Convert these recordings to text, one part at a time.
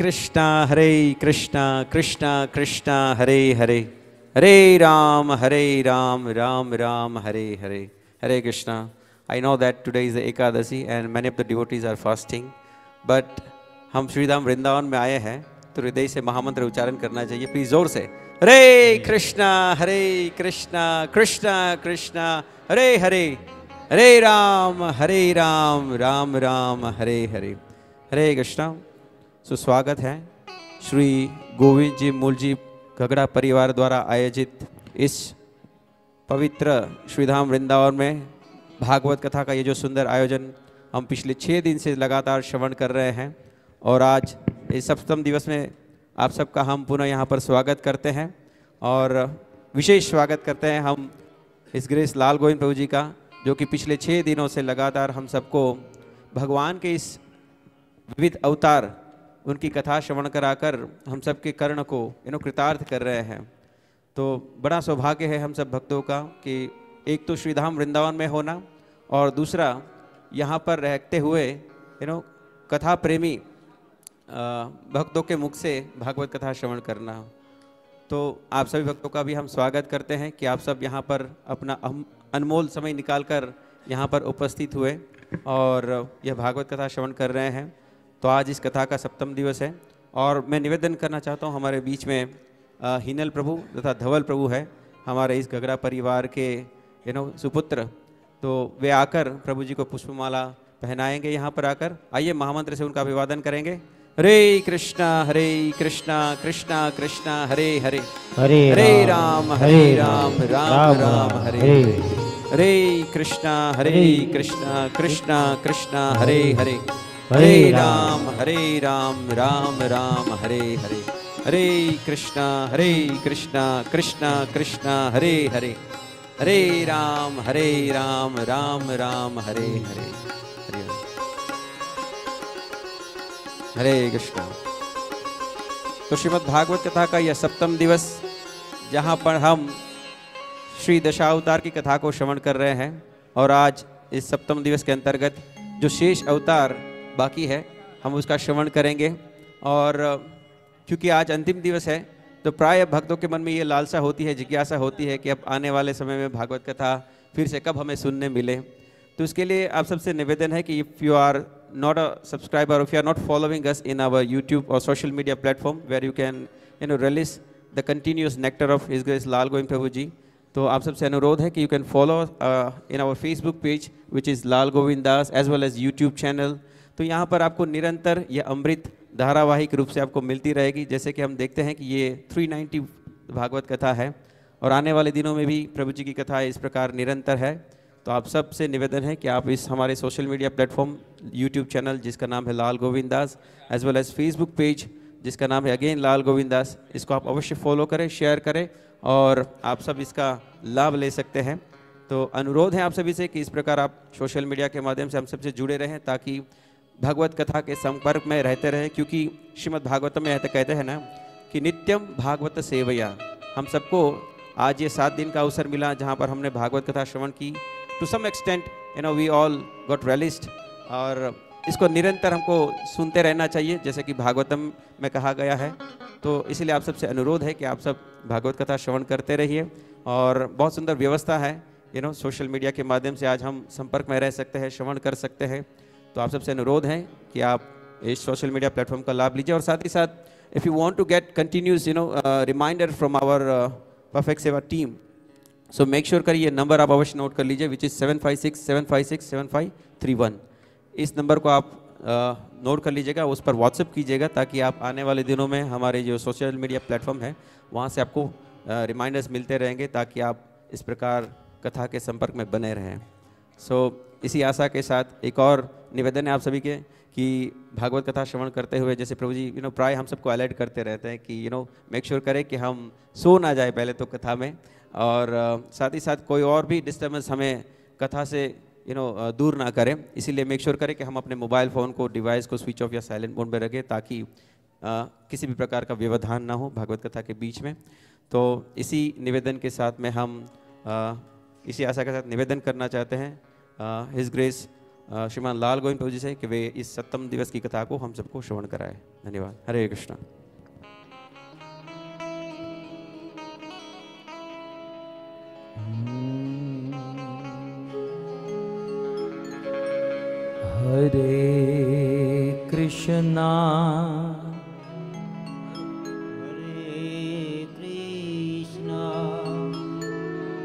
Krishna Hare Krishna Krishna Krishna Hare Hare Hare Ram Hare Ram Ram Ram Hare Hare Hare Krishna I know that today is Ekadashi and many of the devotees are fasting but हम श्रीधाम वृंदावन में आए हैं तो हृदय से महामंत्र उच्चारण करना चाहिए प्लीज़ ज़ोर से। हरे कृष्णा हरे कृष्णा कृष्णा कृष्णा हरे हरे हरे राम हरे राम राम राम हरे हरे हरे कृष्णा सुस्वागत है। श्री गोविंद जी मूल जी घगड़ा परिवार द्वारा आयोजित इस पवित्र श्रीधाम वृंदावन में भागवत कथा का ये जो सुंदर आयोजन हम पिछले छः दिन से लगातार श्रवण कर रहे हैं और आज इस सप्तम दिवस में आप सबका हम पुनः यहाँ पर स्वागत करते हैं और विशेष स्वागत करते हैं हम इस ग्रेस लाल गोविंद प्रभु जी का, जो कि पिछले छः दिनों से लगातार हम सबको भगवान के इस विविध अवतार उनकी कथा श्रवण कराकर हम सब के कर्ण को यू नो कृतार्थ कर रहे हैं। तो बड़ा सौभाग्य है हम सब भक्तों का कि एक तो श्रीधाम वृंदावन में होना और दूसरा यहाँ पर रहते हुए यू नो कथा प्रेमी भक्तों के मुख से भागवत कथा श्रवण करना। तो आप सभी भक्तों का भी हम स्वागत करते हैं कि आप सब यहाँ पर अपना अनमोल समय निकालकर यहाँ पर उपस्थित हुए और यह भागवत कथा श्रवण कर रहे हैं। तो आज इस कथा का सप्तम दिवस है और मैं निवेदन करना चाहता हूँ हमारे बीच में हिनल प्रभु तथा धवल प्रभु है हमारे इस घगरा परिवार के यू नो सुपुत्र। तो वे आकर प्रभु जी को पुष्पमाला पहनाएँगे यहाँ पर आकर। आइए महामंत्र से उनका अभिवादन करेंगे। हरे कृष्णा हरे कृष्णा कृष्णा कृष्णा हरे हरे। हरे हरे राम, राम हरे राम राम राम हरे हरे। हरे। कृष्णा हरे कृष्णा कृष्णा कृष्णा हरे हरे। हरे राम। हरे राम राम राम हरे हरे। हरे कृष्णा हरे कृष्णा कृष्णा कृष्णा हरे हरे। हरे राम हरे राम राम राम हरे हरे। हरे। हरे कृष्णा। तो श्रीमद् भागवत कथा का यह सप्तम दिवस जहाँ पर हम श्री दशावतार की कथा को श्रवण कर रहे हैं और आज इस सप्तम दिवस के अंतर्गत जो शेष अवतार बाकी है, हम उसका श्रवण करेंगे। और क्योंकि आज अंतिम दिवस है तो प्राय भक्तों के मन में ये लालसा होती है, जिज्ञासा होती है कि अब आने वाले समय में भागवत कथा फिर से कब हमें सुनने मिले। तो इसके लिए आप सबसे निवेदन है कि if you are not a subscriber if you are not following us in our youtube or social media platform where you can, you know, release the continuous nectar of his grace lal govind prabhu ji तो आप सबसे अनुरोध है कि you can follow in our Facebook page which is Lal Govind Das as well as YouTube channel तो यहाँ पर आपको निरंतर यह अमृत धारावाहिक रूप से आपको मिलती रहेगी। जैसे कि हम देखते हैं कि ये 390 भागवत कथा है और आने वाले दिनों में भी प्रभु जी की कथा इस प्रकार निरंतर है। तो आप सबसे निवेदन है कि आप इस हमारे social media platform YouTube channel जिसका नाम है Lal Govind Das as well as Facebook page जिसका नाम है अगेन लाल गोविंद दास, इसको आप अवश्य फॉलो करें शेयर करें और आप सब इसका लाभ ले सकते हैं। तो अनुरोध है आप सभी से कि इस प्रकार आप सोशल मीडिया के माध्यम से हम सबसे जुड़े रहें ताकि भगवत कथा के संपर्क में रहते रहे, क्योंकि श्रीमद् भागवतम में कहते हैं ना कि नित्यम भागवत सेवया। हम सबको आज ये सात दिन का अवसर मिला जहाँ पर हमने भागवत कथा श्रवण की। To some extent you know we all got relished और इसको निरंतर हमको सुनते रहना चाहिए, जैसे कि भागवतम में कहा गया है। तो इसलिए आप सबसे अनुरोध है कि आप सब भागवत कथा श्रवण करते रहिए और बहुत सुंदर व्यवस्था है। यू नो सोशल मीडिया के माध्यम से आज हम संपर्क में रह सकते हैं, श्रवण कर सकते हैं। तो आप सबसे अनुरोध है कि आप इस सोशल मीडिया प्लेटफॉर्म का लाभ लीजिए और साथ ही साथ if you want to get continuous you know reminder from our perfect seva team so make sure करिए नंबर आप अवश्य नोट कर लीजिए which is seven five six seven five six seven five three one इस number को आप note कर लीजिएगा उस पर व्हाट्सअप कीजिएगा ताकि आप आने वाले दिनों में हमारे जो सोशल मीडिया प्लेटफॉर्म है वहाँ से आपको रिमाइंडर्स uh, मिलते रहेंगे ताकि आप इस प्रकार कथा के संपर्क में बने रहें। सो इसी आशा के साथ एक और निवेदन है आप सभी के कि भागवत कथा श्रवण करते हुए जैसे प्रभु जी यू नो प्राय हम सबको अलर्ट करते रहते हैं कि यू नो मेक श्योर करें कि हम सो ना जाए पहले तो कथा में। और साथ ही साथ कोई और भी डिस्टर्बेंस हमें कथा से यू नो दूर ना करें। इसीलिए मेक श्योर करें कि हम अपने मोबाइल फ़ोन को डिवाइस को स्विच ऑफ़ या साइलेंट मोड में रखें ताकि अ, किसी भी प्रकार का व्यवधान ना हो भागवत कथा के बीच में। तो इसी निवेदन के साथ में हम अ, इसी आशा के साथ निवेदन करना चाहते हैं हिज ग्रेस श्रीमान लाल गोविंद प्रभु जी से कि वे इस सप्तम दिवस की कथा को हम सबको श्रवण कराए। धन्यवाद। हरे कृष्णा। हरे कृष्णा।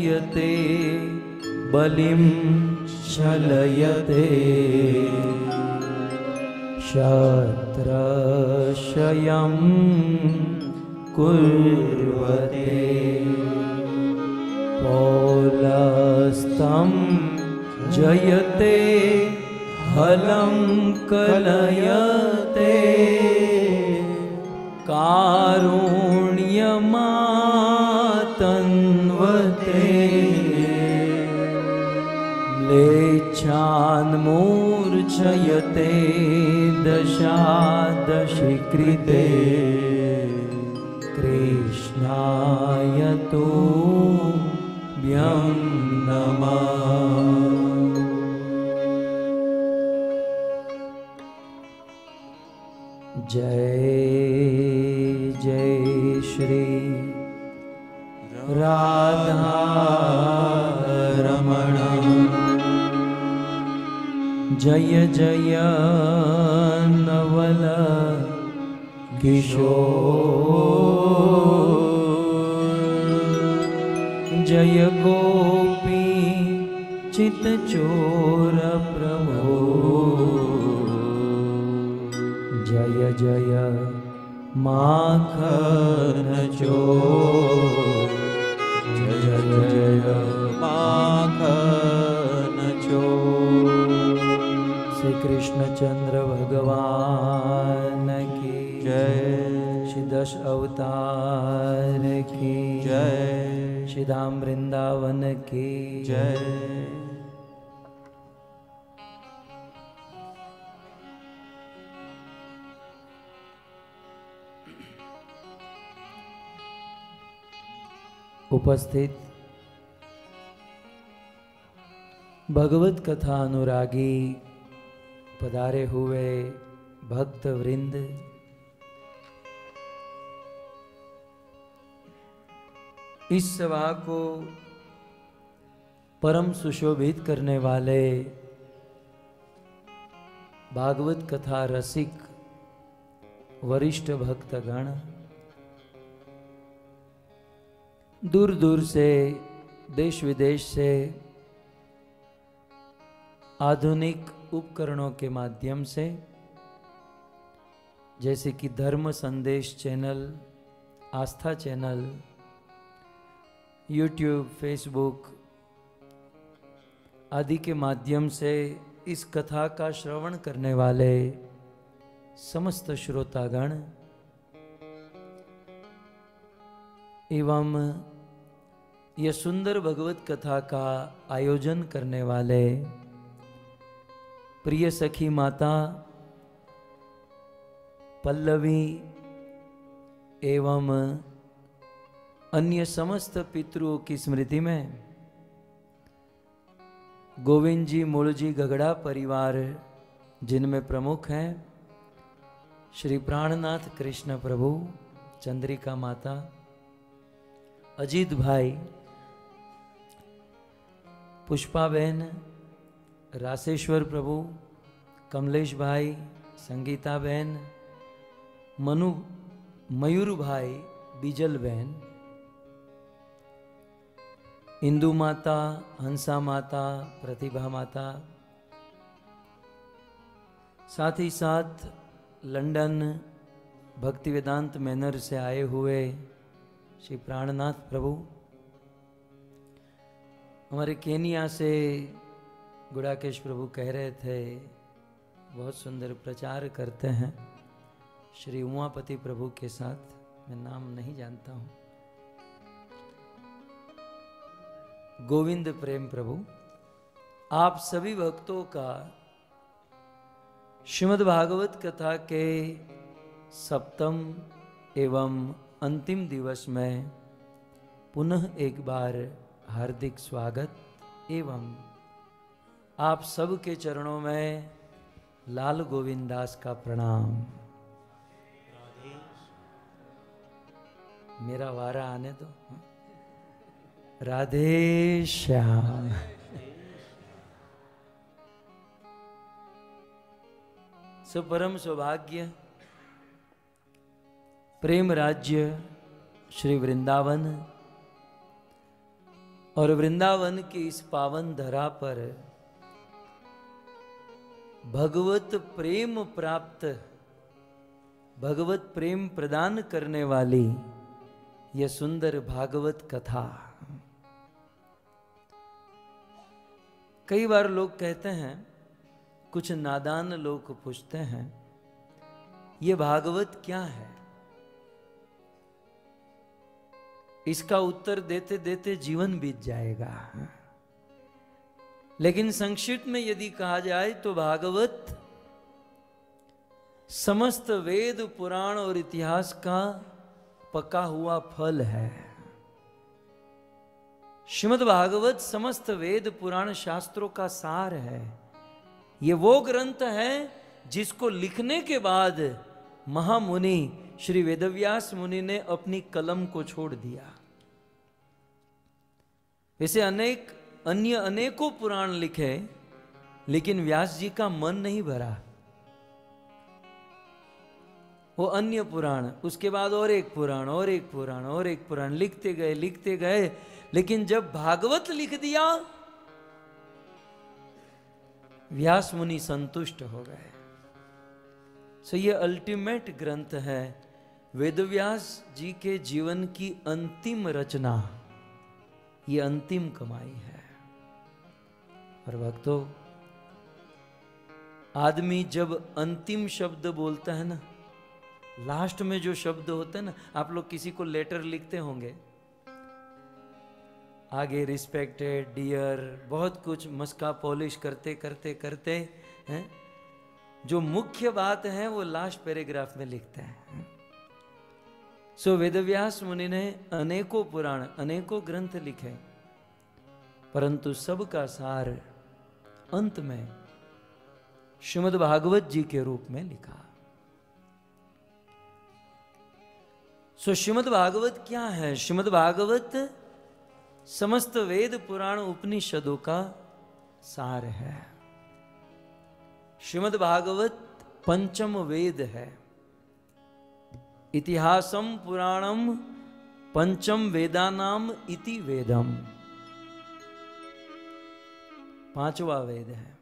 दारयते बलिं शलयते शत्रशयं कुर्वते पौलस्तं जयते हलं कलयते। कारुण्यमातन्वते क्लेच्छान्मूर्च्छयते दशा दशि कृष्णाय तृष्णायतो व्यं नमः। जय जय जय नवल किशोर। जय गोपी चित चोर प्रभो। जय जय माखन चोर कृष्णचंद्र भगवान की जय। श्री दश अवतार की जय। श्री धाम वृंदावन की जय उपस्थित। भगवत कथा अनुरागी पधारे हुए भक्त वृंद। इस सभा को परम सुशोभित करने वाले भागवत कथा रसिक वरिष्ठ भक्तगण, दूर दूर से, देश विदेश से आधुनिक उपकरणों के माध्यम से, जैसे कि Dharma Sandesh channel, Aastha channel, YouTube, Facebook आदि के माध्यम से इस कथा का श्रवण करने वाले समस्त श्रोतागण एवं यह सुंदर भगवत कथा का आयोजन करने वाले प्रिय सखी माता, पल्लवी एवं अन्य समस्त पितरों की स्मृति में गोविंद जी, मूल जी, गगड़ा परिवार, जिनमें प्रमुख हैं श्री प्राणनाथ कृष्ण प्रभु, चंद्रिका माता, अजीत भाई, पुष्पा बहन राशेश्वर प्रभु, कमलेश भाई, संगीता बहन, मनु, मयूर भाई बीजल बहन, इंदु माता, हंसा माता, प्रतिभा माता, साथ ही साथ लंदन भक्ति वेदांत मैनर से आए हुए श्री प्राणनाथ प्रभु, हमारे केनिया से गुड़ाकेश प्रभु कह रहे थे, बहुत सुंदर प्रचार करते हैं श्री उमापति प्रभु के साथ। मैं नाम नहीं जानता हूँ। गोविंद प्रेम प्रभु, आप सभी भक्तों का श्रीमद् भागवत कथा के सप्तम एवं अंतिम दिवस में पुनः एक बार हार्दिक स्वागत एवं आप सबके चरणों में लाल गोविंद दास का प्रणाम। मेरा वारा आने दो? राधे श्याम। सो परम सौभाग्य, प्रेम राज्य श्री वृंदावन। और वृंदावन की इस पावन धरा पर भगवत प्रेम प्राप्त, भगवत प्रेम प्रदान करने वाली यह सुंदर भागवत कथा। कई बार लोग कहते हैं, कुछ नादान लोग पूछते हैं, ये भागवत क्या है? इसका उत्तर देते देते जीवन बीत जाएगा। लेकिन संक्षिप्त में यदि कहा जाए तो भागवत समस्त वेद, पुराण और इतिहास का पका हुआ फल है। श्रीमद भागवत समस्त वेद, पुराण शास्त्रों का सार है। ये वो ग्रंथ है जिसको लिखने के बाद महामुनि श्री वेदव्यास मुनि ने अपनी कलम को छोड़ दिया। वैसे अनेक अन्य अनेकों पुराण लिखे, लेकिन व्यास जी का मन नहीं भरा। वो अन्य पुराण, उसके बाद और एक पुराण, और एक पुराण, और एक पुराण, लिखते गए लिखते गए, लेकिन जब भागवत लिख दिया, व्यास मुनि संतुष्ट हो गए। सो ये अल्टीमेट ग्रंथ है, वेदव्यास जी के जीवन की अंतिम रचना, ये अंतिम कमाई है। और भक्तों, आदमी जब अंतिम शब्द बोलता है ना, लास्ट में जो शब्द होते हैं ना, आप लोग किसी को लेटर लिखते होंगे, आगे रिस्पेक्टेड डियर बहुत कुछ मस्का पॉलिश करते करते करते, हैं, जो मुख्य बात है वो लास्ट पैराग्राफ में लिखते हैं। सो वेदव्यास मुनि ने अनेकों पुराण, अनेकों ग्रंथ लिखे, परंतु सबका सार अंत में श्रीमद भागवत जी के रूप में लिखा। सो श्रीमद भागवत क्या है? श्रीमद भागवत समस्त वेद पुराण उपनिषदों का सार है। श्रीमद भागवत पंचम वेद है। इतिहासम पुराणम पंचम वेदानाम इति वेदम। पांचवा वेद है।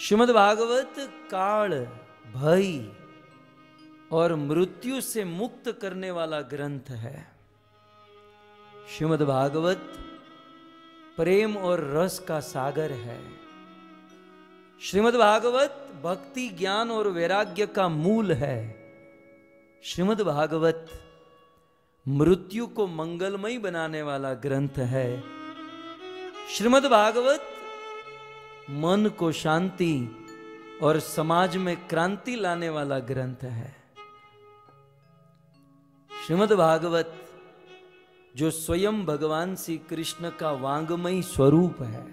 श्रीमद भागवत काल भय और मृत्यु से मुक्त करने वाला ग्रंथ है। श्रीमद भागवत प्रेम और रस का सागर है। श्रीमद भागवत भक्ति, ज्ञान और वैराग्य का मूल है। श्रीमद भागवत मृत्यु को मंगलमय बनाने वाला ग्रंथ है। श्रीमद भागवत, मन को शांति और समाज में क्रांति लाने वाला ग्रंथ है। श्रीमद् भागवत, जो स्वयं भगवान श्री कृष्ण का वांगमयी स्वरूप है,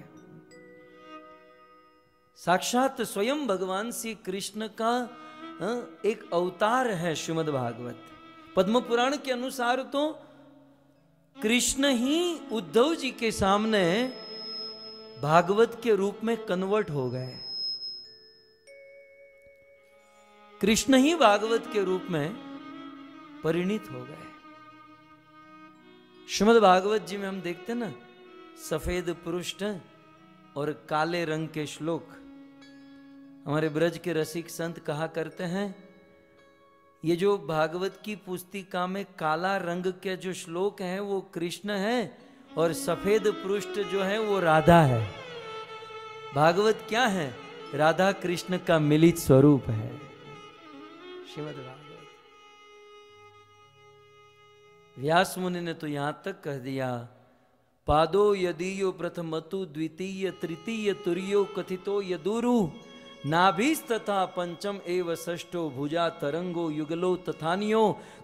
साक्षात स्वयं भगवान श्री कृष्ण का एक अवतार है श्रीमद् भागवत। पद्म पुराण के अनुसार तो कृष्ण ही उद्धव जी के सामने भागवत के रूप में कन्वर्ट हो गए। कृष्ण ही भागवत के रूप में परिणित हो गए। श्रीमद भागवत जी में हम देखते ना, सफ़ेद पृष्ठ और काले रंग के श्लोक। हमारे ब्रज के रसिक संत कहा करते हैं, ये जो भागवत की पुस्तिका में काला रंग के जो श्लोक हैं, वो कृष्ण है और सफ़ेद पृष्ठ जो है वो राधा है। भागवत क्या है? राधा कृष्ण का मिलित स्वरूप है। श्रीमद भागवत। व्यास मुनि ने तो यहाँ तक कह दिया, पादो यदीयो प्रथमतु द्वितीय, तृतीय, तुरियो कथितो यदुरु। नाभिस्तथा पंचम एव षष्ठो भुजा तरंगो युगलो तथानियो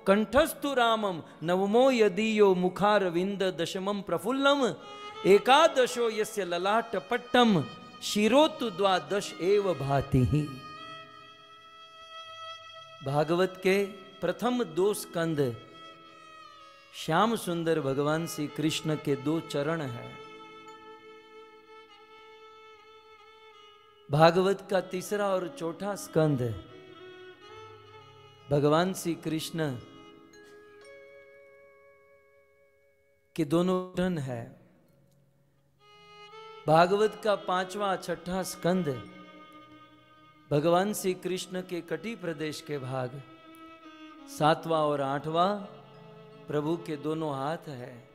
कंठस्तु रामम नवमो यदीयो मुखारविंद दशमम प्रफुल्लम, एकादशो यस्य ललाट पट्टम शिरोतु द्वादश एव भाति। ही भागवत के प्रथम दो स्कंद श्याम सुंदर भगवान श्री कृष्ण के दो चरण हैं। भागवत का तीसरा और चौथा स्कंद भगवान श्री कृष्ण के दोनों है। भागवत का पांचवा छठा स्कंद भगवान श्री कृष्ण के कटी प्रदेश के भाग, सातवां और आठवां प्रभु के दोनों हाथ है।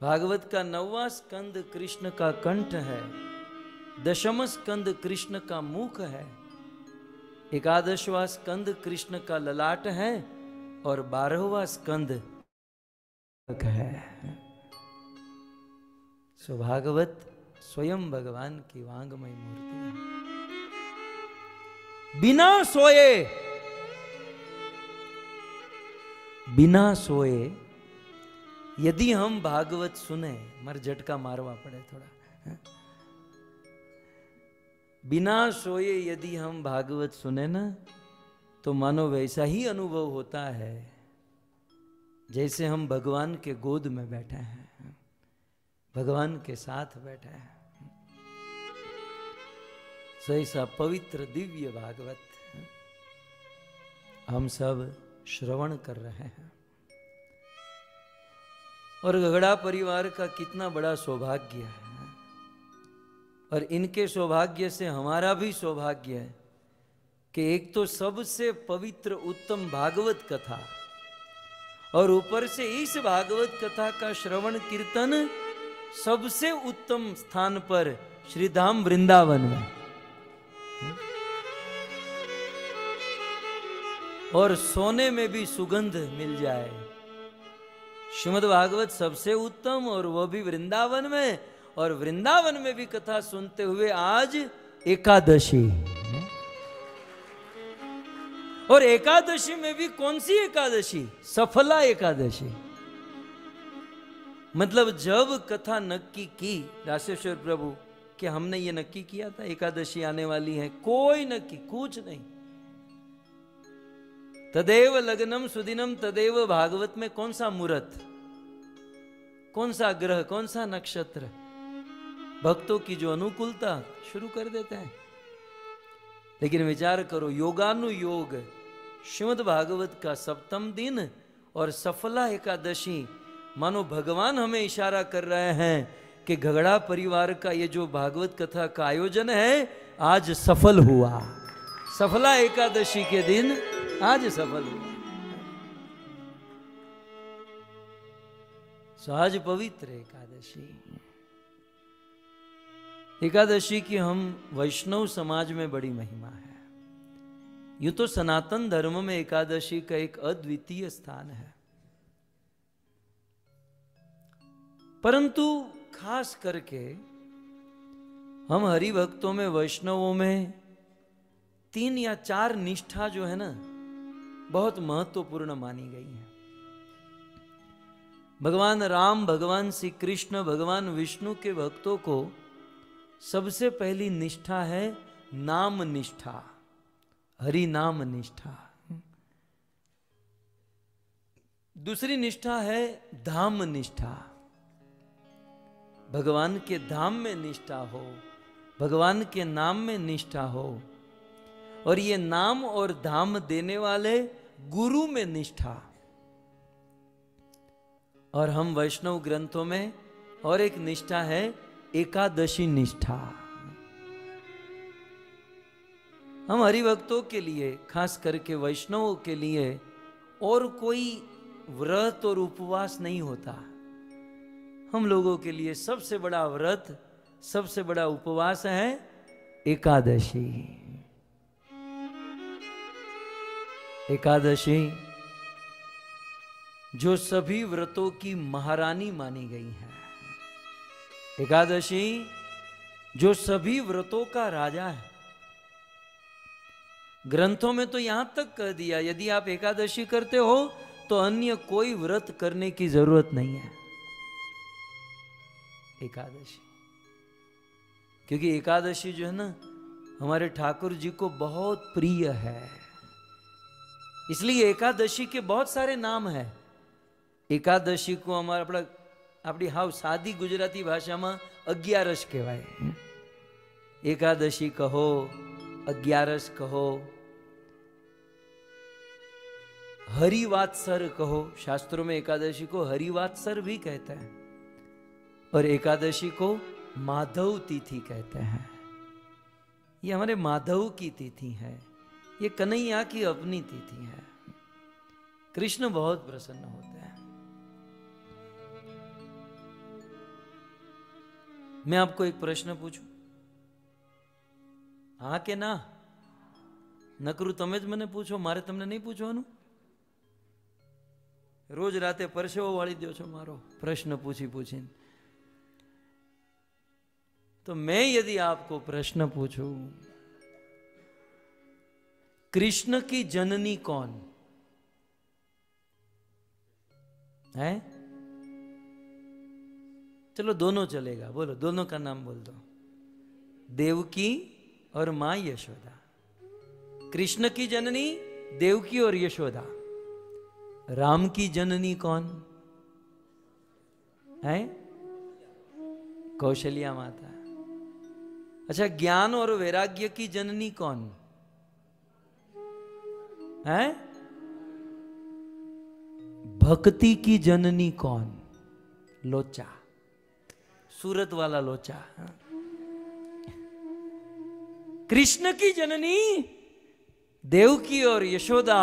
भागवत का नौवा स्कंद कृष्ण का कंठ है। दशम स्कंद कृष्ण का मुख है एकादशवा स्कंद कृष्ण का ललाट है, और बारहवा स्कंद है सो भागवत स्वयं भगवान की वांगमय मूर्ति है बिना सोए बिना सोए यदि हम भागवत सुने, मर झटका मारवा पड़े थोड़ा हाँ? बिना सोए यदि हम भागवत सुने ना तो मानो वैसा ही अनुभव होता है, जैसे हम भगवान के गोद में बैठे हैं, भगवान के साथ बैठे हैं। सो ऐसा पवित्र दिव्य भागवत हम सब श्रवण कर रहे हैं। और गगड़ा परिवार का कितना बड़ा सौभाग्य है। और इनके सौभाग्य से हमारा भी सौभाग्य है कि एक तो सबसे पवित्र उत्तम भागवत कथा और ऊपर से इस भागवत कथा का श्रवण कीर्तन सबसे उत्तम स्थान पर श्रीधाम वृंदावन में। और सोने में भी सुगंध मिल जाए। श्रीमद भागवत सबसे उत्तम और वो भी वृंदावन में। और वृंदावन में भी कथा सुनते हुए आज एकादशी और एकादशी में भी कौन सी एकादशी? सफला एकादशी। मतलब जब कथा नक्की की, राशेश्वर प्रभु, कि हमने ये नक्की किया था, एकादशी आने वाली है, कोई नक्की, कुछ नहीं। तदेव लग्नम सुदिनम, तदेव भागवत में कौन सा मुहूर्त? कौन सा ग्रह, कौन सा नक्षत्र? भक्तों की जो अनुकूलता शुरू कर देते हैं। लेकिन विचार करो, योगानुयोग, श्रीमद भागवत का सप्तम दिन और सफला एकादशी, मानो भगवान हमें इशारा कर रहे हैं कि घगड़ा परिवार का ये जो भागवत कथा का आयोजन है, आज सफल हुआ। सफला एकादशी के दिन आज सफल हुआ। आज पवित्र एकादशी। एकादशी की हम वैष्णव समाज में बड़ी महिमा है। यूँ तो सनातन धर्म में एकादशी का एक अद्वितीय स्थान है। परंतु खास करके हम हरि भक्तों में, वैष्णवों में तीन या चार निष्ठा जो है ना, बहुत महत्वपूर्ण मानी गई है। भगवान राम, भगवान श्री कृष्ण, भगवान विष्णु के भक्तों को सबसे पहली निष्ठा है नाम निष्ठा, हरि नाम निष्ठा। दूसरी निष्ठा है धाम निष्ठा। भगवान के धाम में निष्ठा हो, भगवान के नाम में निष्ठा हो, और ये नाम और धाम देने वाले गुरु में निष्ठा। और हम वैष्णव ग्रंथों में और एक निष्ठा है एकादशी निष्ठा। हम हरिभक्तों के लिए, खास करके वैष्णवों के लिए, और कोई व्रत और उपवास नहीं होता। हम लोगों के लिए सबसे बड़ा व्रत, सबसे बड़ा उपवास है एकादशी। एकादशी, जो सभी व्रतों की महारानी मानी गई है। एकादशी जो सभी व्रतों का राजा है। ग्रंथों में तो यहाँ तक कह दिया, यदि आप एकादशी करते हो तो अन्य कोई व्रत करने की ज़रूरत नहीं है। एकादशी। क्योंकि एकादशी जो है ना, हमारे ठाकुर जी को बहुत प्रिय है। इसलिए एकादशी के बहुत सारे नाम है। एकादशी को हमारा, अपना આપણી હાવ સાદી ગુજરાતી ભાષામાં અગિયારસ કહેવાય એકાદશી કહો અગિયારસ કહો हरिवात्सर कहो शास्त्रों में एकादशी को हरिवात्सर भी कहते हैं और एकादशी को माधव तिथि कहते हैं ये हमारे माधव की तिथि है ये कन्हैया की अपनी तिथि है कृष्ण बहुत प्रसन्न होते हैं મેં આપકો એક પ્રશ્ન પૂછું હા કે ના નકરું તમે જ મને પૂછો મારે તમને નહીં પૂછવાનું રોજ રાતે પરસેવો વાળી દો છો મારો પ્રશ્ન પૂછી પૂછીને તો મેં યદि આપકો પ્રશ્ન પૂછું કૃષ્ણ કી જનની કોણ હે चलो दोनों चलेगा, बोलो, दोनों का नाम बोल दो। देवकी और माँ यशोदा। कृष्ण की जननी, देवकी और यशोदा। राम की जननी कौन? है? कौशल्या माता। अच्छा ज्ञान और वैराग्य की जननी कौन? है? भक्ति की जननी कौन? लोचा। सूरत वाला लोचा। कृष्ण की जननी, देव की और यशोदा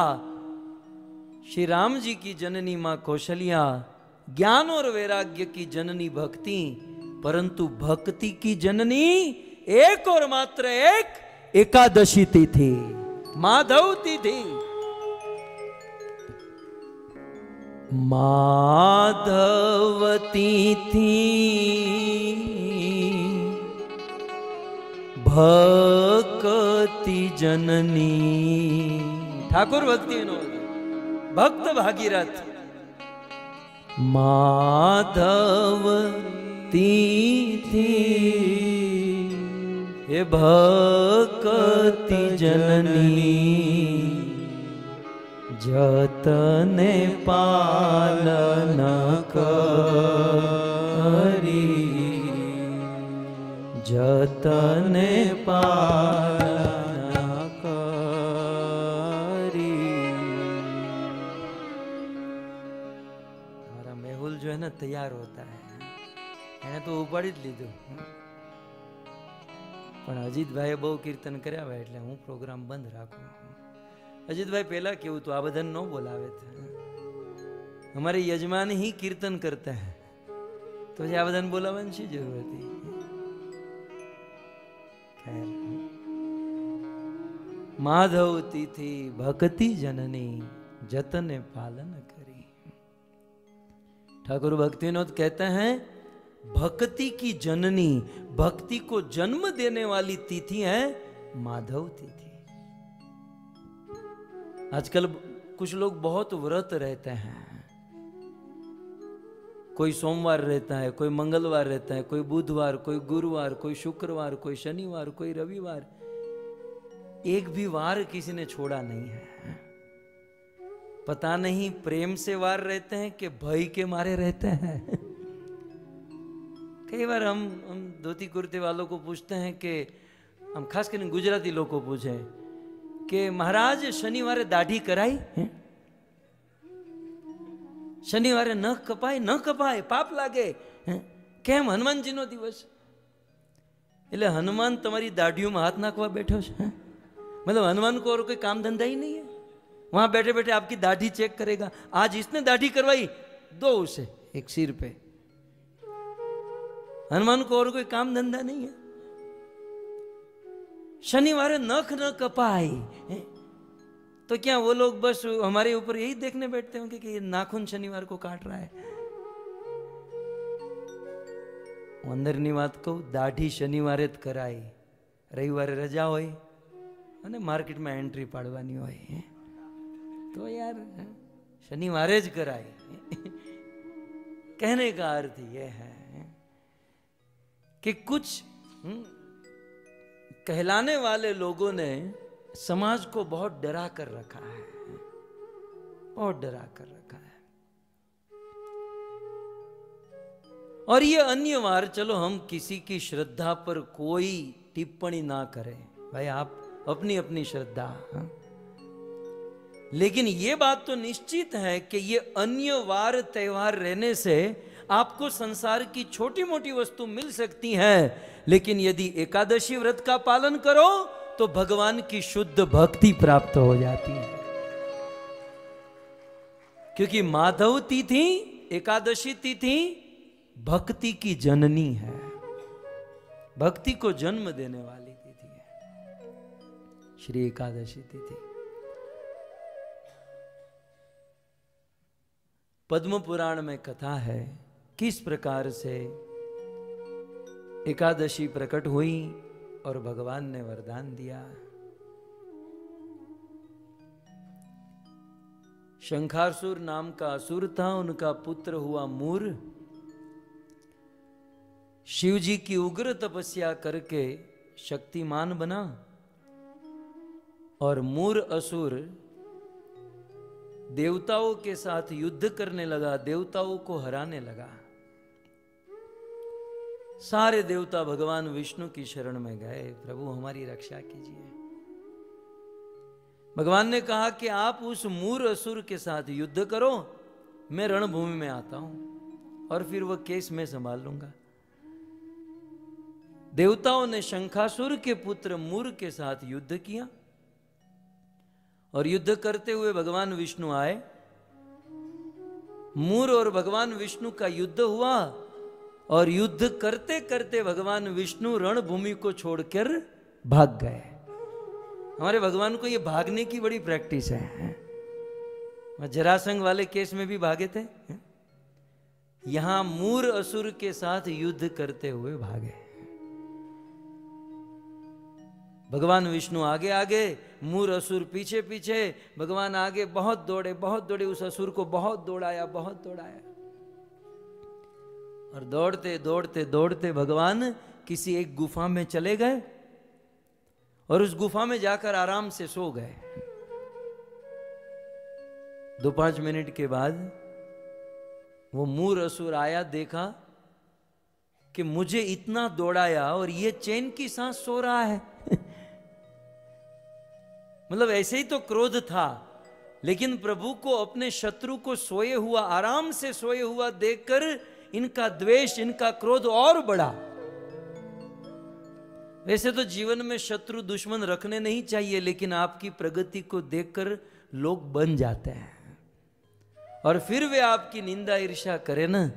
श्री राम जी की जननी माँ कौशल्या, ज्ञान और वैराग्य की जननी भक्ति, परंतु भक्ति की जननी एक और मात्र एक एकादशी तिथि, माधव तिथि। माधवती थी भक्ति जननी। ठाकुर भक्ति भक्त भागीरथ। माधवती भक्ति जननी જતને પાલન કરી. જતને પાલન કરી. મારા મેહુલ જો એને તૈયાર હોતા એને તો ઉપાડી જ લીધું. પણ અજીતભાઈએ બહુ કીર્તન કર્યા હોય એટલે હું પ્રોગ્રામ બંધ રાખું. અજીતભાઈ પહેલા કેવું તો આ બધાને ન બોલાવે हमारे यजमान ही कीर्तन करते हैं तो પછી આ બધાને બોલાવવાની શી જરૂર હતી ખેર માધવ તિથિ ભક્તિ જનની जतन पालन करी ठाकुर भक्तिनोद कहते हैं भक्ति की जननी भक्ति को जन्म देने वाली तिथि है माधव तिथि आजकल कुछ लोग बहुत व्रत रहते हैं। कोई सोमवार रहता है, कोई मंगलवार रहता है, कोई बुधवार, कोई गुरुवार, कोई शुक्रवार, कोई शनिवार, कोई रविवार। एक भी वार किसी ने छोड़ा नहीं है। पता नहीं प्रेम से वार रहते हैं कि भय के मारे रहते हैं। कई बार हम हम धोती कुर्ते वालों को पूछते हैं कि, हम खास कर गुजराती लोग को पूछे कि महाराज शनिवार दाढ़ी कराई है? શનિવારે ન કપાય ન કપાય પાપ લાગે હે? કેમ હનુમાનજીનો દિવસ એટલે હનુમાન તમારી દાઢીઓમાં हाथ नाकवा बैठो છે હે? मतलब हनुमान को और कोई काम धंधा ही नहीं है वहां बैठे बैठे आपकी दाढ़ी चेक करेगा आज इसने दाढ़ी करवाई दो उसे एक सिर पे हनुमान को और कोई काम धंधा नहीं है शनिवार नख न कपाई हैं? तो क्या वो लोग बस हमारे ऊपर यही देखने बैठते होंगे कि ये नाखून शनिवार को काट रहा है હું અંદરની વાત કહું દાઢી શનિવારે જ કરાય રવિવારે રજા હોય અને માર્કેટમાં એન્ટ્રી પાડવાની હોય તો યાર शनिवारे જ कराए कहने का अर्थ ये है कि कुछ हम्म, कहलाने वाले लोगों ने समाज को बहुत डरा कर रखा है। बहुत डरा कर रखा है। और ये अन्य वार चलो हम किसी की श्रद्धा पर कोई टिप्पणी ना करें। भाई, आप अपनी अपनी श्रद्धा हाँ? लेकिन ये बात तो निश्चित है कि ये अन्य वार त्योहार रहने से आपको संसार की छोटी मोटी वस्तु मिल सकती है। लेकिन यदि एकादशी व्रत का पालन करो तो भगवान की शुद्ध भक्ति प्राप्त हो जाती है। क्योंकि माधव तिथि, एकादशी तिथि, भक्ति की जननी है। भक्ति को जन्म देने वाली तिथि है। श्री एकादशी तिथि। पद्म पुराण में कथा है, किस प्रकार से एकादशी प्रकट हुई और भगवान ने वरदान दिया। शंखासुर नाम का असुर था, उनका पुत्र हुआ मूर। शिव जी की उग्र तपस्या करके शक्तिमान बना और मूर असुर देवताओं के साथ युद्ध करने लगा, देवताओं को हराने लगा। सारे देवता भगवान विष्णु की शरण में गए, प्रभु हमारी रक्षा कीजिए। भगवान ने कहा कि आप उस मूर असुर के साथ युद्ध करो, मैं रणभूमि में आता हूँ और फिर वह केस मैं संभाल लूँगा। देवताओं ने शंखासुर के पुत्र मूर के साथ युद्ध किया और युद्ध करते हुए भगवान विष्णु आए। मूर और भगवान विष्णु का युद्ध हुआ। और युद्ध करते करते भगवान विष्णु रणभूमि को छोड़कर भाग गए। हमारे भगवान को ये भागने की बड़ी प्रैक्टिस है। जरासंग वाले केस में भी भागे थे। यहाँ मूर असुर के साथ युद्ध करते हुए भागे। भगवान विष्णु आगे आगे, मूर असुर पीछे पीछे, भगवान आगे बहुत दौड़े बहुत दौड़े, उस असुर को बहुत दौड़ाया बहुत दौड़ाया। और दौड़ते दौड़ते दौड़ते भगवान किसी एक गुफा में चले गए और उस गुफा में जाकर आराम से सो गए। दो पाँच मिनट के बाद वो मूर असुर आया, देखा कि मुझे इतना दौड़ाया और ये चैन की सांस सो रहा है। मतलब ऐसे ही तो क्रोध था, लेकिन प्रभु को, अपने शत्रु को सोए हुआ, आराम से सोए हुआ देखकर इनका द्वेष, इनका क्रोध और बढ़ा वैसे तो जीवन में शत्रु दुश्मन रखने नहीं चाहिए, लेकिन आपकी प्रगति को देखकर लोग बन जाते हैं। और फिर वे आपकी निंदा ईर्षा करें ना।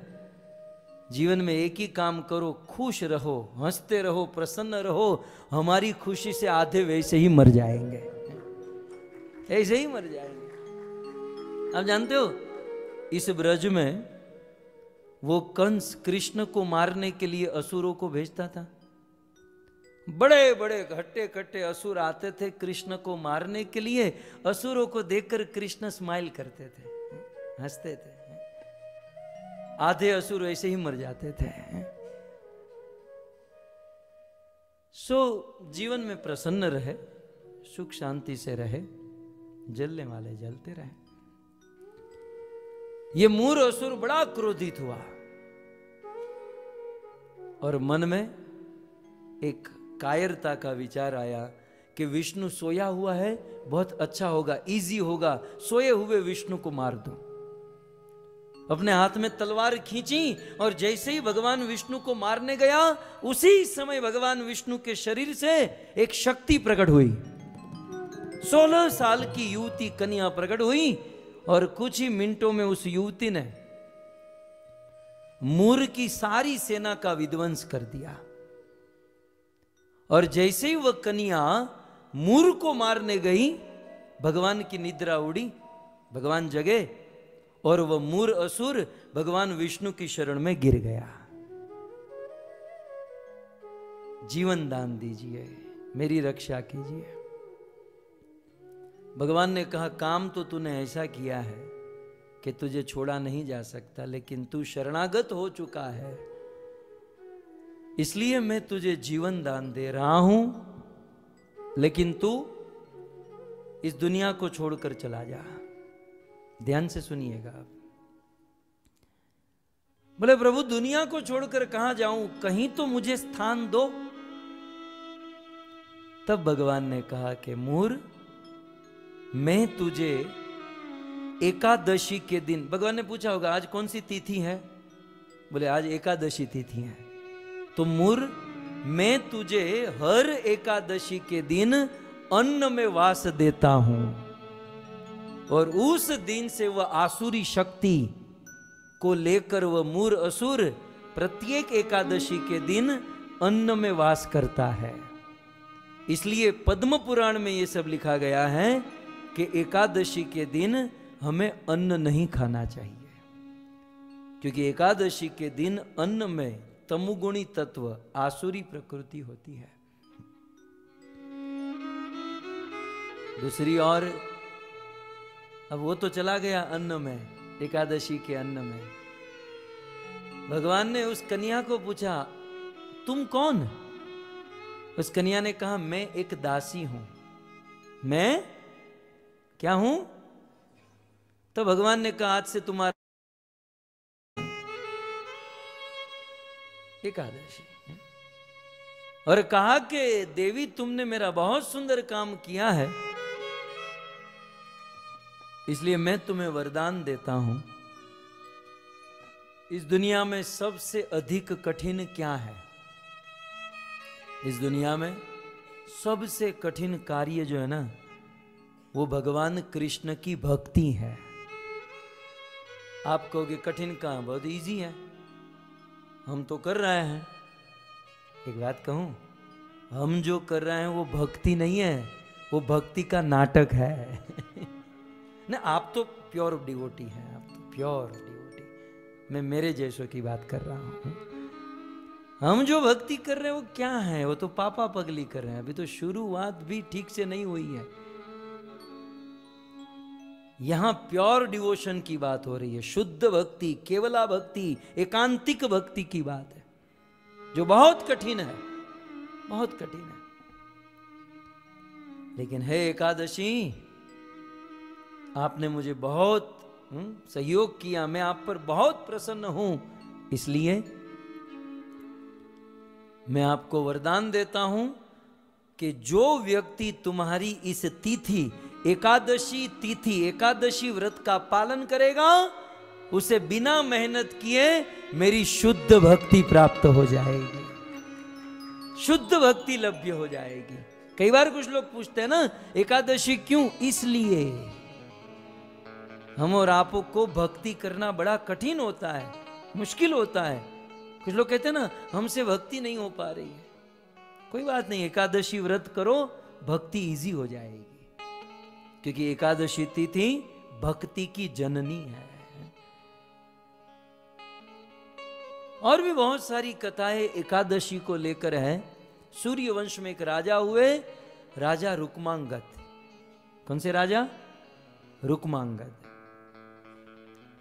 जीवन में एक ही काम करो, खुश रहो, हँसते रहो, प्रसन्न रहो, हमारी खुशी से आधे वैसे ही मर जाएँगे। ऐसे ही मर जाएँगे। आप जानते हो, इस ब्रज में वो कंस कृष्ण को मारने के लिए असुरों को भेजता था। बड़े बड़े घट्टे कट्टे असुर आते थे कृष्ण को मारने के लिए। असुरों को देखकर कृष्ण स्माइल करते थे, हँसते थे। आधे असुर ऐसे ही मर जाते थे। सो, जीवन में प्रसन्न रहे, सुख शांति से रहे, जलने वाले जलते रहे। ये मूर असुर बड़ा क्रोधित हुआ। और मन में एक कायरता का विचार आया कि विष्णु सोया हुआ है, बहुत अच्छा होगा इजी होगा, सोए हुए विष्णु को मार दो। अपने हाथ में तलवार खींची और जैसे ही भगवान विष्णु को मारने गया, उसी समय भगवान विष्णु के शरीर से एक शक्ति प्रकट हुई। सोलह साल की युवती कन्या प्रकट हुई और कुछ ही मिनटों में उस युवती ने मूर की सारी सेना का विध्वंस कर दिया। और जैसे ही वह कन्या मूर को मारने गई, भगवान की निद्रा उड़ी, भगवान जगे और वह मूर असुर भगवान विष्णु की शरण में गिर गया। जीवन दान दीजिए, मेरी रक्षा कीजिए। भगवान ने कहा, काम तो तूने ऐसा किया है कि तुझे छोड़ा नहीं जा सकता, लेकिन तू शरणागत हो चुका है। इसलिए मैं तुझे जीवन दान दे रहा हूँ, लेकिन तू इस दुनिया को छोड़कर चला जा। ध्यान से सुनिएगा आप। बोले, प्रभु, दुनिया को छोड़कर कहाँ जाऊँ? कहीं तो मुझे स्थान दो। तब भगवान ने कहा कि, मूर, मैं तुझे एकादशी के दिन। भगवान ने पूछा होगा, आज कौन सी तिथि है? बोले, आज एकादशी तिथि है। तो मूर, मैं तुझे हर एकादशी के दिन अन्न में वास देता हूँ। और उस दिन से वह आसुरी शक्ति को लेकर वह मूर असुर प्रत्येक एकादशी के दिन अन्न में वास करता है। इसलिए पद्म पुराण में यह सब लिखा गया है कि एकादशी के दिन हमें अन्न नहीं खाना चाहिए। क्योंकि एकादशी के दिन अन्न में तमुगुणी तत्व, आसुरी प्रकृति होती है। दूसरी ओर, अब वो तो चला गया अन्न में, एकादशी के अन्न में। भगवान ने उस कन्या को पूछा, तुम कौन? उस कन्या ने कहा, मैं एक दासी हूँ। मैं क्या हूँ? तो भगवान ने कहा, आज से तुम्हारा एकादशी और कहा कि, देवी, तुमने मेरा बहुत सुंदर काम किया है। इसलिए मैं तुम्हें वरदान देता हूँ। इस दुनिया में सबसे अधिक कठिन क्या है? इस दुनिया में सबसे कठिन कार्य जो है ना, वो भगवान कृष्ण की भक्ति है। आप कहोगे, कठिन कहाँ बहुत इजी है। हम तो कर रहे हैं। एक बात कहूँ, हम जो कर रहे हैं, वो भक्ति नहीं है, वो भक्ति का नाटक है। ना, आप तो प्योर डिवोटी हैं, आप तो प्योर डिवोटी मैं मेरे जैसों की बात कर रहा हूँ। हम जो भक्ति कर रहे हैं, वो क्या है? वो तो पापा पगली कर रहे हैं। अभी तो शुरुआत भी ठीक से नहीं हुई है। यहाँ प्योर डिवोशन की बात हो रही है शुद्ध भक्ति केवला भक्ति एकांतिक भक्ति की बात है जो बहुत कठिन है बहुत कठिन है। लेकिन है एकादशी आपने मुझे बहुत हम्म, सहयोग किया मैं आप पर बहुत प्रसन्न हूँ इसलिए मैं आपको वरदान देता हूँ कि जो व्यक्ति तुम्हारी इस तिथि एकादशी तिथि, एकादशी व्रत का पालन करेगा, उसे बिना मेहनत किए मेरी शुद्ध भक्ति प्राप्त हो जाएगी। शुद्ध भक्ति लभ्य हो जाएगी। कई बार कुछ लोग पूछते हैं ना, एकादशी क्यों? इसलिए। हम और आपो को भक्ति करना बड़ा कठिन होता है, मुश्किल होता है। कुछ लोग कहते हैं ना, हमसे भक्ति नहीं हो पा रही है। कोई बात नहीं, एकादशी व्रत करो, भक्ति इजी हो जाएगी। क्योंकि एकादशी तिथि भक्ति की जननी है। और भी बहुत सारी कथाएँ एकादशी को लेकर है। सूर्य वंश में एक राजा हुए, राजा रुकमांगत कौन से राजा? रुकमांगत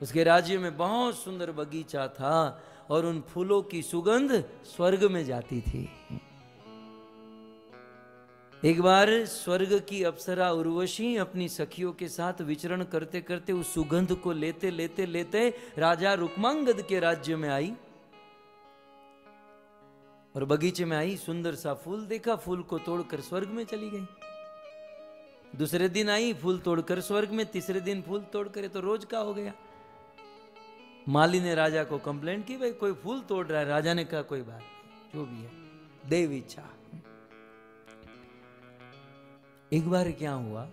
उसके राज्य में बहुत सुंदर बगीचा था और उन फूलों की सुगंध स्वर्ग में जाती थी। एक बार स्वर्ग की अप्सरा उर्वशी अपनी सखियों के साथ विचरण करते करते उस सुगंध को लेते लेते लेते राजा रुक्मांगद के राज्य में आई और बगीचे में आई, सुंदर सा फूल देखा, फूल को तोड़कर स्वर्ग में चली गई। दूसरे दिन आई, फूल तोड़कर स्वर्ग में, तीसरे दिन फूल तोड़कर तो रोज का हो गया। माली ने राजा को कंप्लेंट की, भाई, कोई फूल तोड़ रहा है? राजा ने कहा, कोई बात जो भी है, देव इच्छा। एक बार क्या हुआ?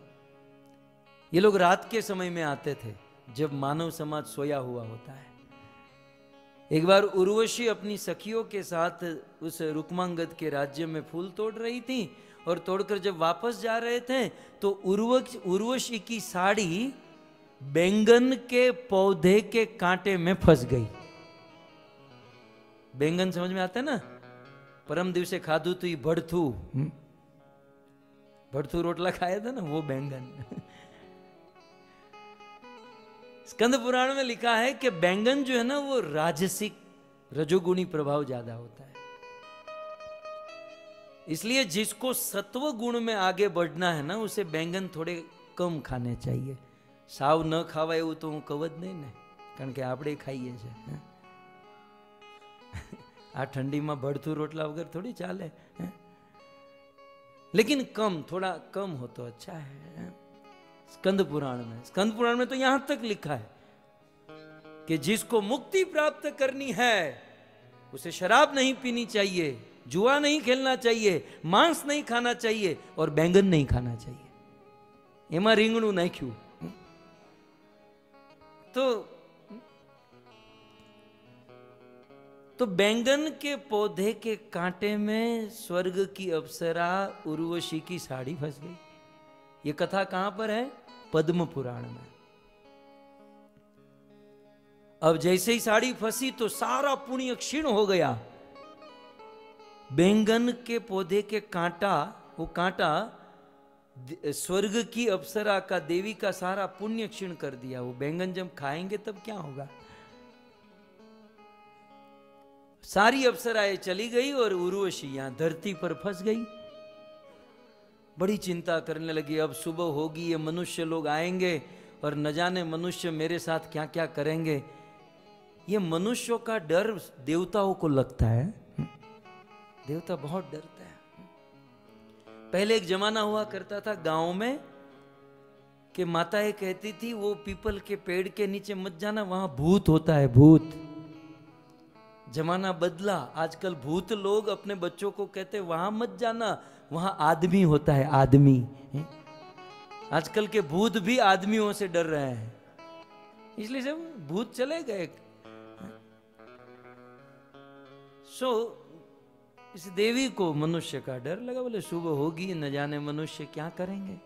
ये लोग रात के समय में आते थे, जब मानव समाज सोया हुआ होता है। एक बार उर्वशी अपनी सखियों के साथ उस रुक्मांगद के राज्य में फूल तोड़ रही थी और तोड़कर जब वापस जा रहे थे तो उर्वश, उर्वशी की साड़ी बैंगन के पौधे के कांटे में फंस गई। बैंगन समझ में आता है ना? परम दिवसे खाधु तो भड़थू हम्म? भड़थू रोटला खाया था ना वो बैंगन स्कंद पुराण में लिखा है कि बैंगन जो है ना वो राजसिक रजोगुणी प्रभाव ज्यादा होता है इसलिए जिसको सत्व गुण में आगे बढ़ना है ना उसे बैंगन थोड़े कम खाने चाहिए સાવ ન ખાવાય એવું તો હું કહું જ નહીં ને કારણ કે આપણે ખાઈએ છે આ ઠંડીમાં ભડથું રોટલા વગર थोड़ी ચાલે लेकिन कम थोड़ा कम हो तो अच्छा है स्कंद पुराण में स्कंद पुराण में तो यहां तक लिखा है कि जिसको मुक्ति प्राप्त करनी है उसे शराब नहीं पीनी चाहिए जुआ नहीं खेलना चाहिए मांस नहीं खाना चाहिए और बैंगन नहीं खाना चाहिए એમાં રીંગણું નાખ્યું तो तो बैंगन के पौधे के कांटे में स्वर्ग की अप्सरा उर्वशी की साड़ी फंस गई। ये कथा कहाँ पर है? पद्म पुराण में। अब जैसे ही साड़ी फंसी तो सारा पुण्य क्षीण हो गया। बैंगन के पौधे के कांटा, वो कांटा स्वर्ग की अप्सरा का, देवी का सारा पुण्य क्षीण कर दिया। वो बैंगन जब खाएँगे तब क्या होगा? सारी अप्सराएँ चली गई और उर्वशी यहाँ धरती पर फंस गई। बड़ी चिंता करने लगी, अब सुबह होगी, ये मनुष्य लोग आएँगे और न जाने मनुष्य मेरे साथ क्या क्या करेंगे। ये मनुष्यों का डर देवताओं को लगता है। देवता बहुत डरता है। पहले एक जमाना हुआ करता था गाँव में कि माताएँ कहती थी, वो पीपल के पेड़ के नीचे मत जाना, वहाँ भूत होता है, भूत। जमाना बदला, आजकल भूत लोग अपने बच्चों को कहते वहाँ मत जाना, वहाँ आदमी होता है, आदमी आजकल के भूत भी आदमियों से डर रहे हैं। इसलिए सब भूत चले गए। सो इस देवी को मनुष्य का डर लगा, बोले, सुबह होगी, न जाने मनुष्य क्या करेंगे?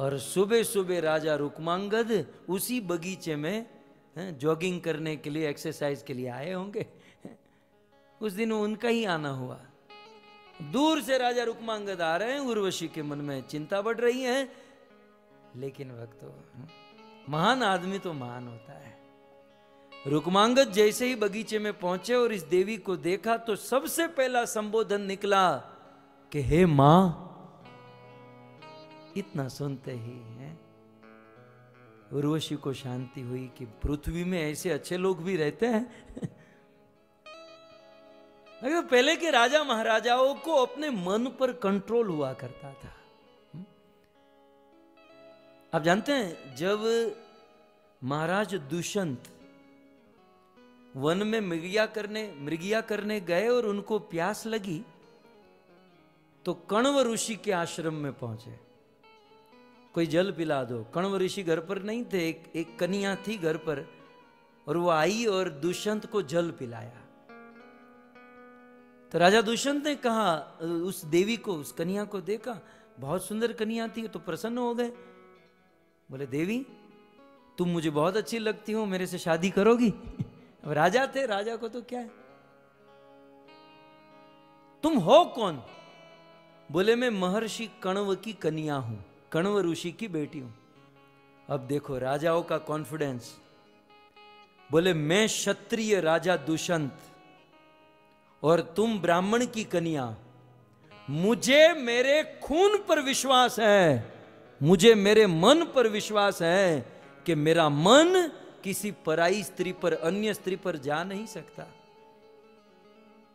और सुबह सुबह राजा रुकमांगद उसी बगीचे में जॉगिंग करने के लिए एक्सरसाइज के लिए आए होंगे। उस दिन उनका ही आना हुआ। दूर से राजा रुकमांगद आ रहे हैं, उर्वशी के मन में चिंता बढ़ रही है। लेकिन भक्तो, महान आदमी तो महान होता है। रुकमांगद जैसे ही बगीचे में पहुँचे और इस देवी को देखा तो सबसे पहला संबोधन निकला कि, हे माँ, इतना सुनते ही उर्वशी को शांति हुई कि पृथ्वी में ऐसे अच्छे लोग भी रहते हैं। अगर पहले के राजा महाराजाओं को अपने मन पर कंट्रोल हुआ करता था आप जानते हैं, जब महाराज दुष्यंत वन में मृगिया करने मृगिया करने गए और उनको प्यास लगी तो कण्व ऋषि के आश्रम में पहुँचे। कोई जल पिला दो। कण्व ऋषि घर पर नहीं थे, एक एक कन्या थी घर पर, और वो आई और दुष्यंत को जल पिलाया। तो राजा दुष्यंत ने कहा, उस देवी को, उस कन्या को देखा, बहुत सुंदर कन्या थी तो प्रसन्न हो गए। बोले, देवी, तुम मुझे बहुत अच्छी लगती हो, मेरे से शादी करोगी? अब राजा थे, राजा को तो क्या है? तुम हो कौन? बोले, मैं महर्षि कण्व की कन्या हूँ। कण्व ऋषि की बेटी हूँ अब देखो, राजाओं का कॉन्फिडेंस बोले, मैं क्षत्रिय राजा दुष्यंत और तुम ब्राह्मण की कन्या। मुझे मेरे खून पर विश्वास है। मुझे मेरे मन पर विश्वास है कि मेरा मन किसी पराई स्त्री पर, अन्य स्त्री पर जा नहीं सकता।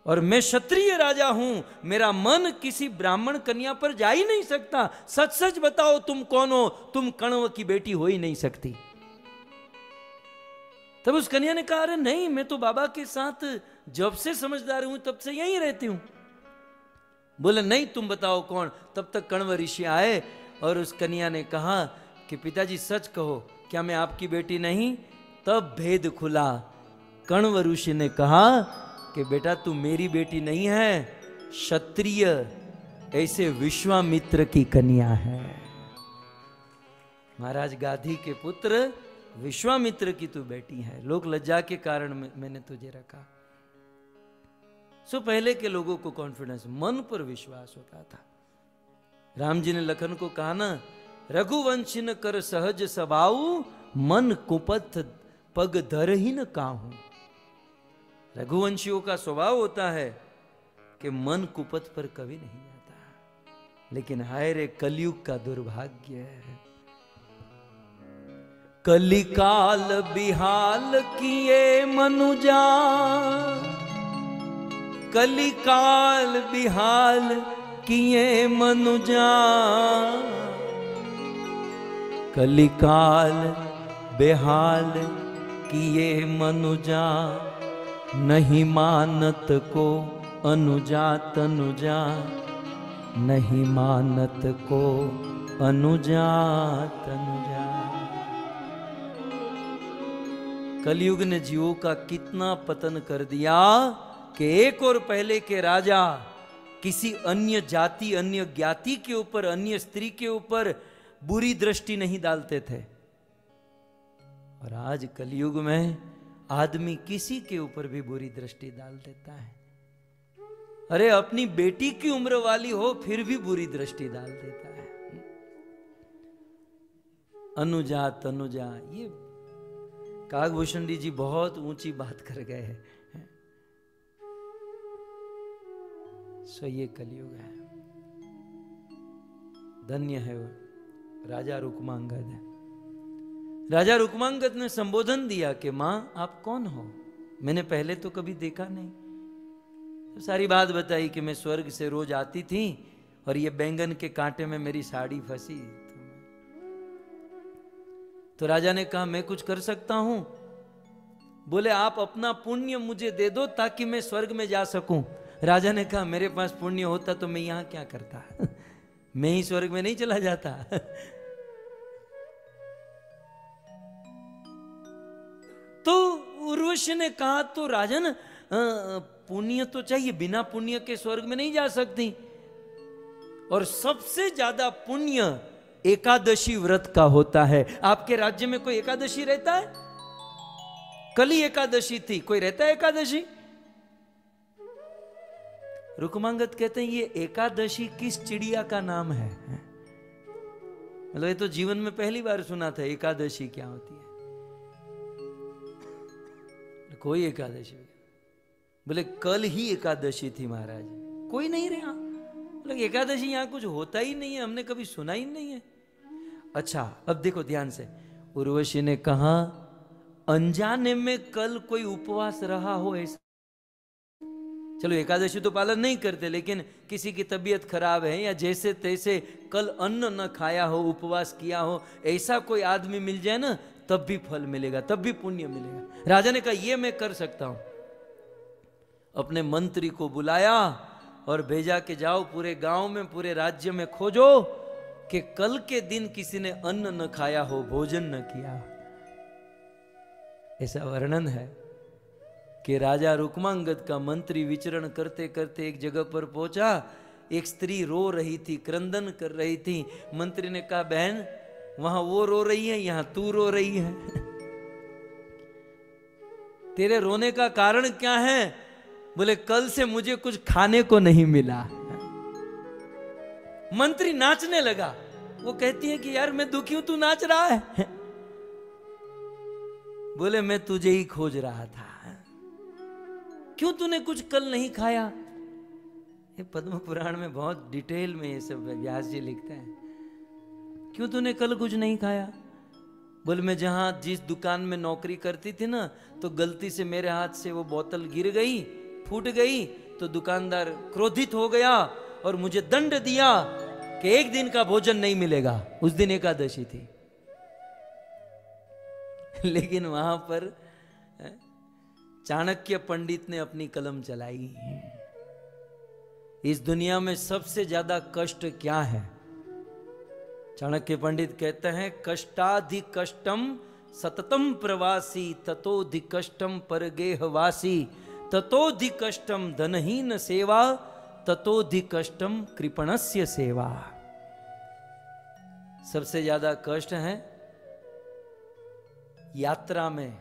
और मैं क्षत्रिय राजा हूँ, मेरा मन किसी ब्राह्मण कन्या पर जा ही नहीं सकता। सच सच बताओ, तुम कौन हो? तुम कण्व की बेटी हो ही नहीं सकती। तब उस कन्या ने कहा, अरे नहीं, मैं तो बाबा के साथ जब से समझदार हूँ, तब से यहीं रहती हूँ। बोले, नहीं, तुम बताओ कौन? तब तक कण्व ऋषि आए और उस कन्या ने कहा कि पिताजी, सच कहो, क्या मैं आपकी बेटी नहीं? तब भेद खुला। कण्व ऋषि ने कहा कि बेटा तू मेरी बेटी नहीं है, क्षत्रिय ऐसे विश्वामित्र की कन्या है। महाराज गाधी के पुत्र विश्वामित्र की तू बेटी है। लोक लज्जा के कारण मैंने तुझे रखा। सो पहले के लोगों को कॉन्फिडेंस मन पर विश्वास होता था। राम जी ने लखन को कहा ना रघुवंश न कर सहज सबाऊ, मन कुपथ पग धर ही न काहू। रघुवंशियों का स्वभाव होता है कि मन कुपथ पर कभी नहीं जाता। लेकिन हाय रे, कलयुग का दुर्भाग्य है। कलिकाल बिहाल किए मनुजा। कलिकाल बिहाल किए मनुजा। कलिकाल बेहाल किए मनुजा। नहीं मानत को अनुजा तनुजा नहीं मानत को अनुजा। तनुजा कलयुग ने जीवों का कितना पतन कर दिया कि एक और पहले के राजा किसी अन्य जाति, अन्य ज्ञाति के ऊपर, अन्य स्त्री के ऊपर बुरी दृष्टि नहीं डालते थे। और आज कलयुग में आदमी किसी के ऊपर भी बुरी दृष्टि डाल देता है। अरे, अपनी बेटी की उम्र वाली हो, फिर भी बुरी दृष्टि डाल देता है। अनुजा, तनुजा, ये कागभूषण जी बहुत ऊँची बात कर गए हैं। सो ये कलयुग है। धन्य है वो। राजा रुकमांगद है। राजा रुकमांगद ने संबोधन दिया कि माँ, आप कौन हो? मैंने पहले तो कभी देखा नहीं। तो सारी बात बताई कि मैं स्वर्ग से रोज आती थी और ये बैंगन के कांटे में मेरी साड़ी फंसी। तो राजा ने कहा, मैं कुछ कर सकता हूँ? बोले, आप अपना पुण्य मुझे दे दो ताकि मैं स्वर्ग में जा सकूँ। राजा ने कहा, मेरे पास पुण्य होता तो मैं यहाँ क्या करता? मैं ही स्वर्ग में नहीं चला जाता। तो उर्वशी ने कहा तो राजन पुण्य तो चाहिए, बिना पुण्य के स्वर्ग में नहीं जा सकती। और सबसे ज़्यादा पुण्य एकादशी व्रत का होता है। आपके राज्य में कोई एकादशी रहता है? कल ही एकादशी थी। कोई रहता है एकादशी? रुकमांगत कहते हैं, ये एकादशी किस चिड़िया का नाम है? मतलब ये तो जीवन में पहली बार सुना था, एकादशी क्या होती है। कोई एकादशी बोले कल ही एकादशी थी महाराज कोई नहीं रहा बोले एकादशी यहाँ कुछ होता ही नहीं है हमने कभी सुना ही नहीं है अच्छा अब देखो ध्यान से उर्वशी ने कहा अनजाने में कल कोई उपवास रहा हो ऐसा चलो एकादशी तो पालन नहीं करते लेकिन किसी की तबीयत खराब है या जैसे तैसे कल अन्न न खाया हो उपवास किया हो ऐसा कोई आदमी मिल जाए ना तब भी फल मिलेगा, तब भी पुण्य मिलेगा। राजा ने कहा यह मैं कर सकता हूँ। अपने मंत्री को बुलाया और भेजा के जाओ पूरे गाँव में, पूरे राज्य में खोजो कि कल के दिन किसी ने अन्न न खाया हो, भोजन न किया ऐसा वर्णन है कि राजा रुकमांगद का मंत्री विचरण करते करते एक जगह पर पहुँचा। एक स्त्री रो रही थी, क्रंदन कर रही थी। मंत्री ने कहा, बहन वहाँ वो रो रही है, यहाँ तू रो रही है। तेरे रोने का कारण क्या है? बोले, कल से मुझे कुछ खाने को नहीं मिला। मंत्री नाचने लगा। वो कहती है कि, यार, मैं दुखी हूँ, तू नाच रहा है। बोले, मैं तुझे ही खोज रहा था। क्यों तूने कुछ कल नहीं खाया? ये पद्म पुराण में बहुत डिटेल में ये सब व्यास जी लिखते हैं। क्यों तूने कल कुछ नहीं खाया? बोले, मैं जहाँ जिस दुकान में नौकरी करती थी ना तो गलती से मेरे हाथ से वो बोतल गिर गई, फूट गई तो दुकानदार क्रोधित हो गया और मुझे दंड दिया कि एक दिन का भोजन नहीं मिलेगा। उस दिन एकादशी थी। लेकिन वहाँ पर चाणक्य पंडित ने अपनी कलम चलाई। इस दुनिया में सबसे ज़्यादा कष्ट क्या है? चाणक्य पंडित कहते हैं कष्टाधि कष्टम सततम प्रवासी ततोधि कष्टम परगेहवासी ततोधि कष्टम धनहीन सेवा ततोधि कष्टम कृपणस्य सेवा सबसे ज़्यादा कष्ट है यात्रा में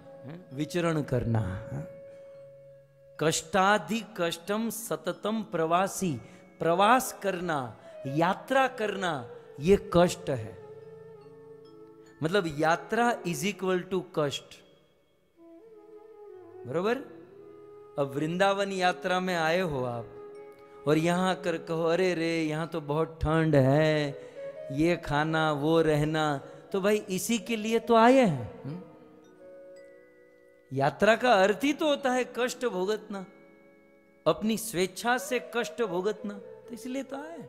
विचरण करना। कष्टाधि कष्टम सततम प्रवासी, प्रवास करना, यात्रा करना ये कष्ट है। मतलब यात्रा इज़ इक्वल टू कष्ट। बरोबर? अब वृंदावन यात्रा में आए हो आप और यहाँ आकर कहो, अरे रे, यहाँ तो बहुत ठंड है, ये खाना, वो रहना। तो भाई इसी के लिए तो आए हैं हम्म? यात्रा का अर्थ ही तो होता है कष्ट भोगतना। अपनी स्वेच्छा से कष्ट भोगतना तो इसलिए तो आए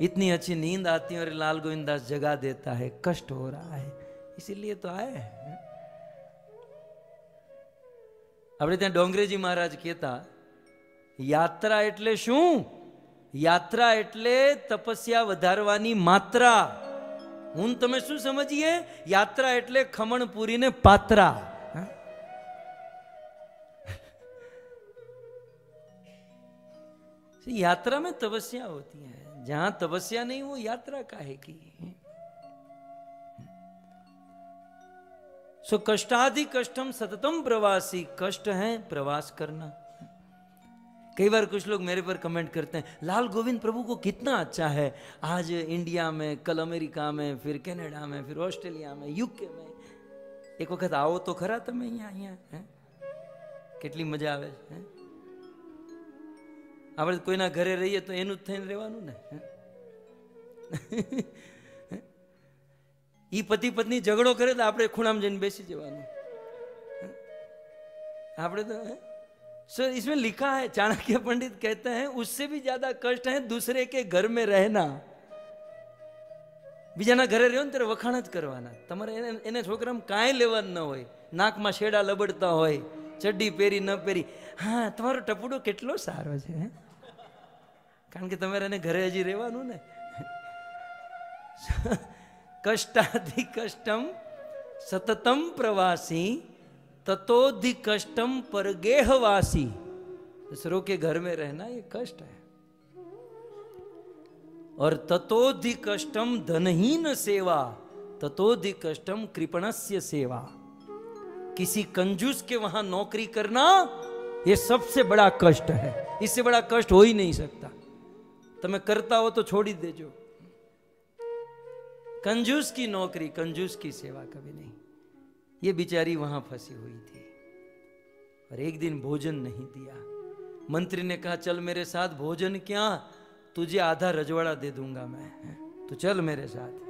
इतनी अच्छी नींद आती है और लाल गोविंद दास जगा देता है कष्ट हो रहा है इसीलिए तो आए हैं આપણે ત્યાં ડોંગરેજી મહારાજ કહેતા યાત્રા એટલે શું યાત્રા એટલે તપસ્યા વધારવાની માત્રા હું ને તમે શું સમજીએ યાત્રા એટલે ખમણ પૂરીને પાત્રા હા? यात्रा में तपस्या होती है जहां तपस्या नहीं वो यात्रा काहे की सो कष्टादि कष्टम सततम प्रवासी कष्ट है प्रवास करना कई बार कुछ लोग मेरे पर कमेंट करते हैं लाल गोविंद प्रभु को कितना अच्छा है आज इंडिया में कल अमेरिका में फिर कनाडा में फिर ऑस्ट्रेलिया में यूके में એક વખત આવો તો ખરા તમે અહીંયા અહીંયા હે કેટલી મજા આવે છે હે આપણે કોઈના ઘરે રહીએ તો એનું જ થઈને રહેવાનું ને હે? ઈ પતિ પત્ની ઝઘડો કરે તો આપણે ખૂણામાં જઈને બેસી જવાનું હે? આપણે તો હે? सर इसमें लिखा है चाणक्य पंडित कहते हैं उससे भी ज्यादा कष्ट है दूसरे के घर में रहना બીજાના ઘરે રહ્યો ને ત્યારે વખાણ જ કરવાના તમારે એને એને છોકરામાં કાંઈ લેવાનું ન હોય નાકમાં શેડા લબડતા હોય ચડ્ડી પહેરી ન પહેરી હા તમારો ટપુડો કેટલો સારો છે હે? કારણ કે તમારે એને ઘરે હજી રહેવાનું ને કષ્ટાધિ કષ્ટમ સતતમ પ્રવાસી ततोधि कष्टम परगेहवासी दूसरों के घर में रहना ये कष्ट है और ततोधि कष्टम धनहीन सेवा ततोधि कष्टम कृपणस्य सेवा किसी कंजूस के वहां नौकरी करना ये सबसे बड़ा कष्ट है इससे बड़ा कष्ट हो ही नहीं सकता करता हो तो छोड़ ही देजो कंजूस की नौकरी कंजूस की सेवा कभी नहीं ये बेचारी वहाँ फंसी हुई थी और एक दिन भोजन नहीं दिया मंत्री ने कहा चल मेरे साथ भोजन क्या तुझे आधा रजवाड़ा दे दूँगा मैं तो चल मेरे साथ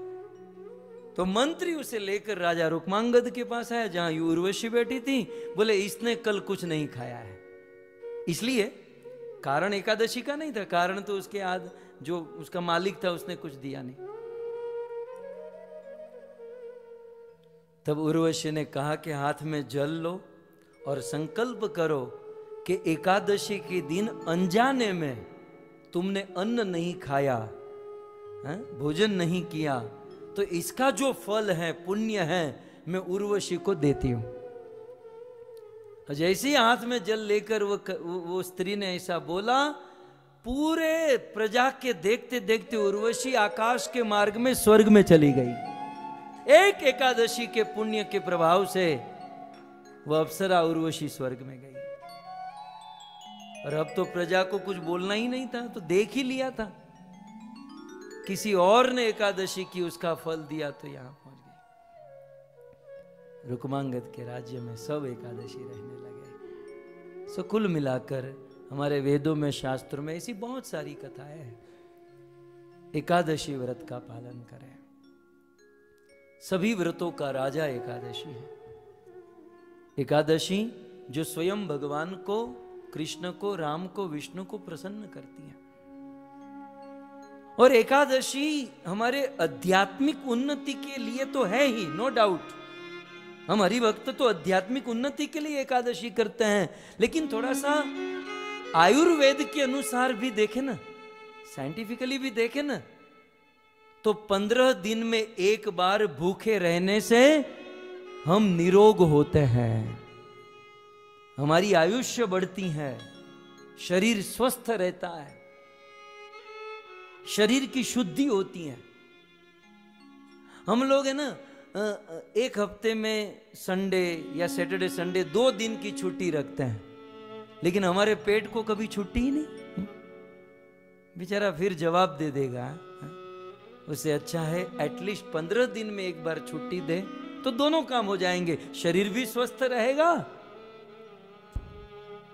तो मंत्री उसे लेकर राजा रुक्मांगद के पास आया जहाँ उर्वशी बैठी थी बोले इसने कल कुछ नहीं खाया है इसलिए कारण एकादशी का नहीं था, कारण तो उसके आद जो उसका मालिक था, उसने कुछ दिया नहीं तब उर्वशी ने कहा कि हाथ में जल लो और संकल्प करो कि एकादशी के दिन अनजाने में तुमने अन्न नहीं खाया, हैं? भोजन नहीं किया तो इसका जो फल है, पुण्य है, मैं उर्वशी को देती हूँ जैसे ही हाथ में जल लेकर वो, वो स्त्री ने ऐसा बोला पूरे प्रजा के देखते देखते उर्वशी आकाश के मार्ग में स्वर्ग में चली गई। एक एकादशी के पुण्य के प्रभाव से वह अप्सरा उर्वशी स्वर्ग में गई। और अब तो प्रजा को कुछ बोलना ही नहीं था तो देख ही लिया था। किसी और ने एकादशी की उसका फल दिया तो यहाँ। रुकमांगद के राज्य में सब एकादशी रहने लगे। सो कुल मिलाकर हमारे वेदों में, शास्त्रों में ऐसी बहुत सारी कथाएँ हैं। एकादशी व्रत का पालन करें। सभी व्रतों का राजा एकादशी है। एकादशी जो स्वयं भगवान को, कृष्ण को, राम को, विष्णु को प्रसन्न करती है। और एकादशी हमारे आध्यात्मिक उन्नति के लिए तो है ही नो डाउट हम हरिभक्त तो आध्यात्मिक उन्नति के लिए एकादशी करते हैं, लेकिन थोड़ा सा आयुर्वेद के अनुसार भी देखे ना, साइंटिफिकली भी देखे ना तो पंद्रह दिन में एक बार भूखे रहने से हम निरोग होते हैं। हमारी आयुष्य बढ़ती है, शरीर स्वस्थ रहता है, शरीर की शुद्धि होती है। हम लोग है ना एक हफ़्ते में संडे या सैटरडे, संडे दो दिन की छुट्टी रखते हैं। लेकिन हमारे पेट को कभी छुट्टी ही नहीं। बेचारा फिर जवाब दे देगा उसे अच्छा है एटलीस्ट पंद्रह दिन में एक बार छुट्टी दे तो दोनों काम हो जाएँगे। शरीर भी स्वस्थ रहेगा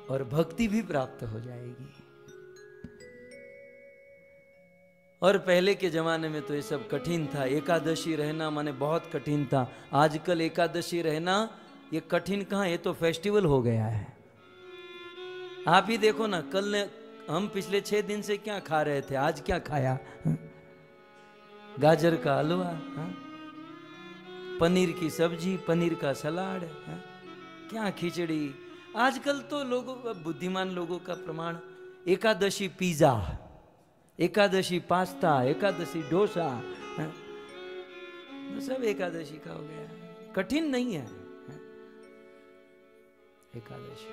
और भक्ति भी प्राप्त हो जाएगी। और पहले के जमाने में तो ये सब कठिन था। एकादशी रहना माने बहुत कठिन था। आजकल एकादशी रहना, ये कठिन कहाँ, ये तो फेस्टिवल हो गया है। आप ही देखो ना, कल ने हम पिछले छह दिन से क्या खा रहे थे, आज क्या खाया? गाजर का हलवा पनीर की सब्ज़ी, पनीर का सलाड क्या खिचड़ी? आजकल तो लोगों बुद्धिमान लोगों का प्रमाण, एकादशी पिज्जा। एकादशी पास्ता, एकादशी डोसा तो सब एकादशी का हो गया। कठिन नहीं है एकादशी।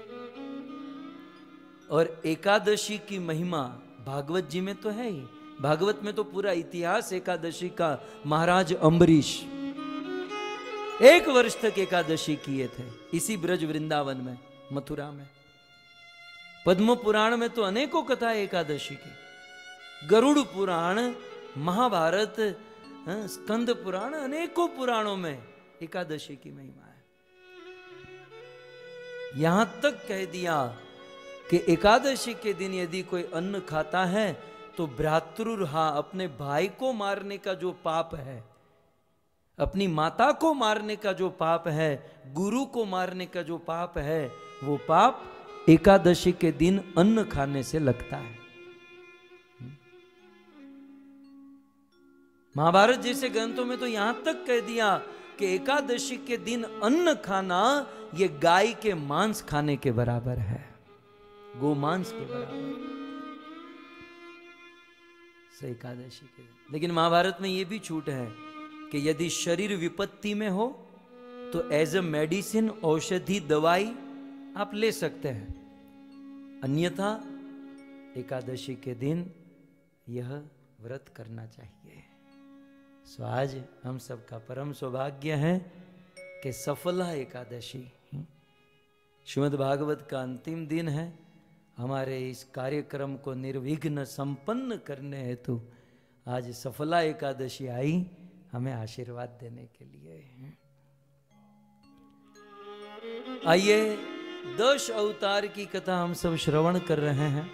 और एकादशी की महिमा भागवत जी में तो है ही। भागवत में तो पूरा इतिहास एकादशी का महाराज अम्बरीश। एक वर्ष तक एकादशी किए थे, इसी ब्रज वृंदावन में, मथुरा में। पद्म पुराण में तो अनेकों कथा एकादशी की। गरुड़ पुराण महाभारत हाँ, स्कंद पुराण अनेकों पुराणों में एकादशी की महिमा है। यहाँ तक कह दिया कि एकादशी के दिन यदि कोई अन्न खाता है तो भ्रातृहा अपने भाई को मारने का जो पाप है अपनी माता को मारने का जो पाप है गुरु को मारने का जो पाप है वो पाप एकादशी के दिन अन्न खाने से लगता है। महाभारत जैसे ग्रंथों में तो यहाँ तक कह दिया कि एकादशी के दिन अन्न खाना ये गाय के मांस खाने के बराबर है। गो मांस के बराबर। से एकादशी के दिन। लेकिन महाभारत में ये भी छूट है कि यदि शरीर विपत्ति में हो तो एज अ मेडिसिन औषधि, दवाई आप ले सकते हैं। अन्यथा एकादशी के दिन यह व्रत करना चाहिए। सो आज हम सबका परम सौभाग्य है कि सफला एकादशी श्रीमद भागवत का अंतिम दिन है। हमारे इस कार्यक्रम को निर्विघ्न संपन्न करने हेतु आज सफला एकादशी आई, हमें आशीर्वाद देने के लिए आइए दश अवतार की कथा हम सब श्रवण कर रहे हैं।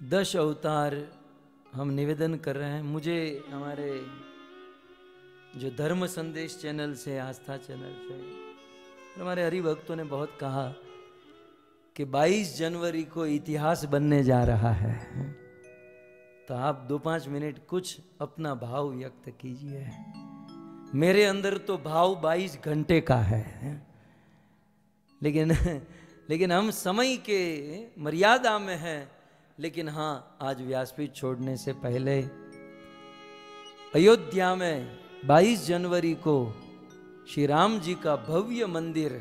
दश अवतार हम निवेदन कर रहे हैं। मुझे हमारे जो धर्म संदेश चैनल से, आस्था चैनल से हमारे हरि भक्तों ने बहुत कहा कि 22 जनवरी को इतिहास बनने जा रहा है। तो आप दो पाँच मिनट कुछ अपना भाव व्यक्त कीजिए। मेरे अंदर तो भाव 22 घंटे का है। लेकिन लेकिन हम समय के मर्यादा में हैं। लेकिन हाँ आज व्यासपीठ छोड़ने से पहले अयोध्या में 22 जनवरी को श्री राम जी का भव्य मंदिर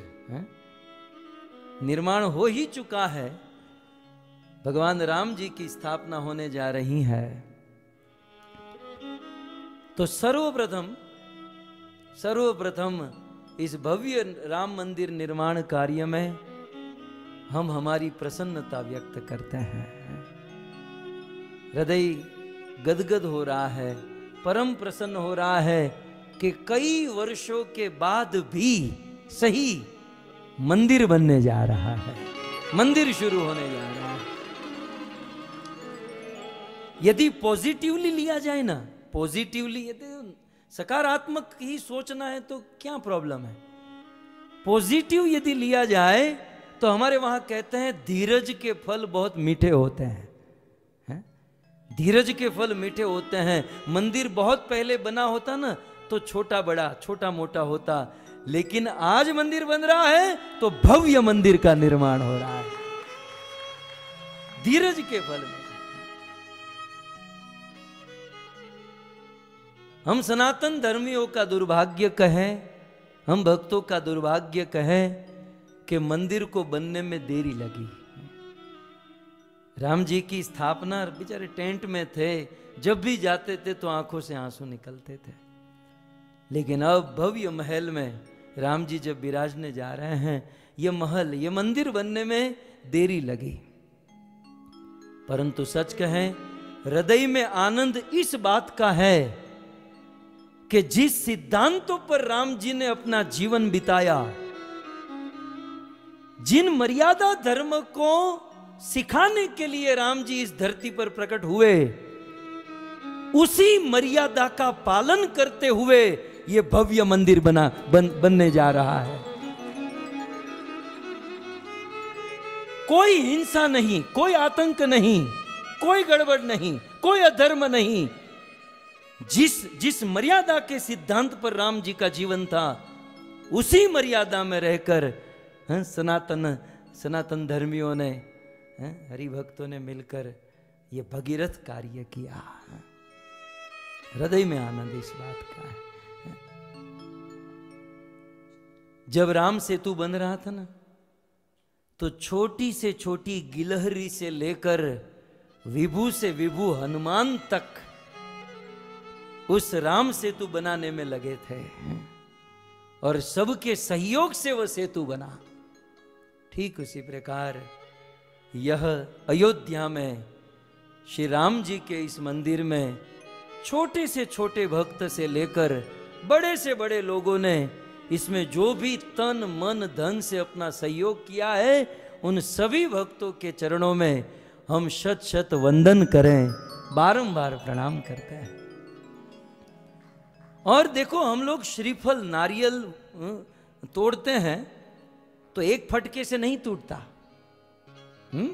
निर्माण हो ही चुका है। भगवान राम जी की स्थापना होने जा रही है। तो सर्वप्रथम सर्वप्रथम इस भव्य राम मंदिर निर्माण कार्य में हम हमारी प्रसन्नता व्यक्त करते हैं। हृदय गदगद हो रहा है, परम प्रसन्न हो रहा है कि कई वर्षों के बाद भी सही मंदिर बनने जा रहा है। मंदिर शुरू होने जा रहा है। यदि पॉजिटिवली लिया जाए ना पॉजिटिवली यदि सकारात्मक ही सोचना है तो क्या प्रॉब्लम है? पॉजिटिव यदि लिया जाए तो हमारे वहाँ कहते हैं, धीरज के फल बहुत मीठे होते हैं? धीरज के फल मीठे होते हैं। मंदिर बहुत पहले बना होता ना तो छोटा बड़ा, छोटा मोटा होता। लेकिन आज मंदिर बन रहा है तो भव्य मंदिर का निर्माण हो रहा है। धीरज के फल में। हम सनातन धर्मियों का दुर्भाग्य कहें, हम भक्तों का दुर्भाग्य कहें कि मंदिर को बनने में देरी लगी। राम जी की स्थापना बेचारे टेंट में थे, जब भी जाते थे तो आँखों से आँसू निकलते थे। लेकिन अब भव्य महल में राम जी जब विराजने जा रहे हैं, ये महल, ये मंदिर बनने में देरी लगी। परंतु सच कहें, हृदय में आनंद इस बात का है कि जिस सिद्धांतों पर राम जी ने अपना जीवन बिताया, जिन मर्यादा धर्म को सिखाने के लिए राम जी इस धरती पर प्रकट हुए। उसी मर्यादा का पालन करते हुए ये भव्य मंदिर बना बन, बनने जा रहा है। कोई हिंसा नहीं कोई आतंक नहीं कोई गड़बड़ नहीं कोई अधर्म नहीं। जिस जिस मर्यादा के सिद्धांत पर राम जी का जीवन था उसी मर्यादा में रहकर सनातन सनातन धर्मियों ने हैं, हरि भक्तों ने मिलकर ये भगीरथ कार्य किया। हृदय में आनंद इस बात का है। जब राम सेतु बन रहा था ना तो छोटी से छोटी गिलहरी से लेकर विभू से विभू हनुमान तक उस राम सेतु बनाने में लगे थे। और सबके सहयोग से वह सेतु बना। ठीक उसी प्रकार यह अयोध्या में श्री राम जी के इस मंदिर में छोटे से छोटे भक्त से लेकर बड़े से बड़े लोगों ने इसमें जो भी तन, मन, धन से अपना सहयोग किया है, उन सभी भक्तों के चरणों में हम शत शत वंदन करें, बारंबार प्रणाम करते हैं। और देखो, हम लोग श्रीफल नारियल तोड़ते हैं तो एक फटके से नहीं टूटता। हम्म?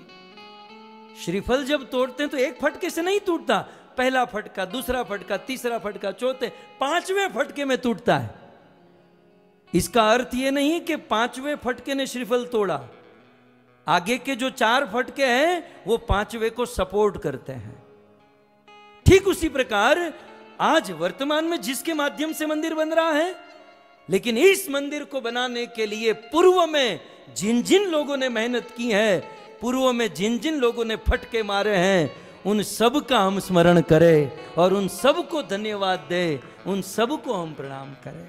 श्रीफल जब तोड़ते हैं तो एक फटके से नहीं टूटता। पहला फटका, दूसरा फटका, तीसरा फटका, चौथे, पाँचवें फटके में टूटता है। इसका अर्थ यह नहीं कि पाँचवें फटके ने श्रीफल तोड़ा। आगे के जो चार फटके हैं, वो पांचवे को सपोर्ट करते हैं। ठीक उसी प्रकार, आज वर्तमान में जिसके माध्यम से मंदिर बन रहा है, लेकिन इस मंदिर को बनाने के लिए पूर्व में जिन जिन लोगों ने मेहनत की है पूर्व में जिन जिन लोगों ने फटके मारे हैं उन सब का हम स्मरण करें और उन सबको धन्यवाद दे उन सबको हम प्रणाम करें।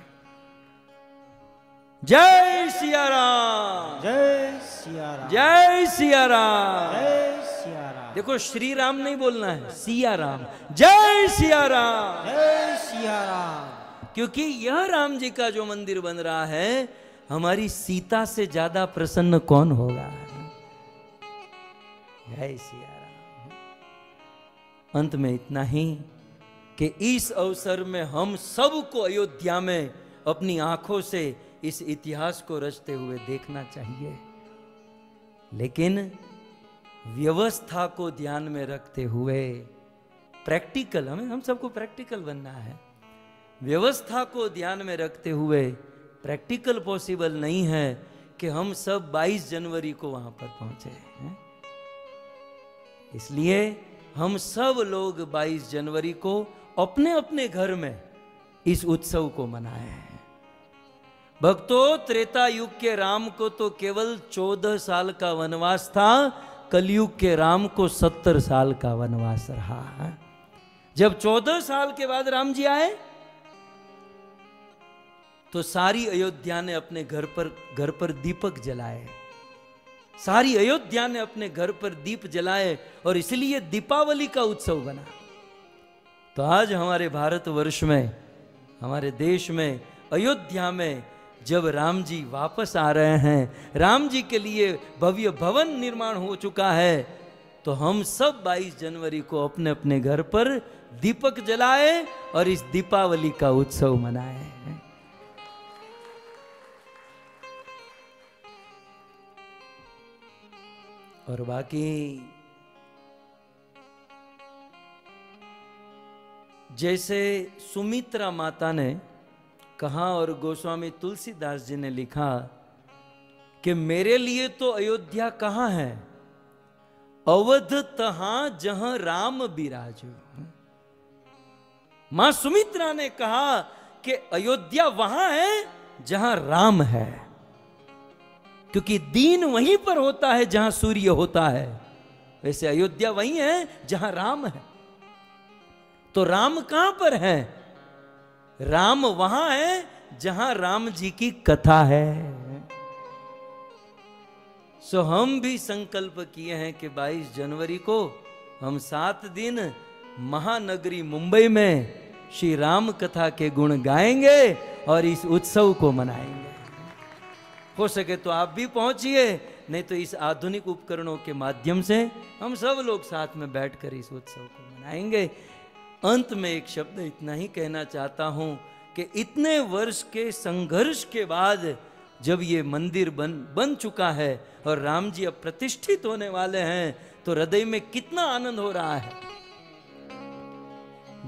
जय सिया राम जय सियाराम। जय सिया राम जय सिया राम देखो श्री राम नहीं बोलना है सिया राम जय सिया राम जय सिया राम क्योंकि यह राम जी का जो मंदिर बन रहा है हमारी सीता से ज़्यादा प्रसन्न कौन होगा? जय सिया राम अंत में इतना ही कि इस अवसर में हम सबको अयोध्या में अपनी आँखों से इस इतिहास को रचते हुए देखना चाहिए। लेकिन व्यवस्था को ध्यान में रखते हुए प्रैक्टिकल, हमें, हम सबको प्रैक्टिकल बनना है। व्यवस्था को ध्यान में रखते हुए प्रैक्टिकल पॉसिबल नहीं है कि हम सब 22 जनवरी को वहाँ पर पहुँचे। इसलिए हम सब लोग 22 जनवरी को अपने अपने घर में इस उत्सव को मनाए हैं। भक्तों त्रेता युग के राम को तो केवल चौदह साल का वनवास था, कलयुग के राम को सत्तर साल का वनवास रहा है। जब चौदह साल के बाद राम जी आए तो सारी अयोध्या ने अपने घर पर घर पर दीपक जलाए। सारी अयोध्या ने अपने घर पर दीप जलाए और इसलिए दीपावली का उत्सव बना। तो आज हमारे भारतवर्ष में, हमारे देश में, अयोध्या में जब राम जी वापस आ रहे हैं, राम जी के लिए भव्य भवन निर्माण हो चुका है तो हम सब 22 जनवरी को अपने अपने घर पर दीपक जलाए और इस दीपावली का उत्सव मनाए। और बाकी जैसे सुमित्रा माता ने कहा और गोस्वामी तुलसीदास जी ने लिखा कि मेरे लिए तो अयोध्या कहाँ है? अवध तहा जहाँ राम बिराजो माँ सुमित्रा ने कहा कि अयोध्या वहाँ है जहाँ राम है। क्योंकि दीन वहीं पर होता है जहाँ सूर्य होता है। वैसे अयोध्या वहीं है, जहाँ राम है। तो राम कहाँ पर है? राम वहाँ है, जहाँ राम जी की कथा है। सो हम भी संकल्प किए हैं कि 22 जनवरी को हम सात दिन महानगरी मुंबई में श्री राम कथा के गुण गाएँगे और इस उत्सव को मनाएँगे। हो सके तो आप भी पहुंचिए, नहीं तो इस आधुनिक उपकरणों के माध्यम से हम सब लोग साथ में बैठकर इस उत्सव को मनाएँगे। अंत में एक शब्द इतना ही कहना चाहता हूँ कि इतने वर्ष के संघर्ष के बाद जब ये मंदिर बन बन चुका है और राम जी अब प्रतिष्ठित होने वाले हैं तो हृदय में कितना आनंद हो रहा है।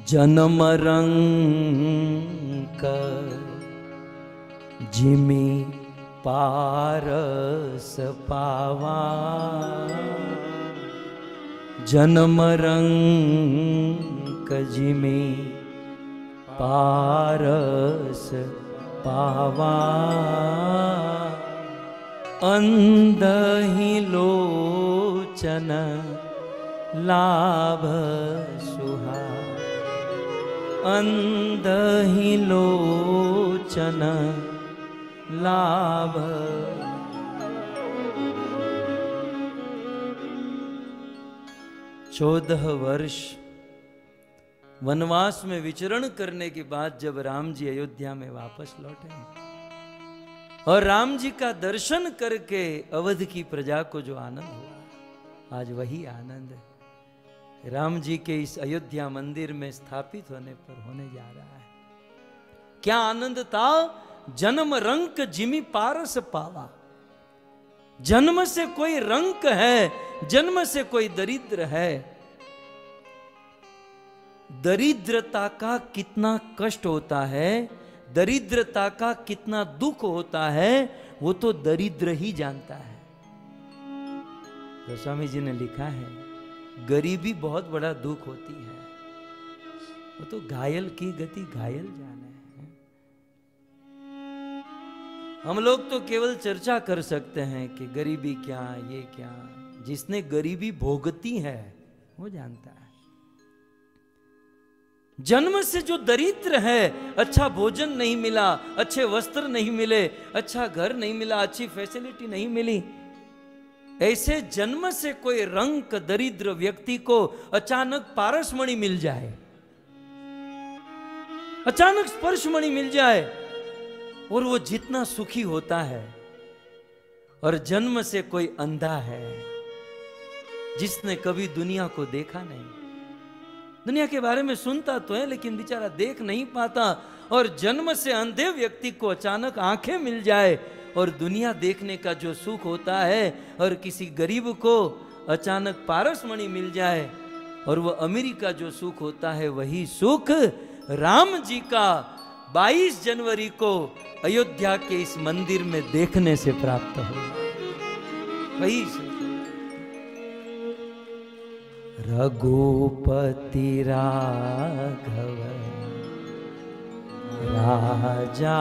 जन्म रंग जिमी पारस पावा। जन्म रंग जिमी पारस पावा। अंधहि लोचन लाभ सुहा। अंधहि लोचन लाभ। चौदह वर्ष वनवास में विचरण करने के बाद जब राम जी अयोध्या में वापस लौटे और राम जी का दर्शन करके अवध की प्रजा को जो आनंद हुआ, आज वही आनंद है। राम जी के इस अयोध्या मंदिर में स्थापित होने पर होने जा रहा है। क्या आनंद था? जन्म रंक जिमी पारस पावा। जन्म से कोई रंक है, जन्म से कोई दरिद्र है। दरिद्रता का कितना कष्ट होता है, दरिद्रता का कितना दुख होता है, वो तो दरिद्र ही जानता है। गोस्वामी जी ने लिखा है, गरीबी बहुत बड़ा दुख होती है। वो तो घायल की गति घायल जाने हम लोग तो केवल चर्चा कर सकते हैं कि गरीबी क्या, ये क्या। जिसने गरीबी भोगती है, वो जानता है। जन्म से जो दरिद्र है अच्छा भोजन नहीं मिला, अच्छे वस्त्र नहीं मिले अच्छा घर नहीं मिला, अच्छी फैसिलिटी नहीं मिली, ऐसे जन्म से कोई रंक दरिद्र व्यक्ति को अचानक पारसमणि मिल जाए, अचानक स्पर्शमणि मिल जाए और वो जितना सुखी होता है और जन्म से कोई अंधा है, जिसने कभी दुनिया को देखा नहीं। दुनिया के बारे में सुनता तो है, लेकिन बेचारा देख नहीं पाता और जन्म से अंधे व्यक्ति को अचानक आँखें मिल जाए और दुनिया देखने का जो सुख होता है और किसी गरीब को अचानक पारसमणि मिल जाए और वह अमीरी का जो सुख होता है, वही सुख राम जी का 22 जनवरी को अयोध्या के इस मंदिर में देखने से प्राप्त हो। रघुपति राघव राजा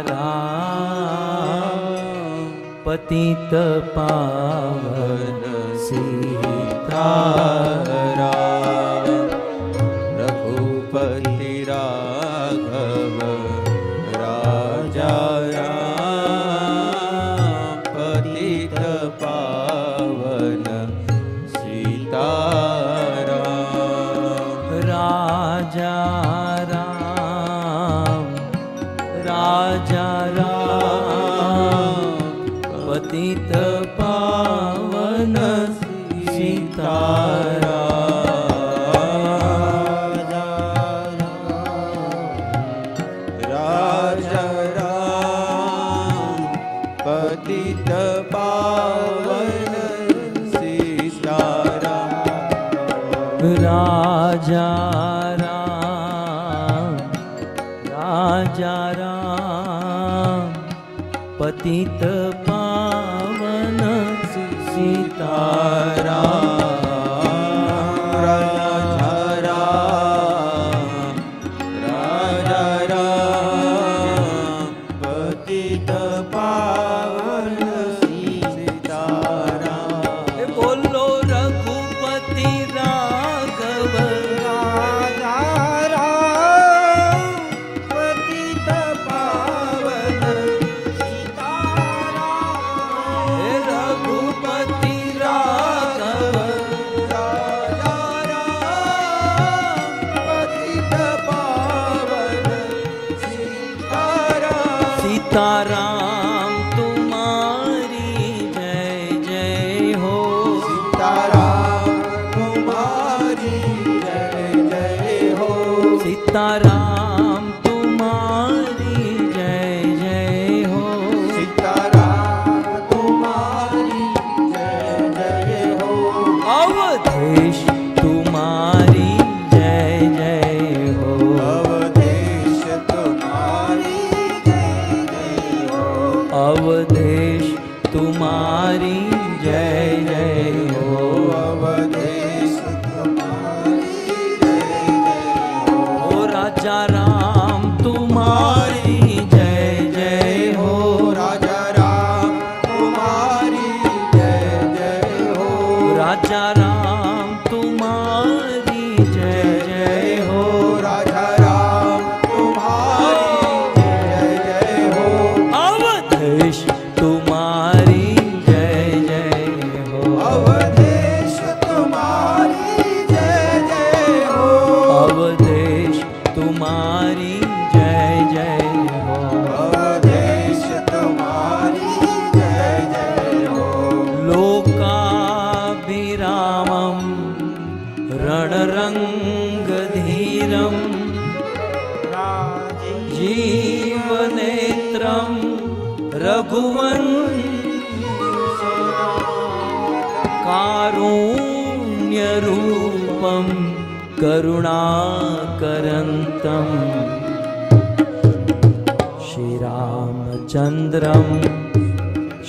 राम, पतित पावन सीता रघुपति ए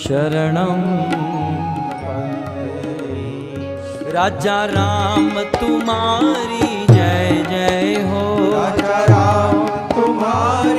शरणं राजा राम तुम्हारी जय जय हो। राजा राम तुम्हारी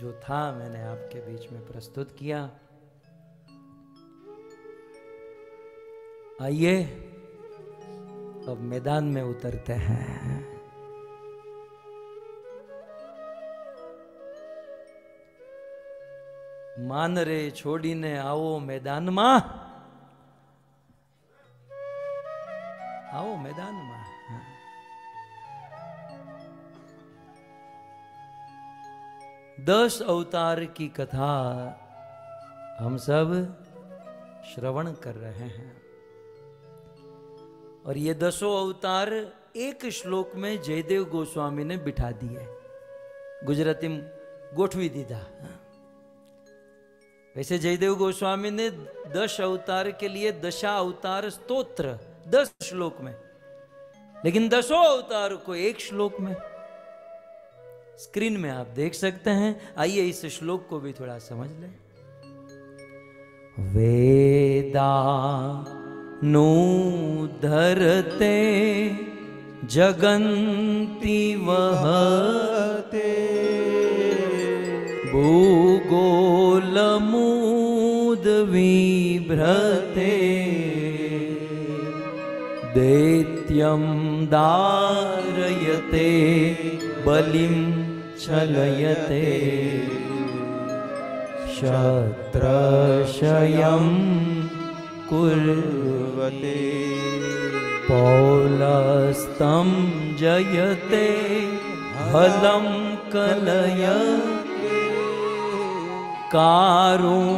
जो था मैंने आपके बीच में प्रस्तुत किया आइए अब मैदान में उतरते हैं માન રે છોડીને આવો મેદાનમાં આવો મેદાનમાં दस अवतार की कथा हम सब श्रवण कर रहे हैं। और ये दसों अवतार एक श्लोक में जयदेव गोस्वामी ने बिठा दिए। गुजराती गोठवी दीदा। वैसे जयदेव गोस्वामी ने दस अवतार के लिए दशा अवतार स्तोत्र दस श्लोक में, लेकिन दसों अवतार को एक श्लोक में स्क्रीन में आप देख सकते हैं। आइए इस श्लोक को भी थोड़ा समझ लें। वेदा नो धरते, जगन्ति वहते। भूगोलमूद विभ्रते। दैत्यं दारयते बलिं छलयते शत्रशयं कुर्वते। पौलस्तं जयते हलं कलय कारुण्यमातन्वते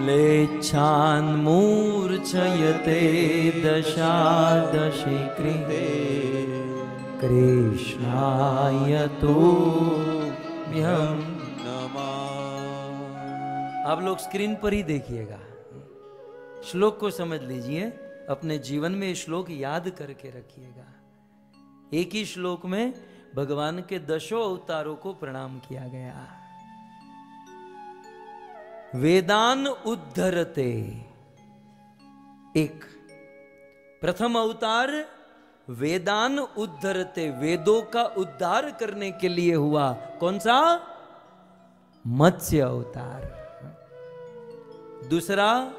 म्लेच्छान्मूर्छयते दशादशि कृते। कृष्णाय तुभ्यं आप लोग स्क्रीन पर ही देखिएगा। श्लोक को समझ लीजिए। अपने जीवन में श्लोक याद करके रखिएगा। एक ही श्लोक में भगवान के दशों अवतारों को प्रणाम किया गया। वेदान उद्धरते। एक, प्रथम अवतार वेदान उद्धरते, वेदों का उद्धार करने के लिए हुआ। कौन सा? मत्स्य अवतार। दूसरा,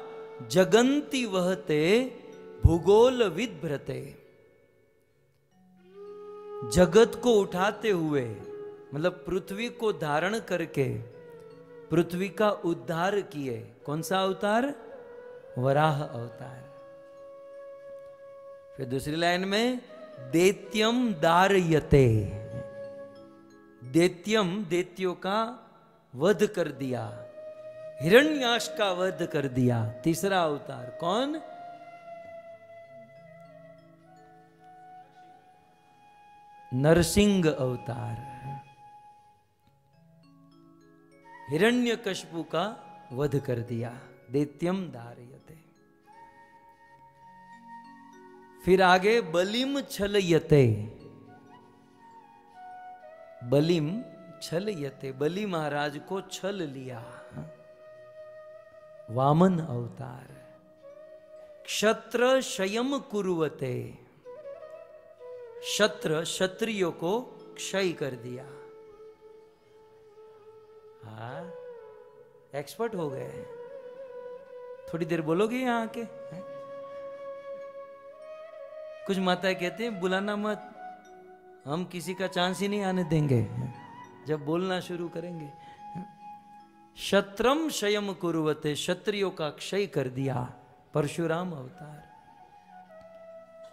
जगंती वहते, भूगोल विभ्रते। जगत को उठाते हुए मतलब पृथ्वी को धारण करके पृथ्वी का उद्धार किए। कौन सा अवतार? वराह अवतार। फिर दूसरी लाइन में दैत्यम दारयते। दैत्यम देत्यो का वध कर दिया। हिरण्याश का वध कर दिया। तीसरा अवतार कौन? नरसिंह अवतार। हिरण्यकश्यपु का वध कर दिया दैत्यम दारयते फिर आगे बलिम छलयते। बलिम छलयते, बलि महाराज को छल लिया। वामन अवतार, क्षत्र शयम कुरुवते। शत्र क्षत्रियो को क्षय कर दिया। हाँ? एक्सपर्ट हो गए थोड़ी देर बोलोगे यहाँ आके कुछ माताएँ कहते हैं, बुलाना मत, हम किसी का चांस ही नहीं आने देंगे। जब बोलना शुरू करेंगे शत्रम शयम कुरुवते, क्षत्रियो का क्षय कर दिया परशुराम अवतार।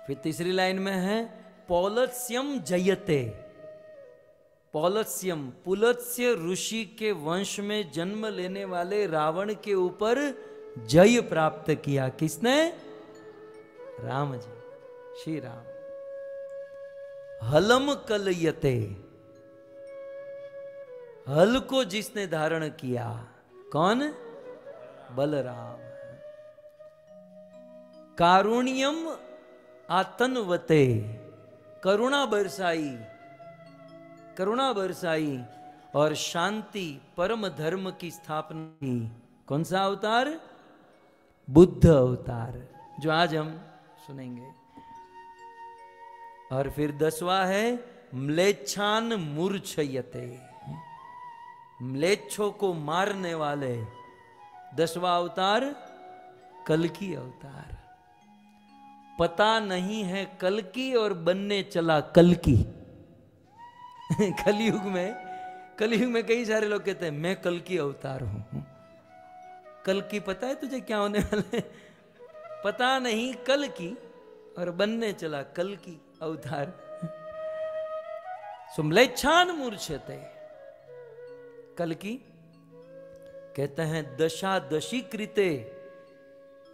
फिर तीसरी लाइन में है पौलत्स्यम जयते। पौलत्स्यम पुलत्स्य ऋषि के वंश में जन्म लेने वाले रावण के ऊपर जय प्राप्त किया किसने? राम जी श्री राम हलम कलयते। हल को जिसने धारण किया, कौन? बलराम। कारुण्यम आतनवते। करुणा बरसाई करुणा बरसाई और शांति परम धर्म की स्थापना की। कौन सा अवतार? बुद्ध अवतार, जो आज हम सुनेंगे। और फिर दसवा है, म्लेच्छान मूर्छयते। म्लेच्छों को मारने वाले दसवा अवतार, कल की अवतार। पता नहीं है कल की और बनने चला कल की। कलयुग में कलयुग में कई सारे लोग कहते हैं, मैं कल की अवतार हूँ। कल की पता है तुझे क्या होने वाले पता नहीं कल की, और बनने चला कल की अवतार। सुमलेच्छान मूर्छते। कल की कहते हैं दशा दशी कृते,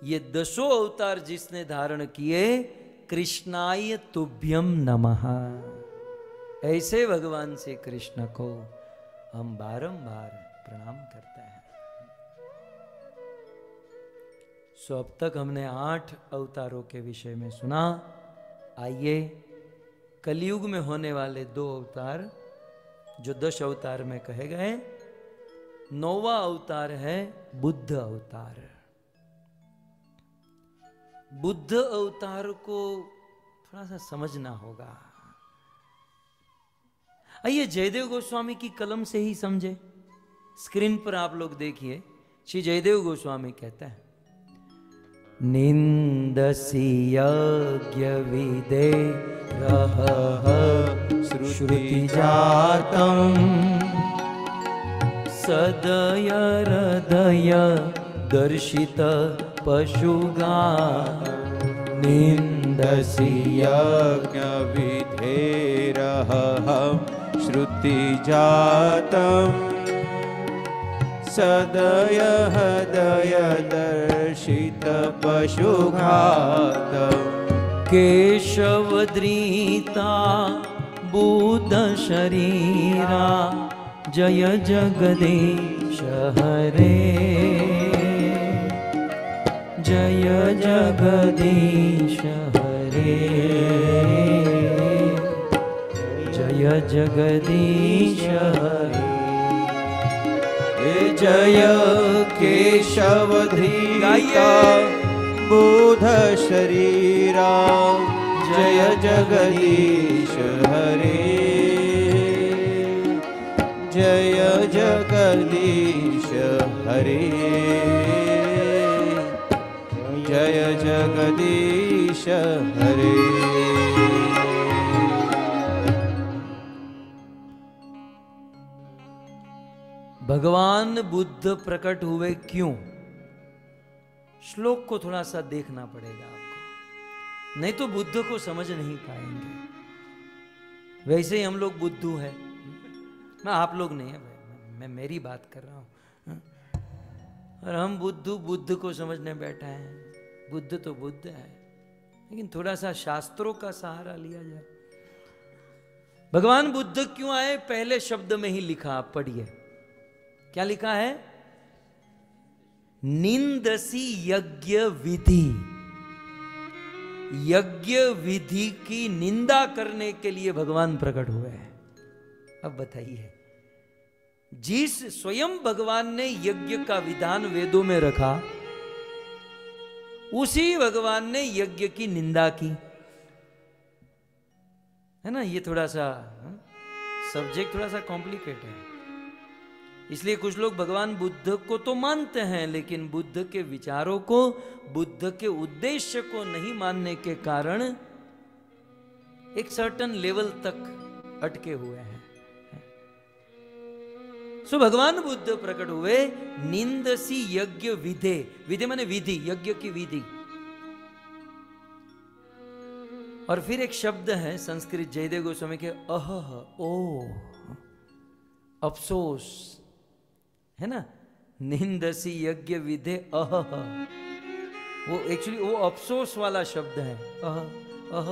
ये दसों अवतार जिसने धारण किए, कृष्णाय तुभ्यम नमः। ऐसे भगवान श्री कृष्ण को हम बारंबार प्रणाम करते हैं। सो अब तक हमने आठ अवतारों के विषय में सुना। आइए, कलयुग में होने वाले दो अवतार, जो दश अवतार में कहे गए, नौवा अवतार है बुद्ध अवतार। बुद्ध अवतार को थोड़ा सा समझना होगा। आइए जयदेव गोस्वामी की कलम से ही समझे। स्क्रीन पर आप लोग देखिए, श्री जयदेव गोस्वामी कहते हैं निंदसी यज्ञ विदे रह श्रुति जातम। सदय हृदय दर्शित पशुगा निंदसी यज्ञविधेरहं श्रुतिजातं सदय हृदय दर्शित पशुघातम्। केशवद्रीता बुध शरीरा जय जगदीश हरे। जय जगदीश हरे। जय जगदीश हरे। जय केशवधीता बुध शरीरा। जय जगदीश हरे। जय जगदीश हरे। जय जगदीश हरे। भगवान बुद्ध प्रकट हुए क्यों? श्लोक को थोड़ा सा देखना पड़ेगा आपको। नहीं तो बुद्ध को समझ नहीं पाएँगे। वैसे ही हम लोग बुद्धू है। मैं आप लोग नहीं है मैं, मेरी बात कर रहा हूँ। और हम बुद्धू बुद्ध को समझने बैठे हैं। बुद्ध तो बुद्ध है। लेकिन थोड़ा सा शास्त्रों का सहारा लिया जाए। भगवान बुद्ध क्यों आए? पहले शब्द में ही लिखा आप पढ़िए। क्या लिखा है? निंदसी यज्ञ विधि। यज्ञ विधि की निंदा करने के लिए भगवान प्रकट हुए हैं। अब बताइए, जिस स्वयं भगवान ने यज्ञ का विधान वेदों में रखा, उसी भगवान ने यज्ञ की निंदा की। है ना? ये थोड़ा सा सब्जेक्ट थोड़ा सा कॉम्प्लिकेटेड है। इसलिए कुछ लोग भगवान बुद्ध को तो मानते हैं, लेकिन बुद्ध के विचारों को, बुद्ध के उद्देश्य को नहीं मानने के कारण एक सर्टन लेवल तक अटके हुए हैं। सो भगवान बुद्ध प्रकट हुए निंदसी यज्ञ विधे। विधे माने विधि, यज्ञ की विधि। और फिर एक शब्द है संस्कृत जयदेव गोस्वामी के अह ओ, अफसोस। है ना? निंदसी यज्ञ विधे अह वो एक्चुअली वो अफसोस वाला शब्द है। अह अह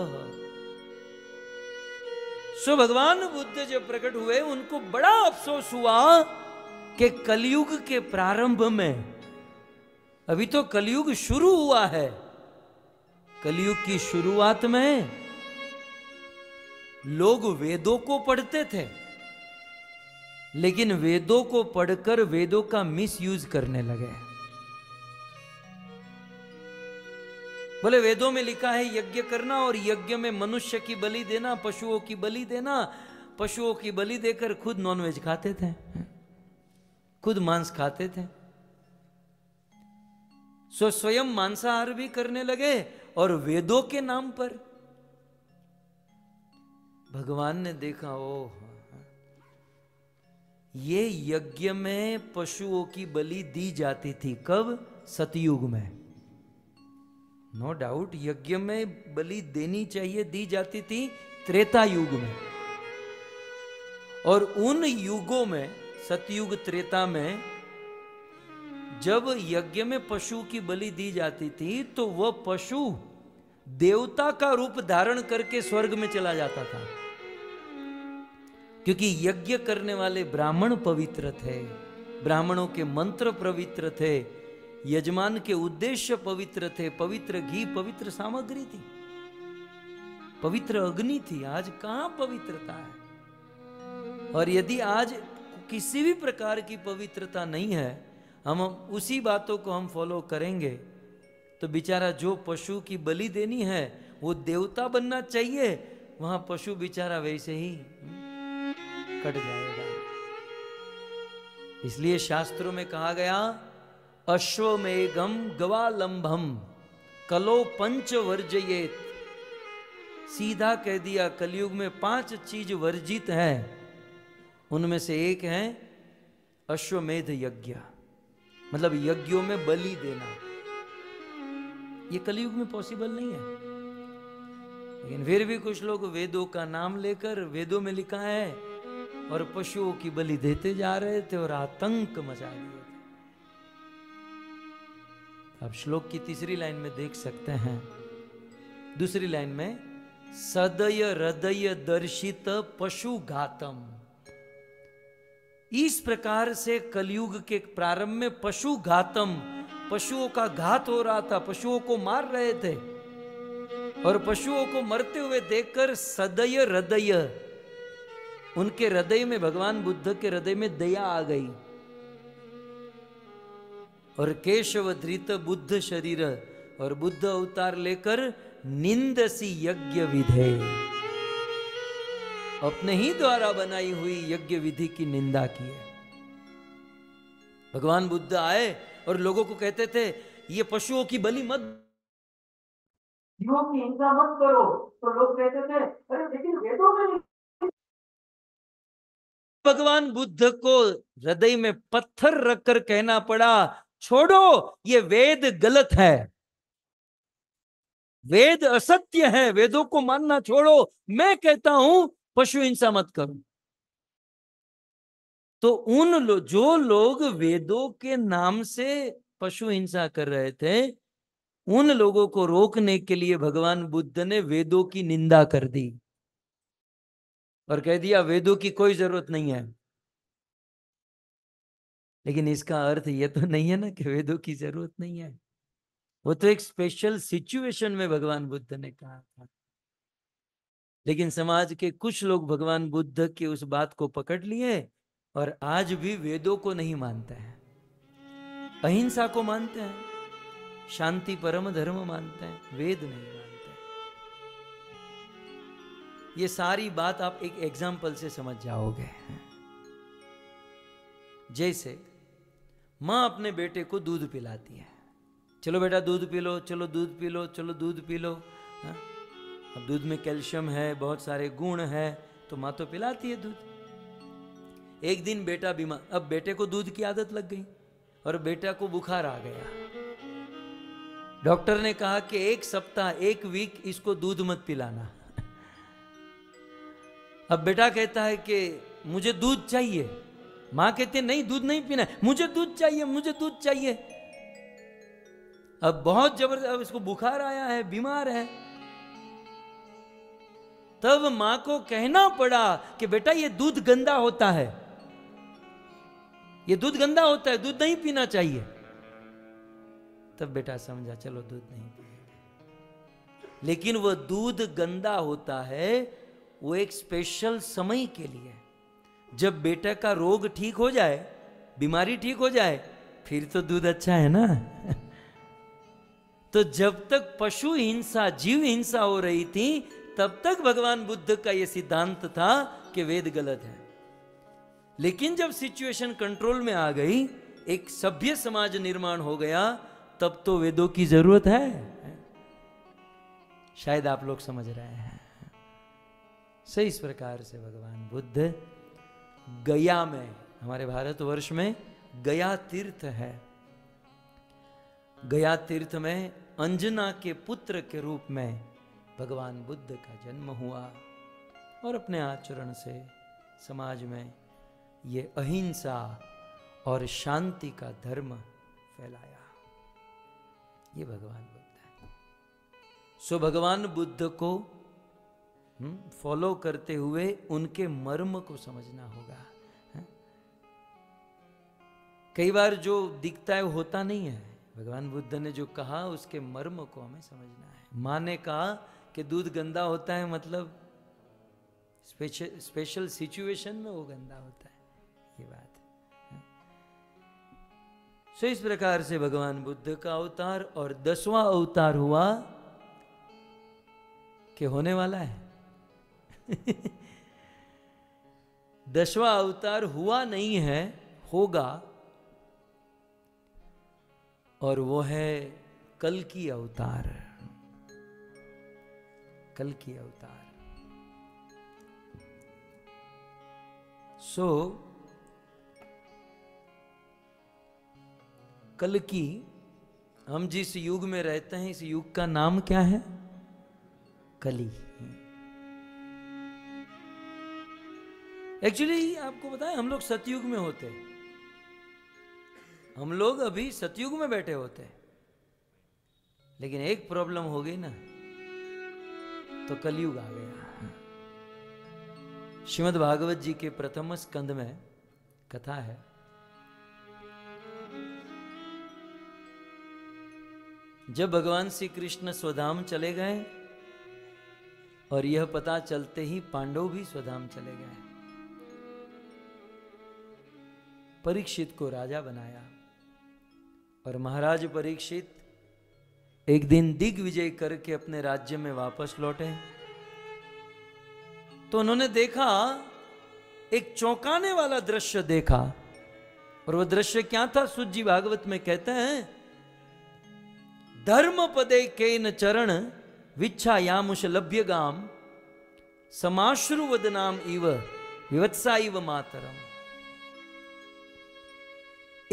सो भगवान बुद्ध जब प्रकट हुए, उनको बड़ा अफसोस हुआ कि कलयुग के प्रारंभ में, अभी तो कलयुग शुरू हुआ है। कलयुग की शुरुआत में लोग वेदों को पढ़ते थे। लेकिन वेदों को पढ़कर वेदों का मिस यूज़ करने लगे। बोले, वेदों में लिखा है यज्ञ करना और यज्ञ में मनुष्य की बलि देना, पशुओं की बलि देना। पशुओं की बलि देकर खुद नॉनवेज खाते थे। खुद मांस खाते थे। सो स्वयं मांसाहार भी करने लगे और वेदों के नाम पर। भगवान ने देखा ओ ये यज्ञ में पशुओं की बलि दी जाती थी। कब? सतयुग में। नो डाउट यज्ञ में बलि देनी चाहिए, दी जाती थी त्रेता युग में। और उन युगों में, सतयुग त्रेता में, जब यज्ञ में पशु की बलि दी जाती थी तो वह पशु देवता का रूप धारण करके स्वर्ग में चला जाता था। क्योंकि यज्ञ करने वाले ब्राह्मण पवित्र थे, ब्राह्मणों के मंत्र पवित्र थे, यजमान के उद्देश्य पवित्र थे, पवित्र घी, पवित्र सामग्री थी। पवित्र अग्नि थी, आज कहाँ पवित्रता है? और यदि आज किसी भी प्रकार की पवित्रता नहीं है, हम उसी बातों को हम फॉलो करेंगे तो बेचारा जो पशु की बलि देनी है, वो देवता बनना चाहिए, वहाँ पशु बेचारा वैसे ही कट जाएगा। इसलिए शास्त्रों में कहा गया अश्वमेघम गवालंभम कलो पंच वर्जयेत सीधा कह दिया, कलयुग में पाँच चीज़ वर्जित है, उनमें से एक है अश्वमेध यज्ञ। मतलब यज्ञों में बलि देना। ये कलयुग में पॉसिबल नहीं है। लेकिन फिर भी कुछ लोग वेदों का नाम लेकर, वेदों में लिखा है और पशुओं की बलि देते जा रहे थे और आतंक मचा दिए थे। अब श्लोक की तीसरी लाइन में देख सकते हैं। दूसरी लाइन में, सदय हृदय दर्शित पशु घातम। इस प्रकार से कलयुग के प्रारंभ में पशु घातम, पशुओं का घात हो रहा था, पशुओं को मार रहे थे। और पशुओं को मरते हुए देखकर सदय हृदय उनके हृदय में, भगवान बुद्ध के हृदय में दया आ गई। और केशव धृत बुद्ध शरीर और बुद्ध अवतार लेकर निंदसी यज्ञ विधे। अपने ही द्वारा बनाई हुई यज्ञ विधि की निंदा की है। भगवान बुद्ध आए और लोगों को कहते थे, ये पशुओं की बलि मत जीवों की हिंसा मत करो। तो लोग कहते थे, अरे लेकिन वेदों में भगवान बुद्ध को हृदय में पत्थर रखकर कहना पड़ा छोड़ो ये वेद गलत है। वेद असत्य है वेदों को मानना छोड़ो। मैं कहता हूँ पशु हिंसा मत करो। तो उन लो, जो लोग वेदों के नाम से पशु हिंसा कर रहे थे उन लोगों को रोकने के लिए भगवान बुद्ध ने वेदों की निंदा कर दी। और कह दिया, वेदों की कोई ज़रूरत नहीं है। लेकिन इसका अर्थ यह तो नहीं है ना कि वेदों की ज़रूरत नहीं है। वो तो एक स्पेशल सिचुएशन में भगवान बुद्ध ने कहा था। लेकिन समाज के कुछ लोग भगवान बुद्ध की उस बात को पकड़ लिए और आज भी वेदों को नहीं मानते हैं। अहिंसा को मानते हैं, शांति परम धर्म मानते हैं, वेद नहीं मानते। ये सारी बात आप एक एग्ज़ाम्पल से समझ जाओगे। जैसे, माँ अपने बेटे को दूध पिलाती है। चलो बेटा, दूध पी लो, चलो दूध पी लो, चलो दूध पी लो। हा? अब दूध में कैल्शियम है, बहुत सारे गुण है तो माँ तो पिलाती है दूध। एक दिन बेटा बीमार अब बेटे को दूध की आदत लग गई और बेटा को बुखार आ गया। डॉक्टर ने कहा कि एक सप्ताह, एक वीक इसको दूध मत पिलाना। अब बेटा कहता है कि मुझे दूध चाहिए। माँ कहती है, नहीं, दूध नहीं पीना मुझे दूध चाहिए, मुझे दूध चाहिए। अब बहुत ज़बरदस्त, अब इसको बुखार आया है, बीमार है। तब माँ को कहना पड़ा कि बेटा, ये दूध गंदा होता है। ये दूध गंदा होता है, दूध नहीं पीना चाहिए। तब बेटा समझा, चलो, दूध नहीं पिएगा। लेकिन वह दूध गंदा होता है वो एक स्पेशल समय के लिए है। जब बेटा का रोग ठीक हो जाए, बीमारी ठीक हो जाए, फिर तो दूध अच्छा है ना? तो जब तक पशु हिंसा, जीव हिंसा हो रही थी, तब तक भगवान बुद्ध का यह सिद्धांत था कि वेद गलत है। लेकिन जब सिचुएशन कंट्रोल में आ गई, एक सभ्य समाज निर्माण हो गया, तब तो वेदों की ज़रूरत है। शायद आप लोग समझ रहे हैं। सही इस प्रकार से भगवान बुद्ध गया में, हमारे भारतवर्ष में गया तीर्थ है। गया तीर्थ में अंजना के पुत्र के रूप में भगवान बुद्ध का जन्म हुआ और अपने आचरण से समाज में ये अहिंसा और शांति का धर्म फैलाया। ये भगवान बुद्ध है। सो भगवान बुद्ध को फॉलो करते हुए उनके मर्म को समझना होगा? कई बार जो दिखता है वो होता नहीं है। भगवान बुद्ध ने जो कहा, उसके मर्म को हमें समझना है। माँ ने कहा कि दूध गंदा होता है मतलब स्पेशल स्पेशल सिचुएशन में वो गंदा होता है। ये बात सो इस प्रकार से भगवान बुद्ध का अवतार और दसवां अवतार हुआ कि होने वाला है। दसवां अवतार हुआ नहीं है होगा। और वो है कल की अवतार। कल की अवतार। सो so, कल की हम जिस युग में रहते हैं इस युग का नाम क्या है? कली। एक्चुअली आपको बताएँ हम लोग सतयुग में होते हैं। हम लोग अभी सतयुग में बैठे होते हैं। लेकिन एक प्रॉब्लम हो गई ना तो कलयुग आ गया। श्रीमद भागवत जी के प्रथम स्कंद में कथा है, जब भगवान श्री कृष्ण स्वधाम चले गए, और यह पता चलते ही पांडव भी स्वधाम चले गए। परीक्षित को राजा बनाया। और महाराज परीक्षित एक दिन दिग्विजय करके अपने राज्य में वापस लौटे। तो उन्होंने देखा, एक चौंकाने वाला दृश्य देखा। और वह दृश्य क्या था, सुजी भागवत में कहते हैं धर्म पदे केन चरण विच्छा यामुष लभ्य गाम समाश्रु वदनाम इव विवत्सा इव मातरम।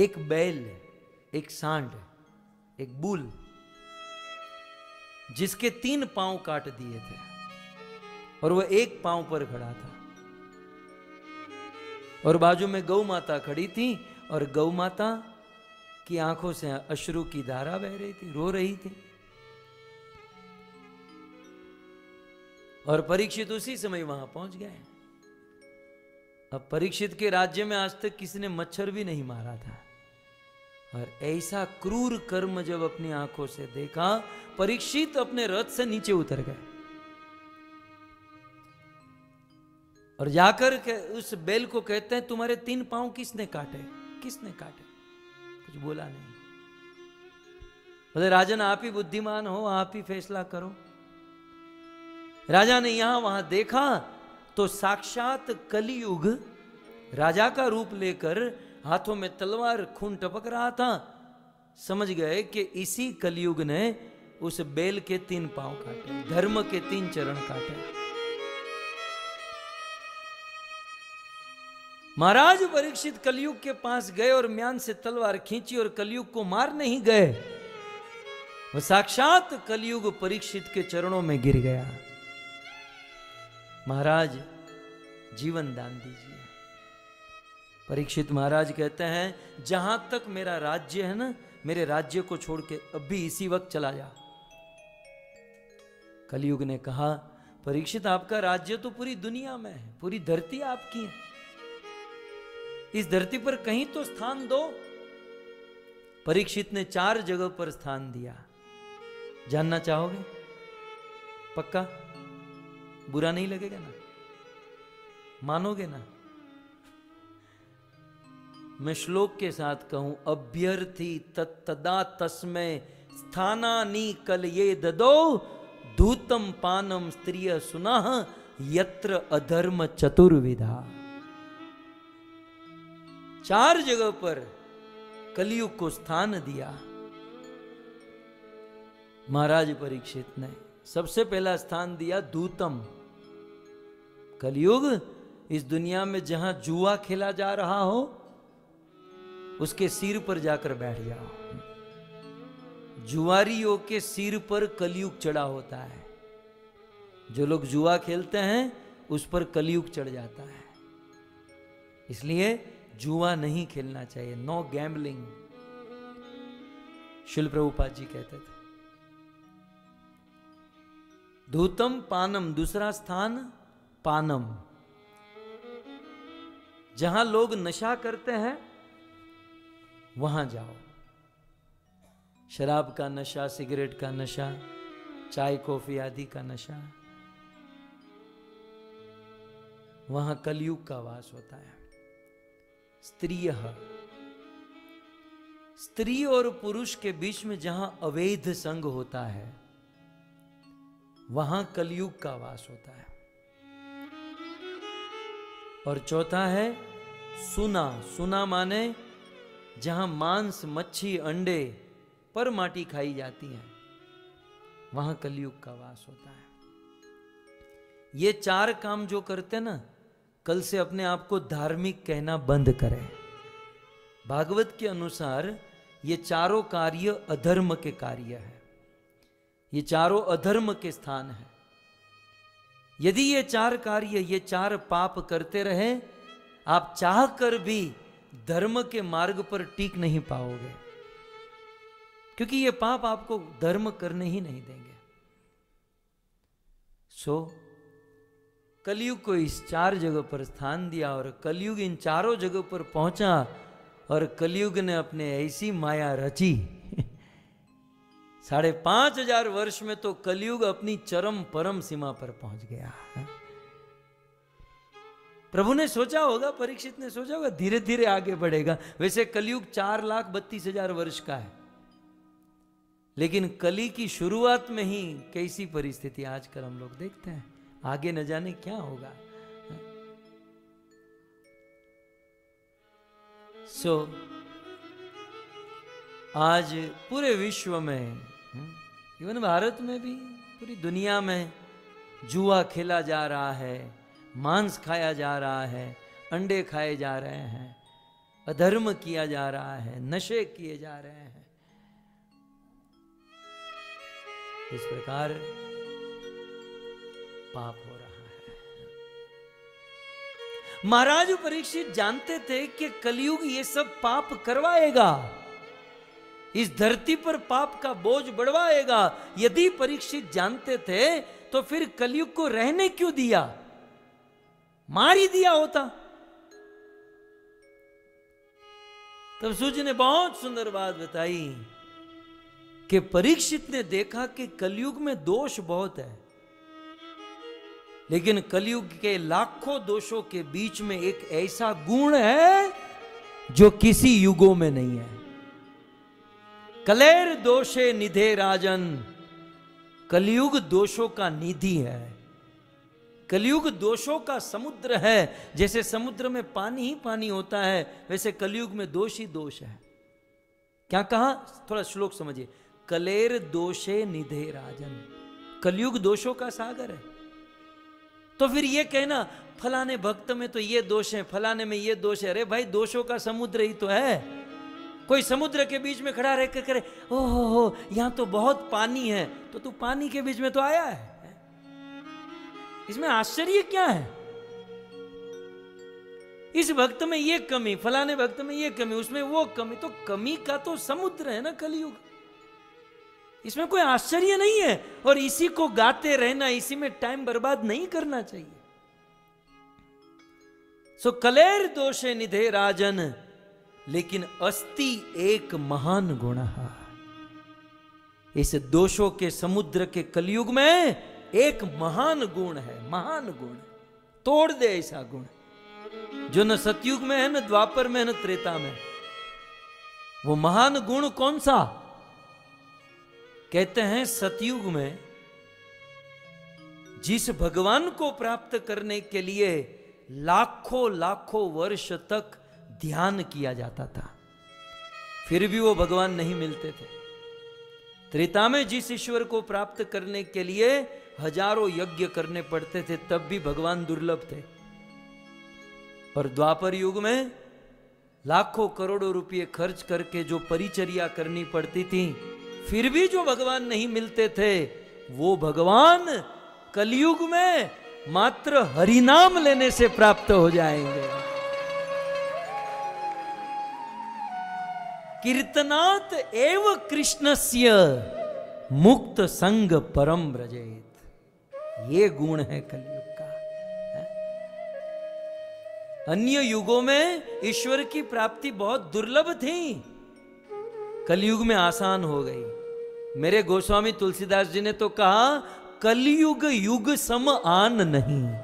एक बैल एक सांड एक बुल, जिसके तीन पाँव काट दिए थे और वह एक पाँव पर खड़ा था। और बाजू में गौ माता खड़ी थी और गौ माता की आँखों से अश्रु की धारा बह रही थी, रो रही थी। और परीक्षित उसी समय वहाँ पहुँच गए। अब परीक्षित के राज्य में आज तक किसी ने मच्छर भी नहीं मारा था। और ऐसा क्रूर कर्म जब अपनी आँखों से देखा, परीक्षित अपने रथ से नीचे उतर गए। और जाकर के उस बैल को कहते हैं, तुम्हारे तीन पाँव किसने काटे? किसने काटे? कुछ बोला नहीं। बोले, राजन, आप ही बुद्धिमान हो, आप ही फैसला करो। राजा ने यहाँ वहाँ देखा तो साक्षात कलियुग राजा का रूप लेकर हाथों में तलवार, खून टपक रहा था। समझ गए कि इसी कलयुग ने उस बेल के तीन पाँव काटे, धर्म के तीन चरण काटे। महाराज परीक्षित कलयुग के पास गए और म्यान से तलवार खींची और कलयुग को मार नहीं गए। वो साक्षात कलयुग परीक्षित के चरणों में गिर गया। महाराज, जीवन दान दीजिए। परीक्षित महाराज कहते हैं, जहाँ तक मेरा राज्य है ना, मेरे राज्य को छोड़ के अभी इसी वक्त चला जा। कलयुग ने कहा, परीक्षित, आपका राज्य तो पूरी दुनिया में है, पूरी धरती आपकी है। इस धरती पर कहीं तो स्थान दो। परीक्षित ने चार जगह पर स्थान दिया। जानना चाहोगे? पक्का? बुरा नहीं लगेगा ना? मानोगे ना? मैं श्लोक के साथ कहूँ, अभ्यर्थी तत्तदा तस्मय स्थानानी कल ये ददो, धूतम पानम स्त्रिय सुनः, यत्र अधर्म चतुर्विधा। चार जगह पर कलयुग को स्थान दिया। महाराज परीक्षित ने सबसे पहला स्थान दिया दूतम कलयुग, इस दुनिया में जहाँ जुआ खेला जा रहा हो उसके सिर पर जाकर बैठ जाओ जुआरियों के सिर पर कलयुग चढ़ा होता है। जो लोग जुआ खेलते हैं, उस पर कलयुग चढ़ जाता है। इसलिए जुआ नहीं खेलना चाहिए नो गैम्बलिंग शिल प्रभुपाद जी कहते थे। धूतम पानम, दूसरा स्थान पानम। जहाँ लोग नशा करते हैं वहाँ जाओ। शराब का नशा, सिगरेट का नशा, चाय, कॉफ़ी आदि का नशा। वहाँ कलयुग का वास होता है। स्त्रीय, स्त्री और पुरुष के बीच में जहाँ अवैध संग होता है, वहाँ कलयुग का वास होता है। और चौथा है, सुना। सुना माने जहाँ मांस, मच्छी, अंडे पर माटी खाई जाती है, वहाँ कलयुग का वास होता है। ये चार काम जो करते ना, कल से अपने आप को धार्मिक कहना बंद करें। भागवत के अनुसार ये चारों कार्य अधर्म के कार्य है। ये चारों अधर्म के स्थान है। यदि ये चार कार्य, ये चार पाप करते रहे, आप चाह कर भी धर्म के मार्ग पर टीक नहीं पाओगे। क्योंकि ये पाप आपको धर्म करने ही नहीं देंगे। सो so, कलयुग को इस चार जगह पर स्थान दिया और कलयुग इन चारों जगह पर पहुँचा और कलयुग ने अपने ऐसी माया रची। साढ़े पाँच हज़ार वर्ष में तो कलयुग अपनी चरम परम सीमा पर पहुँच गया प्रभु ने सोचा होगा परीक्षित ने सोचा होगा धीरे धीरे आगे बढ़ेगा। वैसे कलयुग चार लाख बत्तीस हज़ार वर्ष का है। लेकिन कली की शुरुआत में ही कैसी परिस्थिति आजकल हम लोग देखते हैं। आगे न जाने क्या होगा। सो so, आज पूरे विश्व में इवन भारत में भी पूरी दुनिया में जुआ खेला जा रहा है। मांस खाया जा रहा है, अंडे खाए जा रहे हैं, अधर्म किया जा रहा है, नशे किए जा रहे हैं। इस प्रकार पाप हो रहा है। महाराज परीक्षित जानते थे कि कलयुग ये सब पाप करवाएगा। इस धरती पर पाप का बोझ बढ़वाएगा। यदि परीक्षित जानते थे तो फिर कलयुग को रहने क्यों दिया? मार ही दिया होता। तब सूर्य ने बहुत सुंदर बात बताई कि परीक्षित ने देखा कि कलयुग में दोष बहुत है, लेकिन कलयुग के लाखों दोषों के बीच में एक ऐसा गुण है जो किसी युगों में नहीं है। कलेर दोषे निधे राजन, कलयुग दोषों का निधि है। कलयुग दोषों का समुद्र है। जैसे समुद्र में पानी ही पानी होता है, वैसे कलयुग में दोष ही दोष है। क्या कहा? थोड़ा श्लोक समझिए। कलेर दोषे निधे राजन। कलयुग दोषों का सागर है। तो फिर ये कहना, फलाने भक्त में तो ये दोष है, फलाने में ये दोष है। अरे भाई, दोषों का समुद्र ही तो है। कोई समुद्र के बीच में खड़ा रहकर करे ओहो हो यहाँ तो बहुत पानी है। तो तू पानी के बीच में तो आया है। इसमें आश्चर्य क्या है? इस भक्त में ये कमी, फलाने भक्त में ये कमी, उसमें वो कमी तो कमी का तो समुद्र है ना कलयुग। इसमें कोई आश्चर्य नहीं है और इसी को गाते रहना, इसी में टाइम बर्बाद नहीं करना चाहिए। सो कलेर दोषे निधे राजन, लेकिन अस्ति एक महान गुण इस दोषों के समुद्र के कलयुग में एक महान गुण है, महान गुण। तोड़ दे ऐसा गुण। जो न सतयुग में है, न द्वापर में न त्रेता में वो महान गुण कौन सा? कहते हैं सतयुग में जिस भगवान को प्राप्त करने के लिए लाखों लाखों वर्ष तक ध्यान किया जाता था, फिर भी वो भगवान नहीं मिलते थे। त्रेता में जिस ईश्वर को प्राप्त करने के लिए हज़ारों यज्ञ करने पड़ते थे, तब भी भगवान दुर्लभ थे। और द्वापर युग में लाखों करोड़ों रुपये खर्च करके जो परिचर्या करनी पड़ती थी, फिर भी जो भगवान नहीं मिलते थे, वो भगवान कलयुग में मात्र हरिनाम लेने से प्राप्त हो जाएँगे। कीर्तनात् एव कृष्णस्य मुक्त संग परम ब्रजेत ये गुण है कलयुग का, है? अन्य युगों में ईश्वर की प्राप्ति बहुत दुर्लभ थी। कलयुग में आसान हो गई। मेरे गोस्वामी तुलसीदास जी ने तो कहा, कलयुग युग सम आन नहीं।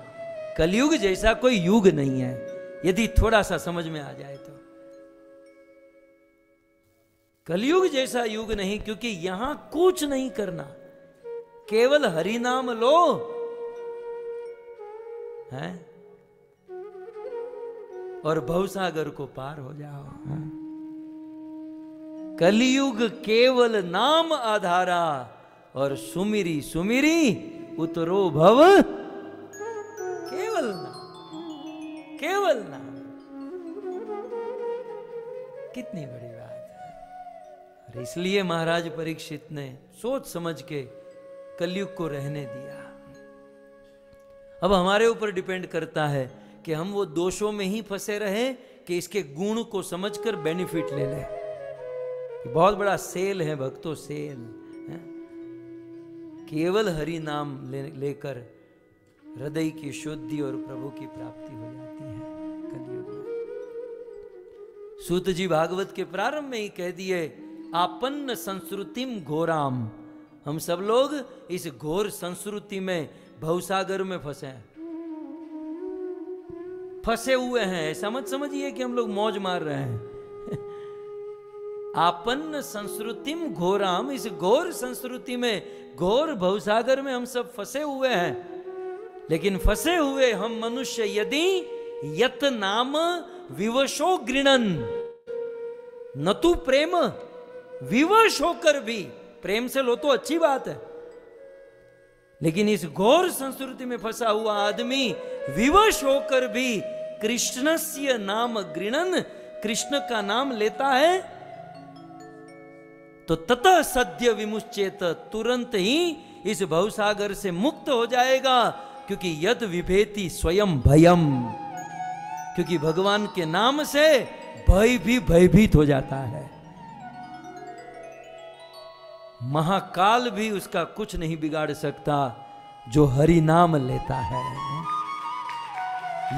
कलयुग जैसा कोई युग नहीं है। यदि थोड़ा सा समझ में आ जाए तो। कलयुग जैसा युग नहीं, क्योंकि यहाँ कुछ नहीं करना। केवल हरि नाम लो। है? और भवसागर को पार हो जाओ। हैं? कलयुग केवल नाम आधारा और सुमिरी सुमिरी उतरो भव केवल नाम। केवल नाम। कितनी बड़ी बात है। और इसलिए महाराज परीक्षित ने सोच समझ के कलयुग को रहने दिया। अब हमारे ऊपर डिपेंड करता है कि हम वो दोषों में ही फंसे रहे कि इसके गुण को समझकर बेनिफिट ले लें। बहुत बड़ा सेल है भक्तों सेल है? केवल हरि नाम ले, लेकर हृदय की शुद्धि और प्रभु की प्राप्ति हो जाती है कलयुग में। सूत जी भागवत के प्रारंभ में ही कह दिए आपन्न संस्कृतिम घोराम। हम सब लोग इस घोर संस्कृति में भवसागर में फंसे हैं। फंसे हुए हैं। समझ समझिए कि हम लोग मौज मार रहे हैं। आपन्न संस्कृतिम घोराम, इस घोर संस्कृति में, घोर भवसागर में हम सब फंसे हुए हैं। लेकिन फंसे हुए हम मनुष्य यदि यत नाम विवशो गृणन। न तू प्रेम, विवश होकर भी प्रेम से लो तो अच्छी बात है। लेकिन इस घोर संस्कृति में फंसा हुआ आदमी विवश होकर भी कृष्णस्य नाम गृणन, कृष्ण का नाम लेता है तो ततः सद्य विमुचेत तुरंत ही इस भवसागर से मुक्त हो जाएगा, क्योंकि यद विभेति स्वयं भयम। क्योंकि भगवान के नाम से भय भी भयभीत हो जाता है। महाकाल भी उसका कुछ नहीं बिगाड़ सकता, जो हरि नाम लेता है।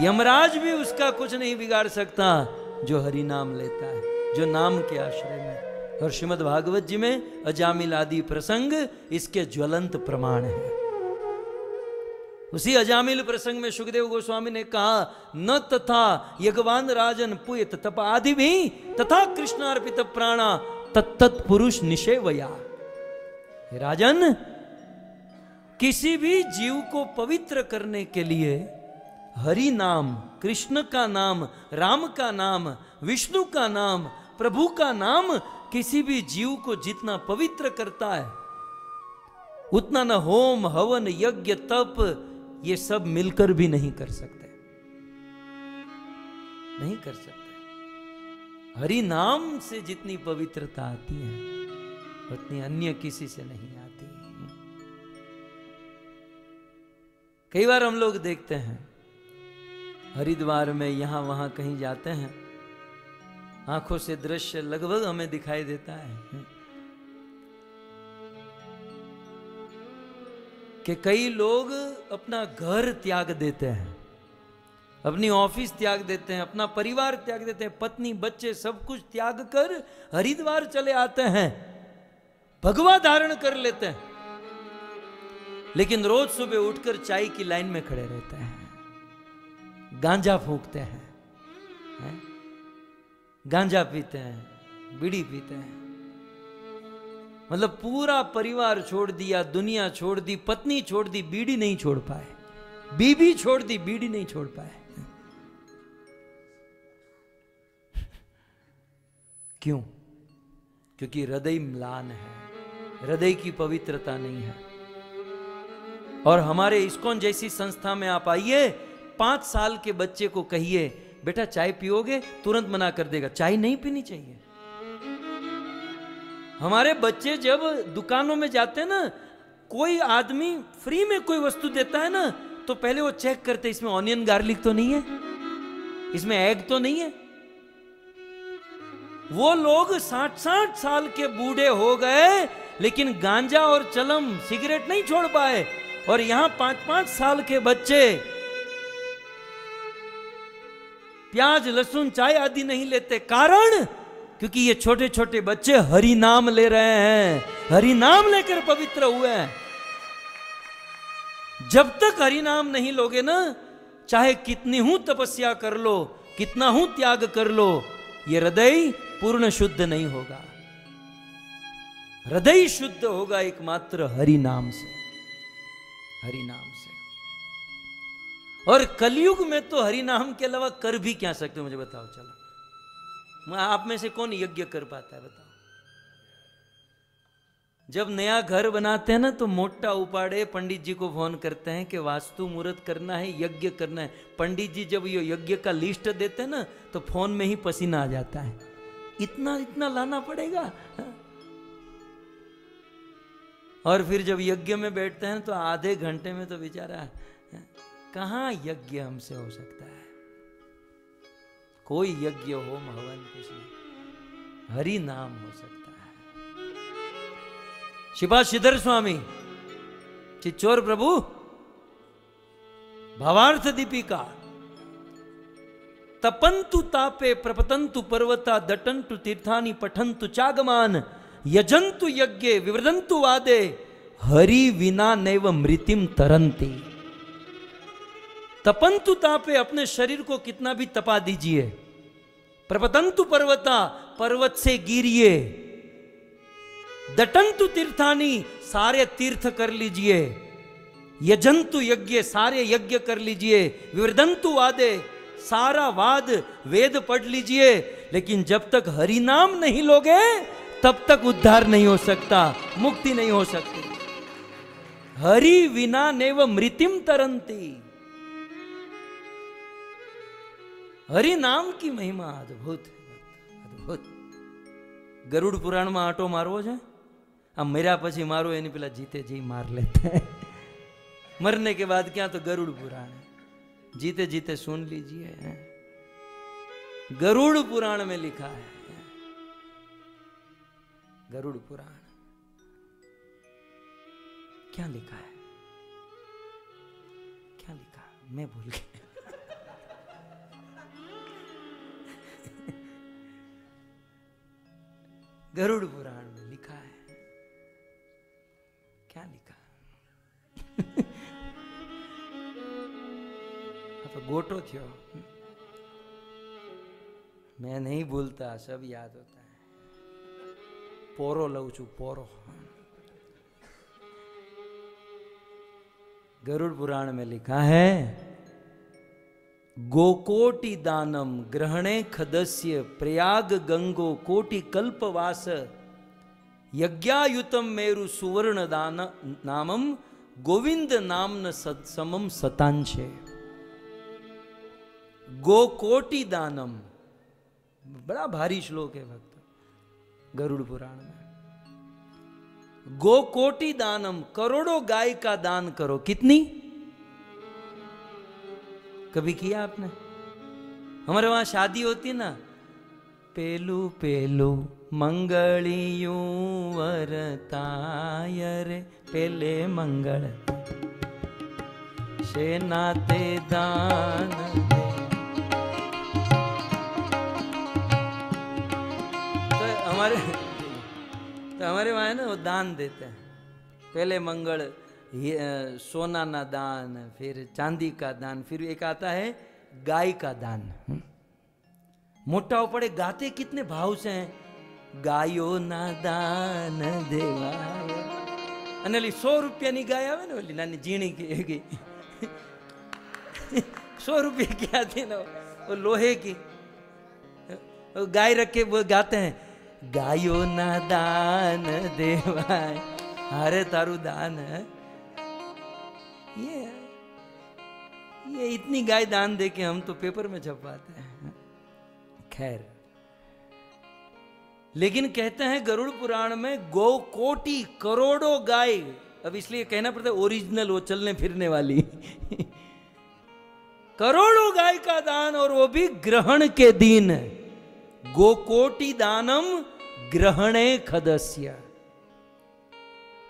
यमराज भी उसका कुछ नहीं बिगाड़ सकता, जो हरि नाम लेता है, जो नाम के आश्रय में। और श्रीमद भागवत जी में अजामिल आदि प्रसंग इसके ज्वलंत प्रमाण है। उसी अजामिल प्रसंग में सुखदेव गोस्वामी ने कहा, न तथा यगवान राजन पुयत तप आदि भी तथा कृष्णार्पित प्राणा तत्त पुरुष निषेवया। राजन, किसी भी जीव को पवित्र करने के लिए हरि नाम, कृष्ण का नाम, राम का नाम, विष्णु का नाम, प्रभु का नाम किसी भी जीव को जितना पवित्र करता है, उतना न होम, हवन, यज्ञ, तप, ये सब मिलकर भी नहीं कर सकते। नहीं कर सकते। हरि नाम से जितनी पवित्रता आती है उतनी अन्य किसी से नहीं आती। कई बार हम लोग देखते हैं, हरिद्वार में यहाँ वहाँ कहीं जाते हैं, आँखों से दृश्य लगभग हमें दिखाई देता है। कि कई लोग अपना घर त्याग देते हैं, अपनी ऑफ़िस त्याग देते हैं, अपना परिवार त्याग देते हैं, पत्नी, बच्चे सब कुछ त्याग कर हरिद्वार चले आते हैं। भगवा धारण कर लेते हैं। लेकिन रोज सुबह उठकर चाय की लाइन में खड़े रहते हैं। गांजा फूकते हैं। है? गांजा पीते हैं, बीड़ी पीते हैं। मतलब पूरा परिवार छोड़ दिया, दुनिया छोड़ दी, पत्नी छोड़ दी, बीड़ी नहीं छोड़ पाए। बीबी छोड़ दी, बीड़ी नहीं छोड़ पाए। क्यों? क्योंकि हृदय म्लान है। हृदय की पवित्रता नहीं है। और हमारे इस्कॉन जैसी संस्था में आप आइए, पाँच साल के बच्चे को कहिए, बेटा, चाय पियोगे? तुरंत मना कर देगा। चाय नहीं पीनी चाहिए। हमारे बच्चे जब दुकानों में जाते हैं ना, कोई आदमी फ्री में कोई वस्तु देता है ना तो पहले वो चेक करते इसमें ऑनियन गार्लिक तो नहीं है? इसमें एग तो नहीं है? वो लोग साठ साठ साल के बूढ़े हो गए लेकिन गांजा और चलम सिगरेट नहीं छोड़ पाए और यहाँ पाँच पाँच साल के बच्चे प्याज, लहसुन, चाय आदि नहीं लेते। कारण? क्योंकि ये छोटे छोटे बच्चे हरि नाम ले रहे हैं। हरि नाम लेकर पवित्र हुए हैं। जब तक हरि नाम नहीं लोगे ना, चाहे कितनी हूँ तपस्या कर लो, कितना हूँ त्याग कर लो, ये हृदय पूर्ण शुद्ध नहीं होगा। हृदय शुद्ध होगा एकमात्र हरि नाम से। हरि नाम से। और कलयुग में तो हरि नाम के अलावा कर भी क्या सकते हो, मुझे बताओ, चलो। आप में से कौन यज्ञ कर पाता है, बताओ। जब नया घर बनाते हैं ना तो मोटा उपाड़े पंडित जी को फ़ोन करते हैं कि वास्तु मुहूर्त करना है, यज्ञ करना है। पंडित जी जब ये यज्ञ का लिस्ट देते हैं ना तो फ़ोन में ही पसीना आ जाता है। इतना इतना लाना पड़ेगा? और फिर जब यज्ञ में बैठते हैं तो आधे घंटे में तो बेचारा, कहाँ यज्ञ हमसे हो सकता है? कोई यज्ञ हो हवन कुछ नहीं हरि नाम हो सकता है। शिवा सिद्धर स्वामी, चिच्चोर प्रभु, भवार्थ दीपिका, तपंतु तापे प्रपतंतु पर्वता दटंतु तीर्थानी पठंतु चागमान यजंतु यज्ञ विवृदंतु वादे, हरि विना नैव मृतिम तरंती तपंतु तापे अपने शरीर को कितना भी तपा दीजिए। प्रपतंतु पर्वता, पर्वत से गिरिए। दटंतु तीर्थानी, सारे तीर्थ कर लीजिए। यजंतु यज्ञ, सारे यज्ञ कर लीजिए। विवृदंतु वादे, सारा वाद वेद पढ़ लीजिए। लेकिन जब तक हरि नाम नहीं लोगे तब तक उद्धार नहीं हो सकता मुक्ति नहीं हो सकती हरि विना नेव मृतिम तरंती हरि नाम की महिमा अद्भुत અદ્ભુત ગરુડ પુરાણમાં આંટો મારવો છે આમ મર્યા પછી મારો એની પેલા જીતે જી માર લેતા મરને કે બાદ ક્યાં તો ગરુડ પુરાણ જીતે જીતે સુન લીજીએ ગરુડ पुराण में लिखा है गरुड़ पुराण। क्या लिखा है? क्या लिखा? है मैं भूल गया। गरुड़ पुराण में लिखा है। क्या लिखा? अब गोटो थियो। मैं नहीं भूलता, सब याद होता। પોરો લઉં છું પોરો गरुड़ पुराण में लिखा है गोकोटि दानम ग्रहणे खदस्य प्रयाग गंगो कोटि कल्पवास यज्ञायुतम मेरु सुवर्ण दान नामम गोविंद नामन समम सतांशे गोकोटि दानम बड़ा भारी श्लोक है भक्त गरुड़ पुराण में। गो गोकोटि दानम, करोड़ों गाय का दान करो। कितनी? कभी किया आपने? हमारे वहाँ शादी होती ना, पेलू पेलू, मंगलियू वरताय रे, पेले मंगल। सेनाते दान दे। हमारे तो हमारे वहाँ है ना वो दान देते हैं पहले मंगल ये, अ, सोना ना दान फिर चांदी का दान फिर एक आता है गाय का दान हम्म? मोटा पड़े गाते कितने भाव से हैं ગાયો ના દાન દેવાય અને ઓલી સો રૂપિયાની ગાય આવે ને ઓલી નાની ઝીણી કે ગઈ सौ रुपये की आती है ना वो लोहे की वो गाय रखे वो गाते हैं गायो ना दान देवाय अरे तारू दान है ये ये इतनी गाय दान दे के हम तो पेपर में छपवाते हैं खैर लेकिन कहते हैं गरुड़ पुराण में गो कोटि करोड़ों गाय अब इसलिए कहना पड़ता है ओरिजिनल वो चलने फिरने वाली करोड़ों गाय का दान और वो भी ग्रहण के दिन गोकोटि दानम ग्रहणे खदस्य।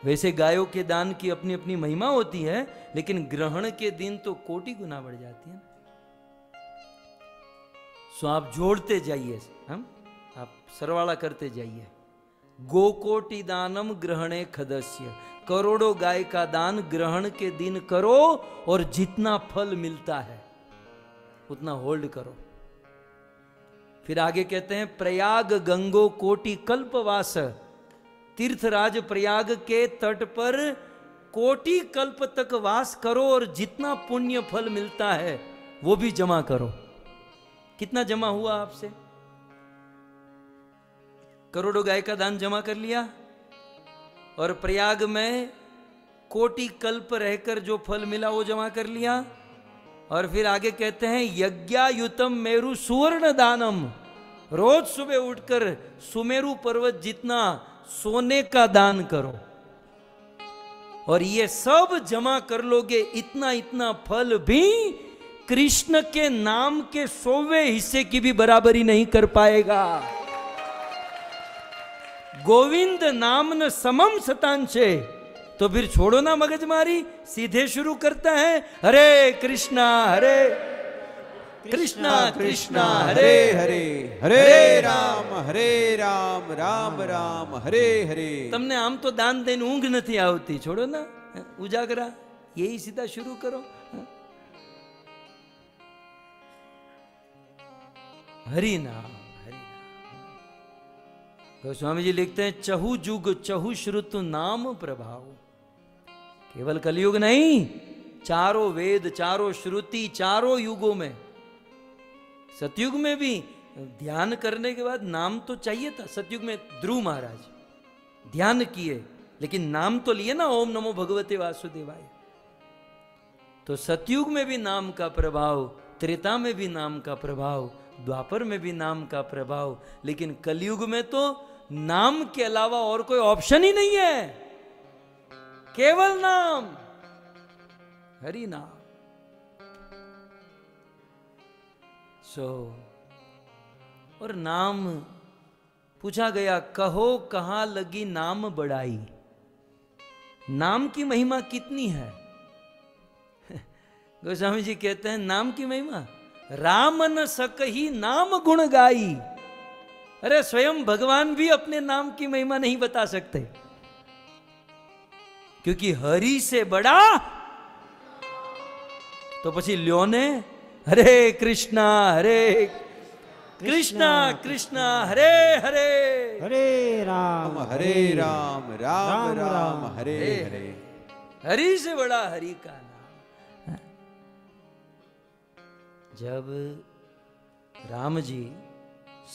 वैसे गायों के दान की अपनी अपनी महिमा होती है, लेकिन ग्रहण के दिन तो कोटि गुना बढ़ जाती है सो आप जोड़ते जाइए, हम, आप सरवाला करते जाइए। गोकोटि दानम ग्रहणे खदस्य। करोड़ों गाय का दान ग्रहण के दिन करो, और जितना फल मिलता है, उतना होल्ड करो। फिर आगे कहते हैं, प्रयाग गंगो कोटि कल्पवास। तीर्थराज प्रयाग के तट पर कोटि कल्प तक वास करो और जितना पुण्य फल मिलता है, वो भी जमा करो। कितना जमा हुआ आपसे? करोड़ों गाय का दान जमा कर लिया। और प्रयाग में कोटि कल्प रहकर जो फल मिला, वो जमा कर लिया। और फिर आगे कहते हैं, यज्ञायुतम मेरु सुवर्ण दानम रोज सुबह उठकर सुमेरु पर्वत जितना सोने का दान करो और ये सब जमा कर लोगे, इतना इतना फल भी कृष्ण के नाम के सोवे हिस्से की भी बराबरी नहीं कर पाएगा। गोविंद नाम न समम सतांशे। तो फिर छोड़ो ना मगजमारी सीधे शुरू करता है हरे कृष्णा हरे कृष्णा कृष्णा हरे हरे हरे राम हरे राम राम राम हरे हरे તમને આમ તો દાન દઈને ઊંઘ નથી આવતી છોડો ના ઉજાગરા यही सीधा शुरू करो हरि नाम हरि नाम गोस्वामी जी लिखते हैं चहु जुग चहु श्रुतु नाम प्रभाव केवल कलयुग नहीं, चारों वेद, चारों श्रुति, चारों युगों में। सतयुग में भी ध्यान करने के बाद नाम तो चाहिए था। सतयुग में ध्रुव महाराज, ध्यान किए, लेकिन नाम तो लिए ना, ओम नमो भगवते वासुदेवाय। तो सतयुग में भी नाम का प्रभाव, त्रेता में भी नाम का प्रभाव, द्वापर में भी नाम का प्रभाव, लेकिन कलयुग में तो नाम के अलावा और कोई ऑप्शन ही नहीं है। केवल नाम। हरि नाम। सो so, और नाम पूछा गया कहो कहाँ लगी नाम बड़ाई? नाम की महिमा कितनी है? गोस्वामी जी कहते हैं नाम की महिमा? राम न सक ही नाम गुण गाई। अरे स्वयं भगवान भी अपने नाम की महिमा नहीं बता सकते। क्योंकि हरि से बड़ा तो પછી લ્યો ને હરે કૃષ્ણ હરે કૃષ્ણ કૃષ્ણ હરે હરે હરે રામ राम हरे राम राम राम हरे हरे हरि से बड़ा हरि का नाम जब राम जी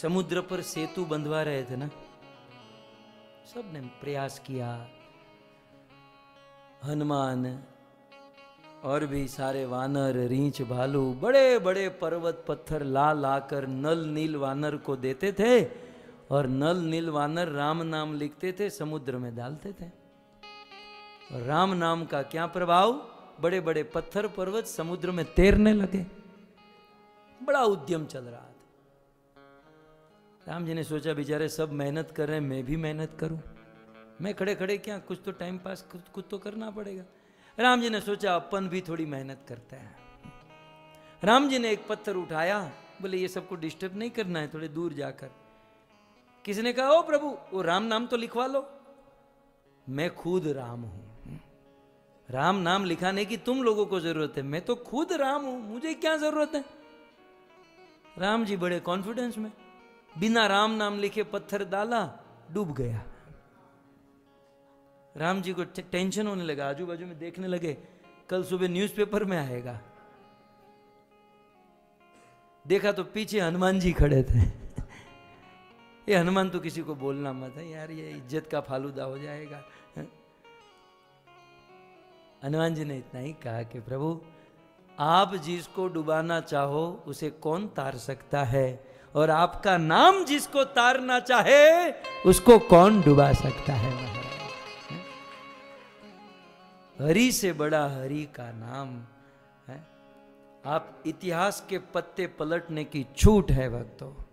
समुद्र पर सेतु बंधवा रहे थे ना सबने प्रयास किया हनुमान, और भी सारे वानर रींच भालू बड़े बड़े पर्वत पत्थर ला ला कर नल नील वानर को देते थे, और नल नील वानर राम नाम लिखते थे, समुद्र में डालते थे। और राम नाम का क्या प्रभाव? बड़े बड़े पत्थर पर्वत समुद्र में तैरने लगे। बड़ा उद्यम चल रहा था। राम जी ने सोचा, बेचारे, सब मेहनत कर रहे हैं, मैं भी मेहनत करूँ। मैं खड़े खड़े क्या, कुछ तो टाइम पास कुछ तो करना पड़ेगा। राम जी ने सोचा, अपन भी थोड़ी मेहनत करते हैं। राम जी ने एक पत्थर उठाया, बोले, ये सबको डिस्टर्ब नहीं करना है, थोड़े दूर जाकर। किसी ने कहा, ओ प्रभु, वो राम नाम तो लिखवा लो। मैं खुद राम हूँ। राम नाम लिखाने की तुम लोगों को ज़रूरत है। मैं तो खुद राम हूँ, मुझे क्या ज़रूरत है? राम जी बड़े कॉन्फिडेंस में, बिना राम नाम लिखे पत्थर डाला, डूब गया। राम जी को टेंशन होने लगा आजू बाजू में देखने लगे, कल सुबह न्यूज़पेपर में आएगा। देखा तो पीछे हनुमान जी खड़े थे। ये हनुमान तो किसी को बोलना मत है, यार ये इज़्ज़त का फालूदा हो जाएगा। हनुमान जी ने इतना ही कहा कि प्रभु, आप जिसको डुबाना चाहो, उसे कौन तार सकता है? और आपका नाम जिसको तारना चाहे, उसको कौन डुबा सकता है? हरि से बड़ा हरि का नाम है। आप इतिहास के पत्ते पलटने की छूट है भक्तों।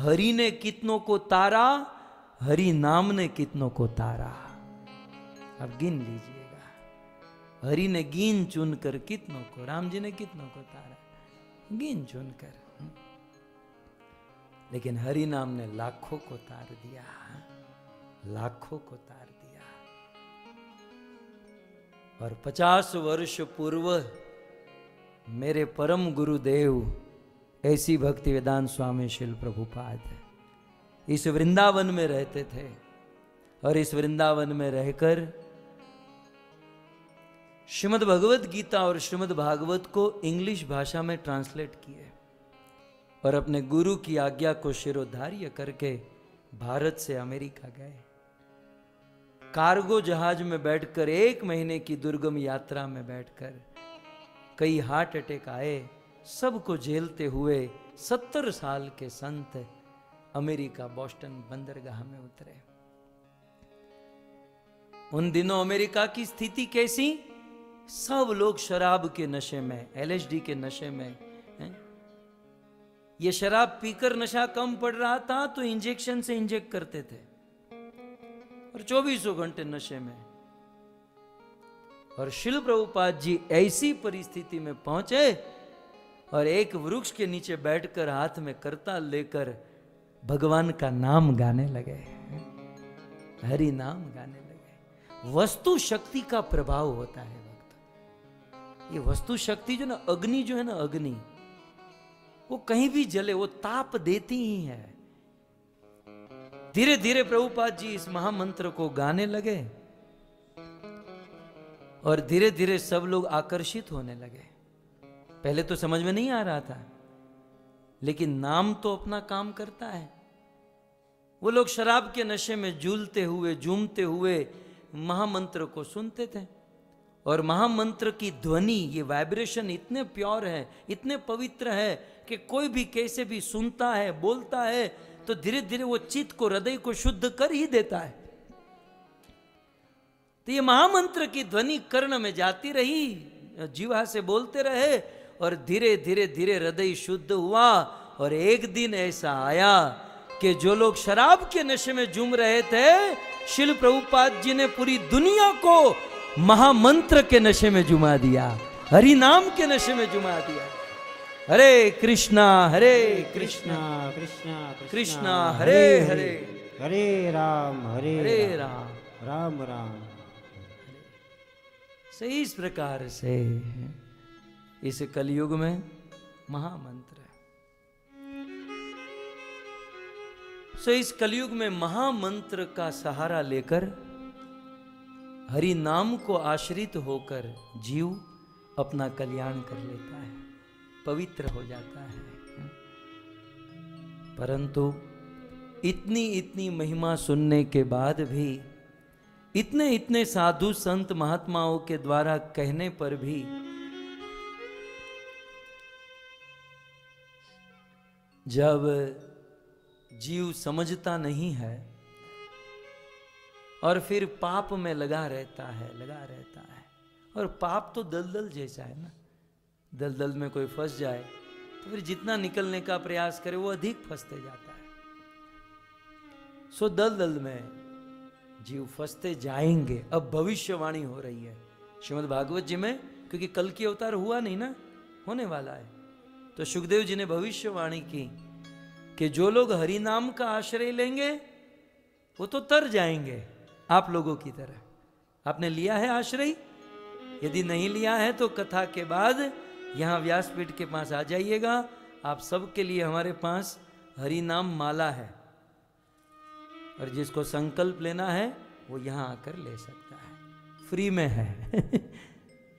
हरि ने कितनों को तारा, हरि नाम ने कितनों को तारा। अब गिन लीजिएगा। हरि ने गिन चुन कर कितनों को, राम जी ने कितनों को तारा। गिन चुन कर लेकिन हरि नाम ने लाखों को तार दिया। लाखों को तार और पचास वर्ष पूर्व मेरे परम गुरुदेव ऐसी भक्ति वेदांत स्वामी शिल प्रभुपाद इस वृंदावन में रहते थे और इस वृंदावन में रहकर श्रीमद भगवत गीता और श्रीमद् भागवत को इंग्लिश भाषा में ट्रांसलेट किए और अपने गुरु की आज्ञा को शिरोधार्य करके भारत से अमेरिका गए। कार्गो जहाज़ में बैठकर, एक महीने की दुर्गम यात्रा में बैठकर, कई हार्ट अटैक आए, सबको झेलते हुए सत्तर साल के संत अमेरिका बोस्टन बंदरगाह में उतरे। उन दिनों अमेरिका की स्थिति कैसी? सब लोग शराब के नशे में एलएसडी के नशे में, हैं? ये शराब पीकर नशा कम पड़ रहा था तो इंजेक्शन से इंजेक्ट करते थे। और चौबीसों घंटे नशे में। और शिल प्रभुपाद जी ऐसी परिस्थिति में पहुँचे और एक वृक्ष के नीचे बैठकर हाथ में करता लेकर भगवान का नाम गाने लगे। हरि नाम गाने लगे। वस्तु शक्ति का प्रभाव होता है भक्त। ये वस्तु शक्ति जो ना, अग्नि जो है ना, अग्नि, वो कहीं भी जले, वो ताप देती ही है। धीरे धीरे प्रभुपाद जी इस महामंत्र को गाने लगे और धीरे धीरे सब लोग आकर्षित होने लगे। पहले तो समझ में नहीं आ रहा था, लेकिन नाम तो अपना काम करता है। वो लोग शराब के नशे में झूलते हुए, झूमते हुए महामंत्र को सुनते थे और महामंत्र की ध्वनि, ये वाइब्रेशन इतने प्योर है, इतने पवित्र है कि कोई भी कैसे भी सुनता है, बोलता है तो धीरे धीरे वो चित्त को, हृदय को शुद्ध कर ही देता है। तो ये महामंत्र की ध्वनि कर्ण में जाती रही, जीवा से बोलते रहे और धीरे धीरे धीरे हृदय शुद्ध हुआ और एक दिन ऐसा आया कि जो लोग शराब के नशे में झूम रहे थे, शिल प्रभुपाद जी ने पूरी दुनिया को महामंत्र के नशे में जुमा दिया, हरि नाम के नशे में जुमा दिया। हरे कृष्णा हरे कृष्णा। कृष्णा कृष्णा हरे हरे। हरे राम हरे हरे राम। राम। राम राम। सही इस प्रकार से इस कलयुग में महामंत्र है। सो इस कलयुग में महामंत्र का सहारा लेकर हरि नाम को आश्रित होकर जीव अपना कल्याण कर लेता है। पवित्र हो जाता है। परंतु इतनी इतनी महिमा सुनने के बाद भी, इतने इतने साधु संत महात्माओं के द्वारा कहने पर भी, जब जीव समझता नहीं है और फिर पाप में लगा रहता है, लगा रहता है, और पाप तो दलदल जैसा है ना। दलदल में कोई फंस जाए तो फिर जितना निकलने का प्रयास करे, वो अधिक फंसते जाता है। सो दलदल में जीव फंसते जाएँगे। अब भविष्यवाणी हो रही है श्रीमद भागवत जी में, क्योंकि कल की अवतार हुआ नहीं ना, होने वाला है। तो सुखदेव जी ने भविष्यवाणी की कि जो लोग हरि नाम का आश्रय लेंगे, वो तो तर जाएँगे आप लोगों की तरह। आपने लिया है आश्रय? यदि नहीं लिया है तो कथा के बाद यहाँ व्यासपीठ के पास आ जाइएगा। आप सबके लिए हमारे पास हरि नाम माला है। और जिसको संकल्प लेना है, वो यहाँ आकर ले सकता है। फ्री में है।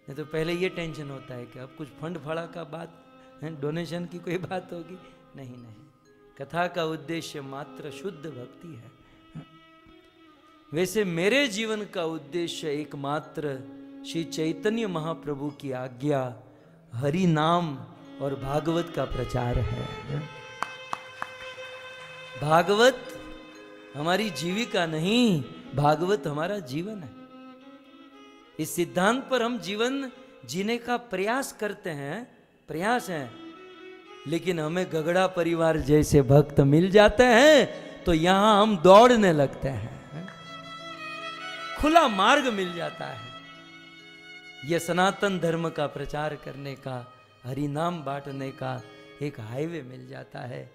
नहीं तो पहले ये टेंशन होता है कि अब कुछ फंड फड़ा का बात डोनेशन की कोई बात होगी? नहीं नहीं। कथा का उद्देश्य मात्र शुद्ध भक्ति है। वैसे मेरे जीवन का उद्देश्य एकमात्र श्री चैतन्य महाप्रभु की आज्ञा हरि नाम और भागवत का प्रचार है भागवत हमारी जीविका नहीं, भागवत हमारा जीवन है। इस सिद्धांत पर हम जीवन जीने का प्रयास करते हैं, प्रयास है, लेकिन हमें गगड़ा परिवार जैसे भक्त मिल जाते हैं तो यहाँ हम दौड़ने लगते हैं? खुला मार्ग मिल जाता है। यह सनातन धर्म का प्रचार करने का हरि नाम बांटने का एक हाईवे मिल जाता है,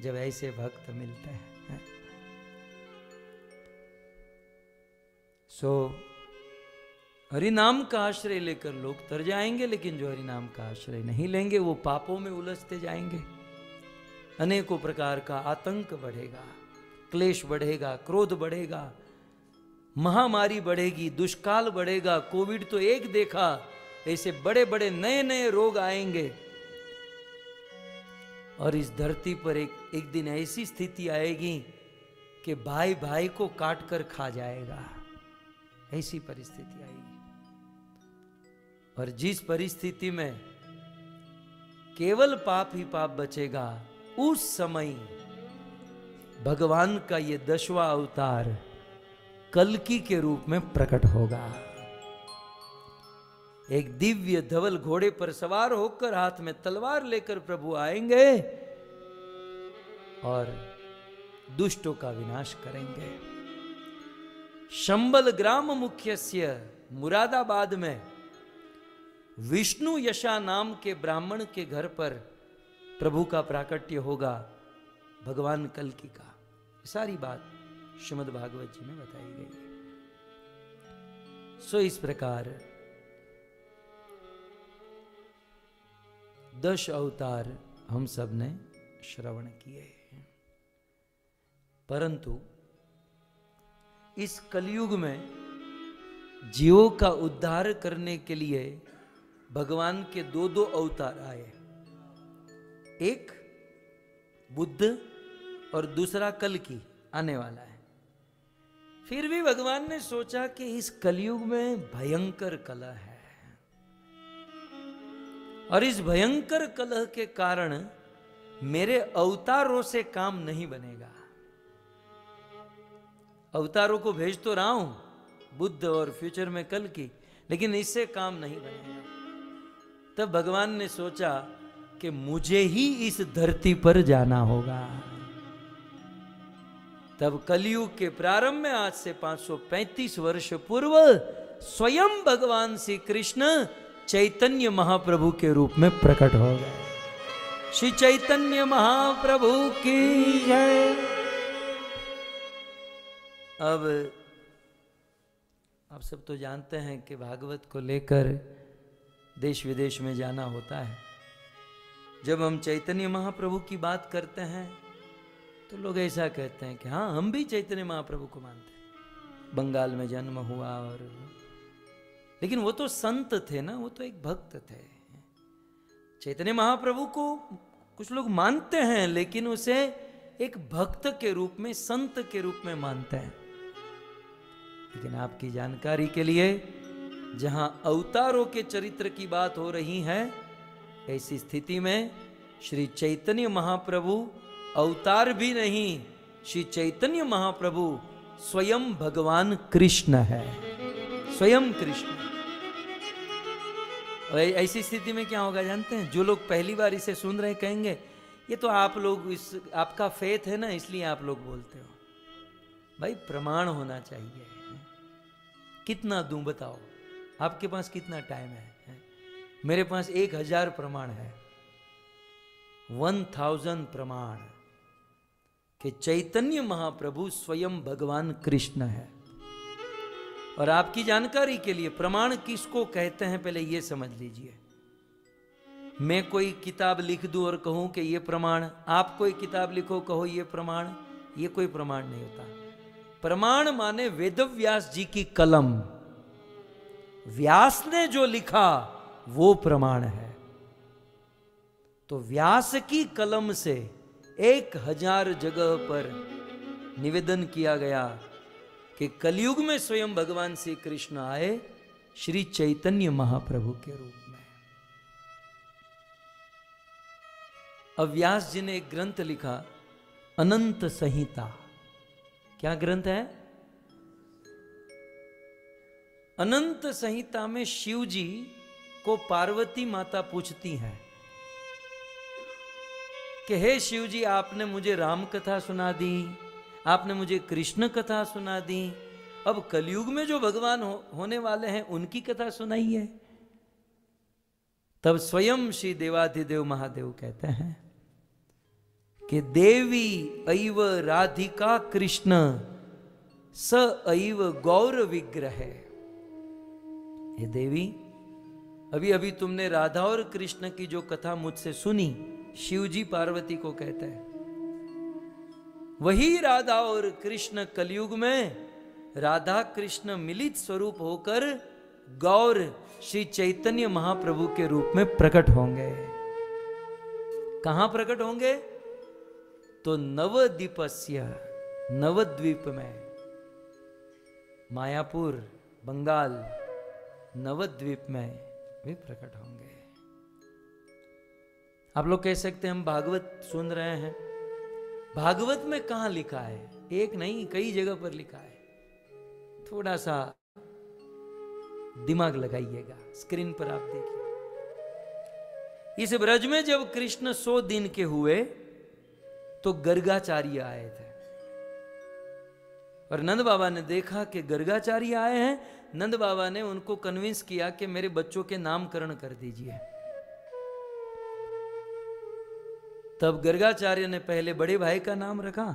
जब ऐसे भक्त मिलते हैं? सो हरि नाम का आश्रय लेकर लोग तर जाएँगे, लेकिन जो हरि नाम का आश्रय नहीं लेंगे, वो पापों में उलझते जाएँगे अनेकों प्रकार का आतंक बढ़ेगा, क्लेश बढ़ेगा, क्रोध बढ़ेगा महामारी बढ़ेगी, दुष्काल बढ़ेगा, कोविड तो एक देखा, ऐसे बड़े बड़े नए नए रोग आएँगे। और इस धरती पर एक एक दिन ऐसी स्थिति आएगी कि भाई भाई को काट कर खा जाएगा। ऐसी परिस्थिति आएगी। और जिस परिस्थिति में केवल पाप ही पाप बचेगा, उस समय भगवान का ये दसवां अवतार कलकी के रूप में प्रकट होगा। एक दिव्य धवल घोड़े पर सवार होकर हाथ में तलवार लेकर प्रभु आएँगे और दुष्टों का विनाश करेंगे। शंबल ग्राम मुख्यस्य मुरादाबाद में विष्णु यशा नाम के ब्राह्मण के घर पर प्रभु का प्राकट्य होगा भगवान कलकी का। सारी बात श्रीमद भागवत जी में बताई गई है। सो इस प्रकार दश अवतार हम सबने श्रवण किए हैं। परंतु इस कलयुग में जीवों का उद्धार करने के लिए भगवान के दो दो अवतार आए एक बुद्ध और दूसरा कल की आने वाला है फिर भी भगवान ने सोचा कि इस कलयुग में भयंकर कलह है। और इस भयंकर कलह के कारण मेरे अवतारों से काम नहीं बनेगा। अवतारों को भेज तो रहा हूँ, बुद्ध और फ्यूचर में कल की, लेकिन इससे काम नहीं बनेगा। तब भगवान ने सोचा कि मुझे ही इस धरती पर जाना होगा। तब कलयुग के प्रारंभ में आज से 535 वर्ष पूर्व स्वयं भगवान श्री कृष्ण चैतन्य महाप्रभु के रूप में प्रकट हो गए। श्री चैतन्य महाप्रभु की जय। अब आप सब तो जानते हैं कि भागवत को लेकर देश विदेश में जाना होता है। जब हम चैतन्य महाप्रभु की बात करते हैं तो लोग ऐसा कहते हैं कि हाँ हम भी चैतन्य महाप्रभु को मानते हैं। बंगाल में जन्म हुआ और लेकिन वो तो संत थे ना, वो तो एक भक्त थे। चैतन्य महाप्रभु को कुछ लोग मानते हैं, लेकिन उसे एक भक्त के रूप में, संत के रूप में मानते हैं। लेकिन आपकी जानकारी के लिए, जहाँ अवतारों के चरित्र की बात हो रही है, ऐसी स्थिति में श्री चैतन्य महाप्रभु अवतार भी नहीं, श्री चैतन्य महाप्रभु स्वयं भगवान कृष्ण है। स्वयं कृष्ण। ऐसी स्थिति में क्या होगा जानते हैं? जो लोग पहली बार इसे सुन रहे कहेंगे, ये तो आप लोग इस, आपका फेथ है ना, इसलिए आप लोग बोलते हो। भाई, प्रमाण होना चाहिए। कितना दूँ बताओ? आपके पास कितना टाइम है? मेरे पास एक हज़ार प्रमाण है। वन थाउज़ेंड प्रमाण। कि चैतन्य महाप्रभु स्वयं भगवान कृष्ण है। और आपकी जानकारी के लिए प्रमाण किसको कहते हैं, पहले ये समझ लीजिए। मैं कोई किताब लिख दूँ और कहूँ कि ये प्रमाण, आप कोई किताब लिखो, कहो ये प्रमाण, ये कोई प्रमाण नहीं होता। प्रमाण माने वेदव्यास जी की कलम। व्यास ने जो लिखा, वो प्रमाण है। तो व्यास की कलम से एक हज़ार जगह पर निवेदन किया गया कि कलयुग में स्वयं भगवान श्री कृष्ण आए श्री चैतन्य महाप्रभु के रूप में। अब व्यास जी ने एक ग्रंथ लिखा, अनंत संहिता। क्या ग्रंथ है? अनंत संहिता में शिव जी को पार्वती माता पूछती हैं कि हे शिव जी आपने मुझे राम कथा सुना दी आपने मुझे कृष्ण कथा सुना दी। अब कलयुग में जो भगवान हो, होने वाले हैं उनकी कथा सुनाई है। तब स्वयं श्री देवाधिदेव महादेव कहते हैं कि देवी ऐव राधिका कृष्ण स ऐव गौर विग्रह। ये देवी अभी अभी तुमने राधा और कृष्ण की जो कथा मुझसे सुनी शिवजी पार्वती को कहते हैं, वही राधा और कृष्ण कलयुग में राधा कृष्ण मिलित स्वरूप होकर गौर श्री चैतन्य महाप्रभु के रूप में प्रकट होंगे। कहाँ प्रकट होंगे? तो नवद्वीपस्य, नवद्वीप में। मायापुर, बंगाल, नवद्वीप में भी प्रकट होंगे। आप लोग कह सकते हैं हम भागवत सुन रहे हैं। भागवत में कहा लिखा है? एक नहीं, कई जगह पर लिखा है। थोड़ा सा दिमाग लगाइएगा, स्क्रीन पर आप देखिए। इस ब्रज में जब कृष्ण सौ दिन के हुए तो गर्गाचार्य आए थे। और नंद बाबा ने देखा कि गर्गाचार्य आए हैं, नंद बाबा ने उनको कन्विंस किया कि मेरे बच्चों के नामकरण कर दीजिए। तब गर्गाचार्य ने पहले बड़े भाई का नाम रखा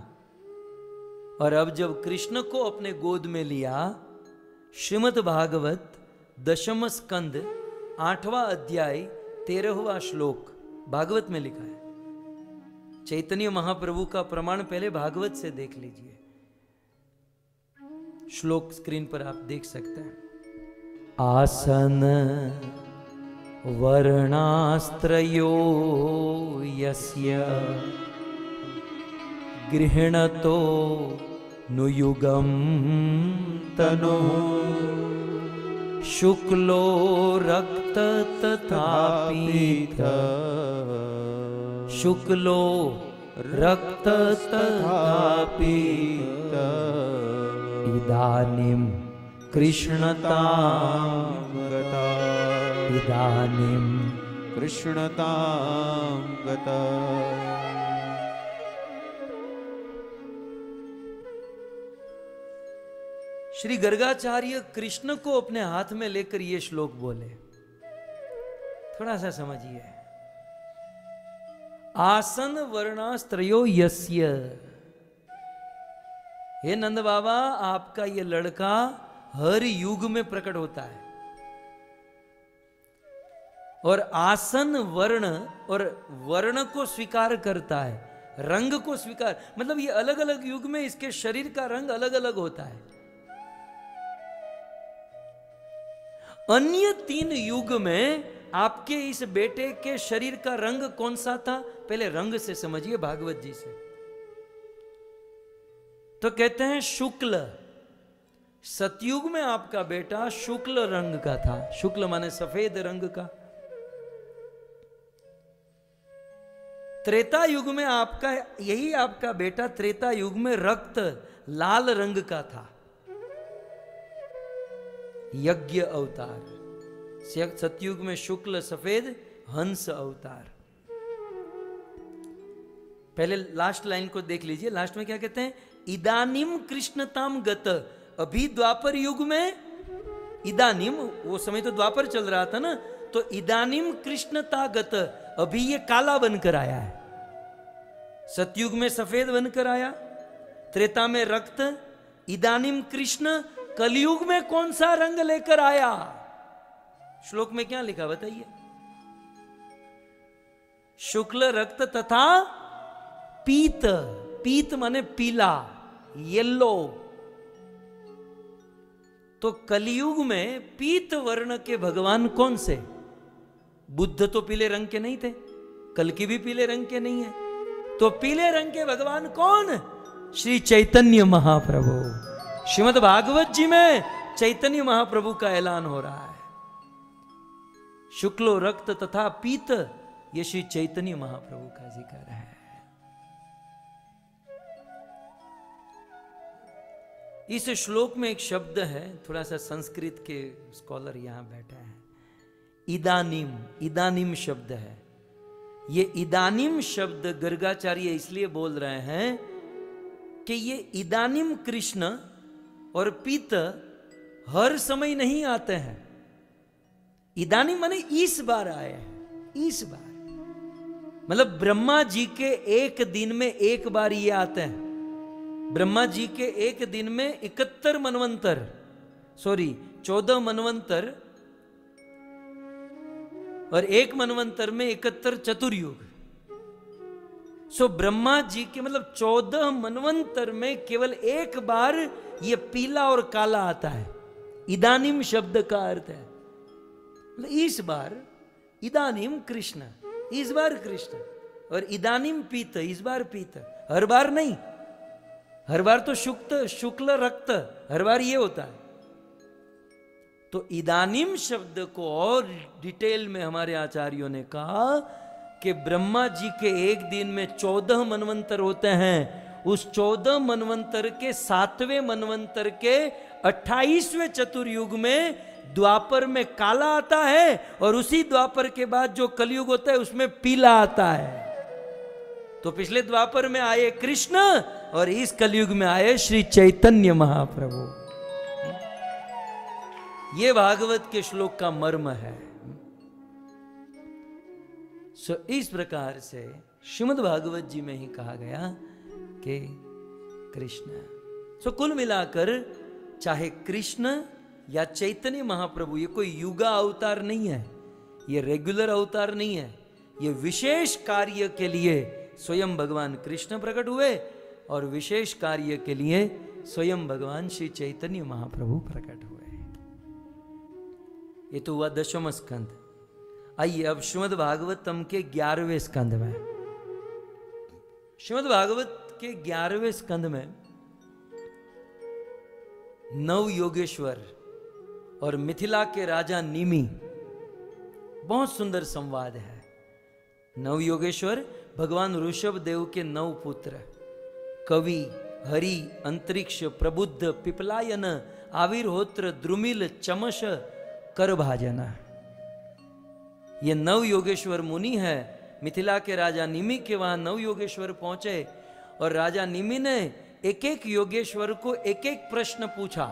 और अब जब कृष्ण को अपने गोद में लिया, श्रीमद भागवत दशम स्कंद, आठवां अध्याय, तेरहवा श्लोक भागवत में लिखा है। चैतन्य महाप्रभु का प्रमाण पहले भागवत से देख लीजिए। श्लोक स्क्रीन पर आप देख सकते हैं। आसन वर्णास्त्रयो यस्य गृह्णतो नुयुगं तनो। शुक्लो रक्त शुक्लो रक्त इदानीं कृष्णता इदानीं कृष्णतां श्री गर्गाचार्य कृष्ण को अपने हाथ में लेकर ये श्लोक बोले। थोड़ा सा समझिए। आसन वर्णास्त्रो यस्य। हे नंद बाबा, आपका ये लड़का हर युग में प्रकट होता है। और आसन वर्ण और वर्ण को स्वीकार करता है, रंग को स्वीकार। मतलब ये अलग अलग युग में इसके शरीर का रंग अलग अलग होता है। अन्य तीन युग में आपके इस बेटे के शरीर का रंग कौन सा था? पहले रंग से समझिए भागवत जी से। तो कहते हैं शुक्ल। सतयुग में आपका बेटा शुक्ल रंग का था। शुक्ल माने सफ़ेद रंग का। त्रेता युग में आपका, यही आपका बेटा त्रेता युग में रक्त लाल रंग का था। यज्ञ अवतार। सतयुग में शुक्ल, सफ़ेद, हंस अवतार। पहले लास्ट लाइन को देख लीजिए। लास्ट में क्या कहते हैं? इदानिम कृष्णताम गत। अभी द्वापर युग में इदानिम, वो समय तो द्वापर चल रहा था ना तो इदानिम कृष्णता गत। अभी ये काला बनकर आया है। सतयुग में सफ़ेद बनकर आया, त्रेता में रक्त, इदानिम कृष्ण, कलयुग में कौन सा रंग लेकर आया? श्लोक में क्या लिखा बताइए? शुक्ल रक्त तथा पीत पीत माने पीला येलो तो कलयुग में पीत वर्ण के भगवान कौन से? बुद्ध तो पीले रंग के नहीं थे, कल की भी पीले रंग के नहीं है। तो पीले रंग के भगवान कौन? श्री चैतन्य महाप्रभु। श्रीमद भागवत जी में चैतन्य महाप्रभु का ऐलान हो रहा है। शुक्लो रक्त तथा पीत, ये श्री चैतन्य महाप्रभु का ज़िक्र है। इस श्लोक में एक शब्द है, थोड़ा सा संस्कृत के स्कॉलर यहाँ बैठे हैं। इदानिम इदानिम शब्द है। ये इदानिम शब्द गर्गाचार्य इसलिए बोल रहे हैं कि ये इदानिम कृष्ण और पित हर समय नहीं आते हैं। इदानिम माने इस बार आए हैं, इस बार। मतलब ब्रह्मा जी के एक दिन में एक बार ये आते हैं। ब्रह्मा जी के एक दिन में इकहत्तर मनवंतर सॉरी चौदह मनवंतर और एक मनवंतर में इकहत्तर चतुर्युग। सो ब्रह्मा जी के मतलब चौदह मनवंतर में केवल एक बार ये पीला और काला आता है। इदानिम शब्द का अर्थ है। मतलब इस बार इदानिम कृष्ण, इस बार कृष्ण, और इदानिम पीत, इस बार पीत, हर बार नहीं। हर बार तो शुक्त, शुक्ल रक्त, हर बार ये होता है। तो इदानिम शब्द को और डिटेल में हमारे आचार्यों ने कहा कि ब्रह्मा जी के एक दिन में चौदह मनवंतर होते हैं। उस चौदह मनवंतर के सातवें मनवंतर के अट्ठाईसवें चतुर्युग में द्वापर में काला आता है और उसी द्वापर के बाद जो कलयुग होता है, उसमें पीला आता है। तो पिछले द्वापर में आए कृष्ण और इस कलयुग में आए श्री चैतन्य महाप्रभु। ये भागवत के श्लोक का मर्म है। सो इस प्रकार से श्रीमद भागवत जी में ही कहा गया कि कृष्ण। सो कुल मिलाकर चाहे कृष्ण या चैतन्य महाप्रभु, ये कोई युगा अवतार नहीं है, ये रेगुलर अवतार नहीं है, ये विशेष कार्य के लिए स्वयं भगवान कृष्ण प्रकट हुए और विशेष कार्य के लिए स्वयं भगवान श्री चैतन्य महाप्रभु प्रकट हुए। ये तो हुआ दशम स्कंद। आइए अब श्रीमद भागवतम के ग्यारहवें स्कंद में। श्रीमद भागवत के ग्यारहवें स्कंद में नव योगेश्वर और मिथिला के राजा निमि, बहुत सुंदर संवाद है। नव योगेश्वर, भगवान ऋषभ देव के नव पुत्र, कवि, हरि, अंतरिक्ष, प्रबुद्ध, पिपलायन, आविर्होत्र, द्रुमिल, चमश करभाजन ये नव योगेश्वर मुनि है। मिथिला के राजा निमि के वहाँ नव योगेश्वर पहुँचे और राजा निमि ने एक एक योगेश्वर को एक एक प्रश्न पूछा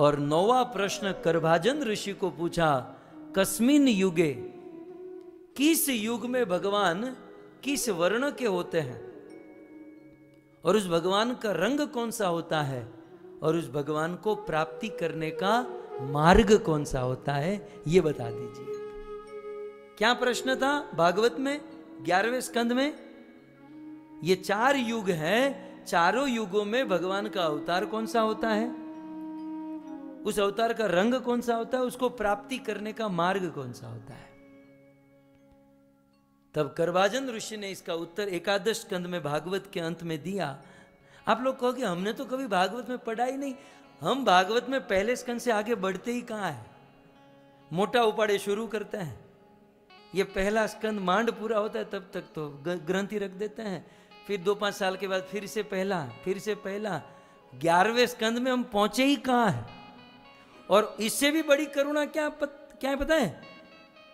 और नौवा प्रश्न करभाजन ऋषि को पूछा, कस्मिन युगे, किस युग में भगवान किस वर्ण के होते हैं? और उस भगवान का रंग कौन सा होता है? और उस भगवान को प्राप्ति करने का मार्ग कौन सा होता है, ये बता दीजिए। क्या प्रश्न था भागवत में, ग्यारहवें स्कंद में? ये चार युग हैं, चारों युगों में भगवान का अवतार कौन सा होता है? उस अवतार का रंग कौन सा होता है, उसको प्राप्ति करने का मार्ग कौन सा होता है? तब करवाजन ऋषि ने इसका उत्तर एकादश स्कंद में भागवत के अंत में दिया। आप लोग कहोगे, हमने तो कभी भागवत में पढ़ा ही नहीं। हम भागवत में पहले स्कंद से आगे बढ़ते ही कहाँ है? मोटा उपाड़े शुरू करते हैं। ये पहला स्कंद मांड पूरा होता है तब तक तो ग्रंथि रख देते हैं। फिर दो पाँच साल के बाद फिर से पहला फिर से पहला। ग्यारहवें स्कंद में हम पहुँचे ही कहाँ है? और इससे भी बड़ी करुणा क्या पत, क्या पता है?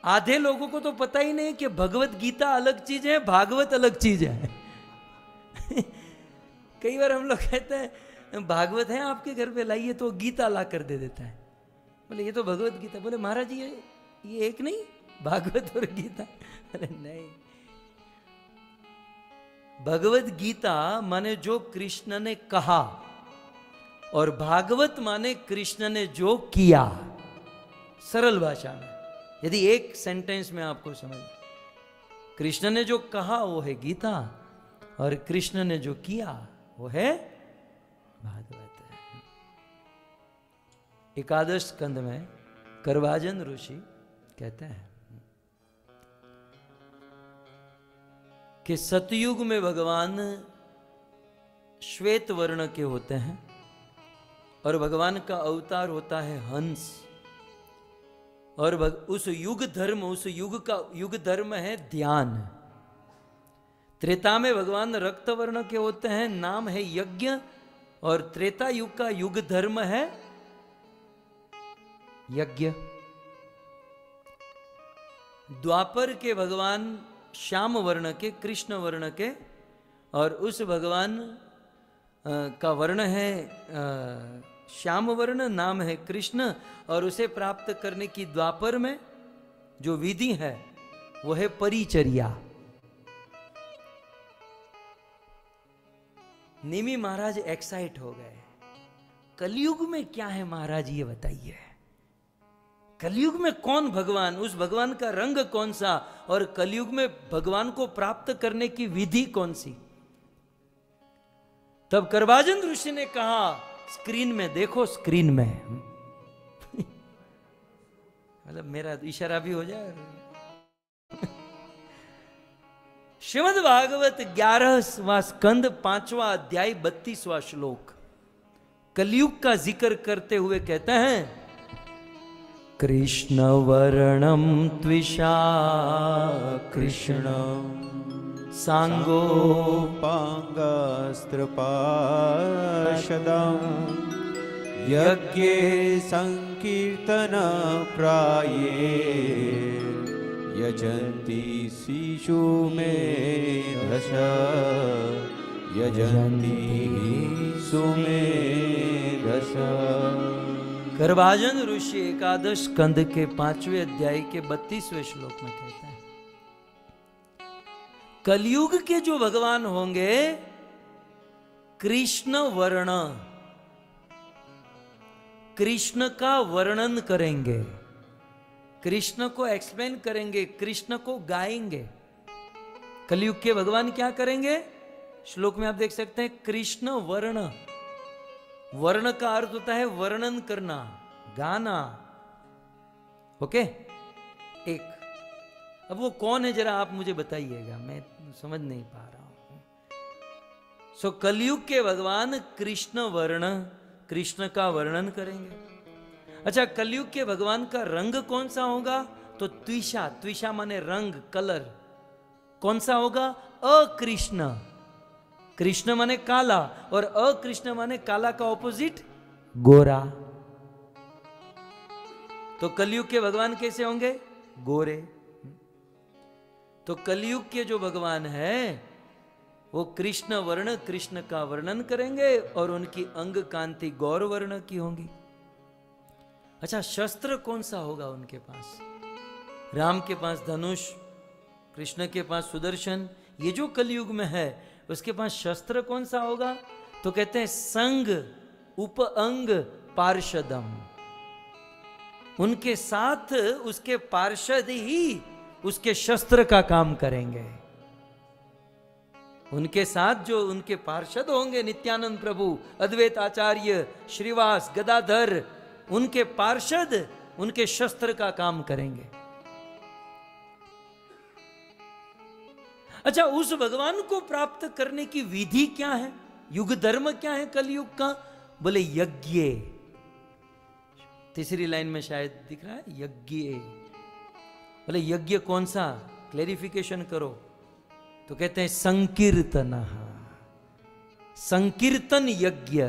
आधे लोगों को तो पता ही नहीं कि भगवत गीता अलग चीज़ है भागवत अलग चीज़ है। कई बार हम लोग कहते हैं भागवत है आपके घर पे, लाइए तो गीता ला कर दे देता है। बोले, ये तो भगवत गीता बोले, महाराज, ये ये एक नहीं, भागवत और गीता। अरे नहीं। भगवत गीता माने जो कृष्ण ने कहा और भागवत माने कृष्ण ने जो किया। सरल भाषा में, यदि एक सेंटेंस में आपको समझ, कृष्ण ने जो कहा, वो है गीता और कृष्ण ने जो किया, वो है एकादश स्कंद में करवाजन ऋषि कहते हैं कि सतयुग में भगवान श्वेत वर्ण के होते हैं और भगवान का अवतार होता है हंस। और उस युग धर्म, उस युग का, युग धर्म है ध्यान। त्रेता में भगवान रक्त वर्ण के होते हैं, नाम है यज्ञ, और त्रेता युग का युग धर्म है यज्ञ। द्वापर के भगवान श्याम वर्ण के, कृष्ण वर्ण के और उस भगवान का वर्ण है श्याम वर्ण, नाम है कृष्ण और उसे प्राप्त करने की द्वापर में जो विधि है, वो है परिचर्या। निमी महाराज एक्साइट हो गए। कलयुग में क्या है महाराज, ये बताइए। कलयुग में कौन भगवान, उस भगवान का रंग कौन सा और कलयुग में भगवान को प्राप्त करने की विधि कौन सी? तब करवाजन ऋषि ने कहा, स्क्रीन में देखो, स्क्रीन में। मतलब मेरा इशारा भी हो जाए। श्रीमद भागवत ग्यारहवा स्कंद पांचवा अध्याय बत्तीसवा श्लोक। कलयुग का ज़िक्र करते हुए कहते हैं कृष्ण वर्णम त्विषा कृष्ण सांगो पाङ्गस्त्रपाशदम् यज्ञे सङ्कीर्तनप्राये यजन्ति शिशु मे दश यजन्ति सुमे दश करभाजन ऋषि एकादश कंद के पाँचवें अध्याय के बत्तीसवें श्लोक में कहते हैं, कलयुग के जो भगवान होंगे, कृष्ण वर्ण, कृष्ण का वर्णन करेंगे, कृष्ण को एक्सप्लेन करेंगे, कृष्ण को गाएँगे। कलयुग के भगवान क्या करेंगे? श्लोक में आप देख सकते हैं, कृष्ण वर्ण। वर्ण का अर्थ होता है वर्णन करना, गाना। ओके? एक। अब वो कौन है जरा आप मुझे बताइएगा, मैं समझ नहीं पा रहा हूँ। सो कलयुग के भगवान कृष्ण वर्ण, कृष्ण का वर्णन करेंगे। अच्छा कलयुग के भगवान का रंग कौन सा होगा? तो त्विषा त्विषा माने रंग, कलर। कौन सा होगा? अकृष्ण। कृष्ण माने काला और अकृष्ण माने काला का ऑपोजिट गोरा। तो कलयुग के भगवान कैसे होंगे? गोरे। तो कलयुग के जो भगवान है वो कृष्ण वर्ण कृष्ण का वर्णन करेंगे और उनकी अंग कांति गौर वर्ण की होंगी। अच्छा शस्त्र कौन सा होगा उनके पास? राम के पास धनुष कृष्ण के पास सुदर्शन ये जो कलयुग में है उसके पास शस्त्र कौन सा होगा? तो कहते हैं, संग उप अंग पार्षदम। उनके साथ उसके पार्षद ही उसके शस्त्र का काम करेंगे। उनके साथ जो उनके पार्षद होंगे, नित्यानंद प्रभु, अद्वैत आचार्य, श्रीवास, गदाधर, उनके पार्षद उनके शस्त्र का काम करेंगे। अच्छा उस भगवान को प्राप्त करने की विधि क्या है? युग धर्म क्या है कलयुग का? बोले, यज्ञ। तीसरी लाइन में शायद दिख रहा है, यज्ञ। बोले, यज्ञ कौन सा? क्लेरिफिकेशन करो। तो कहते हैं, संकीर्तन। संकीर्तन यज्ञ।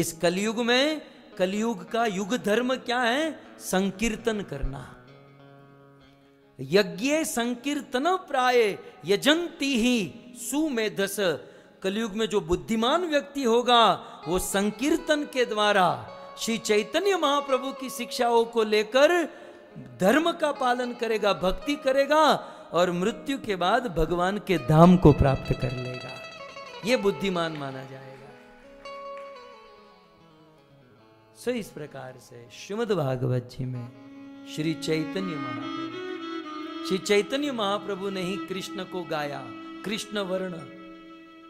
इस कलयुग में कलयुग का युग धर्म क्या है? संकीर्तन करना। यज्ञ संकीर्तन प्राय यजंती ही सुमेधस। कलयुग में जो बुद्धिमान व्यक्ति होगा, वो संकीर्तन के द्वारा श्री चैतन्य महाप्रभु की शिक्षाओं को लेकर धर्म का पालन करेगा, भक्ति करेगा और मृत्यु के बाद भगवान के धाम को प्राप्त कर लेगा। ये बुद्धिमान माना जाएगा। सो इस प्रकार से श्रीमद भागवत जी में श्री चैतन्य महाप्रभु श्री चैतन्य महाप्रभु ने ही कृष्ण को गाया, कृष्ण वर्ण।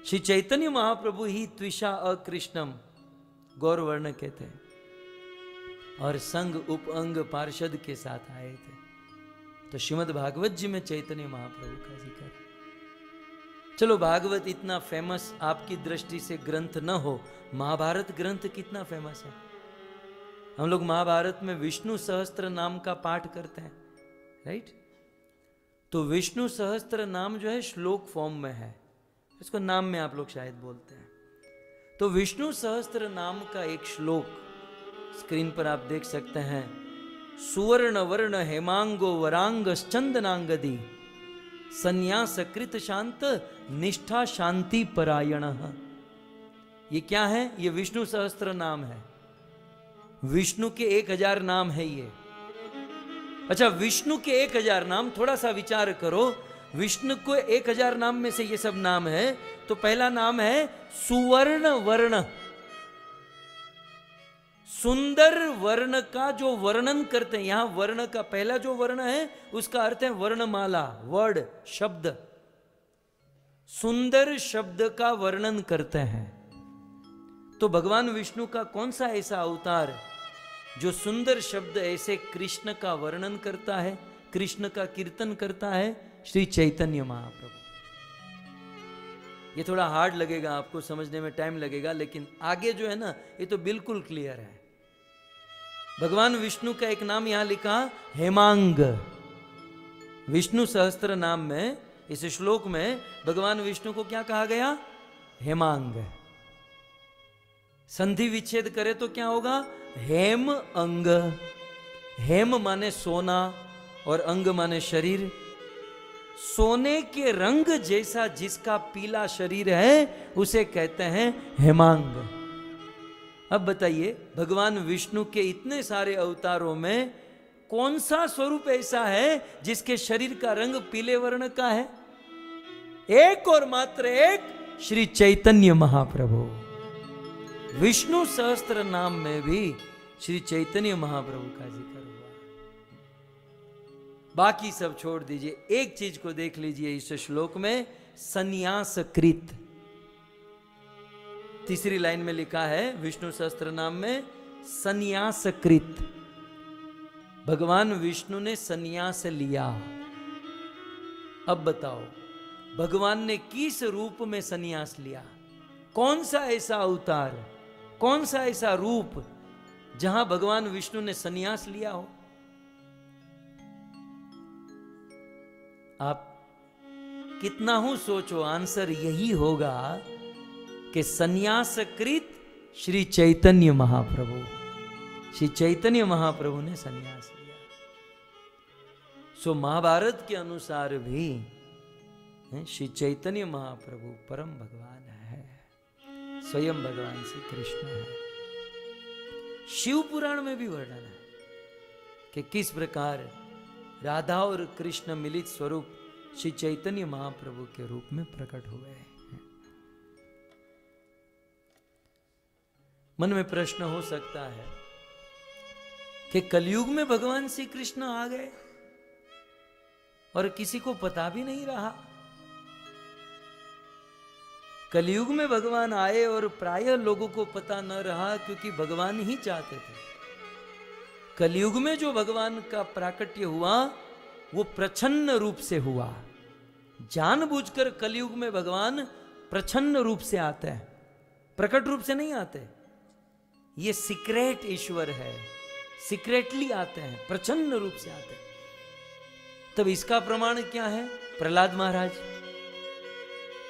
श्री चैतन्य महाप्रभु ही त्विषा अकृष्णम, गौर वर्ण के थे। और संग उप अंग पार्षद के साथ आए थे। तो श्रीमद भागवत जी में चैतन्य महाप्रभु का ज़िक्र चलो भागवत इतना फ़ेमस आपकी दृष्टि से ग्रंथ न हो, महाभारत ग्रंथ कितना फ़ेमस है? हम लोग महाभारत में विष्णु सहस्त्र नाम का पाठ करते हैं राइट तो विष्णु सहस्त्र नाम जो है श्लोक फॉर्म में है। इसको नाम में आप लोग शायद बोलते हैं। तो विष्णु सहस्त्र नाम का एक श्लोक स्क्रीन पर आप देख सकते हैं। सुवर्ण वर्ण हेमांगो वरांग चंदनांगदी संन्यास कृत शांत निष्ठा शांति परायण। ये क्या है? ये विष्णु सहस्त्र नाम है। विष्णु के एक हज़ार नाम है ये। अच्छा विष्णु के एक हज़ार नाम थोड़ा सा विचार करो। विष्णु को एक हज़ार नाम में से ये सब नाम है। तो पहला नाम है सुवर्ण वर्ण सुंदर वर्ण का जो वर्णन करते हैं, यहाँ वर्ण का पहला जो वर्ण है, उसका अर्थ है वर्णमाला, वर्ड, शब्द। सुंदर शब्द का वर्णन करते हैं। तो भगवान विष्णु का कौन सा ऐसा अवतार जो सुंदर शब्द ऐसे कृष्ण का वर्णन करता है, कृष्ण का कीर्तन करता है, श्री चैतन्य महाप्रभु। ये थोड़ा हार्ड लगेगा आपको, समझने में टाइम लगेगा, लेकिन आगे जो है ना, ये तो बिल्कुल क्लियर है। भगवान विष्णु का एक नाम यहाँ लिखा, हेमांग। विष्णु सहस्त्र नाम में, इस श्लोक में, भगवान विष्णु को क्या कहा गया? हेमांग। संधि विच्छेद करे तो क्या होगा? हेम अंग। हेम माने सोना और अंग माने शरीर। सोने के रंग जैसा जिसका पीला शरीर है, उसे कहते हैं हेमांग। अब बताइए, भगवान विष्णु के इतने सारे अवतारों में कौन सा स्वरूप ऐसा है जिसके शरीर का रंग पीले वर्ण का है? एक और मात्र एक, श्री चैतन्य महाप्रभु। विष्णु सहस्त्र नाम में भी श्री चैतन्य महाप्रभु का ज़िक्र हुआ। बाकी सब छोड़ दीजिए। एक चीज़ को देख लीजिए इस श्लोक में, संन्यासकृत। तीसरी लाइन में लिखा है, विष्णु सहस्त्र नाम में, संन्यासकृत। भगवान विष्णु ने संन्यास लिया। अब बताओ, भगवान ने किस रूप में संन्यास लिया? कौन सा ऐसा अवतार कौन सा ऐसा रूप जहाँ भगवान विष्णु ने संन्यास लिया हो? आप कितना हूँ सोचो, आंसर यही होगा कि संन्यासकृत श्री चैतन्य महाप्रभु, श्री चैतन्य महाप्रभु ने संन्यास लिया। सो महाभारत के अनुसार भी श्री चैतन्य महाप्रभु परम भगवान स्वयं भगवान श्री कृष्ण है। शिव पुराण में भी वर्णन है कि किस प्रकार राधा और कृष्ण मिलित स्वरूप श्री चैतन्य महाप्रभु के रूप में प्रकट हुए हैं। मन में प्रश्न हो सकता है कि कलयुग में भगवान श्री कृष्ण आ गए और किसी को पता भी नहीं रहा। कलयुग में भगवान आए और प्राय लोगों को पता न रहा क्योंकि भगवान ही चाहते थे। कलयुग में जो भगवान का प्राकट्य हुआ, वो प्रछन्न रूप से हुआ। जानबूझकर कलयुग में भगवान प्रछन्न रूप से आते हैं। प्रकट रूप से नहीं आते। ये सीक्रेट ईश्वर है। सीक्रेटली आते हैं प्रचन्न रूप से आते हैं। तब इसका प्रमाण क्या है? प्रहलाद महाराज।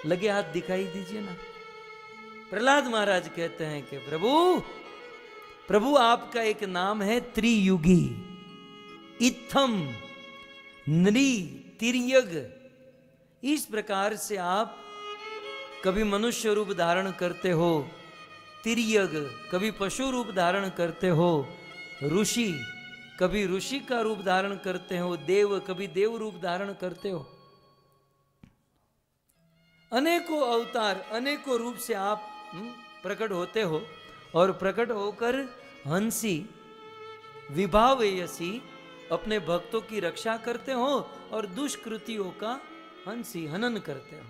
लगे हाथ दिखाई दीजिए ना। प्रहलाद महाराज कहते हैं कि प्रभु प्रभु आपका एक नाम है त्रियुगी। इत्थम, नृ, तिरयग। इस प्रकार से आप कभी मनुष्य रूप धारण करते हो, तिरयग, कभी पशु रूप धारण करते हो, ऋषि, कभी ऋषि का रूप धारण करते हो, देव, कभी देव रूप धारण करते हो। अनेकों अवतार अनेकों रूप से आप हम्म, प्रकट होते हो और प्रकट होकर हँसी विभावयसी अपने भक्तों की रक्षा करते हो और दुष्कृतियों का हँसी हनन करते हो।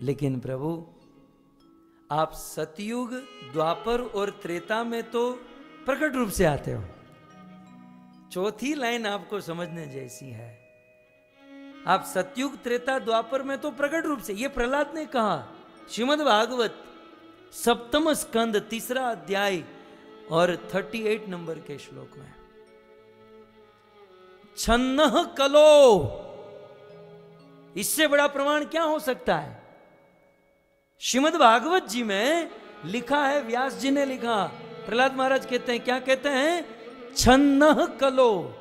लेकिन प्रभु आप सतयुग द्वापर और त्रेता में तो प्रकट रूप से आते हो। चौथी लाइन आपको समझने जैसी है। आप सतयुग त्रेता द्वापर में तो प्रकट रूप से, ये प्रहलाद ने कहा, श्रीमद भागवत, सप्तम स्कंद, तीसरा अध्याय और थर्टी एट नंबर के श्लोक में। छन्न कलो। इससे बड़ा प्रमाण क्या हो सकता है? श्रीमद भागवत जी में लिखा है, व्यास जी ने लिखा। प्रहलाद महाराज कहते हैं, क्या कहते हैं? छन्न कलो।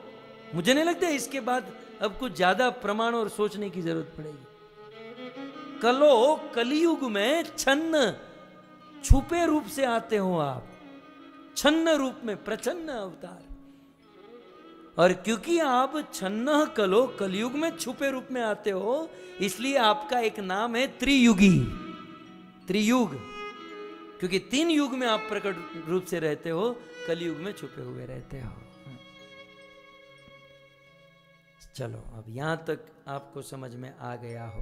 मुझे नहीं लगता इसके बाद अब कुछ ज़्यादा प्रमाण और सोचने की ज़रूरत पड़ेगी। कलो, कलयुग में छन्न, छुपे रूप से आते हो आप। छन्न रूप में प्रचन्न अवतार। और क्योंकि आप छन्न, कलो, कलयुग में छुपे रूप में आते हो, इसलिए आपका एक नाम है त्रियुगी। त्रियुग। क्योंकि तीन युग में आप प्रकट रूप से रहते हो, कलयुग में छुपे हुए रहते हो। चलो, अब यहाँ तक आपको समझ में आ गया हो।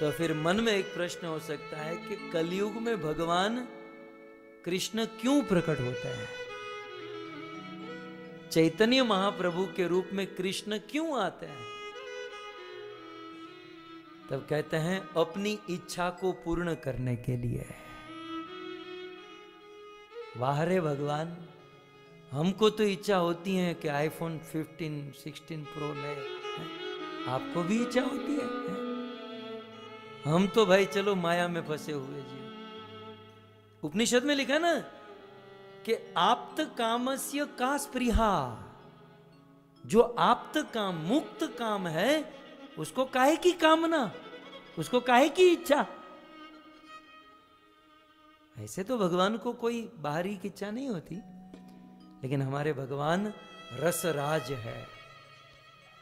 तो फिर मन में एक प्रश्न हो सकता है कि कलयुग में भगवान कृष्ण क्यों प्रकट होता है? चैतन्य महाप्रभु के रूप में कृष्ण क्यों आते हैं? तब कहते हैं, अपनी इच्छा को पूर्ण करने के लिए। वाह रे भगवान। हमको तो इच्छा होती है कि आईफोन 15, 16 प्रो ले? आपको भी इच्छा होती है, हैं? हम तो भाई चलो माया में फंसे हुए जी। उपनिषद में लिखा ना कि आप्त कामस्य का स्प्रिहा जो आप्त काम मुक्त काम है उसको काहे की कामना? उसको काहे की इच्छा? ऐसे तो भगवान को कोई बाहरी की इच्छा नहीं होती। लेकिन हमारे भगवान रसराज है।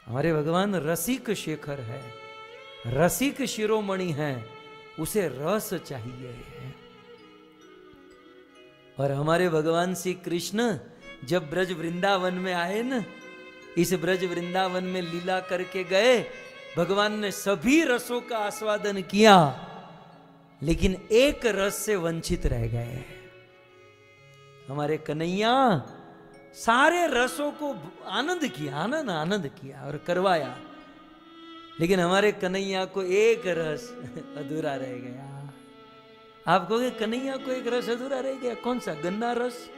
हमारे भगवान रसिक शेखर है। रसिक शिरोमणि है। उसे रस चाहिए और हमारे भगवान श्री कृष्ण जब ब्रज वृंदावन में आए न, इस ब्रज वृंदावन में लीला करके गए, भगवान ने सभी रसों का आस्वादन किया, लेकिन एक रस से वंचित रह गए। हमारे कन्हैया सारे रसों को आनंद किया, आनंद आनंद किया और करवाया। लेकिन हमारे कन्हैया को एक रस अधूरा रह गया। आप कहोगे, कन्हैया को एक रस अधूरा रह गया? कौन सा? गन्ना रस?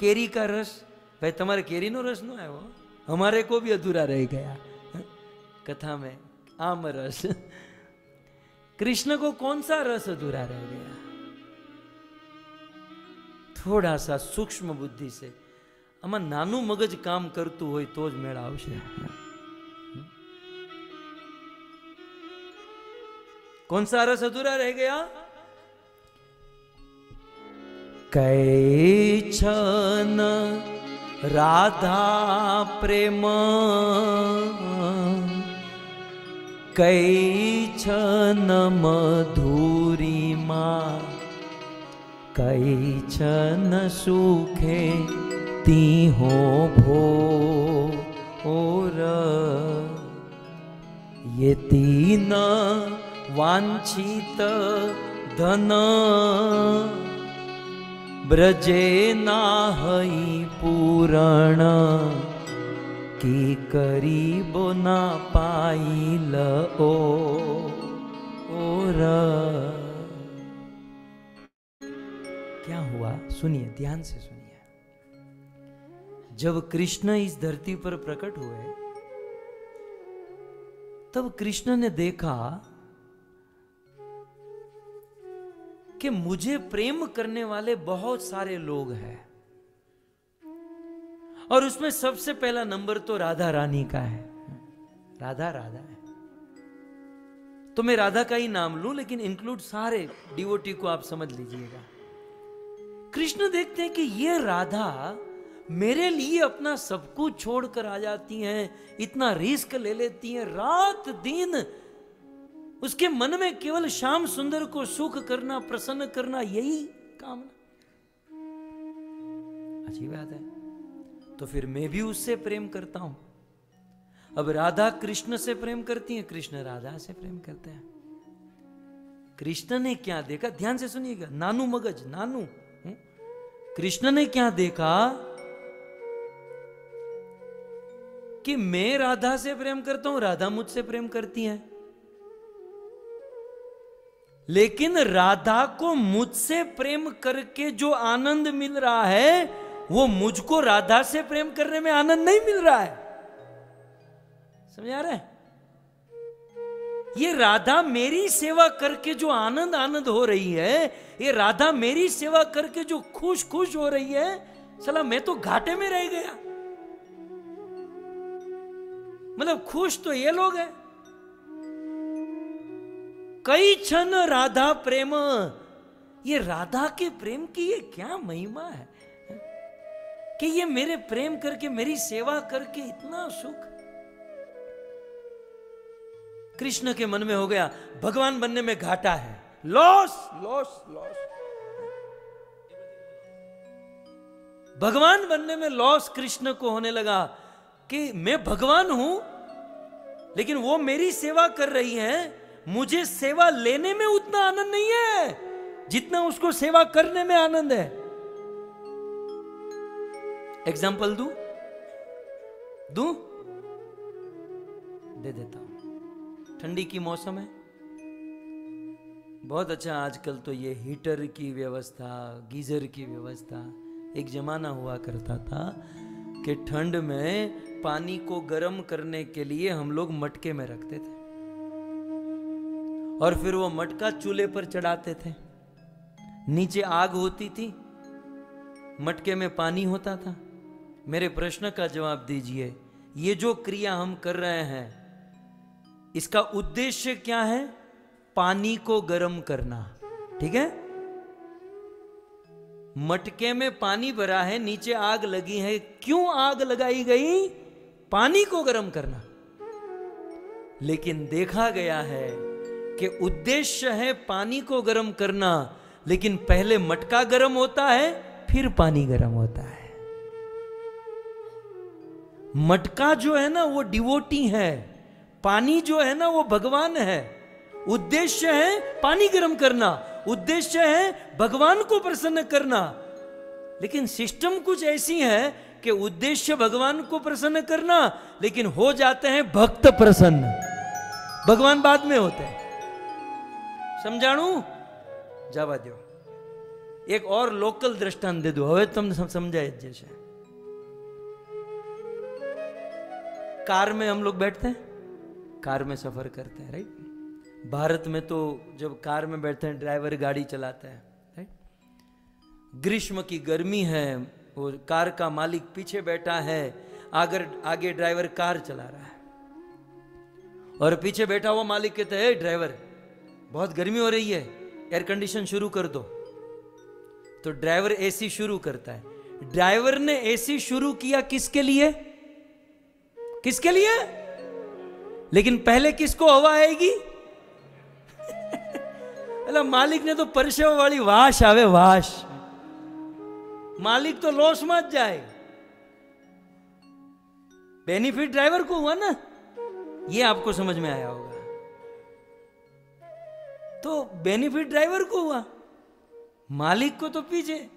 केरी का रस? भाई, तुम्हारे केरी नो रस नो है? वो हमारे को भी अधूरा रह गया। कथा में, आम रस। कृष्ण को कौन सा रस अधूरा रह गया? थोड़ा सा सूक्ष्म बुद्धि से આમાં નાનું મગજ કામ કરતું હોય તો જ મેળા આવશે. કોણ સારસ અધૂરા રહી ગયા? કઈ છન રાધા પ્રેમ, કઈ છન મધુરીમાં, કઈ છન સુખે छन सुखे ती हो भो और ये तीन वांछित धन ब्रजे नाहई पूरण, की करीबो ना पाइल ओ और क्या हुआ? सुनिए, ध्यान से सुनिए। जब कृष्ण इस धरती पर प्रकट हुए, तब कृष्ण ने देखा कि मुझे प्रेम करने वाले बहुत सारे लोग हैं। और उसमें सबसे पहला नंबर तो राधा रानी का है। राधा राधा है। तो मैं राधा का ही नाम लू, लेकिन इंक्लूड सारे डिवोटी को आप समझ लीजिएगा। कृष्ण देखते हैं कि ये राधा मेरे लिए अपना सब कुछ छोड़कर आ जाती हैं, इतना रिस्क ले लेती हैं, रात दिन उसके मन में केवल श्याम सुंदर को सुख करना, प्रसन्न करना, यही कामना। अच्छी बात है। तो फिर मैं भी उससे प्रेम करता हूँ। अब राधा कृष्ण से प्रेम करती है, कृष्ण राधा से प्रेम करते हैं। कृष्ण ने क्या देखा? ध्यान से सुनिएगा। नानू मगज, नानू? कृष्ण ने क्या देखा? कि मैं राधा से प्रेम करता हूँ, राधा मुझसे प्रेम करती है। लेकिन राधा को मुझसे प्रेम करके जो आनंद मिल रहा है, वो मुझको राधा से प्रेम करने में आनंद नहीं मिल रहा है। समझ आ रहा है? ये राधा मेरी सेवा करके जो आनंद आनंद हो रही है, ये राधा मेरी सेवा करके जो खुश खुश हो रही है, सला मैं तो घाटे में रह गया। मतलब खुश तो ये लोग हैं। कई क्षण राधा प्रेम, ये राधा के प्रेम की ये क्या महिमा है? कि ये मेरे प्रेम करके, मेरी सेवा करके इतना सुख। कृष्ण के मन में हो गया, भगवान बनने में घाटा है। Loss loss loss. भगवान बनने में लॉस कृष्ण को होने लगा कि मैं भगवान हूँ लेकिन वो मेरी सेवा कर रही है, मुझे सेवा लेने में उतना आनंद नहीं है, जितना उसको सेवा करने में आनंद है। एग्ज़ाम्पल दू? दू? दे देता हूँ। ठंडी की मौसम है। बहुत अच्छा आजकल तो ये हीटर की व्यवस्था, गीजर की व्यवस्था एक जमाना हुआ करता था कि ठंड में पानी को गर्म करने के लिए हम लोग मटके में रखते थे। और फिर वो मटका चूल्हे पर चढ़ाते थे। नीचे आग होती थी, मटके में पानी होता था। मेरे प्रश्न का जवाब दीजिए, ये जो क्रिया हम कर रहे हैं, इसका उद्देश्य क्या है? पानी को गर्म करना, ठीक है? मटके में पानी भरा है, नीचे आग लगी है, क्यों आग लगाई गई? पानी को गर्म करना। लेकिन देखा गया है कि उद्देश्य है पानी को गर्म करना, लेकिन पहले मटका गर्म होता है, फिर पानी गर्म होता है। मटका जो है ना, वो डिवोटी है, पानी जो है ना, वो भगवान है। उद्देश्य है पानी गर्म करना, उद्देश्य है भगवान को प्रसन्न करना। लेकिन सिस्टम कुछ ऐसी है कि उद्देश्य भगवान को प्रसन्न करना, लेकिन हो जाते हैं भक्त प्रसन्न। भगवान बाद में होते हैं। समझाणु? जावा दो। एक और लोकल दृष्टांत दे दो। હવે तुम समझाए जैसे। कार में हम लोग बैठते हैं? कार में सफ़र करते हैं राइट भारत में तो जब कार में बैठते हैं, ड्राइवर गाड़ी चलाता है राइट ग्रीष्म की गर्मी है वो कार का मालिक पीछे बैठा है, आगर, आगे ड्राइवर कार चला रहा है। और पीछे बैठा हुआ मालिक कहते हैं ड्राइवर, बहुत गर्मी हो रही है एयर कंडीशन शुरू कर दो। तो ड्राइवर एसी शुरू करता है। ड्राइवर ने एसी शुरू किया किसके लिए? किसके लिए? लेकिन पहले किसको हवा आएगी? मालिक ने तो परसेव वाली वाश, आवे वाश। मालिक तो लॉस मत जाए। बेनिफिट ड्राइवर को हुआ ना? ये आपको समझ में आया होगा। तो बेनिफिट ड्राइवर को हुआ। मालिक को तो पीछे।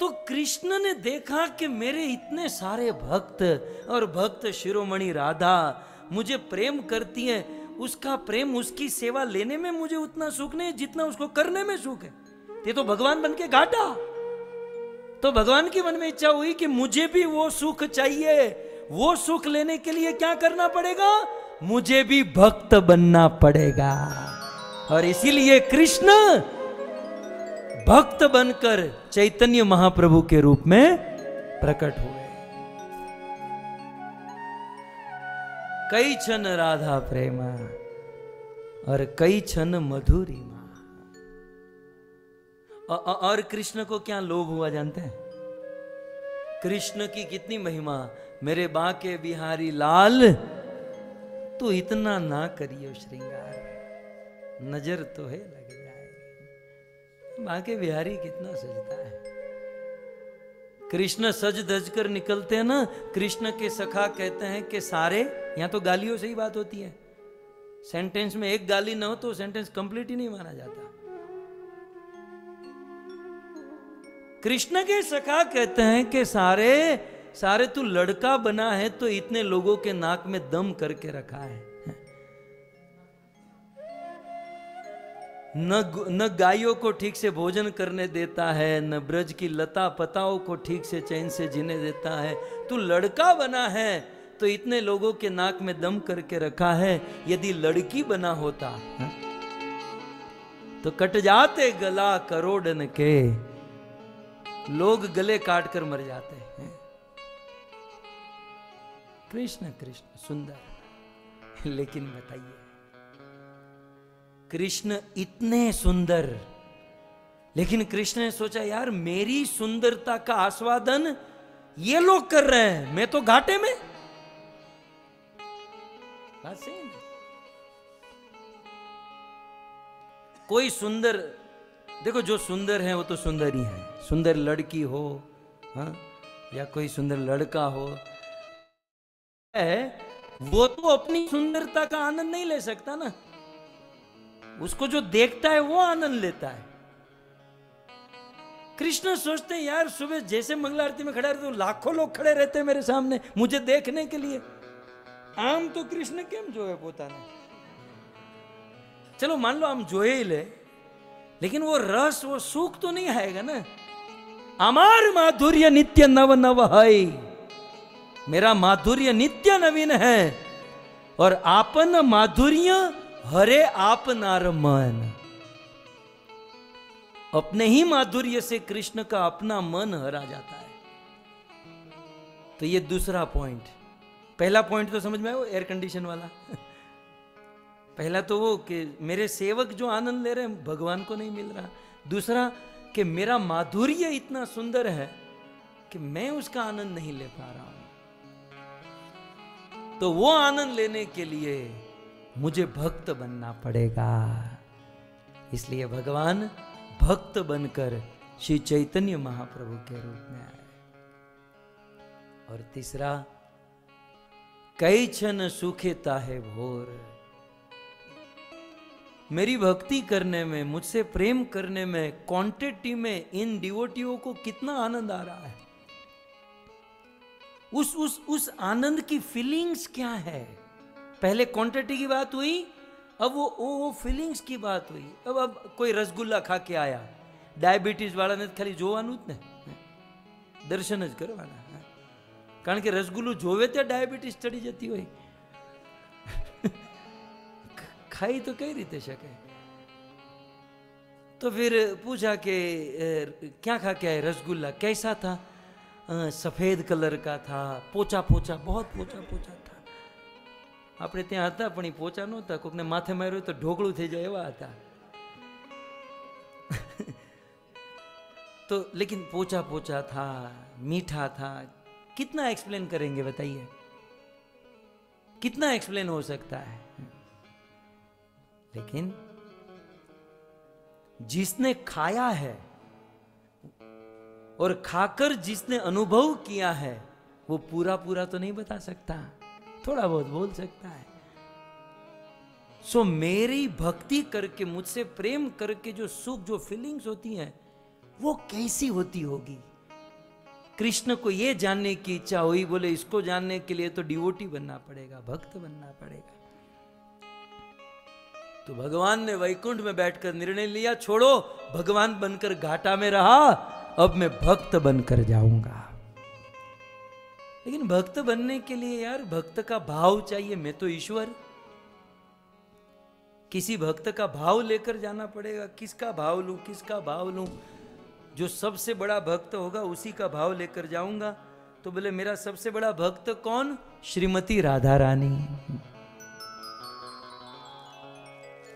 तो कृष्ण ने देखा कि मेरे इतने सारे भक्त और भक्त शिरोमणि राधा मुझे प्रेम करती हैं। उसका प्रेम, उसकी सेवा लेने में मुझे उतना सुख नहीं, जितना उसको करने में सुख है। ये तो भगवान बन के घाटा तो भगवान के मन में इच्छा हुई कि मुझे भी वो सुख चाहिए। वो सुख लेने के लिए क्या करना पड़ेगा? मुझे भी भक्त बनना पड़ेगा। और इसीलिए कृष्ण भक्त बनकर चैतन्य महाप्रभु के रूप में प्रकट हुए। कई छन राधा प्रेमा और कई छन मधुरी और कृष्ण को क्या लोभ हुआ जानते हैं? कृष्ण की कितनी महिमा, मेरे बाके बिहारी लाल, तू इतना ना करियो श्रृंगार। नज़र तो है लग जाए। बाके बिहारी कितना सजता है। कृष्ण सज धज कर निकलते हैं ना, कृष्ण के सखा कहते हैं कि सारे, यहाँ तो गालियों से ही बात होती है। सेंटेंस में एक गाली ना हो तो सेंटेंस कंप्लीट ही नहीं माना जाता। कृष्ण के सखा कहते हैं कि सारे सारे तू लड़का बना है तो इतने लोगों के नाक में दम करके रखा है। न न गायों को ठीक से भोजन करने देता है, न ब्रज की लता पताओं को ठीक से चैन से जीने देता है। तू लड़का बना है तो इतने लोगों के नाक में दम करके रखा है, यदि लड़की बना होता, है? तो कट जाते गला करोड़न के। लोग गले काट कर मर जाते हैं। कृष्ण कृष्ण, सुंदर। लेकिन बताइए, कृष्ण इतने सुंदर, लेकिन कृष्ण ने सोचा, यार, मेरी सुंदरता का आस्वादन ये लोग कर रहे हैं, मैं तो घाटे में? कोई सुंदर देखो जो सुंदर है वो तो सुंदर ही है सुंदर लड़की हो हाँ या कोई सुंदर लड़का हो है वो तो अपनी सुंदरता का आनंद नहीं ले सकता ना उसको जो देखता है वो आनंद लेता है कृष्ण सोचते हैं यार सुबह जैसे मंगला आरती में खड़ा रहते तो लाखों लोग खड़े रहते हैं मेरे सामने मुझे देखने के लिए આમ તો કૃષ્ણ કેમ જોવે પોતાને चलो मान लो हम जोए ही ले लेकिन वो रस, वो सुख तो नहीं आएगा ना। अमार माधुर्य नित्य नव नव है। मेरा माधुर्य नित्य नवीन है। और आपन माधुर्य हरे आप नार मन अपने ही माधुर्य से कृष्ण का अपना मन हरा जाता है। तो ये दूसरा पॉइंट पहला पॉइंट तो समझ में आया एयर कंडीशन वाला? पहला तो वो कि मेरे सेवक जो आनंद ले रहे हैं, भगवान को नहीं मिल रहा। दूसरा कि मेरा माधुर्य इतना सुंदर है कि मैं उसका आनंद नहीं ले पा रहा हूँ। तो वो आनंद लेने के लिए मुझे भक्त बनना पड़ेगा। इसलिए भगवान भक्त बनकर श्री चैतन्य महाप्रभु के रूप में आए। और तीसरा कई क्षण सुखेता है भोर। मेरी भक्ति करने में मुझसे प्रेम करने में क्वांटिटी में इन डिवोटियों को कितना आनंद आ रहा है उस उस उस आनंद की फीलिंग्स क्या है पहले क्वांटिटी की बात हुई अब वो वो, वो फीलिंग्स की बात हुई अब अब कोई रसगुल्ला खा के आया ડાયાબિટીસ વાળાને તો ખાલી જોવાનું જ ને દર્શન જ કરવાના કારણ કે રસગુલ્લું જોવે ત્યાં ડાયાબિટીસ ચડી જતી હોય ખાઈ તો કઈ રીતે શકે तो फिर पूछा कि अ, क्या खा के आए रसगुल्ला कैसा था अ, सफेद कलर का था पोचा पोचा बहुत पोचा पोचा था આપણે ત્યાં હતા પણ એ પોચા નહોતા કોકને માથે માર્યું હોય તો ઢોકળું થઈ જાય એવા હતા तो लेकिन पोचा पोचा था मीठा था कितना एक्सप्लेन करेंगे बताइए कितना एक्सप्लेन हो सकता है लेकिन जिसने खाया है और खाकर जिसने अनुभव किया है, वो पूरा पूरा तो नहीं बता सकता। थोड़ा बहुत बोल सकता है। सो मेरी भक्ति करके, मुझसे प्रेम करके जो सुख, जो फीलिंग्स होती हैं, वो कैसी होती होगी? कृष्ण को ये जानने की इच्छा हुई, बोले इसको जानने के लिए तो डिवोटी बनना पड़ेगा, भक्त बनना पड़ेगा। तो भगवान ने वैकुंठ में बैठकर निर्णय लिया, छोड़ो, भगवान बनकर घाटा में रहा, अब मैं भक्त बनकर जाऊँगा। लेकिन भक्त बनने के लिए यार, भक्त का भाव चाहिए, मैं तो ईश्वर। किसी भक्त का भाव लेकर जाना पड़ेगा, किसका भाव लूँ, किसका भाव लूँ? जो सबसे बड़ा भक्त होगा, उसी का भाव लेकर जाऊँगा। तो बोले, मेरा सबसे बड़ा भक्त कौन? श्रीमती राधा रानी।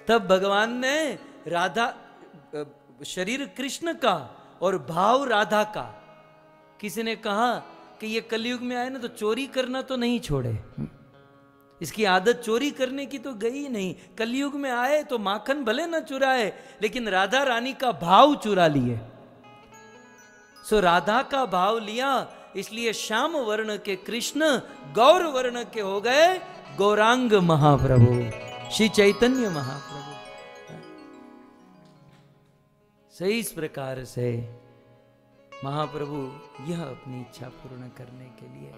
तब भगवान ने राधा शरीर कृष्ण का और भाव राधा का। किसी ने कहा कि ये कलयुग में आए ना तो चोरी करना तो नहीं छोड़े। इसकी आदत चोरी करने की तो गई नहीं। कलयुग में आए तो माखन भले ना चुराए, लेकिन राधा रानी का भाव चुरा लिए। सो राधा का भाव लिया, इसलिए श्याम वर्ण के कृष्ण गौर वर्ण के हो गए गौरांग महाप्रभु। श्री चैतन्य महाप्रभु। सही इस प्रकार से महाप्रभु यह अपनी इच्छा पूर्ण करने के लिए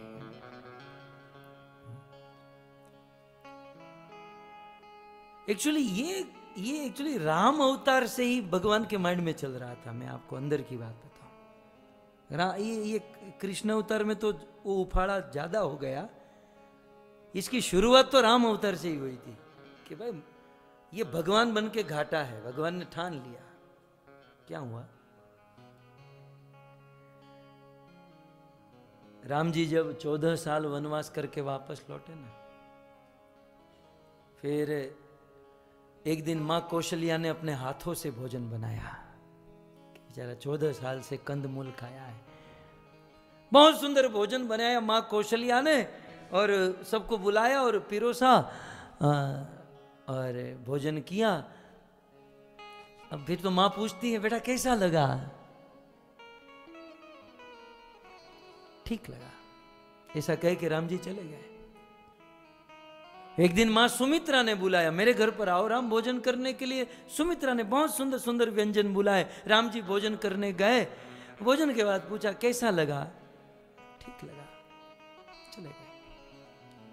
एक्चुअली ये ये एक्चुअली राम अवतार से ही भगवान के माइंड में चल रहा था, मैं आपको अंदर की बात बताऊँ। ये ये कृष्ण अवतार में तो वो उफाड़ा ज़्यादा हो गया। इसकी शुरुआत तो राम अवतार से ही हुई थी। कि भाई, ये भगवान बन के घाटा है, भगवान ने ठान लिया। क्या हुआ? राम जी जब चौदह साल वनवास करके वापस लौटे ना, फिर एक दिन माँ कौशल्या ने अपने हाथों से भोजन बनाया। बेचारा चौदह साल से कंदमूल खाया है। बहुत सुंदर भोजन बनाया माँ कौशल्या ने और सबको बुलाया और पिरोसा और भोजन किया। अब फिर तो माँ पूछती है, बेटा, कैसा लगा? ठीक लगा। ऐसा कह के राम जी चले गए। एक दिन माँ सुमित्रा ने बुलाया। मेरे घर पर आओ, राम भोजन करने के लिए। सुमित्रा ने बहुत सुंदर सुंदर व्यंजन बुलाए। राम जी भोजन करने गए। भोजन के बाद पूछा, कैसा लगा? ठीक लगा। चले गए।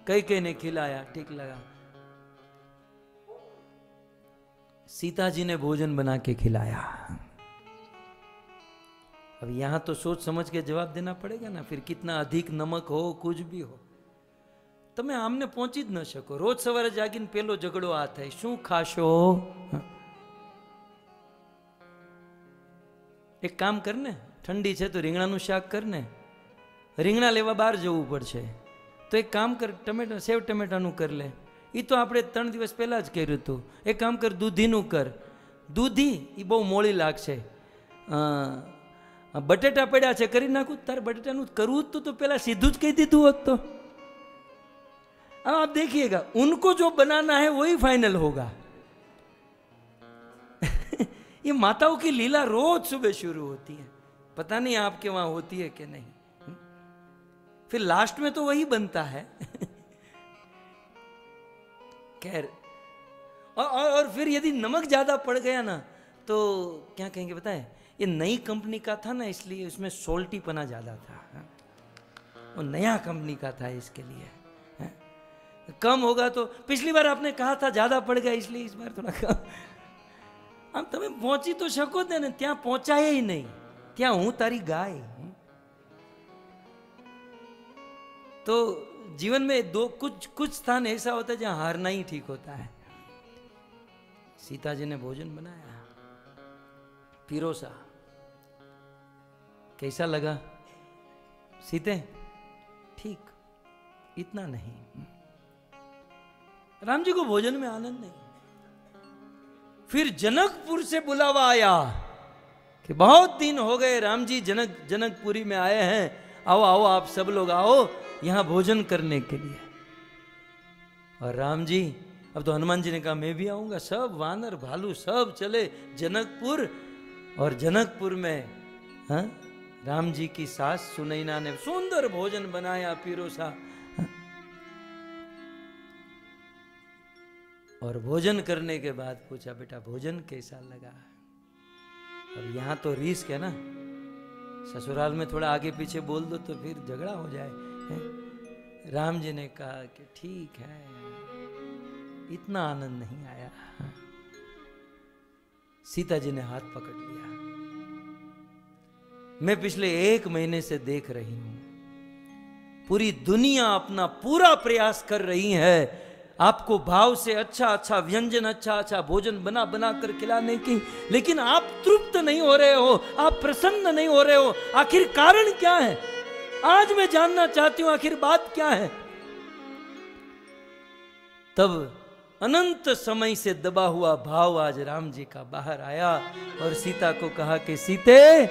कई कई ने खिलाया, ठीक लगा। सीता जी ने भोजन बना के खिलाया अब यहां तो सोच समझ के जवाब देना पड़ेगा ना फिर कितना अधिक नमक हो कुछ भी हो તમે આમને પહોંચી જ ન શકો રોજ સવારે જાગીને પેલો ઝઘડો આ થાય શું ખાશો એક કામ કર ને ઠંડી છે તો રીંગણાનું શાક કર ને રીંગણા લેવા બહાર જવું પડશે તો એક કામ કર ટમેટા સેવ ટમેટાનું કર લે એ તો આપણે ત્રણ દિવસ પહેલાં જ કર્યું હતું એક કામ કર દૂધીનું કર દૂધી એ બહુ મોડી લાગશે અ, બટેટા પડ્યા છે કરી નાખું તારે બટેટાનું કરવું જ તો પહેલાં સીધું જ કહી દીધું હોત તો अब आप देखिएगा उनको जो बनाना है वही फाइनल होगा ये माताओं की लीला रोज सुबह शुरू होती है पता नहीं आपके वहां होती है कि नहीं हम्म? फिर लास्ट में तो वही बनता है खैर और, और और फिर यदि नमक ज्यादा पड़ गया ना तो क्या कहेंगे बताए ये नई कंपनी का था ना इसलिए उसमें सोल्टी पना ज्यादा था हाँ? वो नया कंपनी का था इसके लिए हाँ? कम होगा तो पिछली बार आपने कहा था ज्यादा पड़ गया इसलिए इस बार थोड़ा कम આમ તમે પહોંચી તો શકો જ ને ત્યાં પહોંચાય નહીં ત્યાં હું તારી ગાય तो जीवन में दो कुछ कुछ स्थान ऐसा होता है जहाँ हारना ही ठीक होता है। सीता जी ने भोजन बनाया। पिरोसा, कैसा लगा? सीते, ठीक, इतना नहीं। राम जी को भोजन में आनंद नहीं। फिर जनकपुर से बुलावा आया कि बहुत दिन हो गए, राम जी जनक, जनकपुरी में आए हैं। आओ आओ, आप सब लोग आओ। यहाँ भोजन करने के लिए। और राम जी, अब तो हनुमान जी ने कहा, मैं भी आऊँगा, सब वानर, भालू, सब चले जनकपुर। और जनकपुर में हाँ राम जी की सास सुनैना ने सुंदर भोजन बनाया पिरोसा। और भोजन करने के बाद पूछा, बेटा, भोजन कैसा लगा? अब यहाँ तो रिस्क है ना। ससुराल में थोड़ा आगे पीछे बोल दो तो फिर झगड़ा हो जाए। हैं? राम जी ने कहा कि ठीक है, इतना आनंद नहीं आया। सीता जी ने हाथ पकड़ लिया। मैं पिछले एक महीने से देख रही हूँ। पूरी दुनिया अपना पूरा प्रयास कर रही है। आपको भाव से अच्छा अच्छा व्यंजन अच्छा अच्छा भोजन बना बना कर खिलाने की। लेकिन आप तृप्त नहीं हो रहे हो, आप प्रसन्न नहीं हो रहे हो। आखिर कारण क्या है? आज मैं जानना चाहती हूँ आखिर बात क्या है। तब अनंत समय से दबा हुआ भाव आज राम जी का बाहर आया और सीता को कहा कि, सीते,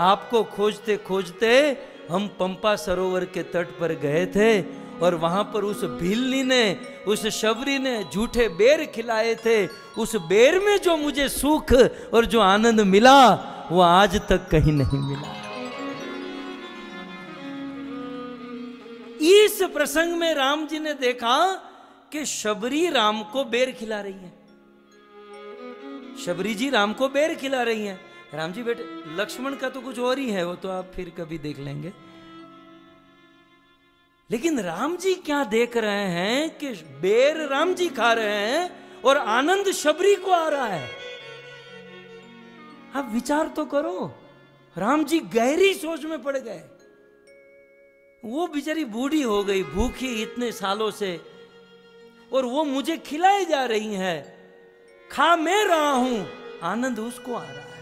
आपको खोजते खोजते हम पंपा सरोवर के तट पर गए थे और वहाँ पर उस भीलनी ने, उस शबरी ने झूठे बेर खिलाए थे। उस बेर में जो मुझे सुख और जो आनंद मिला, वो आज तक कहीं नहीं मिला। प्रसंग में राम जी ने देखा कि शबरी राम को बेर खिला रही है। शबरी जी राम को बेर खिला रही हैं। राम जी बेटे, लक्ष्मण का तो कुछ और ही है, वो तो आप फिर कभी देख लेंगे। लेकिन राम जी क्या देख रहे हैं कि बेर राम जी खा रहे हैं और आनंद शबरी को आ रहा है। आप विचार तो करो, राम जी गहरी सोच में पड़ गए। वो बेचारी बूढ़ी हो गई, भूखी इतने सालों से, और वो मुझे खिलाई जा रही है। खा मैं रहा हूँ। आनंद उसको आ रहा है।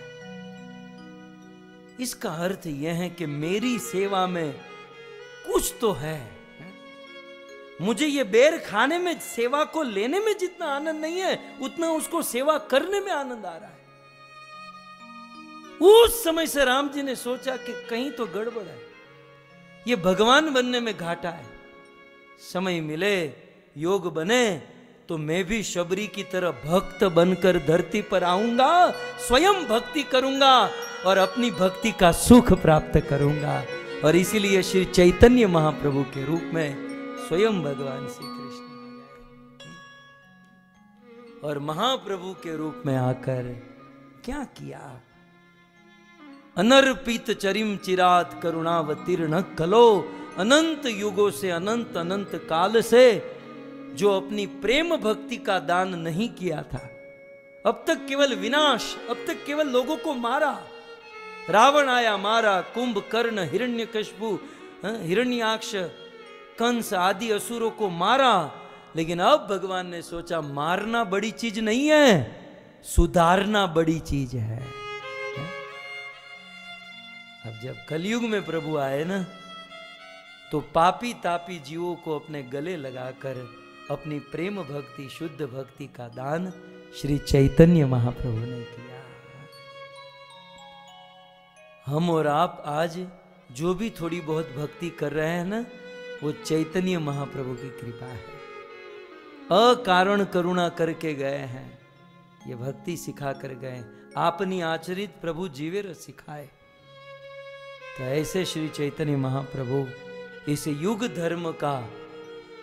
इसका अर्थ यह है कि मेरी सेवा में कुछ तो है। मुझे ये बेर खाने में, सेवा को लेने में जितना आनंद नहीं है, उतना उसको सेवा करने में आनंद आ रहा है। उस समय से राम जी ने सोचा कि कहीं तो गड़बड़ है। ये भगवान बनने में घाटा है। समय मिले, योग बने तो मैं भी शबरी की तरह भक्त बनकर धरती पर आऊँगा, स्वयं भक्ति करूँगा और अपनी भक्ति का सुख प्राप्त करूँगा। और इसीलिए श्री चैतन्य महाप्रभु के रूप में स्वयं भगवान श्री कृष्ण और महाप्रभु के रूप में आकर क्या किया? अनर्पित चरिम चिरात करुणावतीर्ण कलो। अनंत युगों से अनंत अनंत काल से जो अपनी प्रेम भक्ति का दान नहीं किया था। अब तक केवल विनाश, अब तक केवल लोगों को मारा। रावण आया मारा, कुंभ, कर्ण, हिरण्य कशबू हिरण्याक्ष, कंस आदि असुरों को मारा। लेकिन अब भगवान ने सोचा, मारना बड़ी चीज़ नहीं है, सुधारना बड़ी चीज़ है। अब जब कलयुग में प्रभु आए ना तो पापी तापी जीवों को अपने गले लगाकर अपनी प्रेम भक्ति, शुद्ध भक्ति का दान श्री चैतन्य महाप्रभु ने किया। हम और आप आज जो भी थोड़ी बहुत भक्ति कर रहे हैं ना, वो चैतन्य महाप्रभु की कृपा है। अकारण करुणा करके गए हैं, ये भक्ति सिखा कर गए आपनी आचरित प्रभु जीवेर सिखाए। तो ऐसे श्री चैतन्य महाप्रभु, इस युग धर्म का,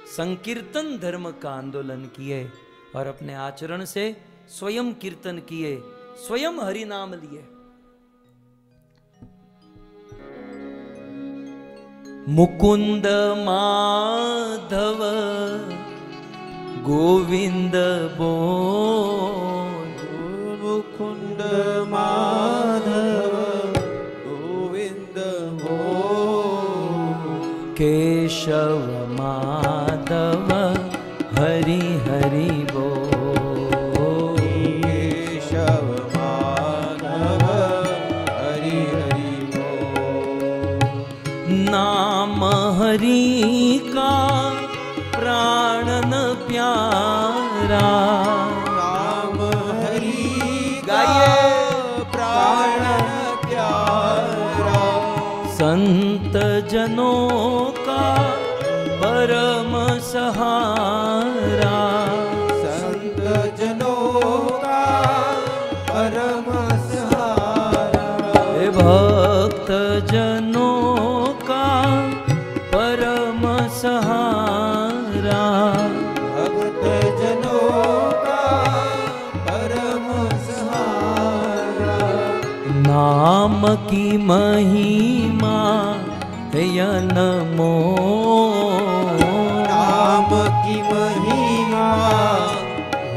संकीर्तन धर्म का आंदोलन किए और अपने आचरण से स्वयं कीर्तन किए, स्वयं हरि नाम लिए। मुकुंद माधव, गोविंद बो मुकुंद माधव। केशव माधव हरि हरि बो। केशव माधव हरि हरि बोल नाम हरि का प्राण न प्यारा। राम हरि गाइए। प्राण प्यारा। संत जनों सहारा। संत जनों का परम सहारा भक्त जनों का परम सहारा भक्त जनों का परम सहारा नाम की महिमा है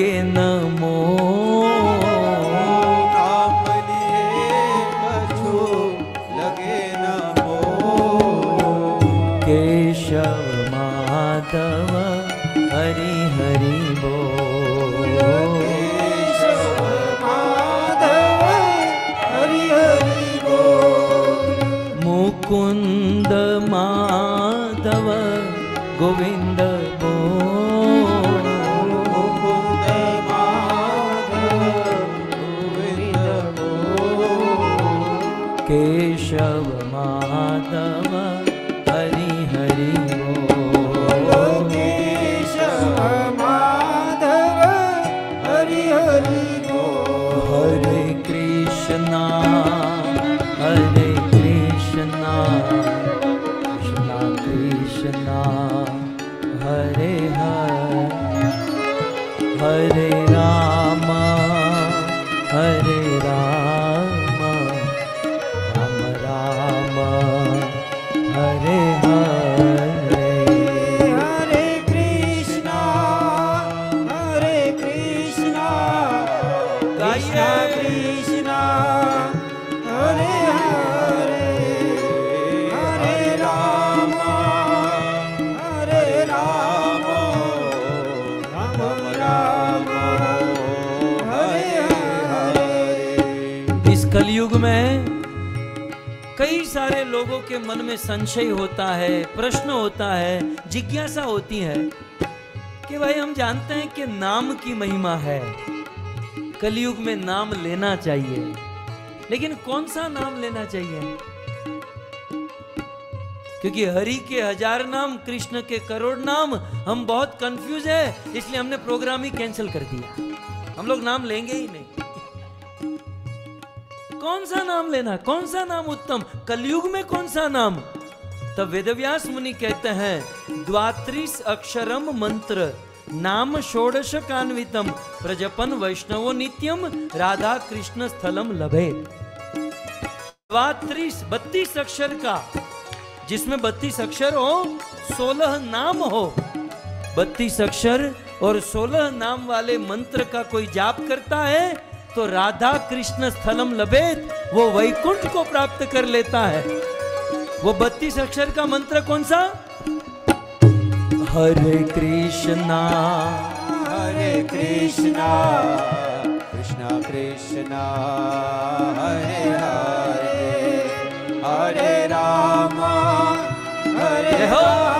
लगे न मन में संशय होता है, प्रश्न होता है, जिज्ञासा होती है कि भाई हम जानते हैं कि नाम की महिमा है। कलयुग में नाम लेना चाहिए। लेकिन कौन सा नाम लेना चाहिए? क्योंकि हरि के हज़ार नाम, कृष्ण के करोड़ नाम, हम बहुत कंफ्यूज है, इसलिए हमने प्रोग्राम ही कैंसिल कर दिया। हम लोग नाम लेंगे ही नहीं। कौन सा नाम लेना, कौन सा नाम उत्तम? कलयुग में कौन सा नाम? तब वेदव्यास मुनि कहते हैं, द्वात्रिस अक्षरम मंत्र, नाम षोडश कान्वितम प्रजपन वैष्णवो नित्यम, राधा कृष्ण स्थलम लभे। द्वात्रिस, बत्तीस अक्षर का, जिसमें बत्तीस अक्षर हो, सोलह नाम हो। बत्तीस अक्षर और सोलह नाम वाले मंत्र का कोई जाप करता है तो राधा कृष्ण स्थलम लभेत वो वैकुंठ को प्राप्त कर लेता है। वो बत्तीस अक्षर का मंत्र कौन सा? हरे कृष्णा हरे कृष्णा कृष्णा कृष्णा हरे हरे हरे राम हरे जय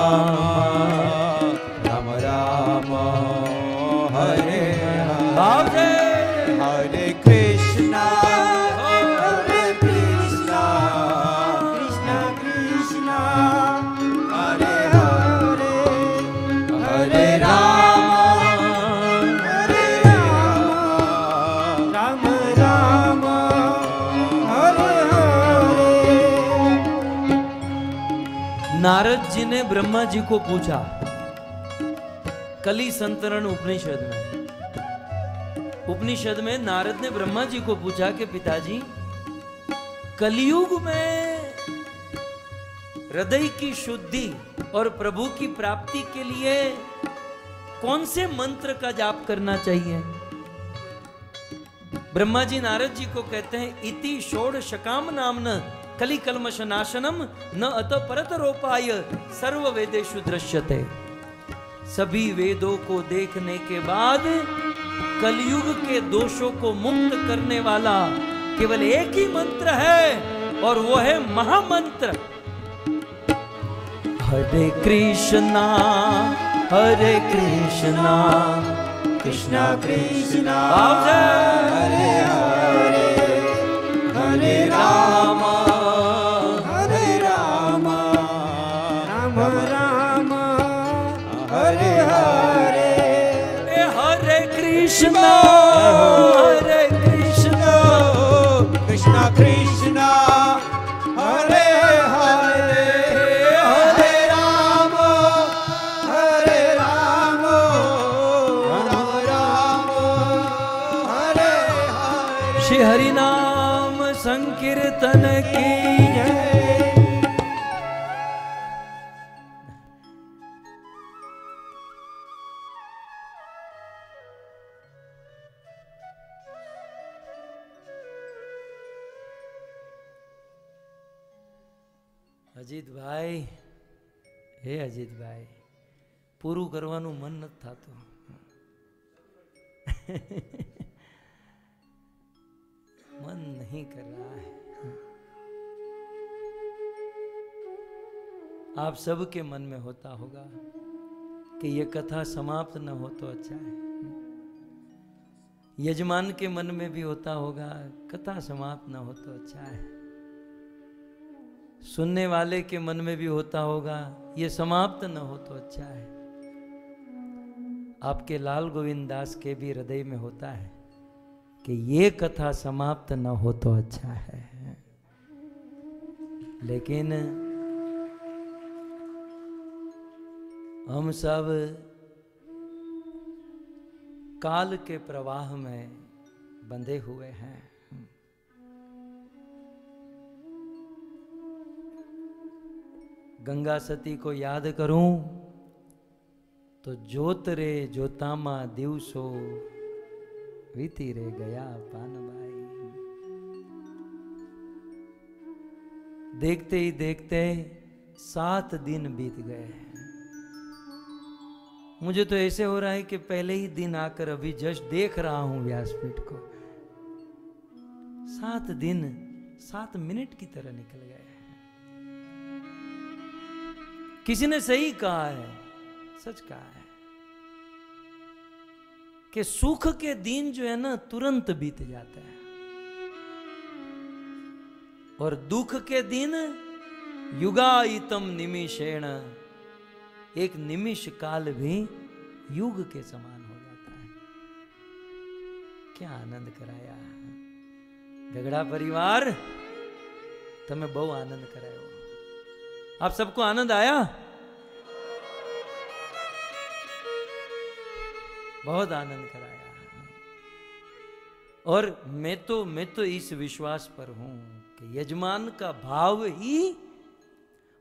ने ब्रह्मा जी को पूछा, कली संतरण उपनिषद में? उपनिषद में नारद ने ब्रह्मा जी को पूछा कि पिताजी, कलयुग में हृदय की शुद्धि और प्रभु की प्राप्ति के लिए कौन से मंत्र का जाप करना चाहिए? ब्रह्मा जी नारद जी को कहते हैं, इति षोड़ शकाम नामन कली कलमश नाशनम न अत परत रोपाय सर्व वेदेशु दृश्यते। सभी वेदों को देखने के बाद कलयुग के दोषों को मुक्त करने वाला केवल एक ही मंत्र है, और वो है महामंत्र। हरे कृष्णा हरे कृष्णा कृष्णा कृष्णा, हरे हरे। कृष्णा હે અજીત ભાઈ પૂરું કરવાનું મન નથી થતું मन नहीं कर रहा है आप सबके मन में होता होगा कि ये कथा समाप्त न हो तो अच्छा है यजमान के मन में भी होता होगा कथा समाप्त न हो तो अच्छा है सुनने वाले के मन में भी होता होगा ये समाप्त न हो तो अच्छा है। आपके लाल गोविंद दास के भी हृदय में होता है कि ये कथा समाप्त न हो तो अच्छा है। लेकिन हम सब काल के प्रवाह में बंधे हुए हैं। गंगा सती को याद करूँ तो जोत रे जोतामा दिवसो वीती रे गया पान भाई। देखते ही देखते सात दिन बीत गए मुझे तो ऐसे हो रहा है कि पहले ही दिन आकर अभी जस्ट देख रहा हूँ व्यासपीठ को। सात दिन, सात मिनट की तरह निकल गए। किसी ने सही कहा है सच कहा है कि सुख के दिन जो है ना तुरंत बीत जाते हैं और दुख के दिन युगाइतम निमिषेण एक निमिष काल भी युग के समान हो जाता है क्या आनंद कराया गगड़ा परिवार તમે બહુ આનંદ કરાયો આપ सबको आनंद आया? बहुत आनंद कराया और मैं तो मैं तो इस विश्वास पर हूँ कि यजमान का भाव ही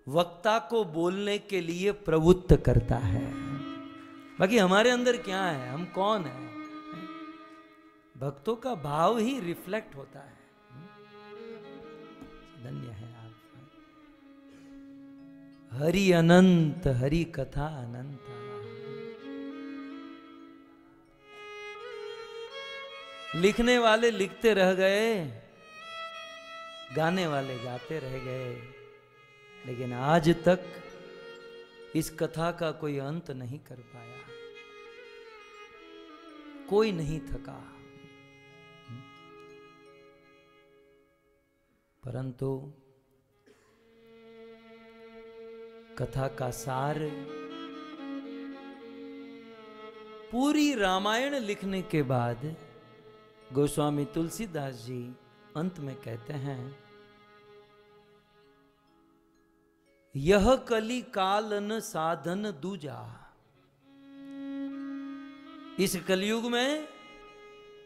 वक्ता को बोलने के लिए प्रवृत्त करता है। बाकी हमारे अंदर क्या है? हम कौन है? भक्तों का भाव ही रिफ्लेक्ट होता है। धन्य है। आप हरि अनंत, हरि कथा अनंत। लिखने वाले लिखते रह गए, गाने वाले गाते रह गए, लेकिन आज तक इस कथा का कोई अंत नहीं कर पाया। कोई नहीं थका। परंतु कथा का सार। पूरी रामायण लिखने के बाद गोस्वामी तुलसीदास जी अंत में कहते हैं, यह कली कालन साधन दूजा। इस कलयुग में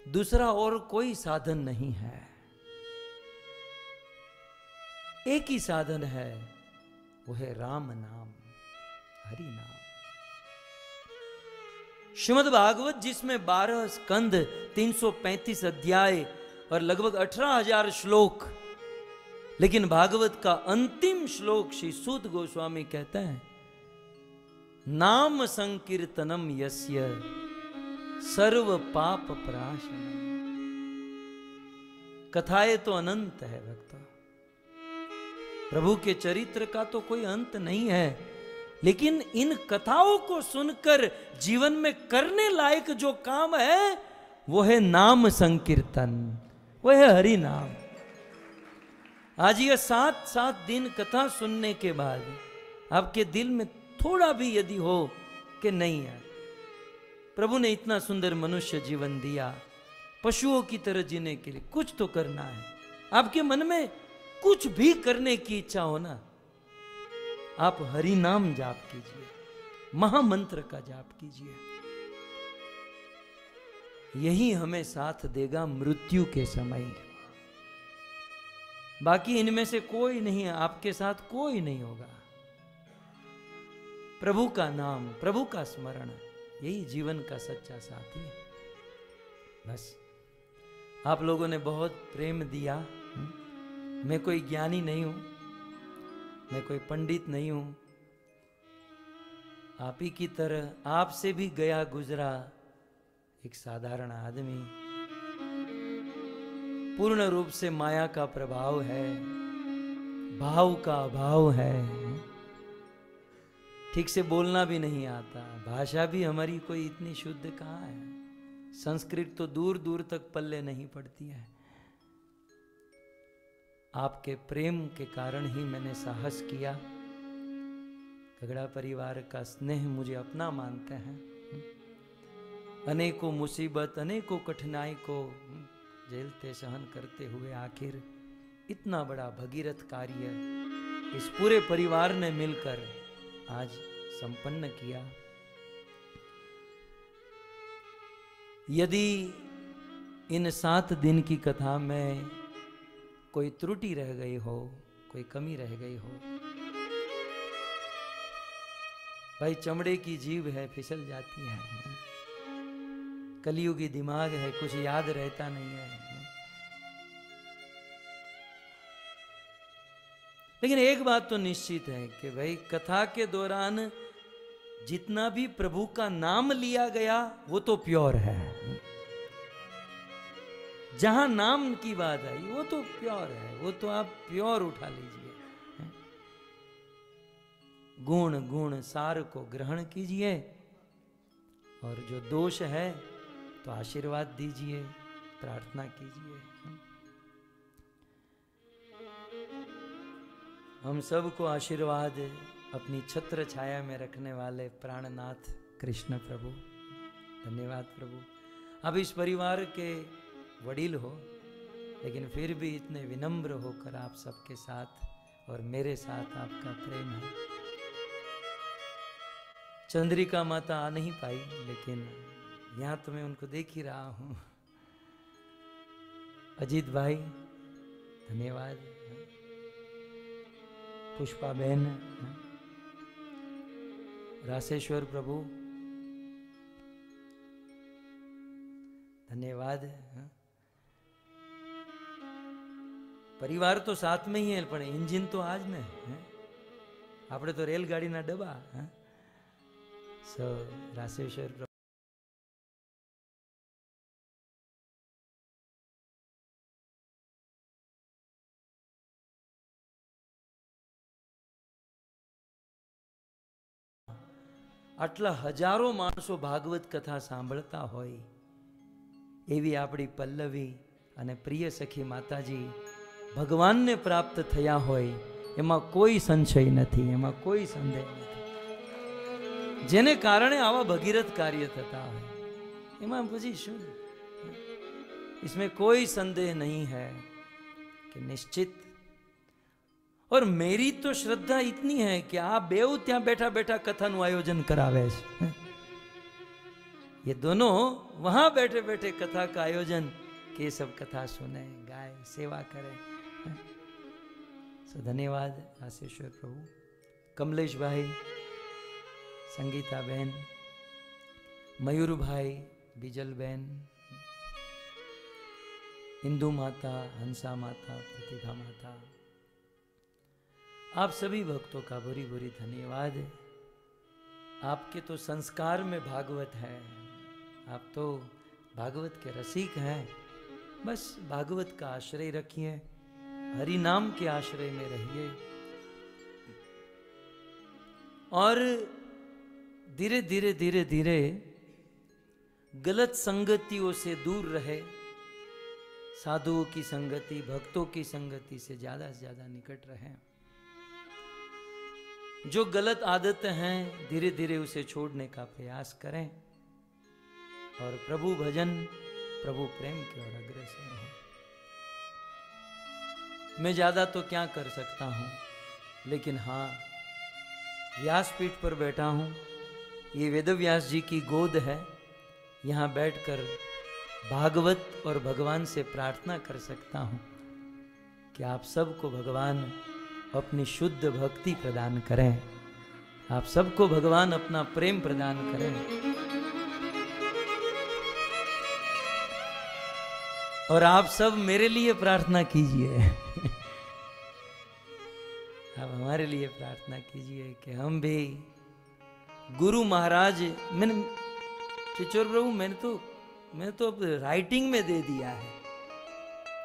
दूसरा और कोई साधन नहीं है। एक ही साधन है वो है राम नाम, हरि नाम। श्रीमद भागवत, जिसमें 12 स्कंद 335 अध्याय और लगभग 18000 श्लोक। लेकिन भागवत का अंतिम श्लोक श्री सूत गोस्वामी कहते हैं, नाम संकीर्तनम यस्य सर्व पाप प्राशनम। कथाएँ तो अनंत है, भक्तों। प्रभु के चरित्र का तो कोई अंत नहीं है, लेकिन इन कथाओं को सुनकर जीवन में करने लायक जो काम है, वो है नाम संकीर्तन, वो है हरि नाम। आज ये सात सात दिन कथा सुनने के बाद आपके दिल में थोड़ा भी यदि हो कि नहीं है, प्रभु ने इतना सुंदर मनुष्य जीवन दिया, पशुओं की तरह जीने के लिए कुछ तो करना है। आपके मन में कुछ भी करने की इच्छा हो ना, आप हरि नाम जाप कीजिए, महामंत्र का जाप कीजिए। यही हमें साथ देगा मृत्यु के समय। बाकी इनमें से कोई नहीं है आपके साथ कोई नहीं होगा। प्रभु का नाम, प्रभु का स्मरण, यही जीवन का सच्चा साथी है। बस, आप लोगों ने बहुत प्रेम दिया। मैं कोई ज्ञानी नहीं हूँ, मैं कोई पंडित नहीं हूँ। आप ही की तरह आपसे भी गया गुजरा एक साधारण आदमी। पूर्ण रूप से माया का प्रभाव है, भाव का अभाव है। ठीक से बोलना भी नहीं आता, भाषा भी हमारी कोई इतनी शुद्ध कहाँ है? संस्कृत तो दूर दूर तक पल्ले नहीं पड़ती है। आपके प्रेम के कारण ही मैंने साहस किया। झगड़ा परिवार का स्नेह मुझे अपना मानते हैं। अनेकों मुसीबत, अनेकों कठिनाई को झेलते सहन करते हुए आखिर इतना बड़ा भगीरथ कार्य इस पूरे परिवार ने मिलकर आज संपन्न किया। यदि इन सात दिन की कथा में कोई त्रुटि रह गई हो, कोई कमी रह गई हो। भाई चमड़े की जीव है, फिसल जाती है। कलयुगी दिमाग है, कुछ याद रहता नहीं है। लेकिन एक बात तो निश्चित है कि भाई कथा के दौरान जितना भी प्रभु का नाम लिया गया, वो तो प्योर है। जहाँ नाम की बात आई, वो तो प्योर है, वो तो आप प्योर उठा लीजिए। गुण गुण, सार को ग्रहण कीजिए, और जो दोष है तो आशीर्वाद दीजिए, प्रार्थना कीजिए। हम सबको आशीर्वाद, अपनी छत्र छाया में रखने वाले प्राणनाथ कृष्ण प्रभु। धन्यवाद प्रभु। अब इस परिवार के वडील हो, लेकिन फिर भी इतने विनम्र होकर आप सबके साथ और मेरे साथ आपका प्रेम है। चंद्रिका माता आ नहीं पाई, लेकिन यहाँ तो मैं उनको देख ही रहा हूँ। अजीत भाई, धन्यवाद। पुष्पा बहन, राशेश्वर प्रभु, धन्यवाद। પરિવાર તો સાથમાં હી, પણ એન્જિન તો આજ ને આપણે તો રેલગાડીના ડબ્બા, હે? આટલા હજારો માણસો ભાગવત કથા સાંભળતા હોય, એવી આપણી પલ્લવી અને પ્રિય સખી માતાજી ભગવાનને પ્રાપ્ત થયા હોય એમાં કોઈ સંશય નથી એમાં કોઈ સંદેહ નથી જેને કારણે આવા ભગીરથ કાર્ય થતા હોય એમાં પછી શું इसमें कोई संदेह नहीं है कि निश्चित और मेरी तो श्रद्धा इतनी है कि આ બેઉ ત્યાં બેઠા બેઠા કથાનું આયોજન કરાવે છે ये दोनों वहां बैठे बैठे कथा का आयोजन के सब कथा सुने गाए सेवा करें धन्यवाद आशीश्वर प्रभु। कमलेश भाई, संगीता बहन, मयूर भाई, बीजल बहन, इंदु माता, हंसा माता, प्रतिभा माता, आप सभी भक्तों का बुरी बुरी धन्यवाद। आपके तो संस्कार में भागवत है। आप तो भागवत के रसिक हैं। बस भागवत का आश्रय रखिए। हरि नाम के आश्रय में रहिए। और धीरे धीरे धीरे धीरे गलत संगतियों से दूर रहे। साधुओं की संगति, भक्तों की संगति से ज़्यादा से ज़्यादा निकट रहे। जो गलत आदत हैं, धीरे धीरे उसे छोड़ने का प्रयास करें। और प्रभु भजन, प्रभु प्रेम की ओर अग्रसर मैं ज़्यादा तो क्या कर सकता हूँ? लेकिन हाँ व्यासपीठ पर बैठा हूँ। ये वेदव्यास जी की गोद है। यहाँ बैठकर भागवत और भगवान से प्रार्थना कर सकता हूँ कि आप सबको भगवान अपनी शुद्ध भक्ति प्रदान करें। आप सबको भगवान अपना प्रेम प्रदान करें। और आप सब मेरे लिए प्रार्थना कीजिए। आप हमारे लिए प्रार्थना कीजिए कि हम भी गुरु महाराज, मैंने चिचोर प्रभु, मैंने तो मैंने तो अब राइटिंग में दे दिया है।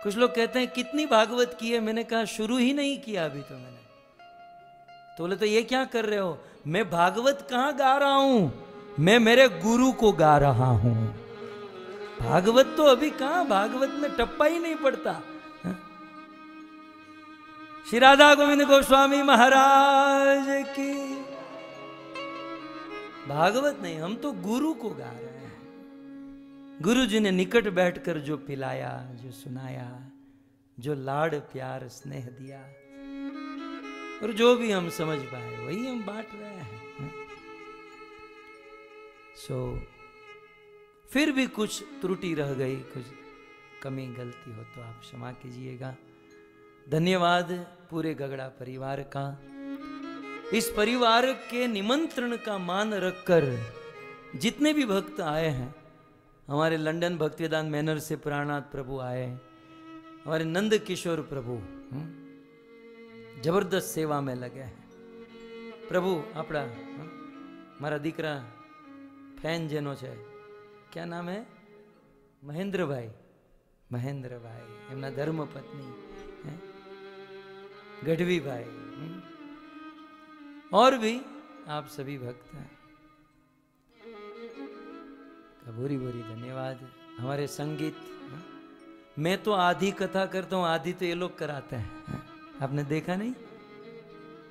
कुछ लोग कहते हैं, कितनी भागवत की है? मैंने कहा, शुरू ही नहीं किया अभी तो मैंने। तो बोले तो ये क्या कर रहे हो? मैं भागवत कहाँ गा रहा हूँ? मैं मेरे गुरु को गा रहा हूँ। भागवत तो अभी कहाँ? भागवत में टप्पा ही नहीं पड़ता। हाँ? श्री राधा गोविंद गोस्वामी महाराज की। भागवत नहीं, हम तो गुरु को गा रहे हैं। गुरु जी ने निकट बैठकर जो पिलाया, जो सुनाया, जो लाड प्यार स्नेह दिया, और जो भी हम समझ पाए, वही हम बांट रहे हैं। सो फिर भी कुछ त्रुटि रह गई कुछ कमी गलती हो तो आप क्षमा कीजिएगा धन्यवाद पूरे गगड़ा परिवार का इस परिवार के निमंत्रण का मान रखकर जितने भी भक्त आए हैं हमारे लंदन भक्तिवेदांत मैनर से प्राणनाथ प्रभु आए हमारे नंद किशोर प्रभु हम्म, जबरदस्त सेवा में लगे हैं પ્રભુ આપણા હં? મારા દીકરા ફેન જેનો છે ક્યાં નામ હે મહેન્દ્રભાઈ મહેન્દ્રભાઈ એમના ધર્મપત્ની હે? गढ़वी भाई हम्म। और भी आप सभी भक्त हैं का बोरी बोरी धन्यवाद हमारे संगीत हाँ? मैं तो आधी कथा करता हूँ आधी तो ये लोग कराते हैं हाँ? आपने देखा नहीं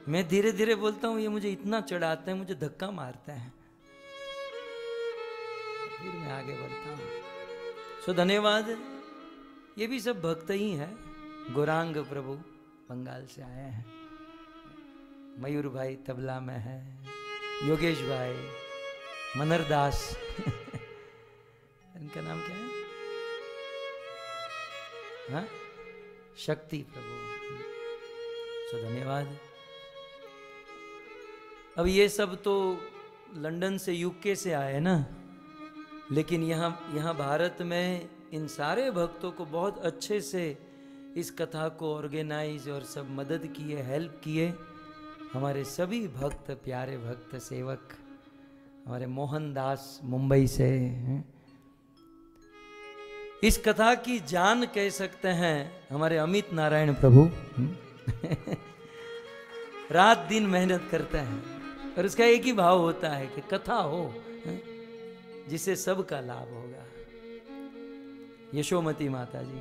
मैं धीरे धीरे बोलता हूँ ये मुझे इतना चढ़ाते हैं मुझे धक्का मारते हैं फिर मैं आगे बढ़ता हूँ। सो धन्यवाद। ये भी सब भक्त ही है। गौरांग प्रभु बंगाल से आए हैं। मयूर भाई तबला में है। योगेश भाई, मनर दास। इनका नाम क्या है? हाँ? शक्ति प्रभु। सो धन्यवाद। अब ये सब तो लंदन से यूके से आए ना? लेकिन यहाँ यहाँ भारत में इन सारे भक्तों को बहुत अच्छे से इस कथा को ऑर्गेनाइज और सब मदद किए हेल्प किए हमारे सभी भक्त प्यारे भक्त सेवक हमारे मोहनदास मुंबई से हैं। इस कथा की जान कह सकते हैं हमारे अमित नारायण प्रभु। रात दिन मेहनत करते हैं और उसका एक ही भाव होता है कि कथा हो हैं, जिससे सबका लाभ होगा। यशोमती माता जी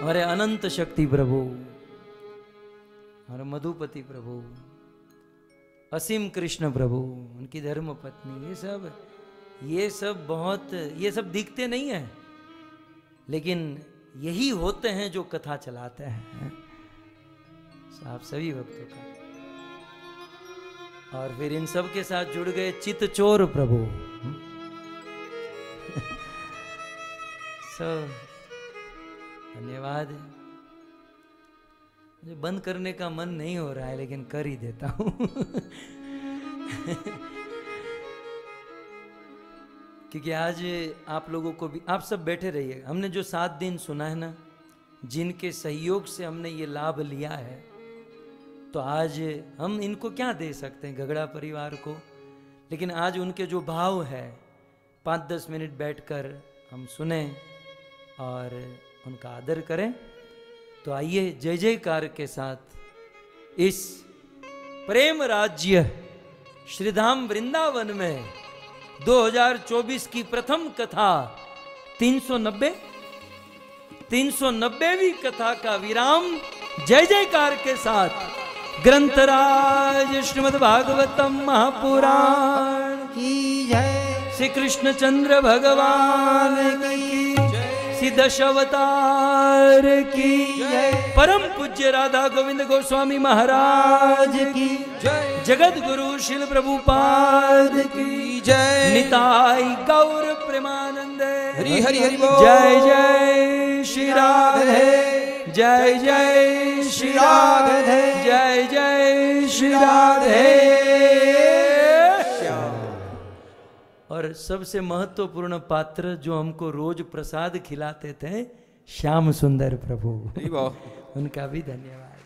हमारे अनंत शक्ति प्रभु, हमारे मधुपति प्रभु, असीम कृष्ण प्रभु, उनकी धर्म पत्नी ये सब ये सब बहुत, ये सब दिखते नहीं है, लेकिन यही होते हैं जो कथा चलाते हैं। आप सभी भक्तों का और फिर इन सब के साथ जुड़ गए चित चोर प्रभु। सो धन्यवाद। मुझे बंद करने का मन नहीं हो रहा है, लेकिन कर ही देता हूँ। क्योंकि आज आप लोगों को भी, आप सब बैठे रहिए। हमने जो सात दिन सुना है ना, जिनके सहयोग से हमने ये लाभ लिया है तो आज हम इनको क्या दे सकते हैं गगड़ा परिवार को? लेकिन आज उनके जो भाव है पाँच दस मिनट बैठकर हम सुने और उनका आदर करें। तो आइए जय जयकार के साथ इस प्रेम राज्य श्रीधाम वृंदावन में 2024 की प्रथम कथा 390 390वीं कथा का विराम जय जयकार के साथ। ग्रंथराज श्रीमद् भागवतम महापुराण। की जय। श्री कृष्ण चंद्र भगवान की श्री दशावतार की परम पूज्य राधा गोविंद गोस्वामी महाराज की जगत गुरु शिल प्रभुपाद की जय। निताई गौर प्रेमानंद। हरि हरि हरि जय जय श्री राधे। जय जय श्री राधे जय जय श्री राधे। और सबसे महत्वपूर्ण पात्र जो हमको रोज प्रसाद खिलाते थे श्याम सुंदर प्रभु। उनका भी धन्यवाद।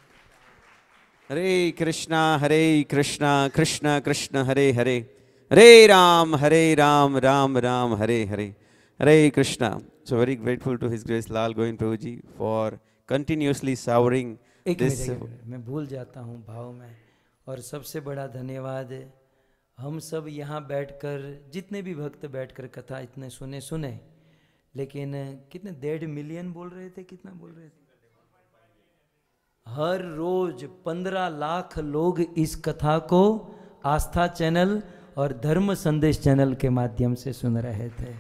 Hare Krishna Hare Krishna Krishna Krishna Hare Hare. Hare Ram Hare Ram Ram Ram Hare Hare. Hare Krishna. So very grateful to his grace Lal Govind Prabhu ji for continuously savouring एक दिस मिनट, एक मैं भूल जाता हूँ भाव में। और सबसे बड़ा धन्यवाद हम सब यहाँ बैठकर जितने भी भक्त बैठकर कथा इतने सुने सुने। लेकिन कितने डेढ़ मिलियन बोल रहे थे? कितना बोल रहे थे? हर रोज पंद्रह लाख लोग इस कथा को आस्था चैनल और धर्म संदेश चैनल के माध्यम से सुन रहे थे।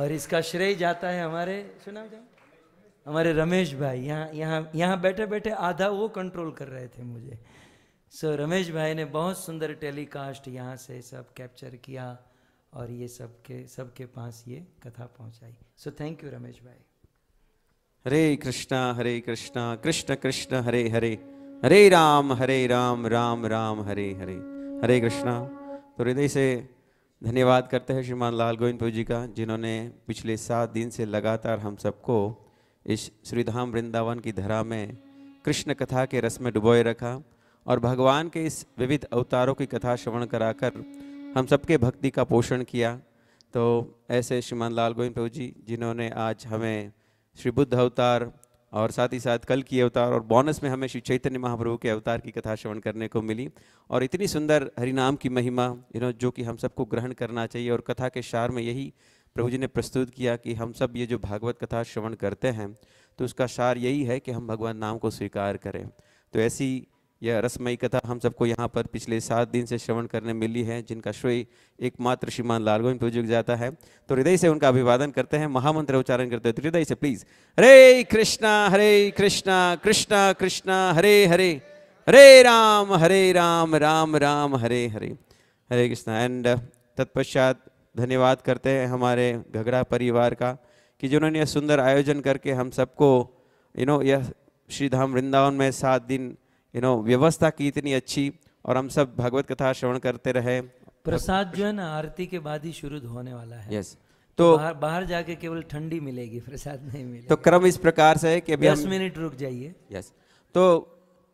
और इसका श्रेय जाता है हमारे सुना जाए हमारे रमेश भाई यहाँ यहाँ यहाँ बैठे बैठे आधा वो कंट्रोल कर रहे थे मुझे। सो so, रमेश भाई ने बहुत सुंदर टेलीकास्ट यहाँ से सब कैप्चर किया और ये सबके सबके पास ये कथा पहुँचाई। सो थैंक यू रमेश भाई। हरे कृष्णा हरे कृष्णा कृष्ण कृष्ण हरे हरे। हरे राम हरे राम राम राम हरे हरे। हरे कृष्णा तो हृदय से धन्यवाद करते हैं श्रीमान लाल गोविंद जी का जिन्होंने पिछले सात दिन से लगातार हम सबको इस श्रीधाम वृंदावन की धरा में कृष्ण कथा के रस में डुबोए रखा और भगवान के इस विविध अवतारों की कथा श्रवण कराकर हम सबके भक्ति का पोषण किया। तो ऐसे श्रीमान लाल गोविंद प्रभु जी, जिन्होंने आज हमें श्री बुद्ध अवतार और साथ ही साथ कल की अवतार और बोनस में हमें श्री चैतन्य महाप्रभु के अवतार की कथा श्रवण करने को मिली और इतनी सुंदर हरिनाम की महिमा यू नो जो कि हम सबको ग्रहण करना चाहिए और कथा के शार में यही प्रभु जी ने प्रस्तुत किया कि हम सब ये जो भागवत कथा श्रवण करते हैं तो उसका सार यही है कि हम भगवान नाम को स्वीकार करें। तो ऐसी यह रसमयी कथा हम सबको यहाँ पर पिछले सात दिन से श्रवण करने मिली है, जिनका श्रेय एकमात्र श्रीमान लालगोविंद प्रभु जाता है। तो हृदय से उनका अभिवादन करते हैं, महामंत्र उच्चारण करते हैं। तो हृदय से प्लीज़ हरे कृष्णा हरे कृष्णा कृष्णा कृष्णा, हरे हरे हरे राम हरे राम राम राम, हरे हरे। हरे कृष्णा। एंड तत्पश्चात धन्यवाद करते हैं हमारे घगड़ा परिवार का कि जिन्होंने यह सुंदर आयोजन करके हम सबको यू नो यह श्री धाम वृंदावन में सात दिन यू नो व्यवस्था की इतनी अच्छी और हम सब भगवत कथा श्रवण करते रहे। प्रसाद जो है ना आरती के बाद ही शुरू होने वाला है। यस तो बाहर बाहर जाके केवल ठंडी मिलेगी प्रसाद नहीं मिलेगा। तो क्रम इस प्रकार से है कि अभी दस मिनट रुक जाइए। यस तो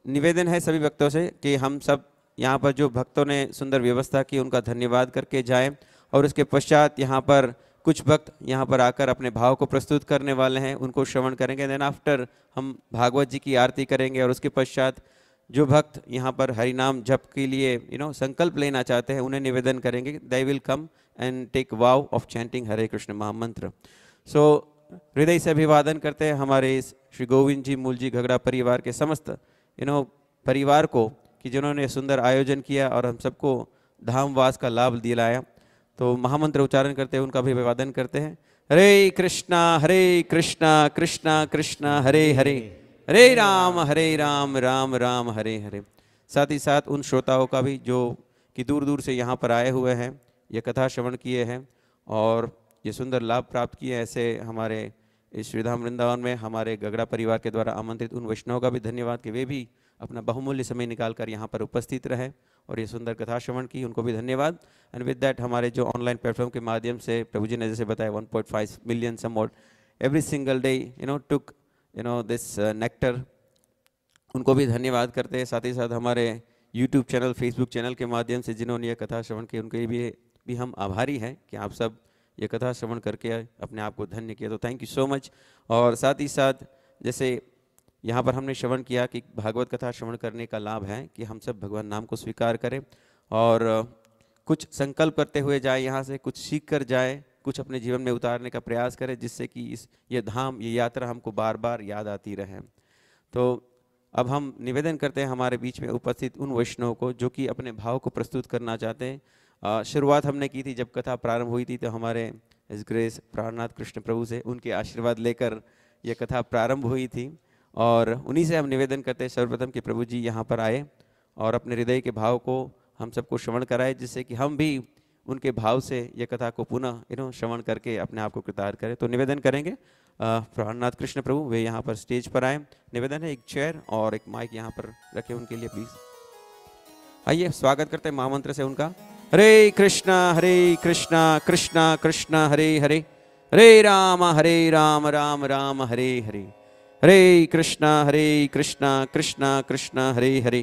निवेदन है सभी भक्तों से कि हम सब यहाँ पर जो भक्तों ने सुंदर व्यवस्था की उनका धन्यवाद करके जाएँ। और उसके पश्चात यहाँ पर कुछ भक्त यहाँ पर आकर अपने भाव को प्रस्तुत करने वाले हैं, उनको श्रवण करेंगे। देन आफ्टर हम भागवत जी की आरती करेंगे और उसके पश्चात जो भक्त यहाँ पर हरिनाम जप के लिए यू नो संकल्प लेना चाहते हैं, उन्हें निवेदन करेंगे they will come and take vow of chanting Hare Krishna mahamantra so हृदय से अभिवादन करते हैं हमारे इस श्री गोविंद जी, मूल जी घगड़ा परिवार के समस्त यू नो परिवार को कि जिन्होंने सुंदर आयोजन किया और हम सबको धामवास का लाभ दिलाया। तो महामंत्र उच्चारण करते हैं, उनका भी अभिवादन करते हैं। हरे कृष्णा हरे कृष्णा कृष्णा कृष्णा, हरे हरे। हरे राम हरे राम राम राम, हरे हरे। साथ ही साथ उन श्रोताओं का भी जो कि दूर दूर से यहाँ पर आए हुए हैं, ये कथा श्रवण किए हैं और ये सुंदर लाभ प्राप्त किए ऐसे हमारे इस श्रीधाम वृंदावन में, हमारे गगड़ा परिवार के द्वारा आमंत्रित उन वैष्णव का भी धन्यवाद कि वे भी अपना बहुमूल्य समय निकालकर यहाँ पर उपस्थित रहे। और ये सुंदर कथा श्रवण की, उनको भी धन्यवाद। एंड विद दैट हमारे जो ऑनलाइन प्लेटफॉर्म के माध्यम से प्रभु जी ने जैसे बताया 1.5 million somewhat every single day you know took you know this nectar उनको भी धन्यवाद करते हैं। साथ ही साथ हमारे यूट्यूब चैनल फेसबुक चैनल के माध्यम से जिन्होंने यह कथा श्रवण की, उनके भी भी हम आभारी हैं कि आप सब ये कथा श्रवण करके अपने आप को धन्य किया। तो थैंक यू सो मच और साथ ही साथ जैसे यहाँ पर हमने श्रवण किया कि भागवत कथा श्रवण करने का लाभ है कि हम सब भगवान नाम को स्वीकार करें और कुछ संकल्प करते हुए जाए, यहाँ से कुछ सीख कर जाए, कुछ अपने जीवन में उतारने का प्रयास करें, जिससे कि इस, ये धाम, ये यात्रा हमको बार बार याद आती रहे। तो अब हम निवेदन करते हैं हमारे बीच में उपस्थित उन वैष्णव को जो कि अपने भाव को प्रस्तुत करना चाहते हैं। शुरुआत हमने की थी जब कथा प्रारंभ हुई थी तो हमारे इस ग्रेस प्राणनाथ कृष्ण प्रभु से उनके आशीर्वाद लेकर यह कथा प्रारंभ हुई थी। और उन्हीं से हम निवेदन करते हैं, सर्वप्रथम कि प्रभु जी यहाँ पर आए और अपने हृदय के भाव को हम सबको श्रवण कराए, जिससे कि हम भी उनके भाव से ये कथा को पुनः यू नो श्रवण करके अपने आप को कृतार करें। तो निवेदन करेंगे प्राणनाथ कृष्ण प्रभु, वे यहाँ पर स्टेज पर आए। निवेदन है, एक चेयर और एक माइक यहाँ पर रखे उनके लिए, प्लीज़। आइए, स्वागत करते हैं महामंत्र से उनका। हरे कृष्णा हरे कृष्णा कृष्णा कृष्णा, हरे हरे। हरे राम हरे राम राम राम, हरे हरे। हरे कृष्णा हरे कृष्णा कृष्णा कृष्णा, हरे हरे।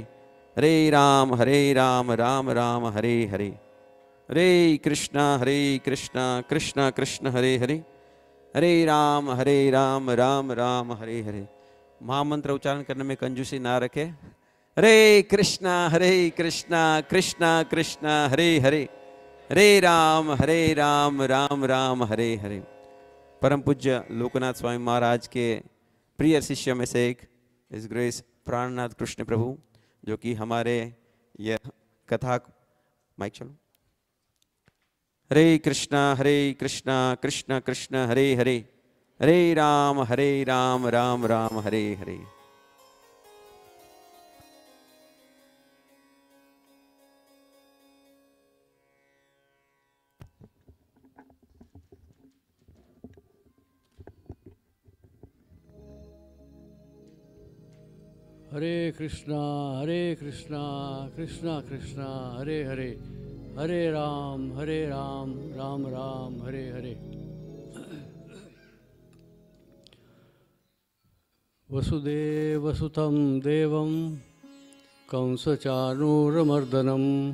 हरे राम हरे राम राम राम, हरे हरे। हरे कृष्णा हरे कृष्णा कृष्णा, कृष्ण, हरे हरे। हरे राम हरे राम राम राम, हरे हरे। महामंत्र उच्चारण करने में कंजूसी ना रखे। हरे कृष्णा हरे कृष्णा कृष्णा कृष्णा, हरे हरे। हरे राम हरे राम राम राम, हरे हरे। परम पूज्य लोकनाथ स्वामी महाराज के प्रिय शिष्य में से एक, इस ग्रेस प्राणनाथ कृष्ण प्रभु, जो कि हमारे यह कथा माइक चलो। हरे कृष्णा हरे कृष्णा कृष्णा, कृष्ण, हरे हरे। हरे राम हरे राम राम राम, हरे हरे। हरे कृष्णा हरे कृष्णा कृष्णा कृष्णा, हरे हरे हरे राम हरे राम राम राम, हरे हरे। वसुदेवसुतं देवं कंसचाणूरमर्दनं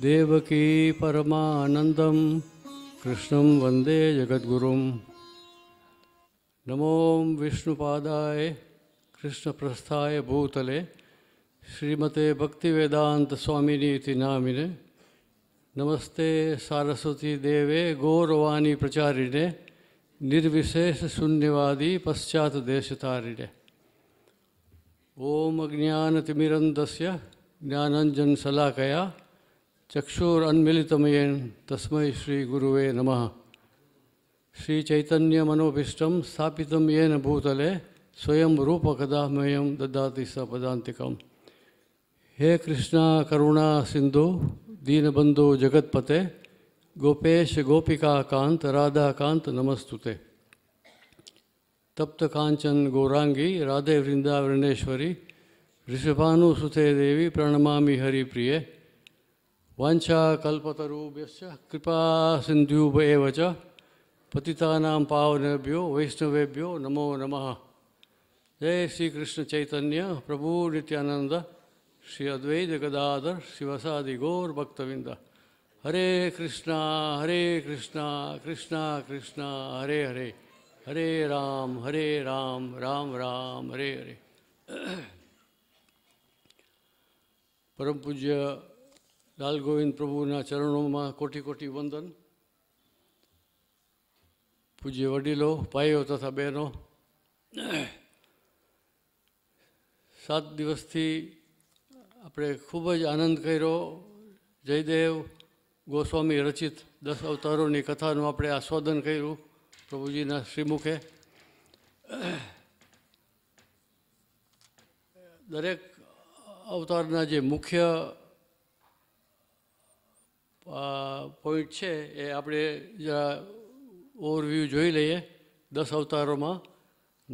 देवकी परमानन्दं, कृष्णं वंदे जगद्गुरुं नमो विष्णुपादाय कृष्णप्रस्थाय भूतले श्रीमते भक्तिवेदांत स्वामिनी इति नामिने। नमस्ते सारस्वती देवे गौरवाणी प्रचारिणे, निर्विशेष शून्यवादी पश्चात देशतारिणे। ओम अज्ञानतिमिरन्दस्य ज्ञानञ्जनशलाकया चक्षुरन्मिलितमयेन तस्मै श्रीगुरुवे नमः। श्रीचैतन्यमनोभीष्टं स्थापितं येन भूतले स्वयं रूपकदामयं ददाति स पदान्तिकम् हे कृष्णा करुणा सिंधु दीनबंधु जगतपते गोपेश गोपिका कांत राधा कांत नमस्तुते तप्त कांचन गौरांगी राधे वृंदावरणेश्वरी ऋषभानुसुते देवी प्रणमामि हरिप्रिये वाञ्छा कल्पतरुभ्यश्च कृपा च पतितानां पावनेभ्यो वैष्णवेभ्यो नमो नमः जय श्री कृष्ण चैतन्य प्रभु नित्यानंद श्री अद्वैत गदाधर शिवसादि गौर भक्तविंद हरे कृष्णा हरे कृष्णा कृष्णा कृष्णा हरे हरे हरे राम हरे राम राम राम हरे हरे પરમ પૂજ્ય લાલ ગોવિંદ પ્રભુના ચરણોમાં કોટી કોટી વંદન પૂજ્ય વડીલો ભાઈઓ તથા બહેનો સાત દિવસથી આપણે ખૂબ જ આનંદ કર્યો. જયદેવ ગોસ્વામી રચિત દસ અવતારોની કથાનું આપણે આસ્વાદન કર્યું પ્રભુજીના શ્રીમુખે. દરેક અવતારના જે મુખ્ય પોઈન્ટ છે એ આપણે જરા ઓવરવ્યૂ જોઈ લઈએ. દસ અવતારોમાં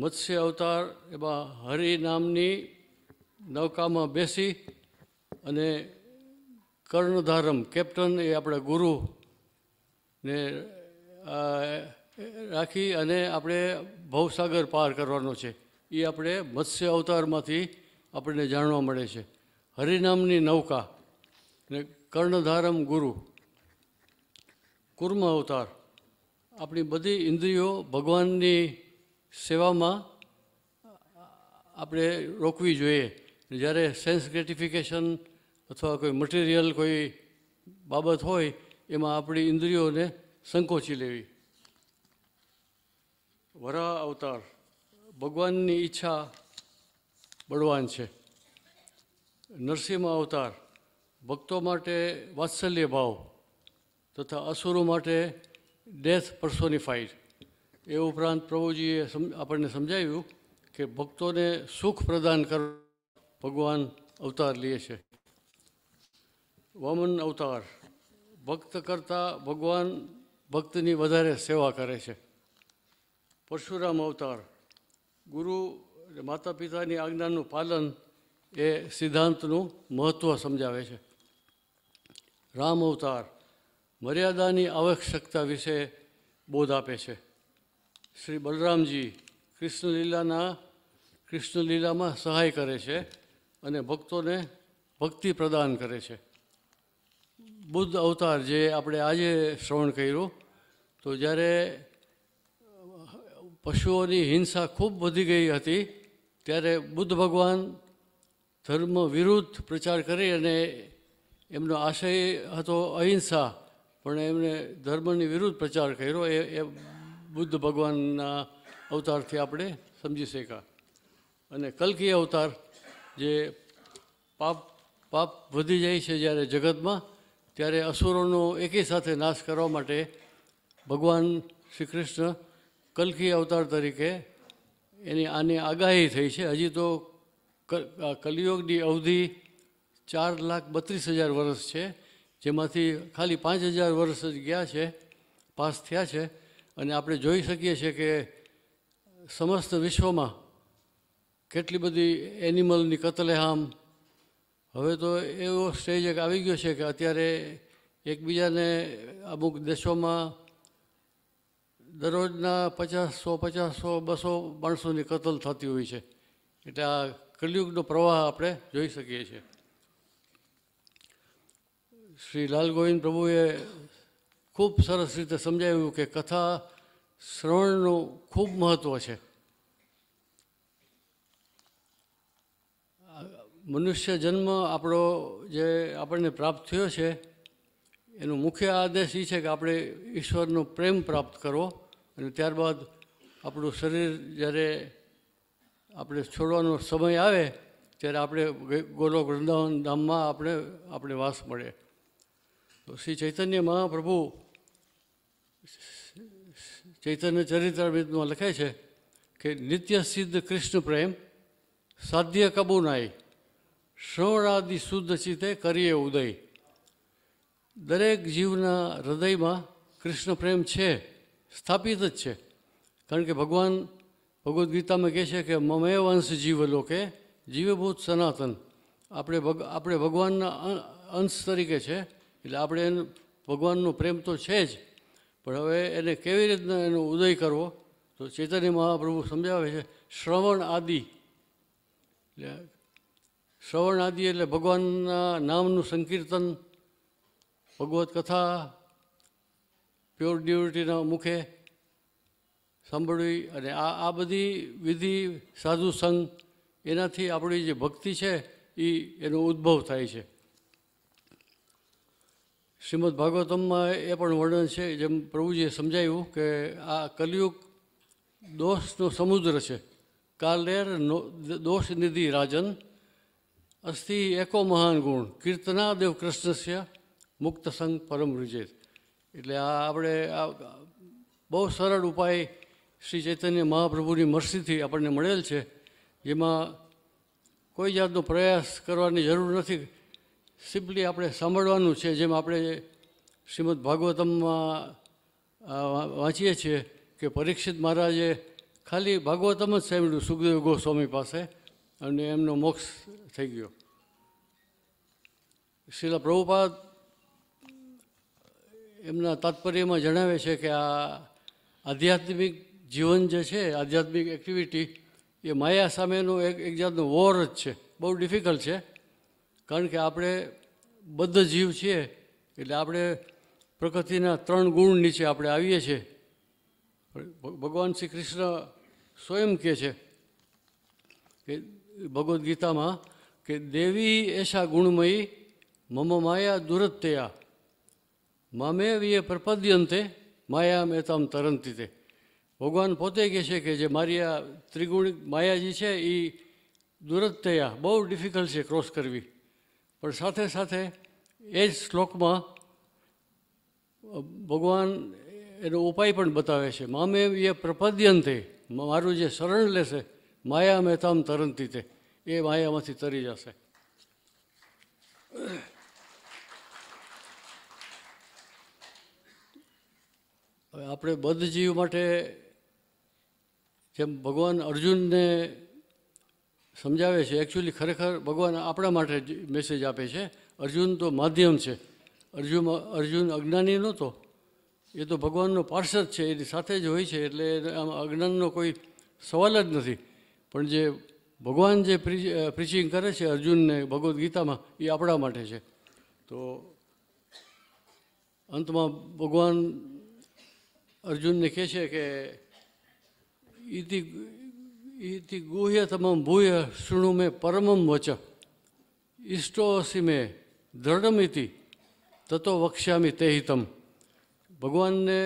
મત્સ્ય અવતાર, એમાં હરિ નામની નૌકામાં બેસી અને કર્ણધારમ, કેપ્ટન એ આપણા ગુરુ ને રાખી અને આપણે ભવસાગર પાર કરવાનો છે. એ આપણે મત્સ્ય અવતારમાંથી આપણને જાણવા મળે છે. હરિનામની નૌકા ને કર્ણધારમ ગુરુ, કુર્મ અવતાર. આપણી બધી ઇન્દ્રિયો ભગવાનની સેવામાં આપણે રોકવી જોઈએ. જ્યારે સેન્સ ગ્રેટિફિકેશન અથવા કોઈ મટીરિયલ કોઈ બાબત હોય, એમાં આપણી ઇન્દ્રિયોને સંકોચી લેવી. વરા અવતાર ભગવાનની ઈચ્છા બળવાન છે. નરસિંહ અવતાર ભક્તો માટે વાત્સલ્ય ભાવ તથા અસુરો માટે ડેથ પર્સોનિફાઈડ એ ઉપરાંત પ્રભુજીએ આપણને સમજાવ્યું કે ભક્તોને સુખ પ્રદાન કર ભગવાન અવતાર લે છે. વામન અવતાર. ભક્ત કરતાં ભગવાન ભક્તની વધારે સેવા કરે છે. પરશુરામ અવતાર. ગુરુ માતા પિતાની આજ્ઞાનું પાલન એ સિદ્ધાંતનું મહત્ત્વ સમજાવે છે. રામ અવતાર મર્યાદાની આવશ્યકતા વિશે બોધ આપે છે. શ્રી બલરામજી કૃષ્ણલીલાના કૃષ્ણલીલામાં સહાય કરે છે. અને ભક્તોને ભક્તિ પ્રદાન કરે છે. બુદ્ધ અવતાર જે આપણે આજે શ્રવણ કર્યું, તો જ્યારે પશુઓની હિંસા ખૂબ વધી ગઈ હતી, ત્યારે બુદ્ધ ભગવાન ધર્મ વિરુદ્ધ પ્રચાર કરી અને એમનો આશય હતો અહિંસા, પણ એમણે ધર્મની વિરુદ્ધ પ્રચાર કર્યો. એ એ બુદ્ધ ભગવાનના અવતારથી આપણે સમજી શક્યા. અને કલ્કી અવતાર જે પાપ પાપ વધી જાય છે જ્યારે જગતમાં, ત્યારે અસુરોનો એકી સાથે નાશ કરવા માટે ભગવાન શ્રી કૃષ્ણ કલ્કી અવતાર તરીકે એની આની આગાહી થઈ છે. હજી તો કલિયુગની અવધિ ચાર લાખ બત્રીસ હજાર વર્ષ છે, જેમાંથી ખાલી પાંચ હજાર વર્ષ જ ગયા છે, પાસ થયા છે. અને આપણે જોઈ શકીએ છીએ કે સમસ્ત વિશ્વમાં કેટલી બધી એનિમલની કતલેહામ હવે તો એવો સ્ટેજ એક આવી ગયો છે કે અત્યારે એકબીજાને અમુક દેશોમાં દરરોજના પચાસસો પચાસસો બસો માણસોની કતલ થતી હોય છે. એટલે આ કલયુગનો પ્રવાહ આપણે જોઈ શકીએ છીએ. શ્રી લાલ ગોવિંદ પ્રભુએ ખૂબ સરસ રીતે સમજાવ્યું કે કથા શ્રવણનું ખૂબ મહત્ત્વ છે. મનુષ્ય જન્મ આપણો જે આપણને પ્રાપ્ત થયો છે, એનો મુખ્ય આદેશ એ છે કે આપણે ઈશ્વરનો પ્રેમ પ્રાપ્ત કરવો અને ત્યારબાદ આપણું શરીર જ્યારે આપણે છોડવાનો સમય આવે, ત્યારે આપણે ગોલોક વૃંદાવન ધામમાં આપણે આપણે વાસ મળે. તો શ્રી ચૈતન્ય મહાપ્રભુ ચૈતન્ય ચરિત્રામૃતમાં લખે છે કે નિત્ય સિદ્ધ કૃષ્ણ પ્રેમ સાધ્ય કબૂનાઈ શ્રવણાદિ શુદ્ધ ચિત્તે કરીએ ઉદય. દરેક જીવના હૃદયમાં કૃષ્ણ પ્રેમ છે, સ્થાપિત જ છે. કારણ કે ભગવાન ભગવદ્ ગીતામાં કહે છે કે મમે વંશ જીવ લોકે જીવભૂત સનાતન. આપણે ભગ, આપણે ભગવાનના અંશ તરીકે છે, એટલે આપણે એને, ભગવાનનો પ્રેમ તો છે જ. પણ હવે એને કેવી રીતના એનો ઉદય કરવો? તો ચૈતન્ય મહાપ્રભુ સમજાવે છે, શ્રવણ આદિ. એટલે શ્રવણ આદિ એટલે ભગવાનના નામનું સંકીર્તન, ભગવત કથા પ્યોર ડ્યુરિટીના મુખે સાંભળવી અને આ આ બધી વિધિ, સાધુ સંઘ, એનાથી આપણી જે ભક્તિ છે એ એનો ઉદ્ભવ થાય છે. શ્રીમદ ભાગવતમમાં એ પણ વર્ણન છે, જેમ પ્રભુજીએ સમજાવ્યું કે આ કલિયુગ દોષનો સમુદ્ર છે. કાલેર દોષ નિધિ રાજન અસ્થિ એકો મહાન ગુણ કીર્તનાદેવ કૃષ્ણસ્ય મુક્ત સંગ પરમ રૂજેત એટલે આ આપણે આ બહુ સરળ ઉપાય શ્રી ચૈતન્ય મહાપ્રભુની મરસીથી આપણને મળેલ છે જેમાં કોઈ જાતનો પ્રયાસ કરવાની જરૂર નથી સિમ્પલી આપણે સાંભળવાનું છે જેમ આપણે શ્રીમદ ભાગવતમમાં વાંચીએ છીએ કે પરીક્ષિત મહારાજે ખાલી ભાગવતમ જ સાંભળ્યું, સુખદેવ ગોસ્વામી પાસે. અને એમનો મોક્ષ થઈ ગયો. શિલા પ્રભુપાદ એમના તાત્પર્યમાં જણાવે છે કે આ આધ્યાત્મિક જીવન જે છે, આધ્યાત્મિક એક્ટિવિટી એ માયા સામેનો એક એક જાતનો વોર જ છે. બહુ ડિફિકલ્ટ છે. કારણ કે આપણે બદ્ધ જીવ છીએ, એટલે આપણે પ્રકૃતિના ત્રણ ગુણ નીચે આપણે આવીએ છીએ. ભગવાન શ્રી કૃષ્ણ સ્વયં કહે છે કે ભગવદ્ ગીતામાં કે દેવી એશા ગુણમયી, મમ માયા દુરત્તયા. મામે વિયે પ્રપદ્યંતે, માયા મેતામ તરંતી તે ભગવાન પોતે કહે છે કે જે મારી આ ત્રિગુણિક માયાજી છે એ દુરત્તયા. બહુ ડિફિકલ્ટ છે ક્રોસ કરવી. પણ સાથે સાથે એ જ શ્લોકમાં ભગવાન એનો ઉપાય પણ બતાવે છે. મામે એ પ્રપદ્યંતે, મારું જે શરણ લેશે માયા મહેતામ તરંતી તે. એ માયામાંથી તરી જશે. હવે આપણે બદ્ધજીવ માટે જેમ ભગવાન અર્જુનને સમજાવે છે એકચ્યુઅલી ખરેખર ભગવાન આપણા માટે મેસેજ આપે છે. અર્જુન તો માધ્યમ છે. અર્જુન અર્જુન અજ્ઞાની નહોતો. એ તો ભગવાનનો પાર્ષદ છે, એની સાથે જ હોય છે, એટલે આમ અજ્ઞાનનો કોઈ સવાલ જ નથી. પણ જે ભગવાન જે પ્રીચિંગ કરે છે અર્જુનને ભગવદ્ ગીતામાં, એ આપણા માટે છે. તો અંતમાં ભગવાન અર્જુનને કહે છે કે ઇતિ ઇતિ ગુહ્ય તમામ ભૂય શૃણુ મેં પરમમ વચ. ઇષ્ટોસી મેં દ્રઢમિતિ તતો વક્ષ્યામી તે હિતમ ભગવાનને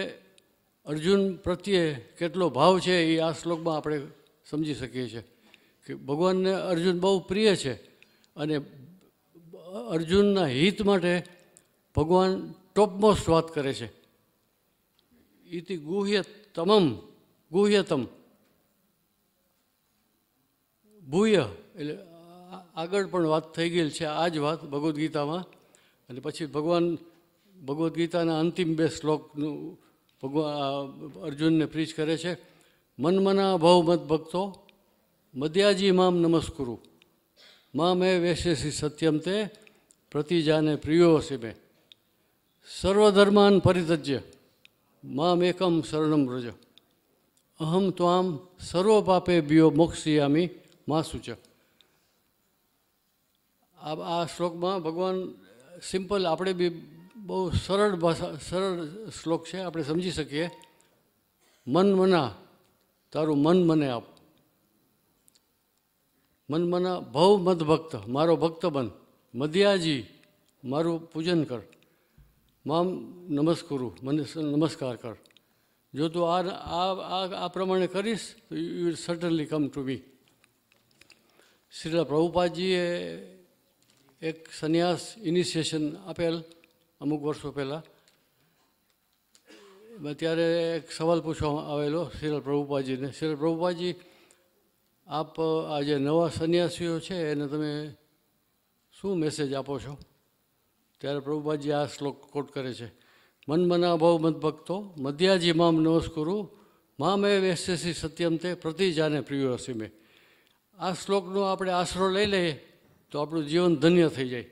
અર્જુન પ્રત્યે કેટલો ભાવ છે એ આ શ્લોકમાં આપણે સમજી શકીએ છીએ કે ભગવાનને અર્જુન બહુ પ્રિય છે અને અર્જુનના હિત માટે ભગવાન ટોપમોસ્ટ વાત કરે છે. ઇતિ ગુહ્ય તમામ ગુહ્યતમ. ભૂય, એટલે આગળ પણ વાત થઈ ગયેલ છે, આ જ વાત ભગવદ્ ગીતામાં અને પછી ભગવાન ભગવદ્ ગીતાના અંતિમ બે શ્લોકનું ભગવાન અર્જુનને પ્રીચ કરે છે. મનમના ભવમત ભક્તો મદ્યાજી મામ નમસ્કુરુ. મા મેં વેશેસી સત્યમ તે, પ્રતિજાને પ્રિયોસી મેં સર્વધર્માન પરિતજ્ય, મામ એકમ શરણમ વ્રજ. અહમ ત્વામ સર્વ પાપે બિયો મોક્ષિયામી મા સૂચ આ શ્લોકમાં ભગવાન સિમ્પલ, આપણે બી બહુ સરળ ભાષા સરળ શ્લોક છે, આપણે સમજી શકીએ. મન મના તારું મન મને આપ મન મના ભવ મદ ભક્ત મારો ભક્ત બન મધ્યાજી મારું પૂજન કર મામ નમસ્કુરુ મને સ- નમસ્કાર કર જો તું આ આ આ- આ પ્રમાણે કરીશ તો you will certainly come to me Shrila પ્રભુપાદજીએ એક સંન્યાસ ઇનિશિએશન આપેલ અમુક વર્ષો પહેલાં એમાં ત્યારે એક સવાલ પૂછવામાં આવેલો શિરલ પ્રભુપાજીને. શિરલ પ્રભુપાજી, આપ, આ જે નવા સંન્યાસીઓ છે, એને તમે શું મેસેજ આપો છો? ત્યારે પ્રભુપાજી આ શ્લોક કોટ કરે છે. મન મના ભાવ મત ભક્તો, મધ્યાજી મામ નમસ્કુરુ મા મેં વેસ્યસી સત્યમ તે પ્રતિજાને પ્રિય હસી મેં આ શ્લોકનો આપણે આશરો લઈ લઈએ તો આપણું જીવન ધન્ય થઈ જાય.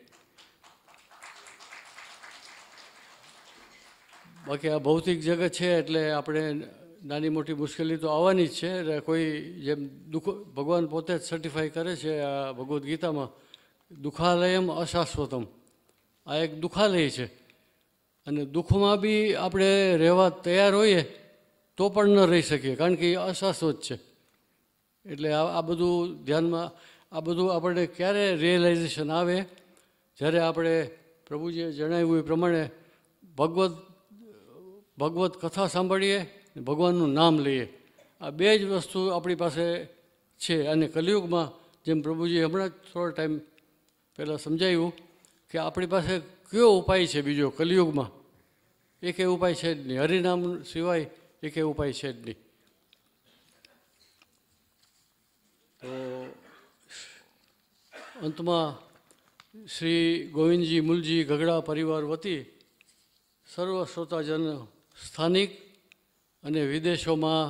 બાકી આ ભૌતિક જગત છે એટલે આપણે નાની મોટી મુશ્કેલી તો આવવાની જ છે. કોઈ જેમ દુઃખ ભગવાન પોતે જ સર્ટિફાઈ કરે છે આ ભગવદ્ ગીતામાં, દુઃખાલયમ અશાશ્વતમ. આ એક દુઃખાલય છે. અને દુઃખમાં બી આપણે રહેવા તૈયાર હોઈએ તો પણ ન રહી શકીએ, કારણ કે એ અશાશ્વત છે. એટલે આ બધું ધ્યાનમાં આ બધું આપણને ક્યારે રિયલાઇઝેશન આવે? જ્યારે આપણે પ્રભુજીએ જણાવ્યું એ પ્રમાણે ભગવત ભગવત કથા સાંભળીએ, ભગવાનનું નામ લઈએ. આ બે જ વસ્તુ આપણી પાસે છે અને કલિયુગમાં જેમ પ્રભુજી હમણાં જ થોડો ટાઈમ પહેલાં સમજાવ્યું કે આપણી પાસે કયો ઉપાય છે બીજો કલિયુગમાં? એકે ઉપાય છે જ નહીં. હરિનામ સિવાય એકે ઉપાય છે જ નહીં. તો અંતમાં શ્રી ગોવિંદજી, મુલજી, ગગડા પરિવાર વતી સર્વ શ્રોતાજન સ્થાનિક અને વિદેશોમાં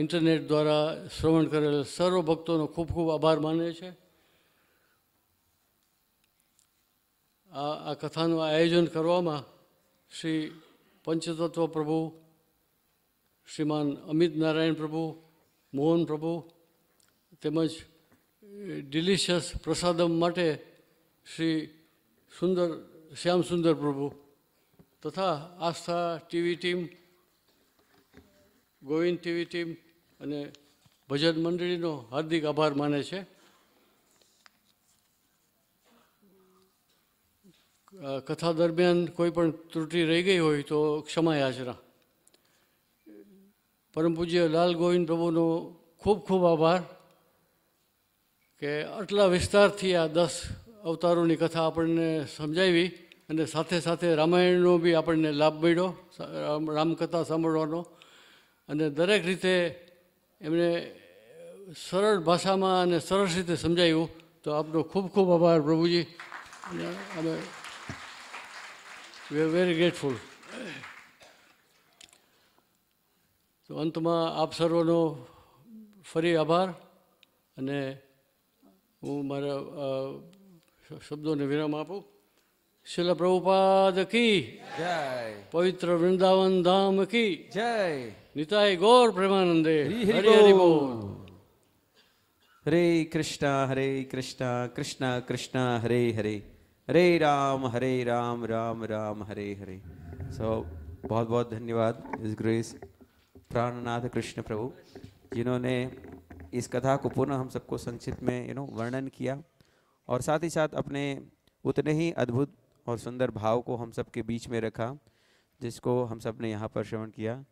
ઇન્ટરનેટ દ્વારા શ્રવણ કરેલ સર્વ ભક્તોનો ખૂબ ખૂબ આભાર માને છે આ આ કથાનું આયોજન કરવામાં શ્રી પંચતત્વ પ્રભુ, શ્રીમાન અમિત નારાયણ પ્રભુ, મોહન પ્રભુ તેમજ ડિલિશિયસ પ્રસાદમ માટે શ્રી સુંદર, શ્યામ સુંદર પ્રભુ તથા Aastha TV team, Govind TV team અને ભજન મંડળીનો હાર્દિક આભાર માને છે. કથા દરમિયાન કોઈ પણ ત્રુટિ રહી ગઈ હોય તો ક્ષમા યાચના. પરમ પૂજ્ય લાલ ગોવિંદ પ્રભુનો ખૂબ ખૂબ આભાર કે આટલા વિસ્તારથી આ દસ અવતારોની કથા આપણને સમજાવી. અને સાથે સાથે રામાયણનો બી આપણને લાભ મળ્યો. રામકથા સાંભળવાનો. અને દરેક રીતે એમણે સરળ ભાષામાં અને સરસ રીતે સમજાવ્યું તો આપનો ખૂબ ખૂબ આભાર પ્રભુજી. અમે વી આર વેરી ગ્રેટફુલ તો અંતમાં આપ સર્વનો ફરી આભાર. અને હું મારા શબ્દોને વિરામ આપું. शिल प्रभुपाद की जय पवित्र वृंदावन धाम की जय निताय गौर प्रेमानंदे हरि हरि बोल हरे कृष्णा हरे कृष्णा कृष्णा कृष्णा हरे हरे हरे राम हरे राम राम राम हरे हरे सो so, बहुत बहुत धन्यवाद इस ग्रेस प्राणनाथ कृष्ण प्रभु जिन्होंने इस कथा को पुनः हम सबको संक्षिप्त में यू नो वर्णन किया और साथ ही साथ अपने उतने ही अद्भुत और सुंदर भाव को हम सब के बीच में रखा, जिसको हम सबने यहाँ पर श्रवण किया।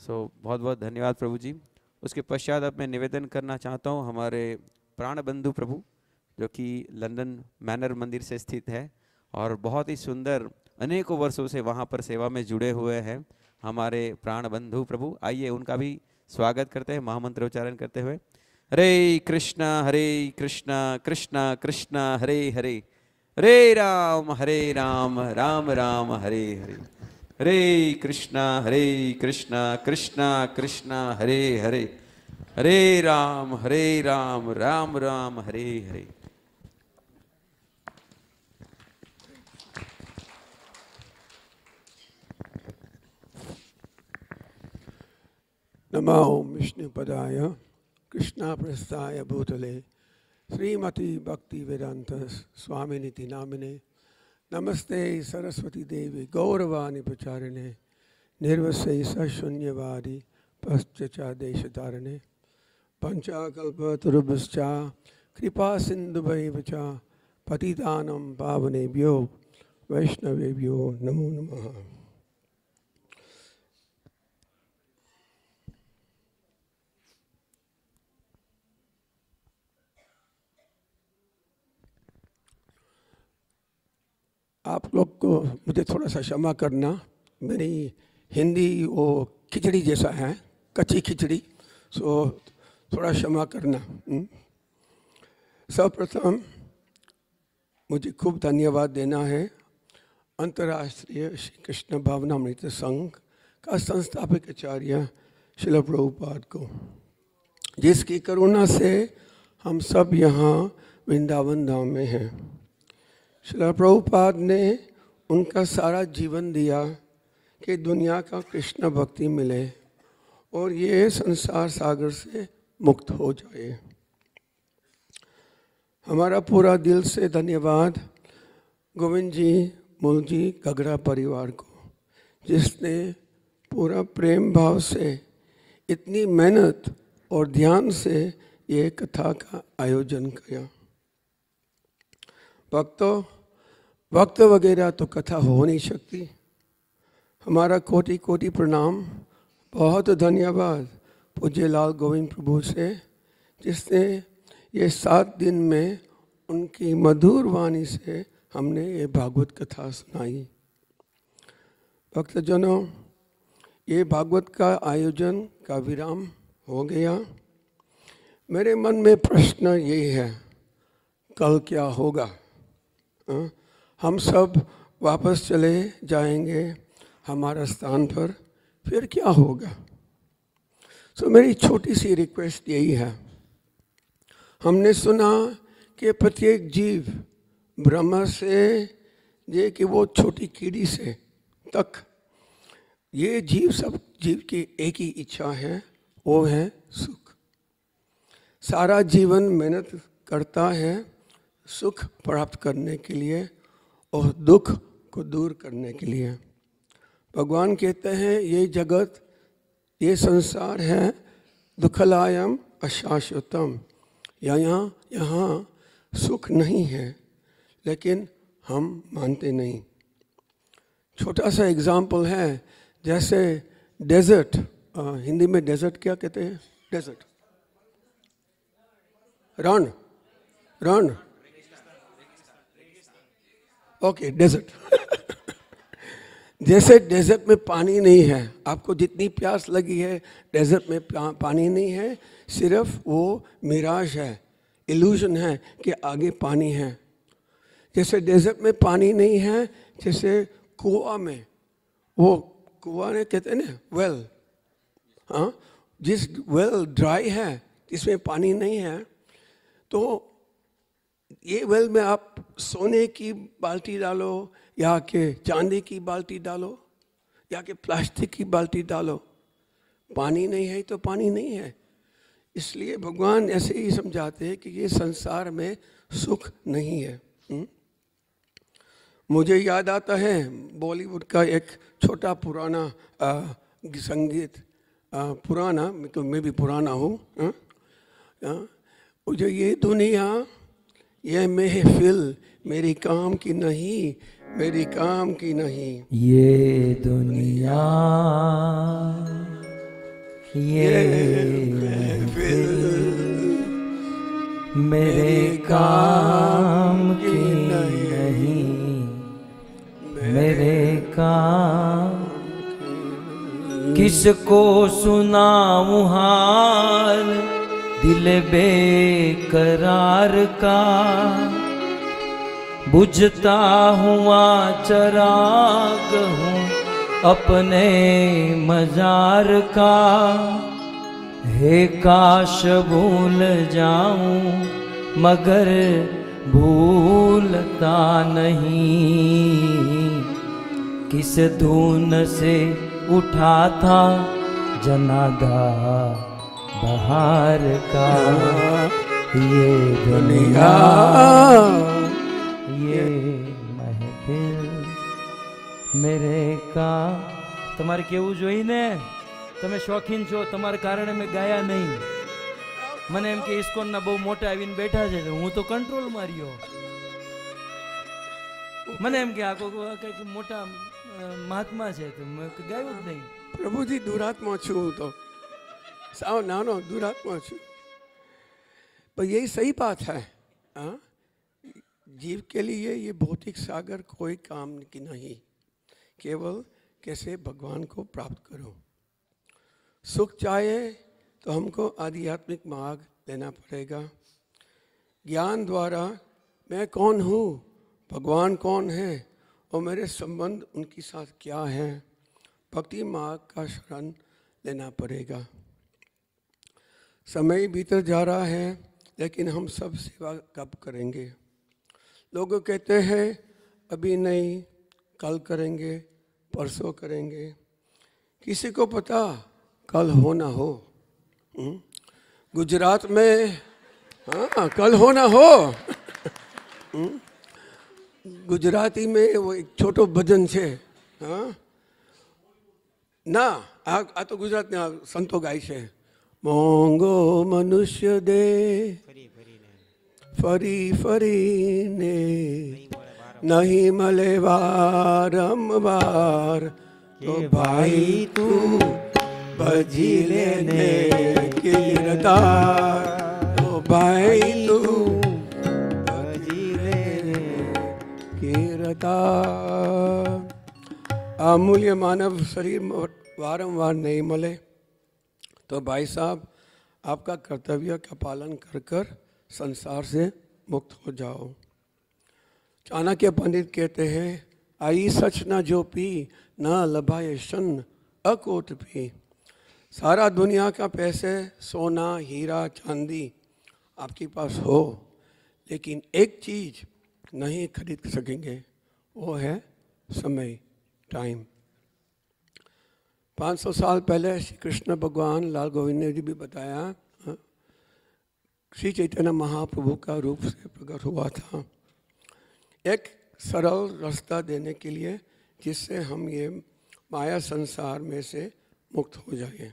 सो बहुत बहुत धन्यवाद प्रभु जी। उसके पश्चात अब मैं निवेदन करना चाहता हूँ हमारे प्राण बंधु प्रभु, जो कि लंदन मैनर मंदिर से स्थित है और बहुत ही सुंदर अनेकों वर्षों से वहाँ पर सेवा में जुड़े हुए हैं हमारे प्राण बंधु प्रभु। आइए उनका भी स्वागत करते हैं, महामंत्र उच्चारण करते हुए। हरे कृष्णा हरे कृष्णा कृष्णा कृष्णा, हरे हरे। हरे राम हरे राम राम राम, हरे हरे। हरे कृष्णा हरे कृष्णा कृष्णा कृष्णा, हरे हरे। हरे राम हरे राम राम राम, हरे हरे। नमो विष्णुपदाय, कृष्णाप्रस्थाय, भूतले। श्रीमती भक्ति वेदांत स्वामिनिति नामिने नमस्ते सरस्वती देवी गौरवाणी प्रचारिणे निर्वस्य सशून्यवादी पश्चादेशतारिणे पंचाकल्पतरुभ्यश्च, कृपा सिन्धुभैव च, पतितानं पावनेभ्यो, वैष्णवेभ्यो नमो नमः। आप लोग को मुझे थोड़ा सा क्षमा करना। मेरी हिंदी वो खिचड़ी जैसा है, कच्ची खिचड़ी, सो थोड़ा क्षमा करना। हम्म। सर्वप्रथम मुझे खूब धन्यवाद देना है अंतर्राष्ट्रीय श्री कृष्ण भावना भावनामृत संघ का संस्थापक आचार्य शिल प्रभुपाद को, जिसकी करुणा से हम सब यहाँ वृंदावन धाम में हैं। शिला प्रभुपाद ने उनका सारा जीवन दिया कि दुनिया का कृष्ण भक्ति मिले और ये संसार सागर से मुक्त हो जाए। हमारा पूरा दिल से धन्यवाद गोविंद जी, मूल जी, गगरा परिवार को, जिसने पूरा प्रेम भाव से, इतनी मेहनत और ध्यान से ये कथा का आयोजन किया। भक्तों वक्त वगैरह तो कथा हो नहीं सकती। हमारा कोटि कोटि प्रणाम। बहुत धन्यवाद पूज्य लाल गोविंद प्रभु से, जिसने ये सात दिन में उनकी मधुर वाणी से हमने ये भागवत कथा सुनाई। भक्तजनों, ये भागवत का आयोजन का विराम हो गया। मेरे मन में प्रश्न यही है, कल क्या होगा? हम सब वापस चले जाएँगे हमारा स्थान पर फिर क्या होगा? सो so, मेरी छोटी सी रिक्वेस्ट यही है। हमने सुना कि प्रत्येक जीव ब्रह्म से ये कि वो छोटी कीड़ी से तक ये जीव सब जीव की एक ही इच्छा है वो है सुख। सारा जीवन मेहनत करता है सुख प्राप्त करने के लिए और दुख को दूर करने के लिए। भगवान कहते हैं, ये जगत, ये संसार है, दुखलायम अशाश्वतम। यहाँ यहाँ सुख नहीं है, लेकिन हम मानते नहीं। छोटा सा एग्ज़ाम्पल है, जैसे डेजर्ट हिंदी में डेजर्ट क्या कहते हैं? डेजर्ट रण रण ओके डेजर्ट जैसे डेजर्ट में पानी नहीं है, आपको जितनी प्यास लगी है डेजर्ट में पानी नहीं है, सिर्फ़ वो मिराज है इल्यूजन है कि आगे पानी है। जैसे डेजर्ट में पानी नहीं है, जैसे कुआ में, वो कुआ ने कहते हैं ना वेल हाँ जिस वेल ड्राई है, जिसमें पानी नहीं है तो ये वेल में आप सोने की बाल्टी डालो या कि चांदी की बाल्टी डालो या कि प्लास्टिक की बाल्टी डालो। पानी नहीं है तो पानी नहीं है। इसलिए भगवान ऐसे ही समझाते हैं कि ये संसार में सुख नहीं है। हुँ? मुझे याद आता है, बॉलीवुड का एक छोटा पुराना संगीत पुराना तो मैं भी पुराना हूँ जो ये दुनिया ये महफिल मेरी काम की नहीं मेरी काम की नहीं। ये दुनिया ये महफिल मेरे काम की नहीं मेरे काम किसको सुनाऊं हाल? दिल बेकरार का बुझता हुआ चराग हूँ अपने मजार का। हे काश भूल जाऊँ, मगर भूलता नहीं। किस धुन से उठा था जनादा? बहार का ये दुनिया ये महफिल મેરે કા તમારે કેવું જોઈએ ને તમે શોખીન છો તમારા કારણે મેં ગાયા નહીં મને એમ કે ઇસ્કોનના બહુ મોટા આવીને બેઠા છે એટલે હું તો કંટ્રોલ માર્યો મને એમ કે આ કોઈ કંઈક મોટા અ, મહાત્મા છે તો મેં ગાયું જ નહીં પ્રભુજી દુરાત્મા છું હું તો સાવ નાનો દુરાત્મા છું पर यही सही बात है हाँ? जीव के लिए ये भौतिक सागर कोई काम की नहीं केवल कैसे भगवान को प्राप्त करो सुख चाहिए तो हमको आध्यात्मिक मार्ग लेना पड़ेगा ज्ञान द्वारा मैं कौन हूँ भगवान कौन है और मेरे संबंध उनके साथ क्या है भक्ति मार्ग का शरण लेना पड़ेगा समय बीतर जा रहा है लेकिन हम सब सेवा कब करेंगे लोग कहते हैं अभी नहीं कल करेंगे परसों करेंगे किसी को पता कल हो ना हो हम्म? गुजरात में हाँ कल हो ना हो हम्म? गुजराती में वो एक छोटो भजन છે હા ના આ આ તો ગુજરાતના સંતો ગાય છે मोंगो मनुष्य दे। फरी फरी ने। नहीं मले बारम्बार तो भाई तू बजी लेने किरदार। तो भाई तू बजी लेने किरदार। अमूल्य मानव शरीर वारंवार नहीं मले। तो भाई साहब, आपका कर्तव्य का पालन कर कर संसार से मुक्त हो जाओ। चाणक्य पंडित कहते हैं, आई सच न जो पी न लभाए शन, अकोट पी। सारा दुनिया का पैसे, सोना, हीरा, चांदी आपके पास हो, लेकिन एक चीज़ नहीं खरीद सकेंगे, वो है समय टाइम 500 साल पहले श्री कृष्ण भगवान लाल गोविंद ने जी भी बताया हाँ, श्री चैतन्य महाप्रभु का रूप से प्रकट हुआ था। एक सरल रास्ता देने के लिए जिससे हम ये माया संसार में से मुक्त हो जाए।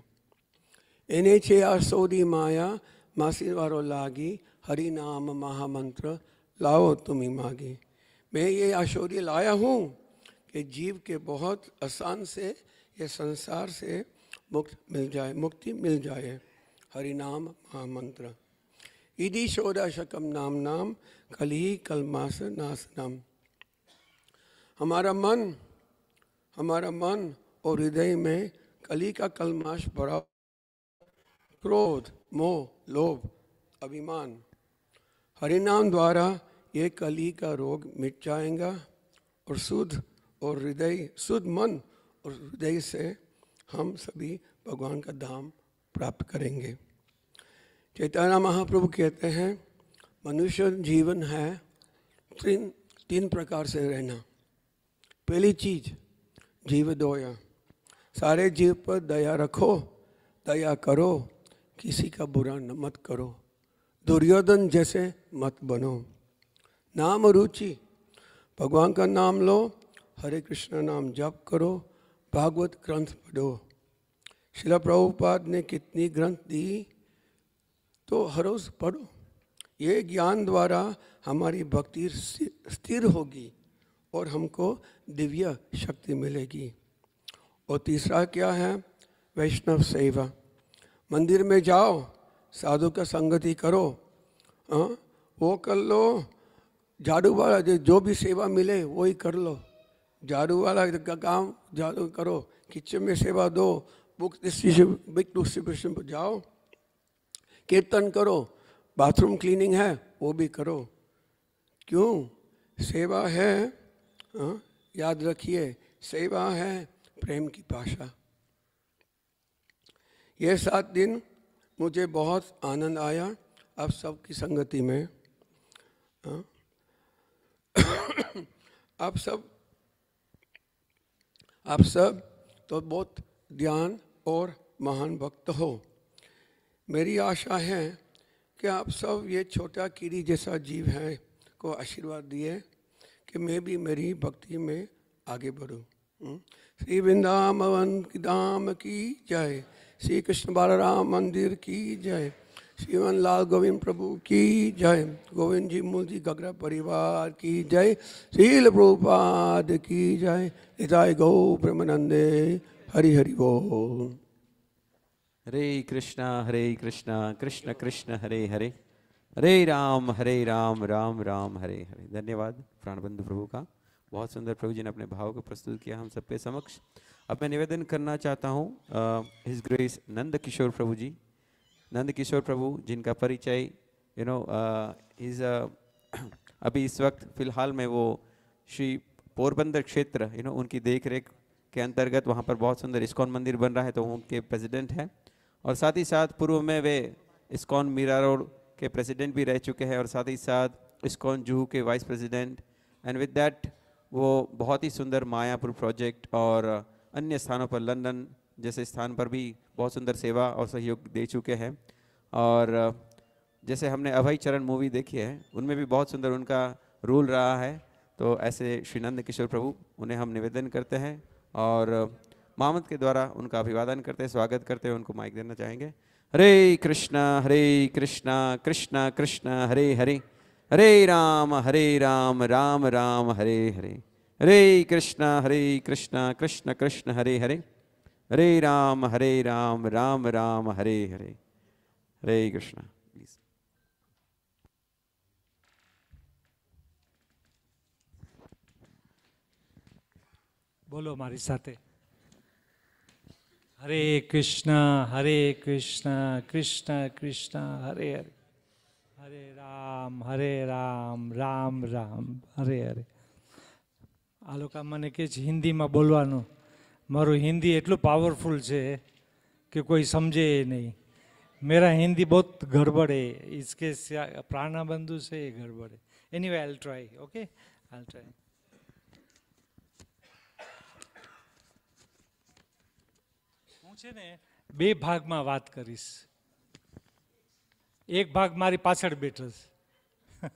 एने छे असोदी माया, मासी वारो लागी, हरि नाम महामंत्र, लाओ तुम्हें मागी। मैं ये आशोरी लाया हूँ कि जीव के बहुत आसान से ये संसार से मुक्त मिल जाए, मुक्ति मिल जाए। हरिनाम महामंत्र। इति षोडशकम नाम नाम कल ही कलमास नासनम। हमारा मन हमारा मन और हृदय में कली का कलमाश भरा क्रोध, मोह, लोभ, अभिमान। हरिनाम द्वारा ये कली का रोग मिट जाएगा और शुद्ध और हृदय, शुद्ध मन और हृदय से हम सभी भगवान का धाम प्राप्त करेंगे। चैतन्य महाप्रभु कहते हैं, मनुष्य जीवन है, तीन तीन प्रकार से रहना। पहली चीज़, जीव दोया सारे जीव पर दया रखो, दया करो, किसी का बुरा न मत करो। दुर्योधन जैसे मत बनो। नाम रुचि, भगवान का नाम लो, हरे कृष्ण नाम जप करो भागवत ग्रंथ पढ़ो। शिला प्रभुपाद ने कितनी ग्रंथ दी तो हर रोज पढ़ो। ये ज्ञान द्वारा हमारी भक्ति स्थिर होगी और हमको दिव्य शक्ति मिलेगी। और तीसरा क्या है? वैष्णव सेवा। मंदिर में जाओ, साधु का संगति करो हाँ वो कर लो झाड़ू वाला जो भी सेवा मिले, वही कर लो। झाड़ू वाला का काम झाड़ू करो किचन में सेवा दो बुक डिस्ट्रीब्यूशन पर जाओ। कीर्तन करो बाथरूम क्लीनिंग है वो भी करो। क्यों? सेवा है हाँ, याद रखिए सेवा है प्रेम की भाषा। ये सात दिन मुझे बहुत आनंद आया आप सबकी संगति में हाँ। आप सब आप सब तो बहुत ध्यान और महान भक्त हो। मेरी आशा है कि आप सब ये छोटा कीड़ी जैसा जीव है को आशीर्वाद दिए कि मैं भी मेरी भक्ति में आगे बढ़ूं। हम्म। श्री वृंदावन की धाम की जय। श्री कृष्ण बालराम मंदिर की जय। श्रीवन लाल गोविंद प्रभु की जय गोविंद जी मूल गगरा परिवार की जय शील प्रभुपाद की जय हिताय गौ ब्रह्मनंदे हरि हरि बोल हरे कृष्णा हरे कृष्णा कृष्ण कृष्ण हरे हरे हरे राम हरे राम राम राम हरे हरे धन्यवाद, प्राणबंधु प्रभु का। बहुत सुंदर प्रभु जी ने अपने भाव को प्रस्तुत किया हम सबके समक्ष। अब मैं निवेदन करना चाहता हूँ हिज ग्रेस नंद किशोर प्रभु जी। नंद किशोर प्रभु जिनका परिचय यू नो इज़ अभी इस वक्त फ़िलहाल में वो श्री पोरबंदर क्षेत्र यू नो उनकी देख रेख के अंतर्गत वहाँ पर बहुत सुंदर इस्कॉन मंदिर बन रहा है तो उनके प्रेसिडेंट हैं और साथ ही साथ पूर्व में वे इस्कॉन मीरा रोड के प्रेसिडेंट भी रह चुके हैं और साथ ही साथ इस्कॉन जूहू के vice president and with that वो बहुत ही सुंदर मायापुर प्रोजेक्ट और अन्य स्थानों पर लंदन जैसे स्थान पर भी बहुत सुंदर सेवा और सहयोग दे चुके हैं। और जैसे हमने अभय चरण मूवी देखी है, उनमें भी बहुत सुंदर उनका रोल रहा है। तो ऐसे श्री नंद किशोर प्रभु, उन्हें हम निवेदन करते हैं और मोहम्मद के द्वारा उनका अभिवादन करते हैं, स्वागत करते हैं, उनको माइक देना चाहेंगे। हरे कृष्णा हरे कृष्णा कृष्णा कृष्णा, हरे हरे। हरे राम हरे राम राम राम, हरे हरे। हरे कृष्णा हरे कृष्णा, कृष्ण कृष्ण, हरे हरे। हरे राम हरे राम राम राम हरे हरे हरे कृष्णा प्लीज બોલો મારી સાથે હરે કૃષ્ણ હરે કૃષ્ણ કૃષ્ણ કૃષ્ણ હરે હરે હરે રામ હરે રામ રામ રામ હરે હરે આ લોકો મને કે છે હિન્દીમાં બોલવાનું મારું હિન્દી એટલું પાવરફુલ છે કે કોઈ સમજે નહીં. મેરા હિન્દી બહુ ગરબડ હે ઇસકે પ્રાણા બંધુ છે એ ગરબડ anyway I'll try okay I'll try હું છે ને, બે ભાગમાં વાત કરીશ. એક ભાગ મારી પાછળ બેઠો છે.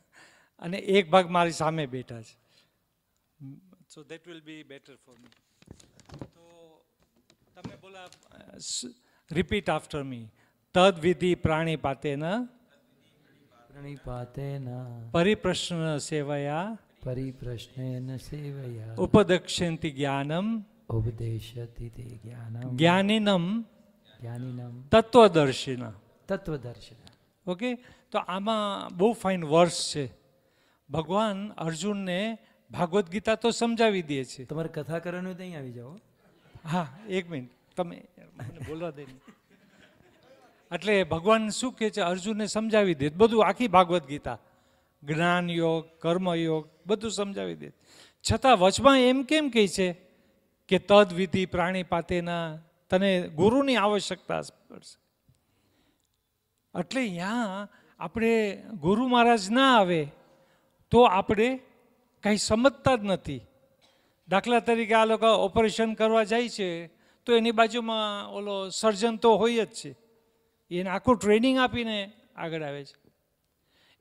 અને એક ભાગ મારી સામે બેઠા છે. So that will be better for me તમે બોલા રિપીટ આફ્ટર મી તદ વિધિ પ્રાણી પાતેન પ્રાણી પાતેન પરિપ્રશ્ન સેવયા પરિપ્રશ્નેન સેવયા ઉપદક્ષંતિ જ્ઞાનમ ઉપદેશતિ તે જ્ઞાનમ જ્ઞાનિનમ જ્ઞાનિનમ તત્વદર્શિન તત્વદર્શિન ઓકે તો આમાં બહુ ફાઇન વર્સ છે ભગવાન અર્જુનને ભાગવદ્ ગીતા તો સમજાવી દે છે તમારે કથા કરવાનું ત્યાં આવી જાઓ હા, એક મિનિટ. તમે મને બોલવા દે. એટલે ભગવાન શું કહે છે? અર્જુનને સમજાવી દે. બધું આખી ભાગવત ગીતા. જ્ઞાન યોગ કર્મ યોગ બધું સમજાવી દે. છતાં વચમાં એમ કેમ કહે છે કે તદ વિધિ પ્રાણી પાતેના તને ગુરુની આવશ્યકતા પડશે? એટલે ત્યાં આપણે ગુરુ મહારાજ ના આવે તો આપણે કંઈ સમજતા જ નથી. દાખલા તરીકે આ લોકો ઓપરેશન કરવા જાય છે, તો એની બાજુમાં ઓલો સર્જન તો હોય જ છે. એને આખું ટ્રેનિંગ આપીને આગળ આવે છે.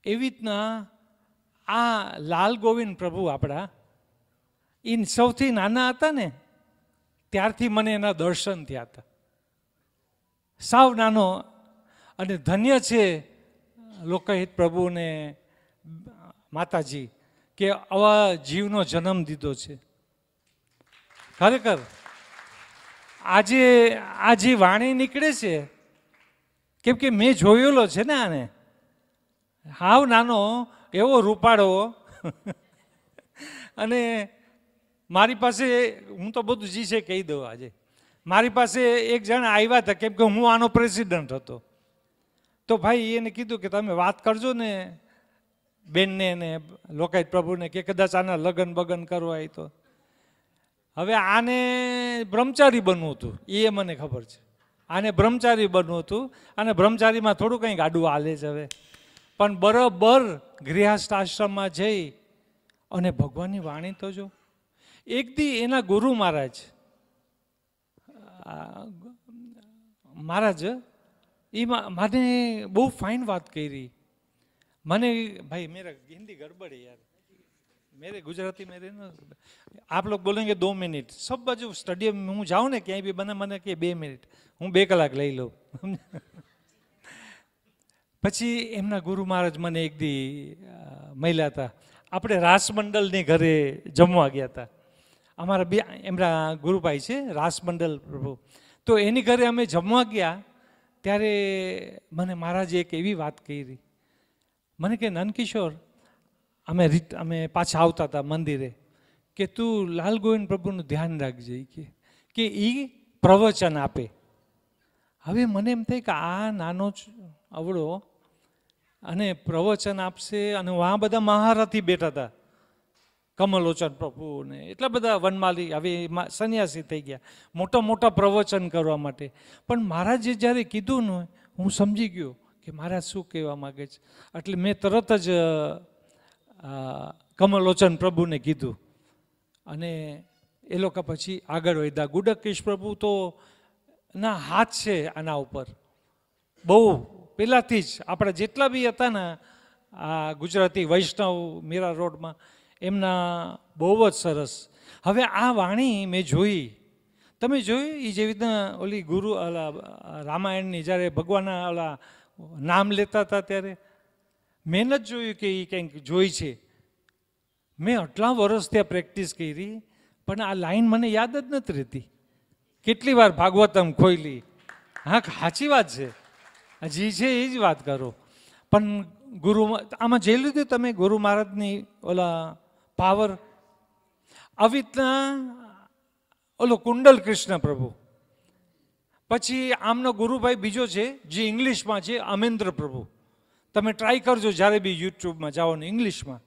એવી રીતના આ લાલ ગોવિંદ પ્રભુ આપણા એ સૌથી નાના હતા ને, ત્યારથી મને એના દર્શન થયા હતા. સાવ નાનો અને ધન્ય છે લોકહિત પ્રભુને માતાજી કે આવા જીવનો જન્મ દીધો છે. ખરેખર, આજે આ જે વાણી નીકળે છે. કેમ કે મેં જોયેલો છે ને આને. હાવ નાનો, એવો રૂપાળો. અને મારી પાસે, હું તો બધું જી છે કહી દઉં આજે. મારી પાસે એક જણ આવ્યા હતા, કેમ કે હું આનો પ્રેસિડન્ટ હતો. તો ભાઈ એને કીધું કે તમે વાત કરજો ને બેનને ને લોકાયત પ્રભુને કે કદાચ આના લગ્ન બગન કરવા તો. હવે આને બ્રહ્મચારી બનવું હતું, એ મને ખબર છે. આને બ્રહ્મચારી બનવું હતું, અને બ્રહ્મચારીમાં થોડું કંઈ ગાડું હાલે જ હવે. પણ બરોબર ગૃહસ્થ આશ્રમમાં જઈ અને ભગવાનની વાણી તો જો. એક દી એના ગુરુ મહારાજ મહારાજ, એમાં મને બહુ ફાઇન વાત કરી. મને, ભાઈ, મેરા હિન્દી ગડબડ યાર. मेरे गुजराती में रहना आप लोग बोलेंगे दो मिनट सब बाजू स्टडियम में હું જાઉં ને ક્યાંય બી મને મને કે બે મિનિટ હું બે કલાક લઈ લઉં પછી એમના ગુરુ મહારાજ મને એક દી અ, મળ્યા હતા આપણે રાસમંડલની ઘરે જમવા ગયા હતા અમારા બે એમના ગુરુભાઈ છે રાસમંડલ પ્રભુ તો એની ઘરે અમે જમવા ગયા ત્યારે મને મહારાજે એક એવી વાત કરી મને કે નનકિશોર અમે રીત અમે પાછા આવતા હતા મંદિરે, કે તું લાલ ગોવિંદ પ્રભુનું ધ્યાન રાખજે કે કે એ પ્રવચન આપે. હવે મને એમ થાય કે આ નાનો જ અવળો અને પ્રવચન આપશે અને વहाँ બધા મહારથી બેઠા હતા. કમલોચન પ્રભુ ને એટલા બધા વનમાલી, હવે સંન્યાસી થઈ ગયા. મોટા મોટા પ્રવચન કરવા માટે. પણ મહારાજે જ્યારે કીધું ને, હું સમજી ગયો કે મહારાજ શું કહેવા માગે છે. એટલે મેં તરત જ કમલોચન પ્રભુને કીધું. અને એ લોકો પછી આગળ વધ્યા. ગુડકિશ પ્રભુ તો ના, હાથ છે આના ઉપર. બહુ પહેલાંથી જ આપણા જેટલા બી હતા ને, આ ગુજરાતી વૈષ્ણવ મીરા રોડમાં, એમના બહુ જ સરસ. હવે આ વાણી મેં જોઈ. તમે જોયું એ જેવી રીતના ઓલી ગુરુ રામાયણની જ્યારે ભગવાનના ઓલા નામ લેતા હતા ત્યારે? મેં જ જોયું કે એ કંઈક જોઈ છે. મેં આટલા વર્ષ ત્યાં પ્રેક્ટિસ કરી, પણ આ લાઈન મને યાદ જ નથી રહેતી. કેટલી વાર ભાગવતમ ખોઈલી હા, સાચી વાત છે. હજી છે, એ જ વાત કરો. પણ ગુરુ આમાં જોઈ લીધું તમે, ગુરુ મહારાજની ઓલા પાવર આવી રીતના ઓલો કુંડલ કૃષ્ણ પ્રભુ. પછી આમનો ગુરુભાઈ બીજો છે, જે ઇંગ્લિશમાં છે, અમેન્દ્ર પ્રભુ. તમે ટ્રાય કરજો જ્યારે બી યુટ્યુબમાં જાઓ ને ઇંગ્લિશમાં.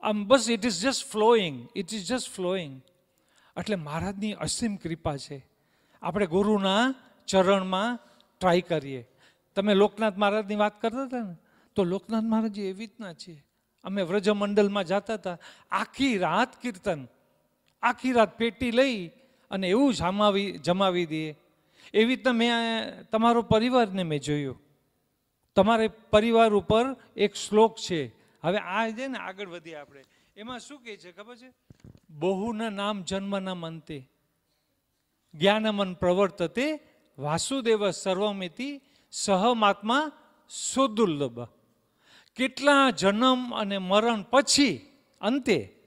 આમ બસ it is just flowing it is just flowing એટલે મહારાજની અસીમ કૃપા છે. આપણે ગુરુના ચરણમાં ટ્રાય કરીએ. તમે લોકનાથ મહારાજની વાત કરતા હતા ને? તો લોકનાથ મહારાજ એવી રીતના છે. અમે વ્રજમંડલમાં જતા હતા. આખી રાત કીર્તન. આખી રાત પેટી લઈ અને એવું જમાવી જમાવી દઈએ એવી રીતના મેં, તમારો પરિવારને મેં જોયું. તમારે પરિવાર ઉપર એક શ્લોક છે. હવે આ છે ને આગળ વધીએ આપણે. એમાં શું કહે છે ખબર છે? બહુના નામ જન્મના મંતે જ્ઞાનમન પ્રવર્તતે, વાસુદેવ સર્વમિતિ, સહમાત્મા સુદુર્લભ. કેટલા જન્મ અને મરણ પછી અંતે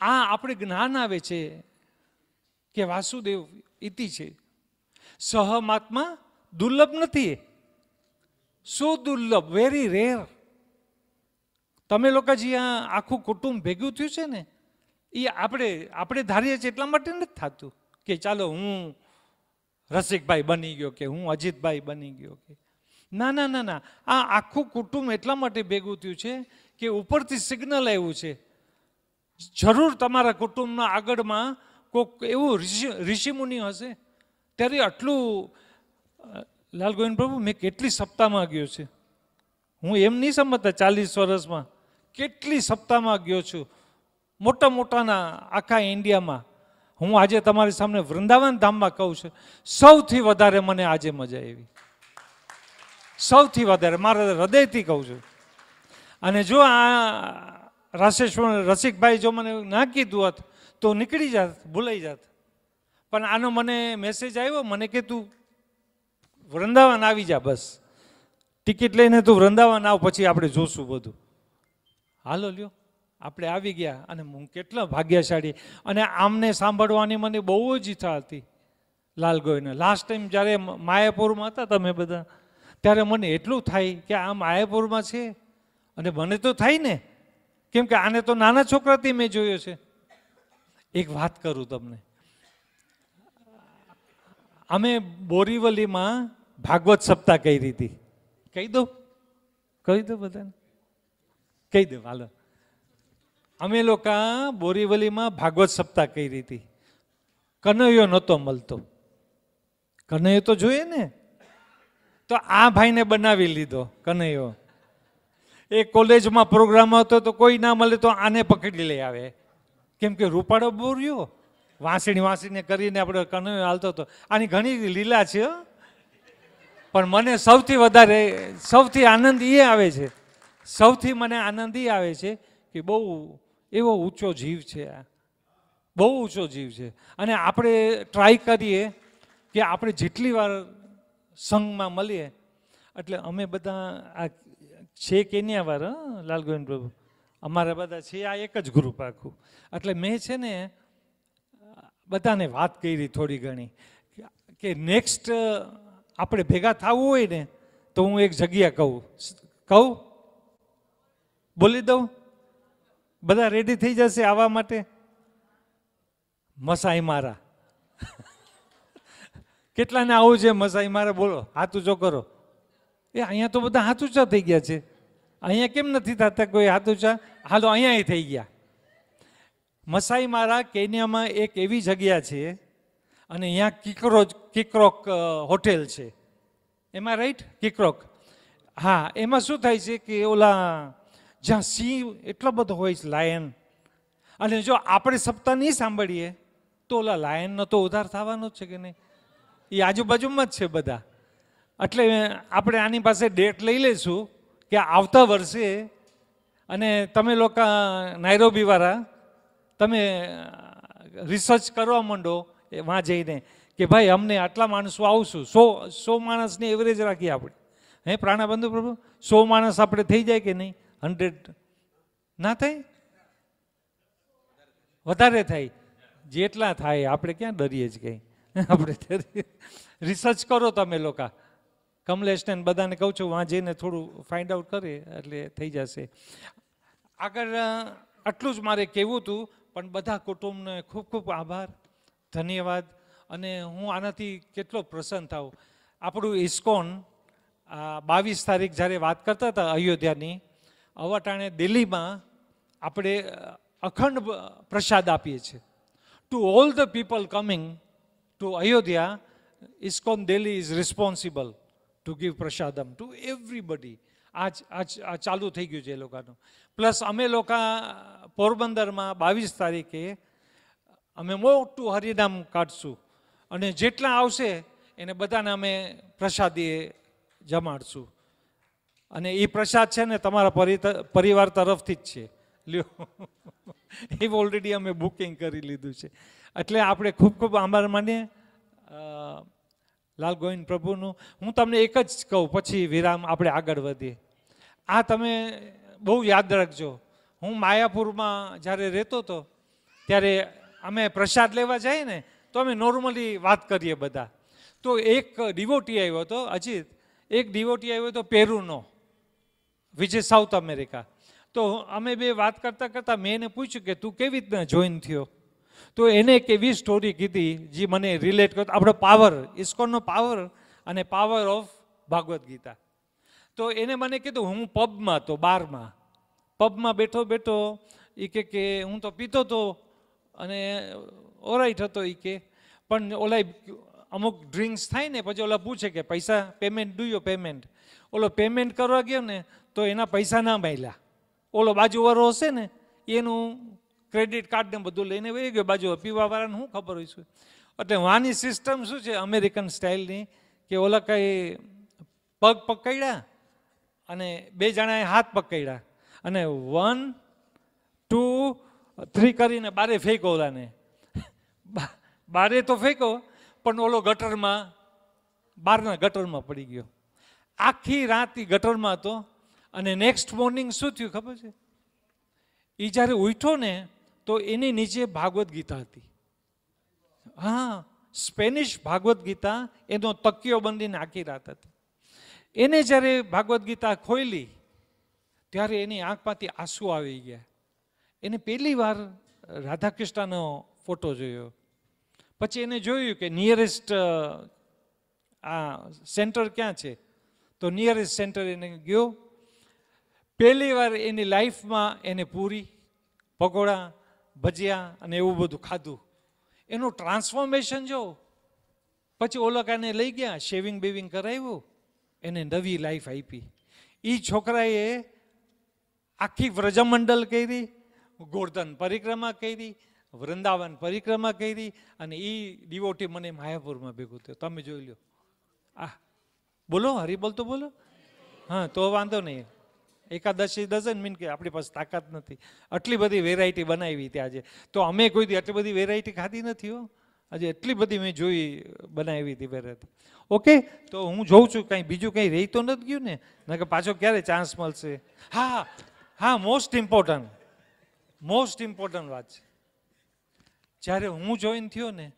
આ આપણે જ્ઞાન આવે છે કે વાસુદેવ ઇતિ છે. સહમાત્મા દુર્લભ નથી સો દુર્લભ વેરી રેર તમે લોકો જે આ આખું કુટુંબ ભેગું થયું છે ને, એ આપણે આપણે ધારીએ છીએ એટલા માટે નથી થતું કે ચાલો હું રસિકભાઈ બની ગયો કે હું અજીતભાઈ બની ગયો કે. ના ના ના ના. આ આખું કુટુંબ એટલા માટે ભેગું થયું છે કે ઉપરથી સિગ્નલ આવ્યું છે. જરૂર તમારા કુટુંબના આગળમાં કોઈક એવું ઋષિ, ઋષિમુનિ હશે. ત્યારે આટલું લાલ ગોવિંદ પ્રભુ, મેં કેટલી સપ્તાહમાં ગયો છે? હું એમ નહીં સમજતા ચાલીસ વર્ષમાં, કેટલી સપ્તાહમાં ગયો છું? મોટા મોટાના આખા ઇન્ડિયામાં. હું આજે તમારી સામે વૃંદાવન ધામમાં કહું છું, સૌથી વધારે મને આજે મજા આવી. સૌથી વધારે, મારા હૃદયથી કહું છું. અને જો આ રાશેશ્વર રસિકભાઈ જો મને ના કીધું હોત, તો નીકળી જાત, ભૂલાઈ જાત. પણ આનો મને મેસેજ આવ્યો, મને કે તું વૃંદાવન આવી જા બસ. ટિકિટ લઈને તું વૃંદાવન આવ, પછી આપણે જોશું બધું. હાલો લ્યો. આપણે આવી ગયા અને હું કેટલા ભાગ્યશાળી. અને આમને સાંભળવાની મને બહુ જ ઈચ્છા હતી લાલ ગોયને લાસ્ટ ટાઈમ જ્યારે માયાપુરમાં હતા તમે બધા, ત્યારે મને એટલું થાય કે આ માયાપુરમાં છે. અને મને તો થાય ને. કેમ કે આને તો નાના છોકરાથી મેં જોયો છે. એક વાત કરું તમને. અમે બોરીવલીમાં ભાગવત સપ્તાહ કરી હતી. કહી દો. કહી દો બધાને. કહી દો હાલો અમે લોકો બોરીવલીમાં ભાગવત સપ્તાહ કરી હતી. કનૈયો નહોતો મળતો. કનૈયો તો જોઈએ ને. તો આ ભાઈને બનાવી લીધો કનૈયો. એ કોલેજમાં પ્રોગ્રામ હતો તો કોઈ ના મળે તો આને પકડી લઈ આવે. કેમ કે રૂપાળો બોર્યો. વાંસણી વાંસણીને કરીને આપણે કનૈયો હાલતો હતો. આની ઘણી લીલા છે પણ મને સૌથી વધારે, સૌથી આનંદ એ આવે છે, સૌથી મને આનંદ એ આવે છે કે બહુ એવો ઊંચો જીવ છે આ. બહુ ઊંચો જીવ છે. અને આપણે ટ્રાય કરીએ કે આપણે જેટલી વાર સંઘમાં મળીએ, એટલે અમે બધા આ છે કેન્યા વાર લાલ ગોવિંદ પ્રભુ? અમારા બધા છે આ એક જ ગ્રુપ આખું. એટલે મેં છે ને બધાને વાત કરી થોડી ઘણી કે નેક્સ્ટ આપણે ભેગા થવું હોય ને, તો હું એક જગ્યા કહું. કહું? બોલી દઉં? બધા રેડી થઈ જશે આવવા માટે? મસાઈ મારા. કેટલાને આવું છે મસાઈ મારા? બોલો, હાથ ઊંચો કરો. એ અહીંયા તો બધા હાથ ઊંચા થઈ ગયા છે. અહીંયા કેમ નથી થતા કોઈ હાથ ઊંચા હાલો અહીંયા થઈ ગયા. મસાઈ મારા કેન્યામાં એક એવી જગ્યા છે અને અહીંયા કિકરોજ કિકરોક હોટેલ છે. એમાં રાઈટ કિકરોક. હા, એમાં શું થાય છે કે ઓલા જ્યાં સિંહ એટલો બધો હોય છે, લાયન. અને જો આપણે સપ્તાહ નહીં સાંભળીએ, તો ઓલા લાયનનો તો ઉધાર થવાનો જ છે કે નહીં? એ આજુબાજુમાં જ છે બધા. એટલે આપણે આની પાસે ડેટ લઈ લઈશું કે આવતા વર્ષે અને તમે લોકો નાયરોબીવાળા તમે રિસર્ચ કરવા માંડો, એ વાં જઈને કે ભાઈ, અમને આટલા માણસો આવશું. સો સો માણસની એવરેજ રાખીએ આપણે. હે, પ્રાણાબંધુ પ્રભુ, સો માણસ આપણે થઈ જાય કે નહીં? હંડ્રેડ ના થાય? વધારે થાય. જેટલા થાય, આપણે ક્યાં ડરીએ જ કંઈ? આપણે રિસર્ચ કરો તમે લોકો. કમલેશને બધાને કહું છું વાં જઈને થોડું ફાઇન્ડ આઉટ કરે, એટલે થઈ જશે. આગળ આટલું જ મારે કહેવું હતું. પણ બધા કુટુંબને ખૂબ ખૂબ આભાર, ધન્યવાદ. અને હું આનાથી કેટલો પ્રસન્ન થાઉં. આપણું ઇસ્કોન બાવીસ તારીખ જ્યારે વાત કરતા હતા અયોધ્યાની, અવટાણે દિલ્હીમાં આપણે અખંડ પ્રસાદ આપીએ છીએ. To all the people coming to Ayodhya, ISKCON Delhi is responsible to give prasadam to everybody આજ આજ આ ચાલુ થઈ ગયું છે એ લોકોનું. પ્લસ અમે લોકો પોરબંદરમાં બાવીસ તારીખે અમે મોટું હરિનામ કાઢશું અને જેટલા આવશે એને બધાને અમે પ્રસાદીએ જમાડશું. અને એ પ્રસાદ છે ને તમારા પરિ- પરિવાર તરફથી જ છે. લ્યો. એ ઓલરેડી અમે બુકિંગ કરી લીધું છે. એટલે આપણે ખૂબ ખૂબ આભાર માને લાલ ગોવિંદ પ્રભુનું. હું તમને એક જ કહું, પછી વિરામ, આપણે આગળ વધીએ. આ તમે બહુ યાદ રાખજો. હું માયાપુરમાં જ્યારે રહેતો હતો, ત્યારે અમે પ્રસાદ લેવા જઈએ ને, તો અમે નોર્મલી વાત કરીએ બધા. તો એક ડિવોટી આવ્યો હતો, અજીત. એક ડિવોટી આવ્યો હતો પેરુનો ઇઝ સાઉથ અમેરિકા તો અમે બે વાત કરતાં કરતાં મેં એને પૂછ્યું કે, તું કેવી રીતના જોઈન થયો? તો એને એક એવી સ્ટોરી કીધી, જે મને રિલેટ કરતો આપણો પાવર ઇસ્કોનનો પાવર અને પાવર ઓફ ભાગવદ્ ગીતા. તો એને મને કીધું, હું પબમાં હતો બારમાં. પબમાં બેઠો બેઠો એ કે કે, હું તો પીતો હતો અને ઓરાઈટ હતો એ કે, પણ ઓલા અમુક ડ્રિંક્સ થાય ને, પછી ઓલા પૂછે કે, પૈસા પેમેન્ટ ડુ યો પેમેન્ટ ઓલો પેમેન્ટ કરવા ગયો ને, તો એના પૈસા ના માયલા. ઓલો બાજુવાળો હશે ને, એનું ક્રેડિટ કાર્ડ ને બધું લઈને વહી ગયો બાજુ પીવાવાળાને શું ખબર હોય છે એટલે વાની સિસ્ટમ શું છે અમેરિકન સ્ટાઇલની કે ઓલા કંઈ પગ પકડ્યા? અને બે જણાએ હાથ પકડ્યા. અને વન, ટુ, થ્રી કરીને બારે ફેંકો ઓલાને. બારે તો ફેંકો, પણ ઓલો ગટરમાં, બારના ગટરમાં પડી ગયો. આખી રાત એ ગટરમાં હતો અને નેક્સ્ટ મોર્નિંગ શું થયું ખબર છે? એ જ્યારે ઉઠ્યો ને, તો એની નીચે ભાગવદ્ ગીતા હતી. હા, સ્પેનિશ ભાગવદ્ ગીતા એનો તકિયો બંધીને આખી રાત હતી. એને જ્યારે ભાગવદ્ ગીતા ખોઈલી ત્યારે એની આંખમાંથી આંસુ આવી ગયા. એને પહેલી વાર રાધાકૃષ્ણનો ફોટો જોયો. પછી એને જોયું કે નિયરેસ્ટ આ સેન્ટર ક્યાં છે? તો નિયરેસ્ટ સેન્ટર એને ગયો. પહેલી વાર એની લાઈફમાં એને પૂરી પકોડા ભજીયા અને એવું બધું ખાધું. એનું ટ્રાન્સફોર્મેશન જો. પછી ઓલકાને લઈ ગયા શેવિંગ બેવિંગ કરાવ્યું. એને નવી લાઈફ આપી. એ છોકરાએ આખી વ્રજમંડળ કરી ગોર્ધન પરિક્રમા કરી, વૃંદાવન પરિક્રમા કરી અને એ ડિવોટી મને માયાપુરમાં ભેગું થયો. તમે જોઈ લો આ, બોલો હરિબોલ તો બોલો? હા, તો વાંધો નહીં. એકાદશી ડઝન મીન કે આપણી પાસે તાકાત નથી. આટલી બધી વેરાયટી બનાવી હતી આજે. તો અમે કોઈ દી આટલી બધી વેરાયટી ખાધી નથી હો. આજે એટલી બધી મેં જોઈ, બનાવી હતી વેરાયટી ઓકે? તો હું જોઉં છું, કંઈ બીજું કંઈ રહી તો નથી ગયું ને? ના કે પાછો ક્યારે ચાન્સ મળશે? હા હા મોસ્ટ ઇમ્પોર્ટન્ટ મોસ્ટ ઇમ્પોર્ટન્ટ વાત છે. જ્યારે હું જોઈન થયો ને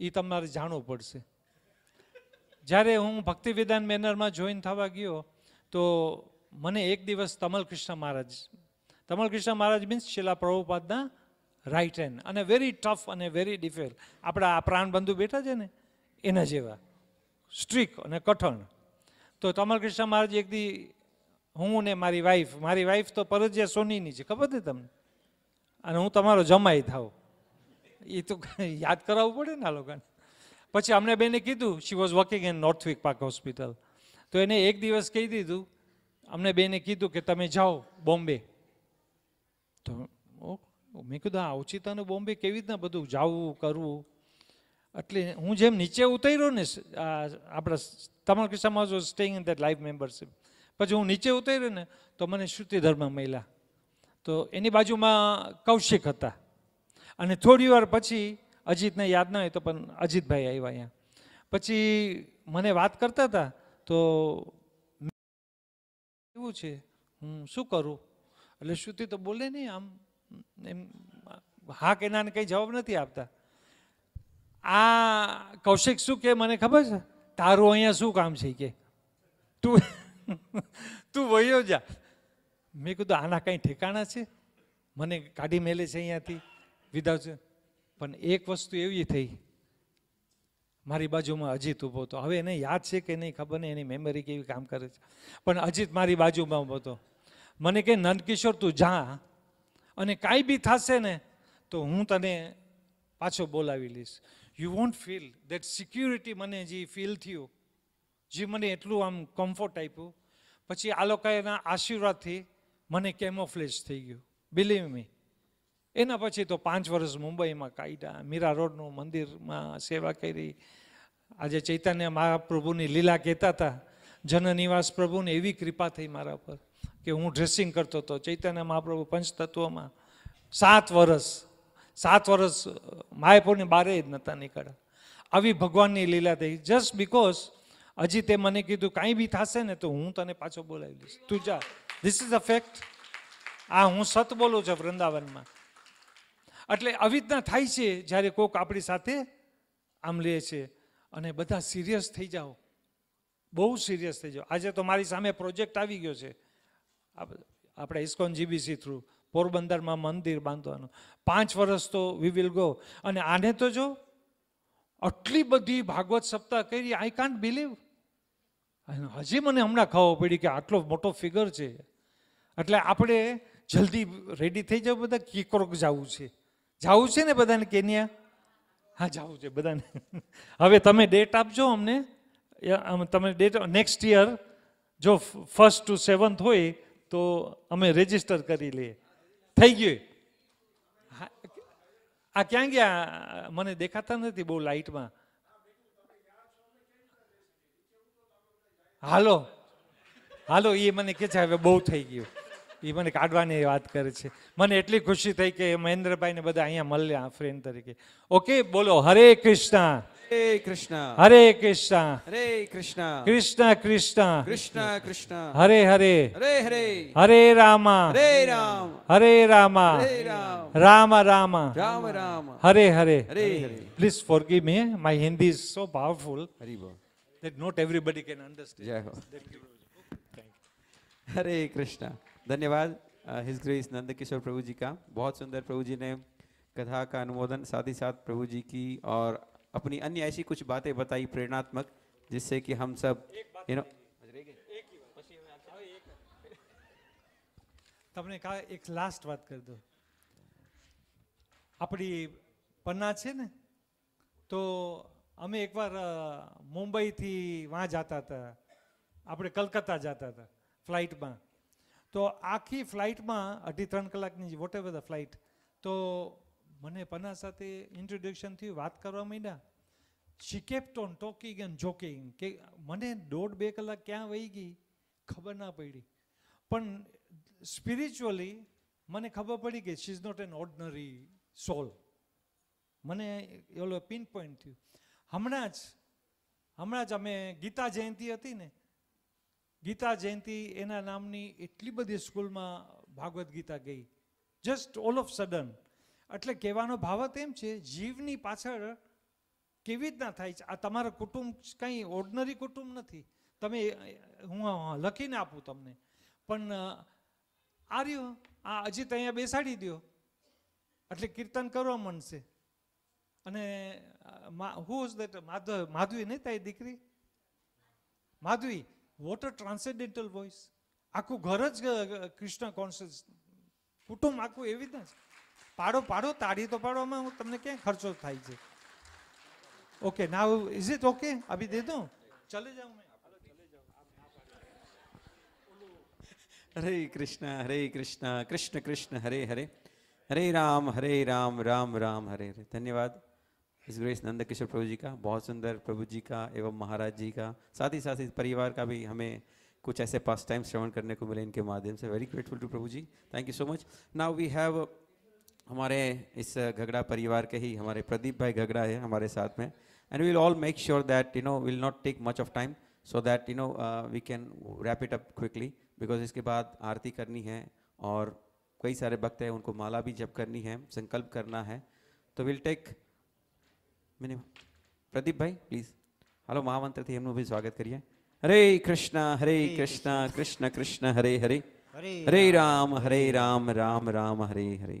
એ તમારે જાણવું પડશે. જ્યારે હું ભક્તિ વિધાન મેનરમાં જોઈન થવા ગયો, તો મને એક દિવસ તમલ કૃષ્ણ મહારાજ તમલ કૃષ્ણ મહારાજ મીન્સ શિલા પ્રભુપાદના રાઈટ હેન્ડ અને વેરી ટફ અને વેરી ડિફેર આપણા આ પ્રાણબંધુ બેઠા છે ને, એના જેવા. સ્ટ્રીક અને કઠણ. તો કૃષ્ણ મહારાજ એક દી, હું ને મારી વાઈફ મારી વાઈફ તો પરજિયા સોનીની છે, ખબર છે તમને? અને હું તમારો જમાઈ થાવ એ તો યાદ કરાવવું પડે ને આ લોકોને. પછી અમને બેને કીધું she was working in Northwick Park hospital તો એને એક દિવસ કહી દીધું, અમને બેને કીધું કે, તમે જાઓ બોમ્બે. તો મેં કીધું, આ ઓચિતાનું બોમ્બે કેવી રીતના બધું જાવું, કરવું? એટલે હું જેમ નીચે ઉતર્યો ને આપણા તમારા કિસ્સામાં જો staying in that life membership પછી હું નીચે ઉતર્યો ને, તો મને શ્રુતિ ધર્મ મહિલા તો એની બાજુમાં કૌશિક હતા. અને થોડી વાર પછી અજીતને યાદ ન હોય તો પણ અજીતભાઈ આવ્યા અહીંયા. પછી મને વાત કરતા હતા, તો એવું છે, હું શું કરું? એટલે શ્રુતિ તો બોલે નહીં, આમ હા કે ના કંઈ જવાબ નથી આપતા. આ કૌશિક શું કે મને ખબર છે? તારું અહીંયા શું કામ છે કે? તું તું વયો જા. મેં કીધું, આના કંઈ ઠેકાણા છે? મને કાઢી મેલે છે અહીંયાથી. વિધાઉટ પણ એક વસ્તુ એવી થઈ. મારી બાજુમાં અજીત ઊભો હતો. હવે એને યાદ છે કે નહીં ખબર નહીં, એની મેમરી કેવી કામ કરે છે. પણ અજીત મારી બાજુમાં ઊભો હતો. મને કે, નંદકિશોર, તું જા. અને કાંઈ બી થશે ને, તો હું તને પાછો બોલાવી લઈશ. You won't feel that security મને જે ફીલ થયું, જે મને એટલું આમ કમ્ફર્ટ આપ્યું. પછી આ લોકોના આશીર્વાદથી મને કેમોફ્લેજ થઈ ગયું. બિલીવ મી એના પછી તો પાંચ વર્ષ મુંબઈમાં કાયદા મીરા રોડનું મંદિરમાં સેવા કરી. આજે ચૈતન્ય મહાપ્રભુની લીલા કહેતા હતા, જનનિવાસ પ્રભુને એવી કૃપા થઈ મારા પર. કે હું ડ્રેસિંગ કરતો હતો. ચૈતન્ય મહાપ્રભુ પંચતત્વમાં સાત વર્ષ સાત વર્ષ માયાપુરની બારે જ નહોતા નીકળ્યા. આવી ભગવાનની લીલા થઈ જસ્ટ બીકોઝ હજી તે મને કીધું, કાંઈ બી થશે ને તો હું તને પાછો બોલાવી દઈશ. તું જા. ધીસ ઇઝ અ ફેક્ટ આ હું સત બોલું છું વૃંદાવનમાં. એટલે આવી રીતના થાય છે જ્યારે કોક આપણી સાથે આમ લે છે અને બધા સિરિયસ થઈ જાઓ. બહુ સિરિયસ થઈ જાઓ. આજે તો મારી સામે પ્રોજેક્ટ આવી ગયો છે. આપણે ઇસ્કોન જીબીસી થ્રુ પોરબંદરમાં મંદિર બાંધવાનું. પાંચ વર્ષ તો વી વિલ ગો અને આને તો જો આટલી બધી ભાગવત સપ્તાહ કરી આઈ કાન્ટ બિલીવ હજી મને હમણાં ખબર પડી કે આટલો મોટો ફિગર છે. એટલે આપણે જલ્દી રેડી થઈ જાવ બધા, કિકોરક જવું છે. જવું છે ને બધાને કેન્યા હા, જવું છે બધાને. હવે તમે ડેટ આપજો અમને. તમે ડેટ નેક્સ્ટ યર જો ફર્સ્ટ ટુ સેવન્થ હોય તો અમે રજિસ્ટર કરી લઈએ. થઈ ગયું. આ ક્યાં ગયા? મને દેખાતા નથી બહુ લાઇટમાં. હાલો. હાલો એ મને કે છે, હવે બહુ થઈ ગયું. એ મને કાઢવાની વાત કરે છે. મને એટલી ખુશી થઈ કે મહેન્દ્રભાઈને બધા અહીંયા મળ્યા ફ્રેન્ડ તરીકે. ઓકે બોલો, Hare Krishna. Hare Krishna. Hare Krishna. Hare Krishna. Krishna Krishna. Krishna Krishna. Hare Hare. Hare Hare. Hare Rama. Hare Ram. Hare Rama. Hare Ram. Ram Rama. Ram Ram. Hare Hare. Hare please for give me my Hindi is so powerful not everybody can understand Hare Krishna. धन्यवाद his grace Nandkishore Prabhu ji का। बहुत सुंदर प्रभु जी ने कथा का अनुमोदन साथ ही साथ प्रभु जी की और अपनी अन्य ऐसी कुछ बातें बताई प्रेरणात्मक जिससे कि हम सब यू नो તમને કા એક લાસ્ટ વાત કરી દો આપણી પન્ના છે ને તો અમે એકવાર અ, મુંબઈથી વાં જતા હતા આપણે કલકત્તા જતા હતા ફ્લાઇટમાં તો આખી ફ્લાઇટમાં અઢી ત્રણ કલાકની વોટ એવર ધ ફ્લાઇટ તો મને પન્ના સાથે ઇન્ટ્રોડક્શન વાત કરવા માંડ્યા. She kept on talking and joking કે મને દોઢ બે કલાક ક્યાં વહી ગઈ? ખબર ના પડી. પણ સ્પિરિચ્યુઅલી મને ખબર પડી કે she is not an ordinary soul મને એલો પિન પોઈન્ટ થયું. હમણાં જ હમણાં જ અમે ગીતા જયંતિ હતી ને, ગીતા જયંતિ એના નામની એટલી બધી સ્કૂલમાં ભાગવદ્ ગીતા ગઈ. જસ્ટ ઓલ ઓફ સડન એટલે કહેવાનો ભાવત એમ છે, જીવની પાછળ કેવી રીતના થાય છે? આ તમારા કુટુંબ કંઈ ઓર્ડનરી કુટુંબ નથી. તમે, હું લખીને આપું તમને. પણ આ રહ્યો. આ હજી તો અહીંયા બેસાડી દો એટલે કીર્તન કરવા મનશે. અને who is that Madhav Madhavi નહીં તારી દીકરી? માધવી વોટ અ ટ્રાન્સેન્ડેન્ટલ વોઇસ આખું ઘર જ કૃષ્ણ કોન્શિયસ કુટુંબ આખું એવી રીતના પાડો પાડો તાળી તો પાડવામાં હું તમને ક્યાં ખર્ચો થાય છે okay now is it okay અભી દે દો ચલે જાઉં મેં हरे कृष्णा हरे कृष्णा कृष्ण कृष्ण हरे हरे हरे राम हरे राम राम राम हरे हरे धन्यवाद इस ग्रेस नंद किशोर प्रभु जी का बहुत सुंदर प्रभु जी का एवं महाराज जी का साथ ही साथ इस परिवार का भी हमें कुछ ऐसे पास टाइम श्रवण करने को मिले इनके माध्यम से very grateful to Prabhu ji thank you so much now we have हमारे इस घगड़ा परिवार के ही हमारे प्रदीप भाई घगड़ा है हमारे साथ में। And we'll all make sure that you know will not take much of time so that you know we can wrap it up quickly because इसके बाद आरती करनी है और कई सारे भक्त हैं उनको माला भी जब करनी है संकल्प करना है। तो विल टेक मिनिमम प्रदीप भाई प्लीज़ हेलो महामंत्र थे हमने भी स्वागत करिए। हरे कृष्णा हरे कृष्णा कृष्ण। कृष्ण हरे हरे। हरे राम हरे राम राम राम हरे हरे।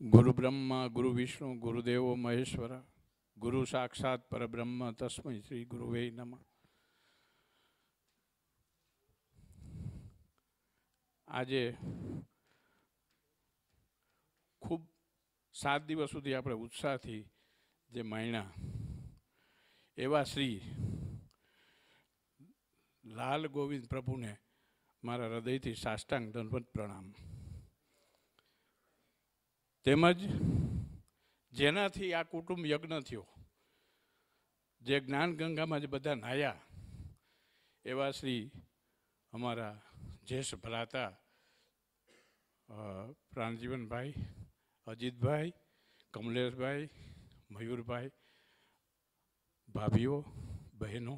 હરે ગુરુ બ્રહ્મા ગુરુ વિષ્ણુ ગુરુદેવો મહેશ્વર ગુરુ સાક્ષાત પરબ્રહ્મ તસ્મૈ શ્રી ગુરુવે નમઃ આજે ખૂબ સાત દિવસ સુધી આપણે ઉત્સાહથી જે માયણા એવા શ્રી લાલ ગોવિંદ પ્રભુને મારા હૃદયથી સાષ્ટાંગ દંડવત પ્રણામ તેમજ જેનાથી આ કુટુંબ યજ્ઞ થયો જે જ્ઞાન ગંગામાં જે બધા નાયા એવા શ્રી અમારા જેશ ભ્રાતા અ, પ્રાણજીવનભાઈ અજીતભાઈ કમલેશભાઈ મયુરભાઈ ભાભીઓ બહેનો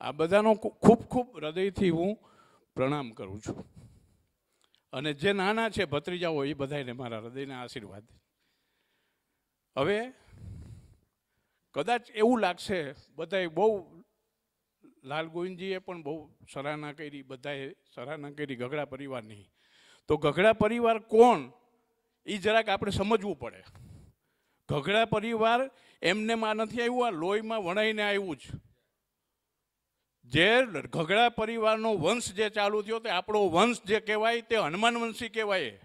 આ બધાનો ખુ- ખૂબ ખૂબ હૃદયથી હું પ્રણામ કરું છું અને જે નાના છે ભત્રીજાઓ, એ બધાને મારા હૃદયના આશીર્વાદ હવે કદાચ એવું લાગશે, બધાએ બહુ લાલ ગોવિંદજીએ પણ બહુ સરાહના કરી, બધાએ સરાહના કરી ગગડા પરિવારની. તો ગગડા પરિવાર કોણ? એ જરાક આપણે સમજવું પડે. ગગડા પરિવાર એમને માં નથી આવ્યું, આ લોહીમાં વણાઈને આવ્યું જ. જે ઘગડા પરિવારનો વંશ જે ચાલુ થયો તે આપણો વંશ જે કહેવાય તે હનુમાન વંશી કહેવાય.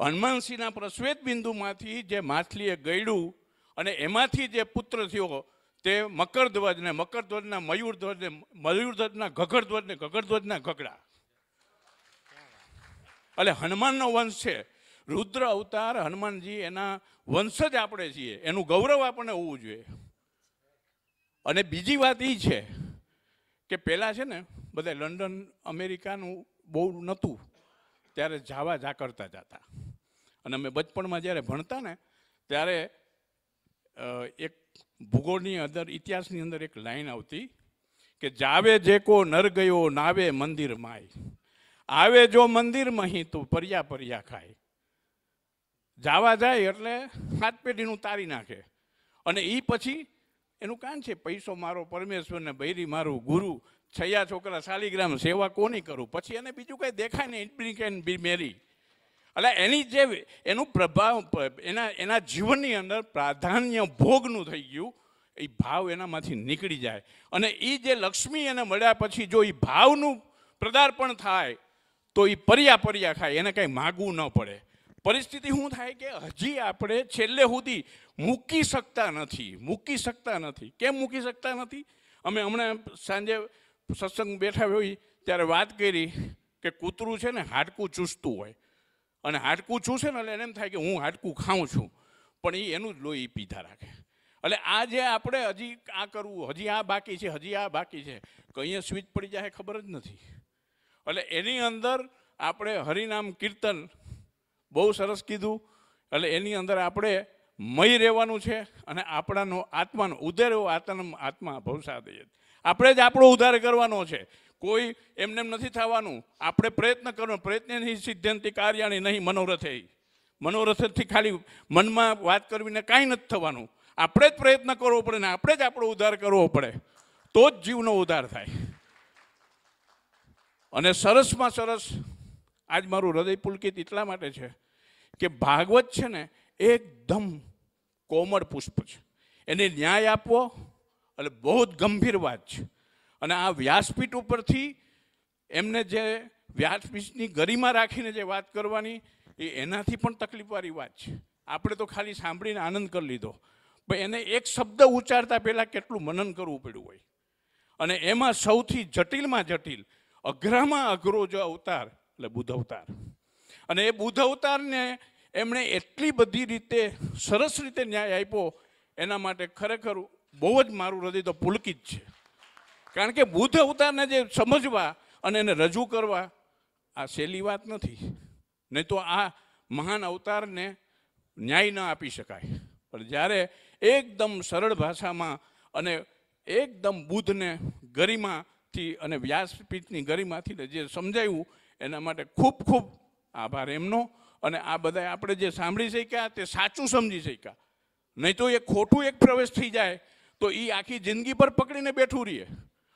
હનુમાનસિંહના પ્રશ્વેત બિંદુમાંથી જે માછલીએ ગળ્યું અને એમાંથી જે પુત્ર થયો તે મકરધ્વજને, મકરધ્વજના મયુરધ્વજને, મયુરધ્વજના ઘગડધ્વજને ઘગડધ્વજના ઘગડા. એટલે હનુમાનનો વંશ છે. રુદ્ર અવતાર હનુમાનજી એના વંશ જ આપણે છીએ. એનું ગૌરવ આપણને હોવું જોઈએ. અને બીજી વાત એ છે કે પહેલાં છે ને બધા લંડન અમેરિકાનું બહુ નહોતું ત્યારે જાવા જા કરતા જતા અને અમે બચપણમાં જ્યારે ભણતા ને ત્યારે અ, એક ભૂગોળની અંદર ઇતિહાસની અંદર એક લાઈન આવતી કે જાવે જે કો નર ગયો નાવે મંદિર માય આવે જો મંદિર મહી તો પર્યા પર્યા ખાય જાવા જાય એટલે હાથ પેઢીનું તારી નાખે અને એ પછી એનું કાન છે, પૈસો મારો પરમેશ્વર ને બૈરી મારું, ગુરુ, છયા છોકરા શાલિગ્રામ સેવા કોની કરું? પછી એને બીજું કંઈ દેખાય ને ઇટ કેન બી મેરી એટલે એની જે એનું પ્રભાવ એના એના જીવનની અંદર પ્રાધાન્ય ભોગનું થઈ ગયું, એ ભાવ એનામાંથી નીકળી જાય. અને એ જે લક્ષ્મી એને મળ્યા પછી જો એ ભાવનું પ્રદાર્પણ થાય, તો એ પર્યા પર્યા ખાય, એને કાંઈ માગવું ન પડે. પરિસ્થિતિ શું થાય કે હજી આપણે છેલ્લે સુધી મૂકી શકતા નથી, મૂકી શકતા નથી. કેમ મૂકી શકતા નથી? અમે હમણાં સાંજે સત્સંગ બેઠા હોય ત્યારે વાત કરી કે કૂતરું છે ને હાડકું ચૂસતું હોય. અને હાડકું ચૂસે ને એટલે એને એમ થાય કે હું હાડકું ખાઉં છું. પણ એ એનું જ લોહી પીધા રાખે. એટલે આ જે આપણે હજી આ કરવું, હજી આ બાકી છે, હજી આ બાકી છે, કંઈ સ્વિચ પડી જાય ખબર જ નથી. એટલે એની અંદર આપણે હરિનામ કીર્તન બહુ સરસ કીધું. એટલે એની અંદર આપણે મય રહેવાનું છે અને આપણાનો આત્માનો એવો આત્મા આત્મા ભવસાદય આપણે જ આપણો ઉદ્ધાર કરવાનો છે. કોઈ એમને એમ નથી થવાનું. આપણે પ્રયત્ન કરવાનો. પ્રયત્નની સિદ્ધાંતિ કાર્યાણી નહીં, મનોરથે મનોરથથી ખાલી મનમાં વાત કરવીને કાંઈ નથી થવાનું. આપણે જ પ્રયત્ન કરવો પડે ને આપણે જ આપણો ઉદ્ધાર કરવો પડે. તો જ જીવનો ઉદ્ધાર થાય. અને સરસમાં સરસ, આજ મારું હૃદય પુલકિત એટલા માટે છે કે ભાગવત છે ને, એકદમ કોમળ પુષ્પ છે. એને ન્યાય આપવો, એટલે બહુ જ ગંભીર વાત છે. અને આ વ્યાસપીઠ ઉપરથી એમને જે વ્યાસપીઠની ગરિમા રાખીને જે વાત કરવાની, એ એનાથી પણ તકલીફવાળી વાત છે. આપણે તો ખાલી સાંભળીને આનંદ કરી લીધો. પણ એને એક શબ્દ ઉચ્ચારતા પહેલાં કેટલું મનન કરવું પડ્યું હોય. અને એમાં સૌથી જટિલમાં જટિલ અઘરામાં અઘરો જો અવતાર, એટલે બુધ અવતાર. અને એ બુદ્ધ અવતારને એમણે એટલી બધી રીતે સરસ રીતે ન્યાય આપ્યો, એના માટે ખરેખર બહુ જ મારું હૃદય તો પુલકિત છે. કારણ કે બુદ્ધ અવતારને જે સમજવા અને એને રજૂ કરવા, આ સહેલી વાત નથી. નહીં તો આ મહાન અવતારને ન્યાય ન આપી શકાય. પણ જ્યારે એકદમ સરળ ભાષામાં અને એકદમ બુદ્ધને ગરિમાથી અને વ્યાસપીઠની ગરિમાથી જે સમજાવ્યું એના માટે ખૂબ ખૂબ આભાર એમનો. અને આ બધા આપણે જે સાંભળી શક્યા તે સાચું સમજી શક્યા. નહીં તો એ ખોટું એક પ્રવેશ થઈ જાય, તો એ આખી જિંદગી પર પકડીને બેઠું રહીએ.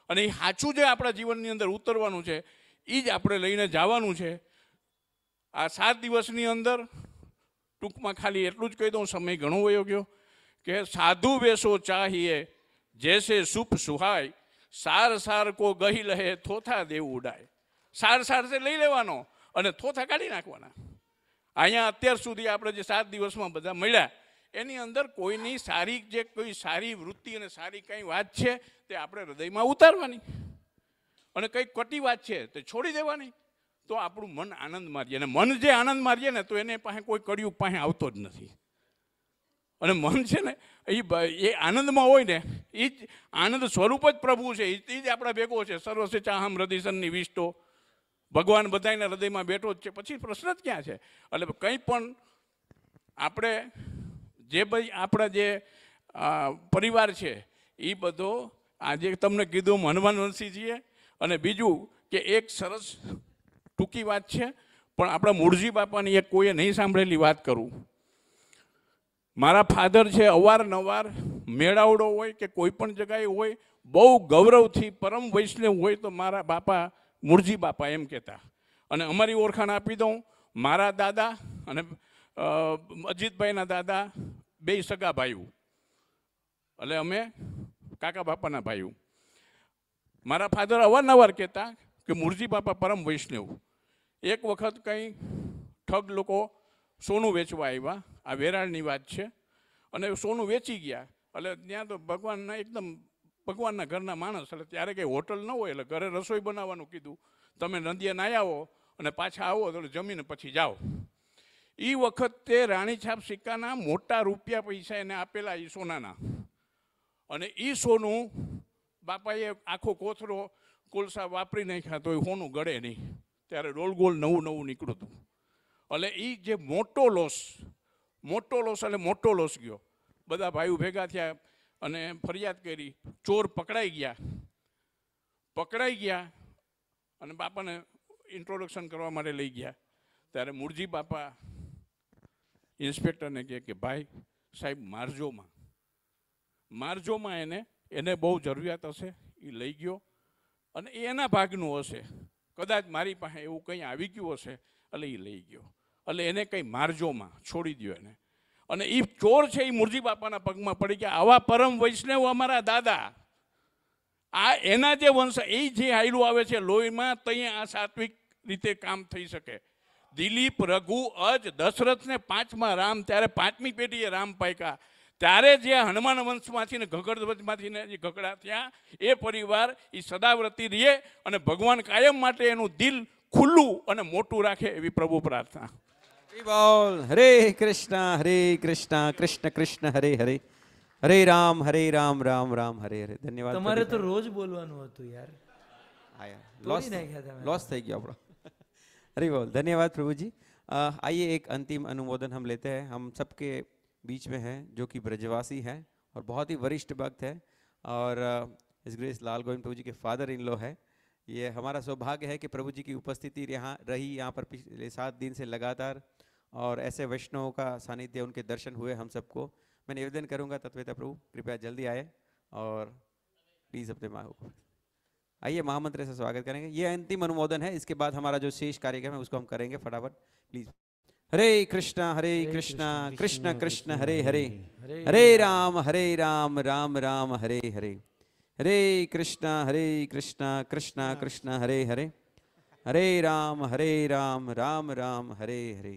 અને એ સાચું જે આપણા જીવનની અંદર ઉતરવાનું છે એ જ આપણે લઈને જવાનું છે. આ સાત દિવસની અંદર, ટૂંકમાં ખાલી એટલું જ કહી દઉં, સમય ઘણો વયો ગયો, કે સાધુ વેશો ચાહીએ, જેસે સુપ સુહાય, સાર સાર કો ગહી લહે, થોથા દેવ ઉડાય. સાર સાર લઈ લેવાનો અને થોથા કાઢી નાખવાના. અહીંયા અત્યાર સુધી આપણે જે સાત દિવસમાં બધા મળ્યા, એની અંદર કોઈની સારી જે કોઈ સારી વૃત્તિ અને સારી કંઈ વાત છે, તે આપણે હૃદયમાં ઉતારવાની. અને કંઈક કટી વાત છે, તે છોડી દેવાની. તો આપણું મન આનંદ મારીએ. અને મન જે આનંદ મારીએ ને, તો એને પાસે કોઈ કડિયું પાસે આવતો જ નથી. અને મન છે ને, એ એ આનંદમાં હોય ને, એ જ આનંદ સ્વરૂપ જ પ્રભુ છે. એ જ આપણા ભેગો છે. સર્વસે ચાહમ હૃદયસનની વિષ્ટો ભગવાન બધાના હૃદયમાં બેઠો જ છે. પછી પ્રશ્ન જ ક્યાં છે? એટલે કંઈ પણ આપણે જે ભાઈ આપણા જે પરિવાર છે એ બધો આજે તમને કીધું હનુમાન વંશી છીએ અને બીજું કે એક સરસ ટૂંકી વાત છે, પણ આપણા મૂળજી બાપાની એક કોઈએ નહીં સાંભળેલી વાત કરું. મારા ફાધર છે, અવારનવાર મેળાવડો હોય કે કોઈ પણ જગાએ હોય, બહુ ગૌરવથી, પરમ વૈષ્ણવ હોય તો મારા બાપા મૂળજી બાપા એમ કહેતા. અને અમારી ઓળખાણ આપી દઉં, મારા દાદા અને અજીતભાઈના દાદા બે સગા ભાઈઓ. એટલે અમે કાકા બાપાના ભાઈઓ. મારા ફાધર અવારનવાર કહેતા કે મુરજી બાપા પરમ વૈષ્ણવ. એક વખત કંઈ ઠગ લોકો સોનું વેચવા આવ્યા. આ વેરાળની વાત છે. અને સોનું વેચી ગયા. એટલે ત્યાં તો ભગવાનના એકદમ ભગવાનના ઘરના માણસ, એટલે ત્યારે કંઈ હોટલ ન હોય, એટલે ઘરે રસોઈ બનાવવાનું કીધું. તમે નદીએ નાહી આવો અને પાછા આવો, તો જમીને પછી જાઓ. એ વખતે રાણી છાપ સિક્કાના મોટા રૂપિયા પૈસા એને આપેલા એ સોનાના. અને એ સોનું બાપાએ આખો કોથરો કોલસા વાપરી નાખ્યા તો એ સોનું ગળે નહીં. ત્યારે ગોલ નવું નવું નીકળ્યું હતું. એટલે એ જે મોટો લોસ મોટો લોસ એટલે મોટો લોસ ગયો. બધા ભાઈઓ ભેગા થયા અને ફરિયાદ કરી, ચોર પકડાઈ ગયા. પકડાઈ ગયા અને બાપાને ઇન્ટ્રોડક્શન કરવા માટે લઈ ગયા. ત્યારે મૂળજી બાપા ઇન્સ્પેક્ટરને કહે કે, ભાઈ, સાહેબ, મારજોમાં. મારજોમાં એને એને બહુ જરૂરિયાત હશે એ લઈ ગયો અને એના ભાગનું હશે. કદાચ મારી પાસે એવું કંઈ આવી ગયું હશે, એટલે એ લઈ ગયો. એટલે એને કંઈ મારજોમાં, છોડી દો એને. અને એ ચોર છે એ મુરજી બાપાના પગમાં પડી ગયા. આવા પરમ વૈષ્ણવ અમારા દાદા. આ એના જે વંશ એ જે હાયલું આવે છે, લોહીમાં ત્યાં આ સાત્વિક રીતે કામ થઈ શકે. દિલીપ, રઘુ, અજ દશરથને પાંચમા રામ, ત્યારે પાંચમી પેઢીએ રામ પાયકા. ત્યારે જે હનુમાન વંશમાંથી ને ગગડધ્વજમાંથી ને જે ગગડા થયા, એ પરિવાર એ સદાવ્રતી રહે અને ભગવાન કાયમ માટે એનું દિલ ખુલ્લું અને મોટું રાખે એવી પ્રભુ પ્રાર્થના. હરી બોલ હરે કૃષ્ણ હરે કૃષ્ણ કૃષ્ણ કૃષ્ણ હરે હરે હરે રામ હરે રામ રામ રામ હરે હરે ધન્યવાદ તમારે તો રોજ બોલવાનું હતું યાર लॉस तोड़ी नहीं खाता मैं। लॉस થઈ ગયો આપણો हरी बोल धन्यवाद प्रभु जी अ, आइए एक अंतिम अनुमोदन हम लेते हैं हम सबके बीच में हैं जो कि ब्रजवासी हैं और बहुत ही वरिष्ठ भक्त है और अ, इस ग्रेस लाल गोविंद प्रभु जी के फादर इन लो है ये हमारा सौभाग्य है कि प्रभु जी की उपस्थिति यहाँ रही यहाँ पर पिछले सात दिन से लगातार और ऐसे वैष्णवों का सानिध्य उनके दर्शन हुए हम सबको। मैं निवेदन करूँगा तत्वेता प्रभु कृपया जल्दी आए और प्लीज़ अपने माँ को आइए महामंत्र से स्वागत करेंगे। ये अंतिम अनुमोदन है इसके बाद हमारा जो शेष कार्यक्रम है उसको हम करेंगे फटाफट। प्लीज़ हरे कृष्णा हरे कृष्णा कृष्ण कृष्ण हरे हरे हरे राम हरे राम राम राम हरे हरे। हरे कृष्णा हरे कृष्णा कृष्णा कृष्ण हरे हरे। हरे राम हरे राम राम राम हरे हरे।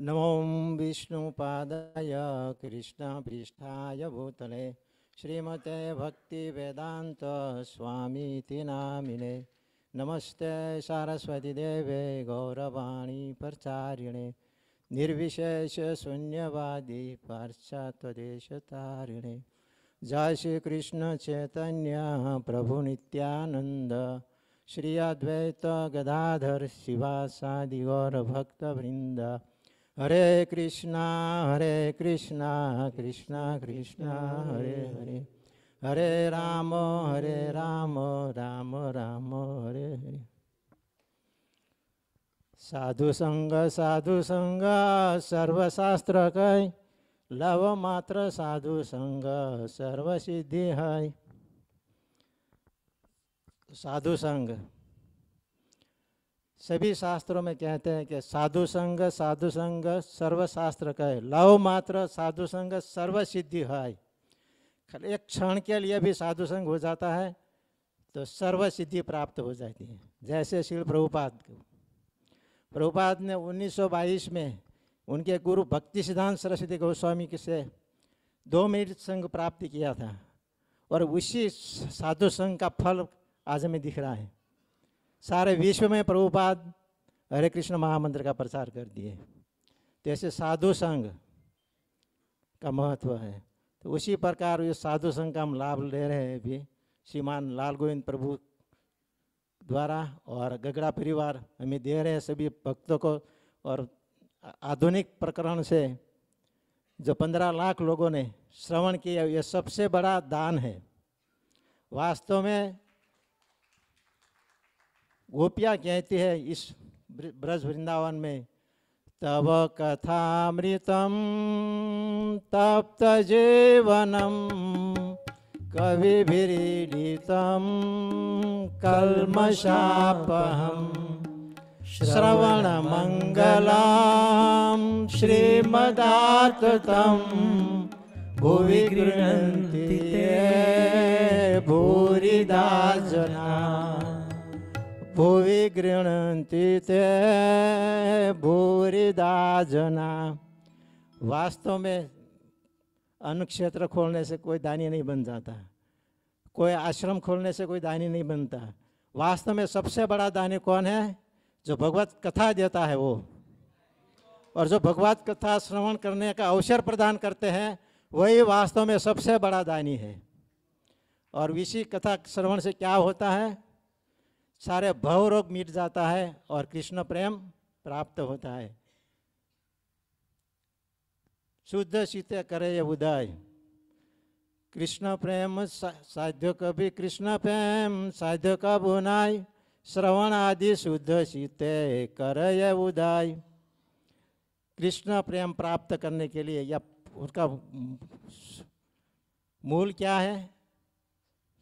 नमो विष्णुपादाय कृष्णपृष्ठाय भूतले। श्रीमते भक्तिवेदान्त स्वामीति नामिने। नमस्ते सारस्वतीदेवे गौरवाणी प्रचारिणे। निर्विशेषशून्यवादी पाश्चात्यदेशतारिणे। जय श्री कृष्ण चैतन्य प्रभु नित्यानंद श्री अद्वैत गदाधर शिवासादि गौर भक्त वृंद हरे कृष्णा हरे कृष्णा कृष्णा कृष्णा हरे हरे. हरे राम हरे राम राम राम हरे हरे. साधु संग साधु संग सर्वशास्त्र कय. लव मात्र साधु संग सर्व सिद्धी है साधु संघ सभी शास्त्रों में कहते हैं कि साधु संग साधु संग, सर्वशास्त्र का है लव मात्र, साधु संग सर्व सिद्धि है खाली एक क्षण के लिए भी साधु संग हो जाता है तो सर्व सिद्धि प्राप्त हो जाती है। जैसे श्री प्रभुपाद प्रभुपाद ने 1922 में उनके गुरु भक्ति सिद्धांत सरस्वती गोस्वामी से दो मिनट संग प्राप्त किया था, और उसी साधु संघ का फल आज हमें दिख रहा है। सारे विश्व में प्रभुपाद हरे कृष्ण महामंत्र का प्रचार कर दिए। तो ऐसे साधु संघ का महत्व है। तो उसी प्रकार ये साधु संघ का हम लाभ ले रहे हैं अभी श्रीमान लाल गोविंद प्रभु द्वारा और गगड़ा परिवार हमें दे रहे हैं सभी भक्तों को और आधुनिक प्रकरण से जो पंद्रह लाख लोगों ने श्रवण किया, ये सबसे बड़ा दान है। वास्तव में गोपियाँ कहती है इस ब्रज वृंदावन में, तव कथामृतम, तप्त जीवनम, कविभिरीडितम, कल्मषापहम श्रवणमङ्गलां श्रीमदाततं भुवि गृह्णन्ति ते भूरिदा जना भुवि गृह्णन्ति ते भूरिदा जना। वास्तव में अन्न क्षेत्र खोलने से कोई दानी नहीं बन जाता। कोई आश्रम खोलने से कोई दानी नहीं बनता। वास्तव में सबसे बड़ा दानी कौन है? जो भगवत कथा देता है वो। और जो भगवत कथा श्रवण करने का अवसर प्रदान करते हैं, वही वास्तव में सबसे बड़ा दानी है। और इसी कथा श्रवण से क्या होता है? सारे भव रोग मिट जाता है और कृष्ण प्रेम प्राप्त होता है। शुद्ध शीते करे उदय। कृष्ण प्रेम साध्य कभी कृष्ण प्रेम, साध्य कब उनाय श्रवण आदि शुद्ध शीते करे उदय। कृष्ण प्रेम प्राप्त करने के लिए या उसका मूल क्या है?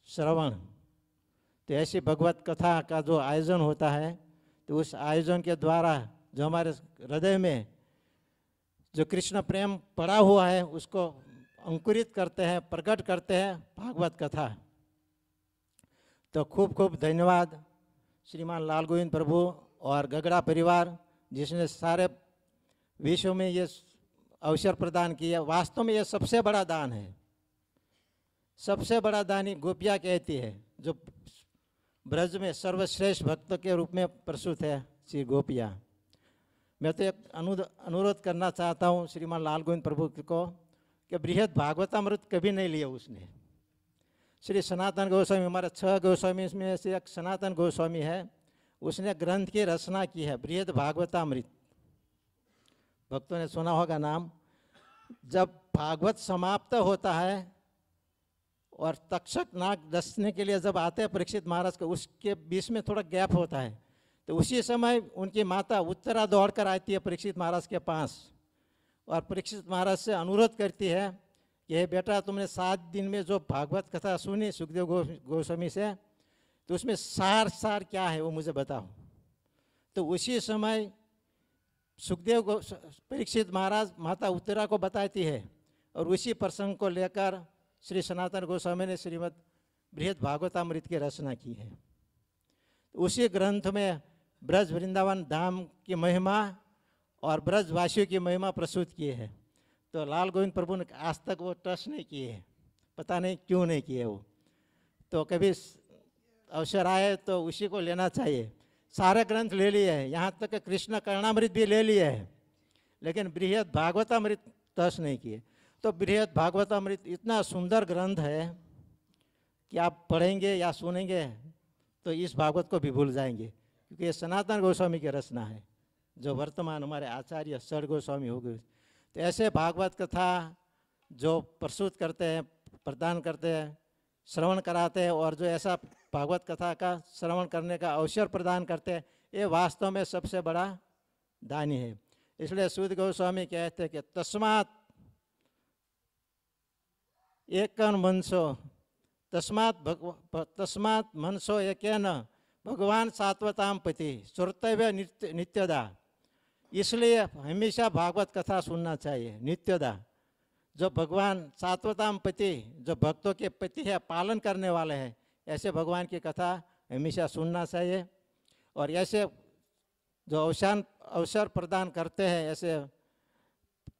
श्रवण। तो ऐसी भगवत कथा का जो आयोजन होता है तो उस आयोजन के द्वारा जो हमारे हृदय में जो कृष्ण प्रेम पड़ा हुआ है, उसको अंकुरित करते हैं, प्रकट करते हैं, भागवत कथा। तो खूब खूब धन्यवाद श्रीमान लाल गोविंद प्रभु और गगड़ा परिवार, जिसने सारे विश्व में ये अवसर प्रदान किया। वास्तव में ये सबसे बड़ा दान है। सबसे बड़ा दानी गोपिया कहती है, जो ब्रज में सर्वश्रेष्ठ भक्त के रूप में प्रस्तुत है श्री गोपिया। मैं तो एक अनु अनुरोध करना चाहता हूँ श्रीमान लाल गोविंद प्रभु को कि बृहद भागवतामृत कभी नहीं लिया उसने। श्री सनातन गोस्वामी, हमारे छह गोस्वामी में से एक सनातन गोस्वामी है, उसने ग्रंथ की रचना की है, बृहद भागवतामृत। भक्तों ने सुना होगा नाम, जब भागवत समाप्त होता है और तक्षक नाग दसने के लिए जब आते हैं परीक्षित महाराज को, उसके बीच में थोड़ा गैप होता है। तो उसी समय उनकी माता उत्तरा दौड़ कर आती है परीक्षित महाराज के पास। और परीक्षित महाराज से अनुरोध करती है कि, हे बेटा, तुमने सात दिन में जो भागवत कथा सुनी सुखदेव गो, गोस्वामी से तो उसमें सार सार क्या है वो मुझे बताओ। तो उसी समय सुखदेव परीक्षित महाराज माता उत्तरा को बताती है और उसी प्रसंग को लेकर श्री सनातन गोस्वामी ने श्रीमद बृहद भागवतामृत की रचना की है। उसी ग्रंथ में ब्रज वृंदावन धाम की महिमा और ब्रजवासियों की महिमा प्रस्तुत की है। तो लाल गोविंद प्रभु ने आज तक वो टच नहीं किए हैं। पता नहीं क्यों नहीं किए वो। तो कभी अवसर आए तो उसी को लेना चाहिए। सारे ग्रंथ ले लिए हैं। यहाँ तक कृष्ण कर्णामृत भी ले लिए हैं। लेकिन बृहद भागवतामृत टच नहीं किए। तो बृहद भागवतामृत इतना सुंदर ग्रंथ है कि आप पढ़ेंगे या सुनेंगे तो इस भागवत को भी भूल जाएँगे, क्योंकि ये सनातन गोस्वामी की रचना है, जो वर्तमान हमारे आचार्य सर गोस्वामी हो गए। तो ऐसे भागवत कथा जो प्रस्तुत करते हैं, प्रदान करते हैं, श्रवण कराते हैं, और जो ऐसा भागवत कथा का श्रवण करने का अवसर प्रदान करते हैं, ये वास्तव में सबसे बड़ा दानी है। इसलिए सूद गोस्वामी कहते हैं कि तस्मात एकन मनसो। तस्मात भगव तस्मात मनसो एकेन भगवान सात्वताम पति सुरतव्य नित्य, नित्यदा। इसलिए हमेशा भागवत कथा सुनना चाहिए, नित्यदा। जो भगवान सात्वताम पति, जो भक्तों के पति है, पालन करने वाले हैं, ऐसे भगवान की कथा हमेशा सुनना चाहिए। और ऐसे जो अवसान, अवसर प्रदान करते हैं, ऐसे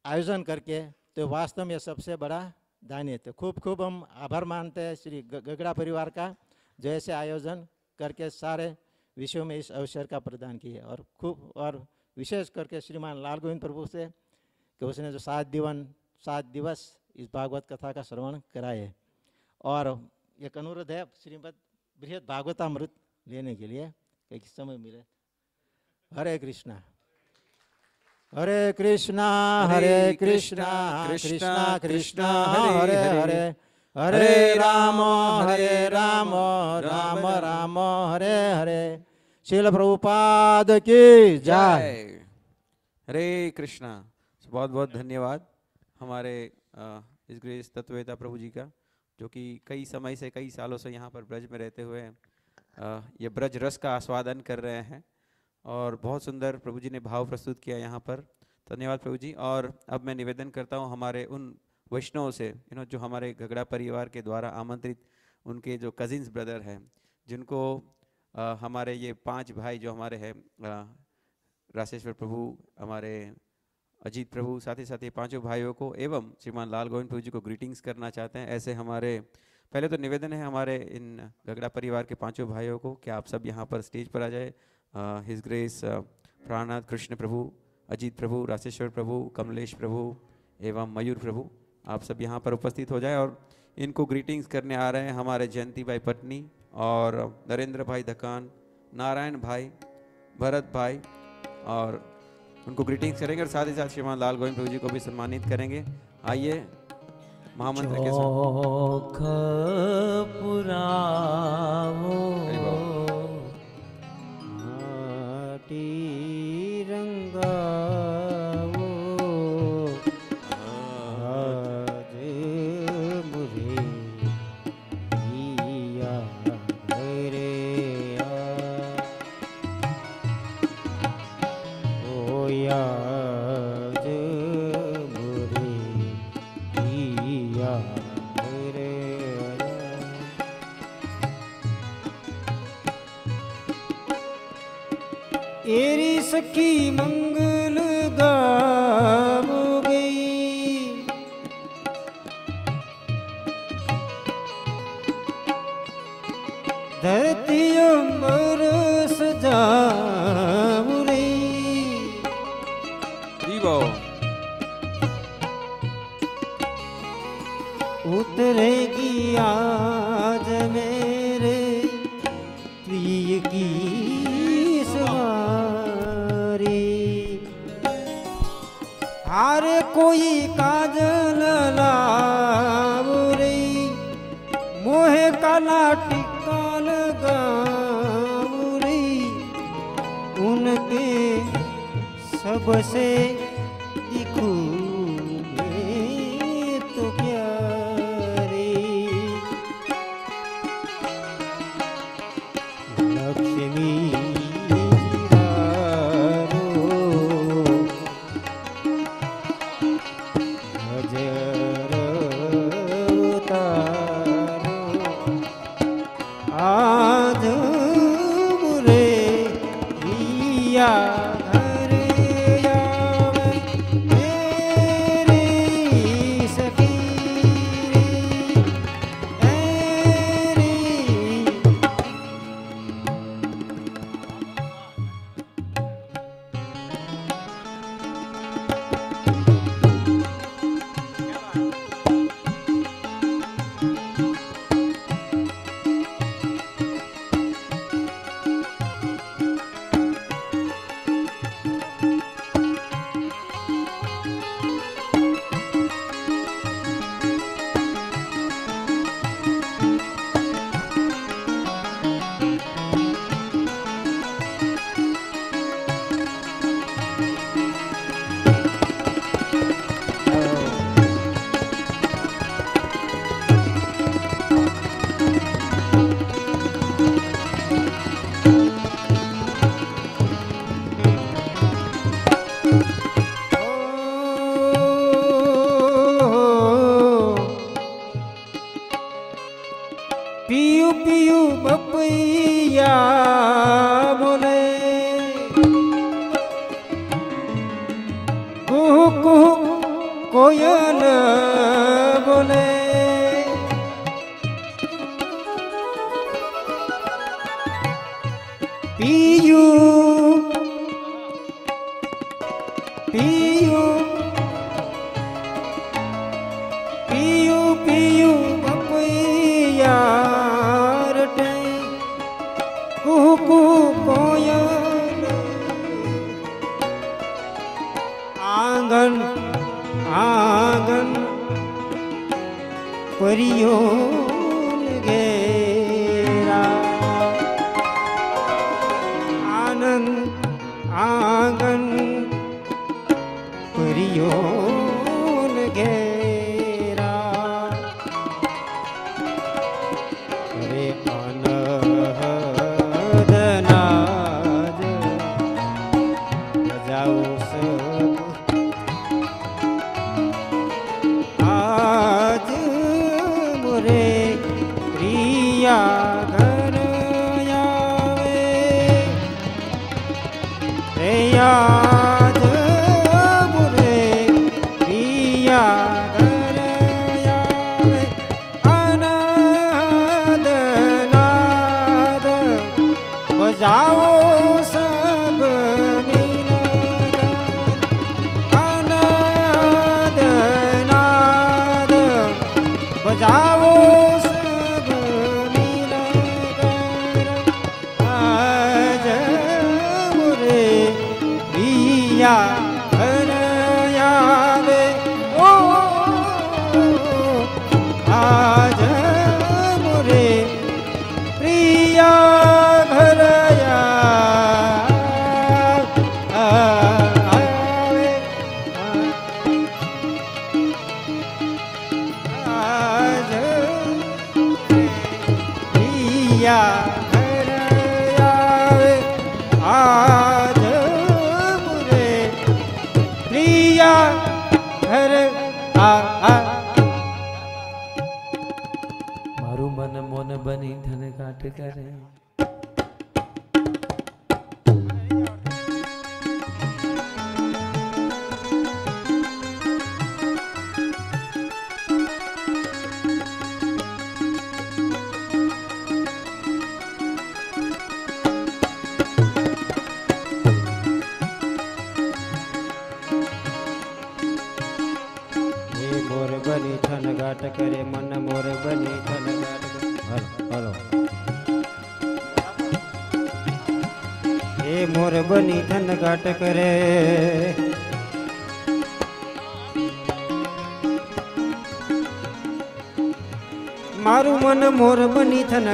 आयोजन करके तो वास्तव में सबसे बड़ा दानी तो खूब खूब हम आभार मानते हैं श्री गगड़ा परिवार का, जो ऐसे आयोजन करके सारे विश्व में इस अवसर का प्रदान किए और खूब और विशेष करके श्रीमान लाल गोविंद प्रभु से कि उसने जो सात दिवन, सात दिवस इस भागवत कथा का श्रवण कराए। और एक अनुरोध है श्रीमद बृहद भागवतामृत लेने के लिए, कि समय मिले। हरे कृष्णा। हरे कृष्णा हरे कृष्णा कृष्णा कृष्णा हरे हरे हरे राम हरे राम। राम राम हरे हरे शिल प्रभुपाद की जय। हरे कृष्णा। बहुत बहुत धन्यवाद हमारे इस ग्रेस तत्ववेता प्रभु जी का जो कि कई समय से कई सालों से यहाँ पर ब्रज में रहते हुए ये ब्रज रस का आस्वादन कर रहे हैं। और बहुत सुंदर प्रभु जी ने भाव प्रस्तुत किया यहाँ पर। धन्यवाद प्रभु जी। और अब मैं निवेदन करता हूँ हमारे उन वैष्णव से यू नो जो हमारे घगड़ा परिवार के द्वारा आमंत्रित उनके जो कजिन्स ब्रदर हैं जिनको अ, हमारे ये पाँच भाई जो हमारे हैं राशेश्वर प्रभु हमारे अजीत प्रभु साथ ही साथ ये पाँचों भाइयों को एवं श्रीमान लाल गोविंद प्रभु जी को ग्रीटिंग्स करना चाहते हैं। ऐसे हमारे पहले तो निवेदन है हमारे इन गगड़ा परिवार के पाँचों भाइयों को कि आप सब यहाँ पर स्टेज पर आ जाए। हिज ग्रेस प्राणनाथ कृष्ण प्रभु अजीत प्रभु राशेश्वर प्रभु कमलेश प्रभु एवं मयूर प्रभु आप सब यहाँ पर उपस्थित हो जाए और इनको ग्रीटिंग्स करने आ रहे हैं हमारे जयंती भाई पटनी और नरेंद्र भाई धकान नारायण भाई भरत भाई और उनको ग्रीटिंग्स करेंगे और साथ ही साथ श्रीमान लाल गोविंद प्रभु जी को भी सम्मानित करेंगे। आइए महामंत्र के साथ।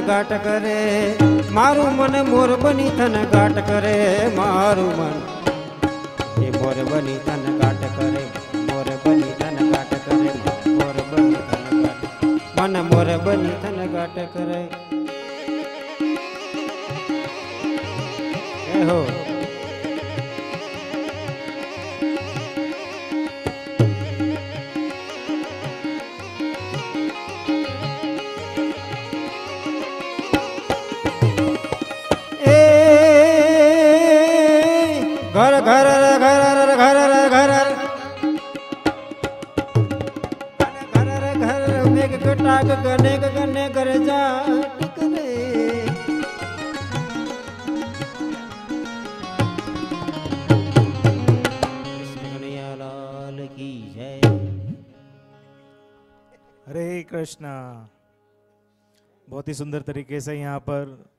ગાટ કરે મારું મન મોર બની થન ઘાટ કરે મારું મન ही सुंदर तरीके से यहाँ पर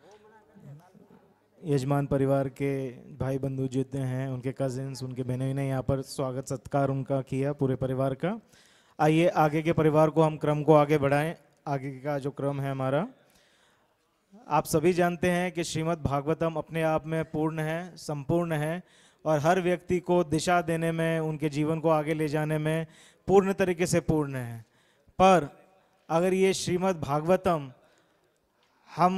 यजमान परिवार के भाई बंधु जितने हैं, उनके कजिन्स उनके बहनों ने यहाँ पर स्वागत, सत्कार उनका किया पूरे परिवार का। आइए, आगे के परिवार को हम क्रम को आगे बढ़ाएँ। आगे का जो क्रम है हमारा। आप सभी जानते हैं कि श्रीमद् भागवतम अपने आप में पूर्ण है, संपूर्ण है, और हर व्यक्ति को दिशा देने में, उनके जीवन को आगे ले जाने में पूर्ण तरीके से पूर्ण है। पर अगर ये श्रीमद् भागवतम हम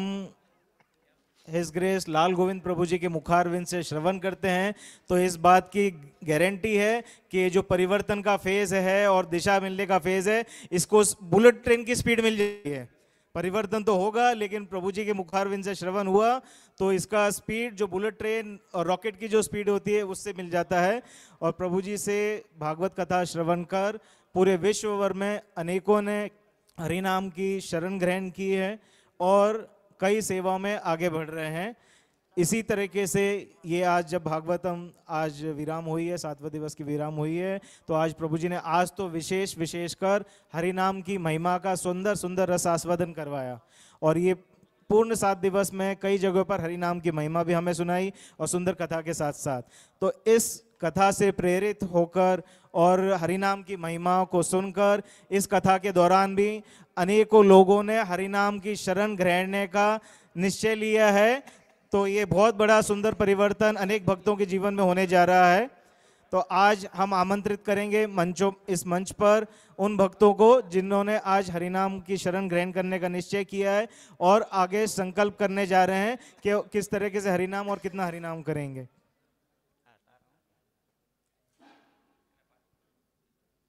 हिज ग्रेस लाल गोविंद प्रभु जी के मुखारविंद से श्रवण करते हैं। तो इस बात की गारंटी है कि जो परिवर्तन का फ़ेज़ है और दिशा मिलने का फ़ेज़ है, इसको बुलेट ट्रेन की स्पीड मिल जाती है। परिवर्तन तो होगा, लेकिन प्रभु जी के मुखारविंद से श्रवण हुआ तो इसका स्पीड जो बुलेट ट्रेन और रॉकेट की जो स्पीड होती है, उससे मिल जाता है। और प्रभु जी से भागवत कथा श्रवण कर, पूरे विश्व भर में अनेकों ने हरिनाम की शरण ग्रहण की है। और कई सेवाओं में आगे बढ़ रहे हैं। इसी तरीके से ये आज जब भागवतम आज विराम हुई है, सातवें दिवस की विराम हुई है तो आज प्रभु जी ने आज तो विशेष विशेष कर हरिनाम की महिमा का सुंदर सुंदर रस आस्वादन करवाया। और ये पूर्ण सात दिवस में कई जगहों पर हरिनाम की महिमा भी हमें सुनाई और सुंदर कथा के साथ साथ तो इस कथा से प्रेरित होकर और हरिनाम की महिमाओं को सुनकर इस कथा के दौरान भी अनेकों लोगों ने हरिनाम की शरण ग्रहणने का निश्चय लिया है। तो ये बहुत बड़ा सुंदर परिवर्तन अनेक भक्तों के जीवन में होने जा रहा है। तो आज हम आमंत्रित करेंगे मंचों, इस मंच पर उन भक्तों को जिन्होंने आज हरिनाम की शरण ग्रहण करने का निश्चय किया है और आगे संकल्प करने जा रहे हैं कि किस तरीके से हरिनाम और कितना हरिनाम करेंगे।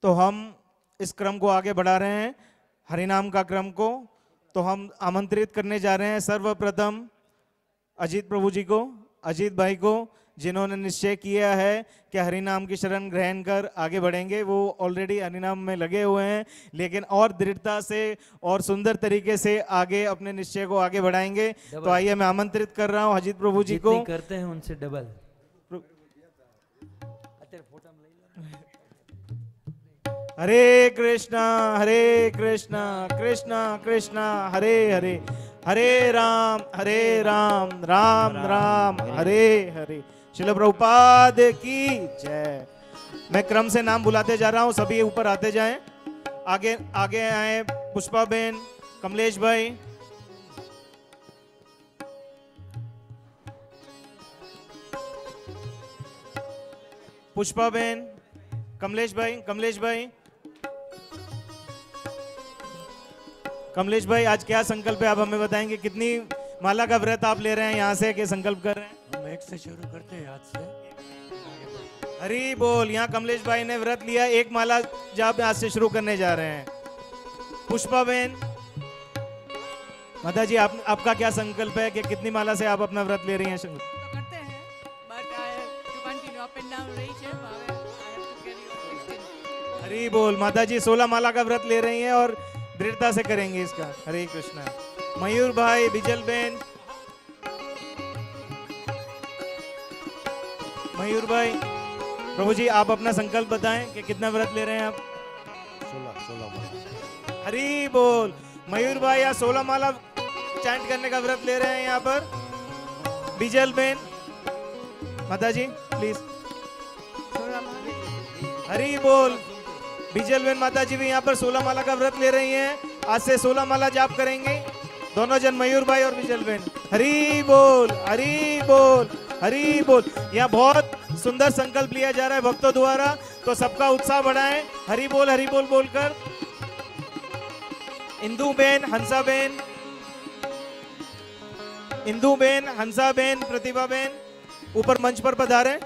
तो हम इस क्रम को आगे बढ़ा रहे हैं हरिनाम का क्रम को। तो हम आमंत्रित करने जा रहे हैं सर्वप्रथम अजीत प्रभु जी को अजीत भाई को जिन्होंने निश्चय किया है कि हरिनाम की शरण ग्रहण कर आगे बढ़ेंगे। वो ऑलरेडी हरिनाम में लगे हुए हैं लेकिन और दृढ़ता से और सुंदर तरीके से आगे अपने निश्चय को आगे बढ़ाएँगे। तो आइए मैं आमंत्रित कर रहा हूँ अजीत प्रभु जी को। करते हैं उनसे डबल हरे कृष्णा हरे कृष्णा कृष्णा कृष्णा, हरे हरे। हरे राम हरे राम राम राम, हरे हरे। शिल प्रभुपाद की जय। मैं क्रम से नाम बुलाते जा रहा हूँ, सभी ऊपर आते जाएँ। आगे आगे आए पुष्पा बेन, कमलेश भाई। पुष्पा बेन, कमलेश भाई कमलेश भाई। कमलेश भाई आज क्या संकल्प है आप हमें बताएँगे कितनी माला का व्रत आप ले रहे हैं यहाँ से कि संकल्प कर रहे हैं हम एक से शुरू करते हैं आज से हरी बोल यहाँ कमलेश भाई ने व्रत लिया एक माला जाप आज से शुरू करने जा रहे हैं पुष्पा बेन माता जी आप आपका क्या संकल्प है कि कितनी माला से आप अपना व्रत ले रही हैं संकल्प? हैं carry on 16. हरी बोल माता जी सोलह माला का व्रत ले रही हैं और दृढ़ता से करेंगे इसका। हरे कृष्णा। मयूर भाई बिजल बेन। मयूर भाई प्रभु जी आप अपना संकल्प बताएँ कि कितना व्रत ले रहे हैं आप? सोलह सोलह माला। हरी बोल। मयूर भाई यहाँ सोलह माला चैंट करने का व्रत ले रहे हैं यहाँ पर? बिजल बेन। माता जी प्लीज़ हरी बोल। बिजल बेन माता जी भी यहाँ पर सोलह माला का व्रत ले रही हैं। आज से सोलह माला जाप करेंगे। दोनों जन मयूर भाई और बिजल बेन हरी बोल हरी बोल हरी बोल। यहाँ बहुत सुंदर संकल्प लिया जा रहा है भक्तों द्वारा। तो सबका उत्साह बढ़ाएँ। हरी बोल हरी बोल बोलकर। इंदू बेन, हंसा बेन। इंदू बेन, हंसा बेन, प्रतिभा बेन। ऊपर मंच पर पधारे।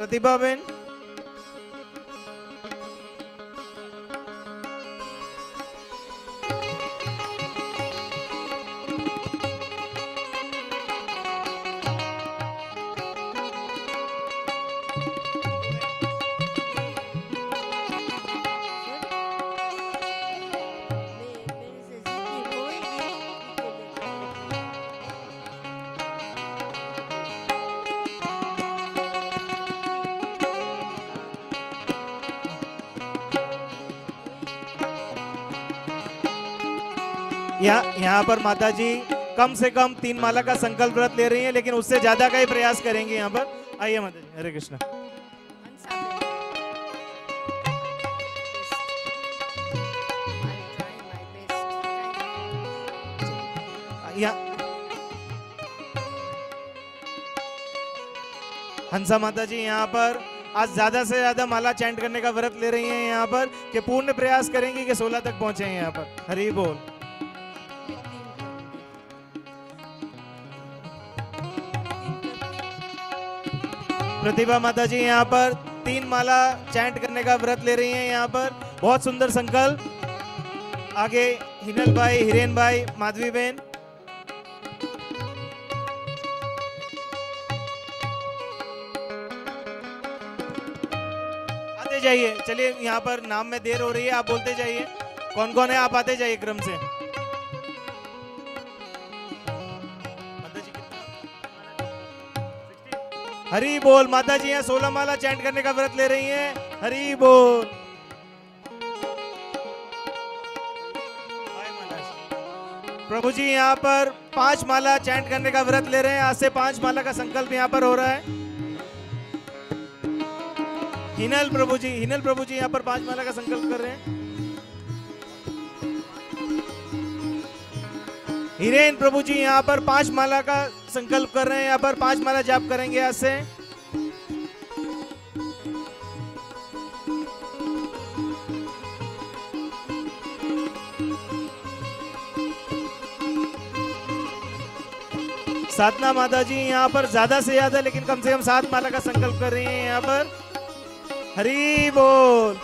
प्रतिभा यहाँ पर माता जी कम से कम तीन माला का संकल्प व्रत ले रही हैं, लेकिन उससे ज़्यादा का ही प्रयास करेंगे यहाँ पर। आइए माता जी हरे कृष्णा। हंसा माता जी यहाँ पर आज ज़्यादा से ज़्यादा माला चैंट करने का व्रत ले रही हैं यहाँ पर, कि पूर्ण प्रयास करेंगी कि 16 तक पहुँचे यहाँ पर। हरी बोल। प्रतिभा माता जी यहाँ पर तीन माला चैंट करने का व्रत ले रही हैं यहाँ पर। बहुत सुंदर संकल्प। आगे हिनल भाई, हिरेन भाई, माधवी बहन। आते जाइए। चलिए, यहाँ पर नाम में देर हो रही है, आप बोलते जाइए। कौन कौन है? आप आते जाइए क्रम से। हरी बोल माता जी यहाँ सोलह माला चैंट करने का व्रत ले रही हैं। हरी बोल। प्रभु जी यहाँ पर पाँच माला चैंट करने का व्रत ले रहे हैं। आज से पाँच माला का संकल्प यहाँ पर हो रहा है। हिनल प्रभु जी हिनल प्रभु जी यहाँ पर पाँच माला का संकल्प कर रहे हैं। हिरेन प्रभु जी यहाँ पर पाँच माला का संकल्प कर रहे हैं, यहाँ पर पाँच माला जाप करेंगे आज से। साधना माता जी यहाँ पर ज़्यादा से ज़्यादा, लेकिन कम से कम सात माला का संकल्प कर रही हैं यहाँ पर। हरी बोल।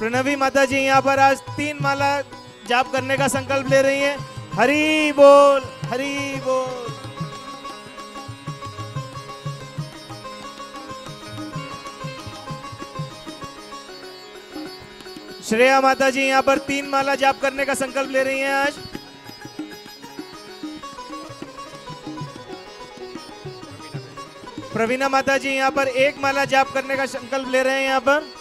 प्रणवी माता जी यहाँ पर आज तीन माला जाप करने का संकल्प ले रही हैं। हरी बोल हरी बोल। श्रेया माता जी यहाँ पर तीन माला जाप करने का संकल्प ले रही हैं आज। प्रवीणा माता जी यहाँ पर एक माला जाप करने का संकल्प ले रहे हैं यहाँ पर।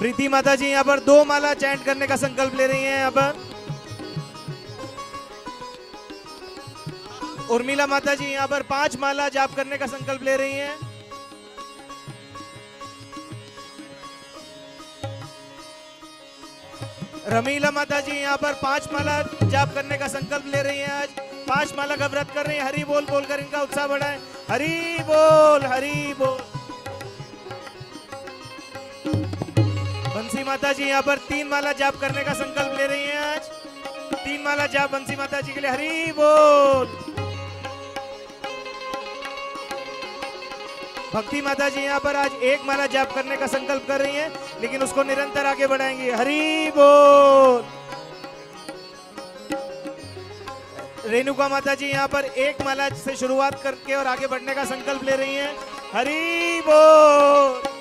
प्रीति माता जी यहाँ पर दो माला चैंट करने का संकल्प ले रही हैं यहाँ पर। उर्मिला माता जी यहाँ पर पाँच माला जाप करने का संकल्प ले रही हैं। रमीला माता जी यहाँ पर पाँच माला जाप करने का संकल्प ले रही हैं आज। पाँच माला का व्रत कर रही हैं। हरी बोल बोल कर इनका उत्साह बढ़ाए। हरी बोल हरी बोल। बंसी माता जी यहाँ पर तीन माला जाप करने का संकल्प ले रही हैं आज। तीन माला जाप बंसी माता जी के लिए। हरी बोल। भक्ति माता जी यहाँ पर आज एक माला जाप करने का संकल्प कर रही हैं, लेकिन उसको निरंतर आगे बढ़ाएँगे। हरी बोल। रेणुका माता जी यहाँ पर एक माला से शुरुआत करके और आगे बढ़ने का संकल्प ले रही हैं। हरी बोल।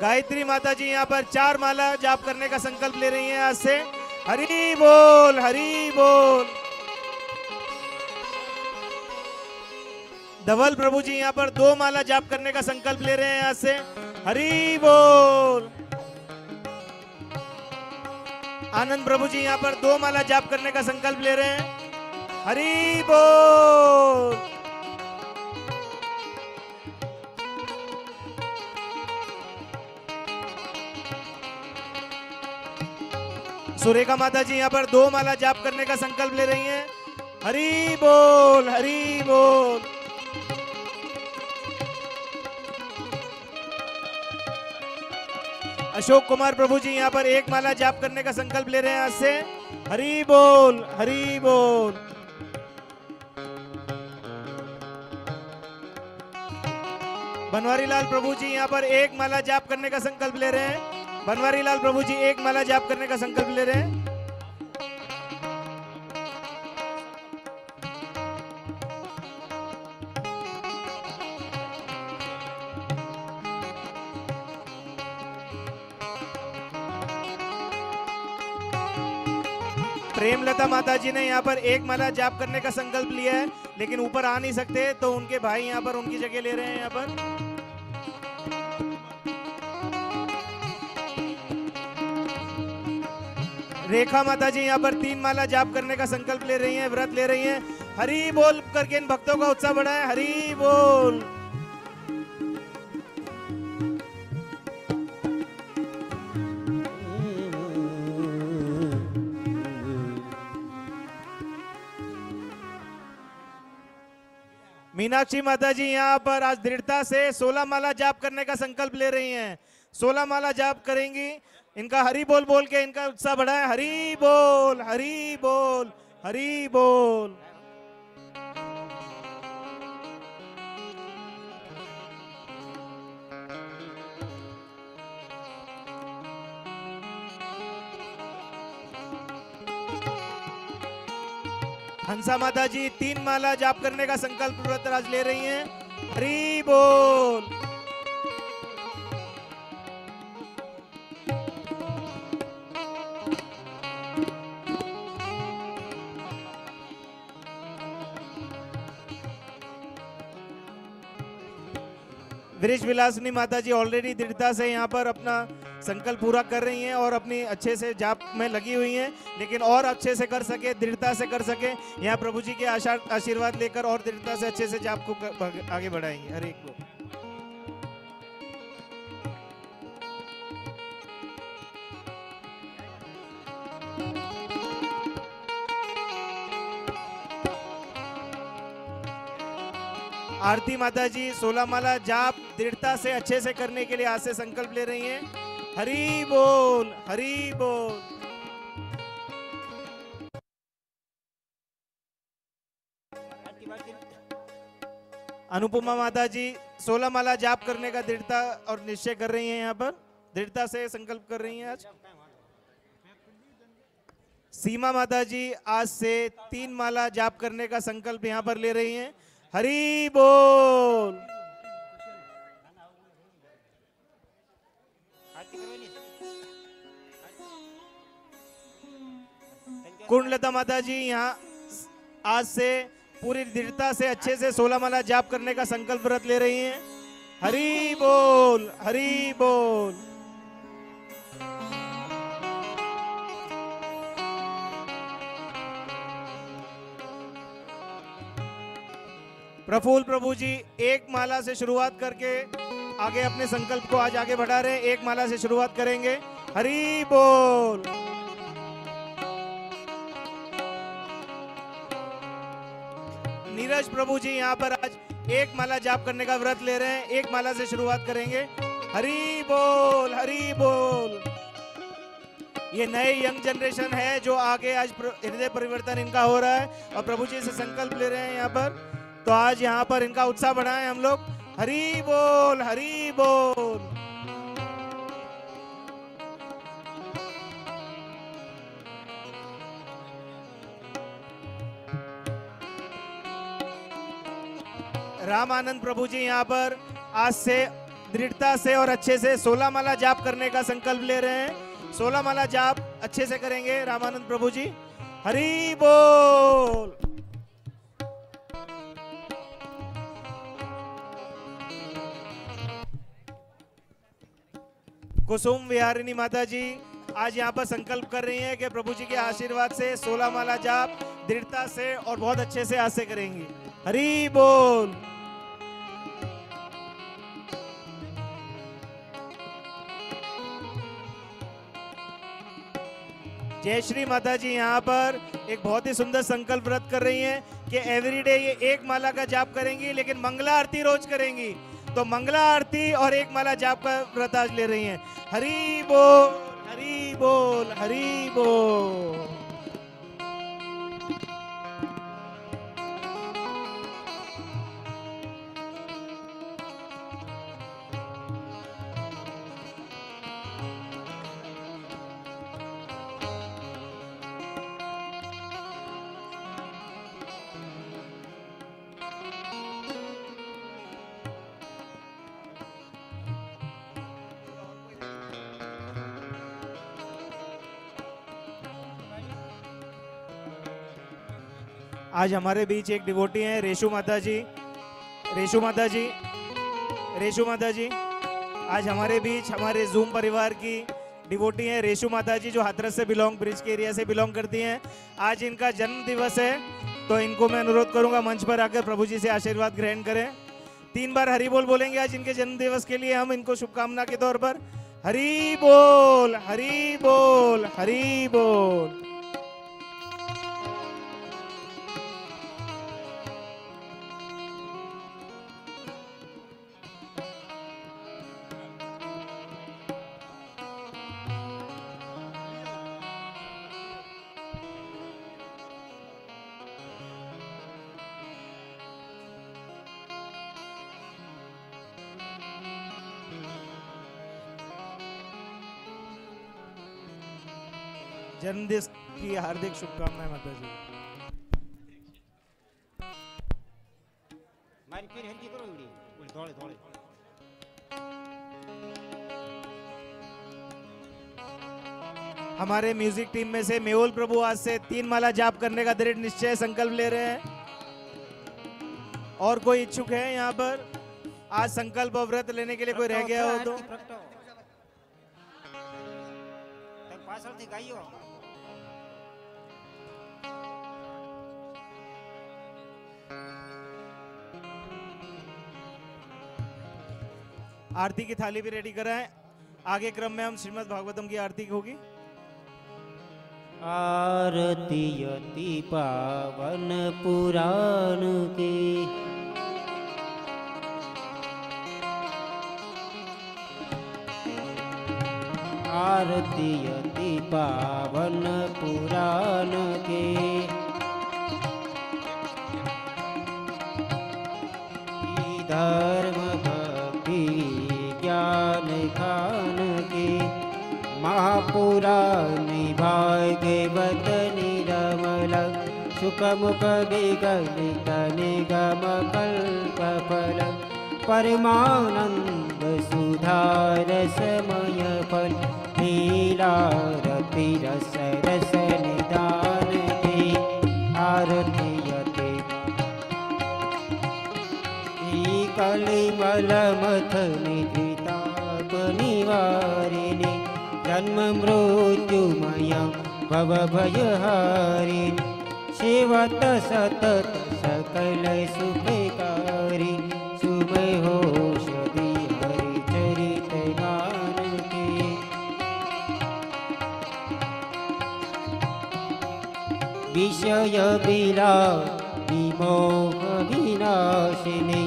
गायत्री माता जी यहाँ पर चार माला जाप करने का संकल्प ले रही हैं आज से। हरी बोल हरी बोल। धवल प्रभु जी यहाँ पर दो माला जाप करने का संकल्प ले रहे हैं आज से। हरी बोल। आनंद प्रभु जी यहाँ पर दो माला जाप करने का संकल्प ले रहे हैं। हरी बोल। सुरेखा माता जी यहाँ पर दो माला जाप करने का संकल्प ले रही हैं। हरी बोल हरी बोल। अशोक कुमार प्रभु जी यहाँ पर एक माला जाप करने का संकल्प ले रहे हैं आज से। हरी बोल हरी बोल। बनवारी लाल प्रभु जी यहाँ पर एक माला जाप करने का संकल्प ले रहे हैं। बनवारी लाल प्रभु जी एक माला जाप करने का संकल्प ले रहे हैं? प्रेमलता माता जी ने यहाँ पर एक माला जाप करने का संकल्प लिया है, लेकिन ऊपर आ नहीं सकते तो उनके भाई यहाँ पर उनकी जगह ले रहे हैं यहाँ पर। रेखा माता जी यहाँ पर तीन माला जाप करने का संकल्प ले रही हैं, व्रत ले रही हैं। हरी बोल करके इन भक्तों का उत्साह बढ़ाए, हरी बोल। मीनाक्षी माता जी यहाँ पर आज दृढ़ता से सोलह माला जाप करने का संकल्प ले रही हैं। सोलह माला जाप करेंगी। इनका हरी बोल बोल के इनका उत्साह बढ़ाए। हरी बोल हरी बोल हरी बोल। हंसा माता जी, तीन माला जाप करने का संकल्प व्रत आज ले रही हैं। हरी बोल। वृक्ष विलासनी माता जी ऑलरेडी दृढ़ता से यहाँ पर अपना संकल्प पूरा कर रही हैं और अपनी अच्छे से जाप में लगी हुई हैं, लेकिन और अच्छे से कर सके, दृढ़ता से कर सके, यहाँ प्रभु जी के आशा, आशीर्वाद लेकर और दृढ़ता से अच्छे से जाप को आगे बढ़ाएँगे। हरे को आरती माता जी सोलह माला जाप दृढ़ता से अच्छे से करने के लिए आज से संकल्प ले रही हैं। हरी बोल हरी बोल। अनुपमा माता जी सोलह माला जाप करने का दृढ़ता और निश्चय कर रही हैं यहाँ पर। दृढ़ता से संकल्प कर रही हैं आज। सीमा माता जी आज से तीन माला जाप करने का संकल्प यहाँ पर ले रही हैं। हरी बोल। कुंडलता माता जी यहाँ आज से पूरी दृढ़ता से, अच्छे से सोलह माला जाप करने का संकल्प व्रत ले रही हैं। हरी बोल हरी बोल। प्रफुल्ल प्रभु जी, एक माला से शुरुआत करके आगे अपने संकल्प को आज आगे बढ़ा रहे हैं। एक माला से शुरुआत करेंगे। हरी बोल। नीरज प्रभु जी यहाँ पर आज एक माला जाप करने का व्रत ले रहे हैं। एक माला से शुरुआत करेंगे। हरी बोल हरी बोल। ये नए यंग जनरेशन है जो आगे आज हृदय परिवर्तन इनका हो रहा है और प्रभु जी से संकल्प ले रहे हैं यहाँ पर। तो आज यहाँ पर इनका उत्साह बढ़ाएँ हम लोग। हरी बोल हरी बोल। रामानंद प्रभु जी यहाँ पर आज से दृढ़ता से और अच्छे से सोलह माला जाप करने का संकल्प ले रहे हैं। सोलह माला जाप अच्छे से करेंगे रामानंद प्रभु जी हरी बोल। कुसुम विहारिणी माता जी आज यहाँ पर संकल्प कर रही हैं कि प्रभु जी के आशीर्वाद से सोलह माला जाप दृढ़ता से और बहुत अच्छे से आज से करेंगी। हरी बोल। जय श्री माता जी यहाँ पर एक बहुत ही सुंदर संकल्प व्रत कर रही हैं कि एवरीडे ये एक माला का जाप करेंगी, लेकिन मंगला आरती रोज करेंगी। तो मंगला आरती और एक माला जाप का व्रत आज ले रही हैं। हरी बोल हरी बोल हरी बोल। आज हमारे बीच एक डिवोटी हैं, रेशु माता जी रेशु माता जी रेशु माता जी आज हमारे बीच, हमारे जूम परिवार की डिवोटी हैं, रेशु माता जी जो हाथरस से बिलोंग, ब्रिज के एरिया से बिलोंग करती हैं। आज इनका जन्म दिवस है तो इनको मैं अनुरोध करूँगा मंच पर आकर प्रभु जी से आशीर्वाद ग्रहण करें। तीन बार हरी बोल बोलेंगे आज इनके जन्म दिवस के लिए, हम इनको शुभकामना के तौर पर। हरी बोल हरी बोल हरी बोल। जन्मदिन की हार्दिक शुभकामनाएँ माता जी हमारे म्यूज़िक टीम में से मेहुल प्रभु आज से तीन माला जाप करने का दृढ़ निश्चय संकल्प ले रहे हैं। और कोई इच्छुक है यहाँ पर? आज संकल्प और व्रत लेने के लिए कोई रह गया हो तो? आरती की थाली भी रेडी कराएँ। आगे क्रम में हम श्रीमद भागवतम की आरती होगी। आरती अति पावन पुराण की। आरती अति पावन पुराण के। ई निभागे वदनि रमल सुपमुपलितम कल्कफल परमानन्द सुधारसमय पल धीरासरस नियते कलिमलमथनि दितामनिवा जन्म मृत्युमय भव भयहारिणि सेवत सतत सकल सुखकारी। सुमय हो के विषय बिला विमोह विनाशिनी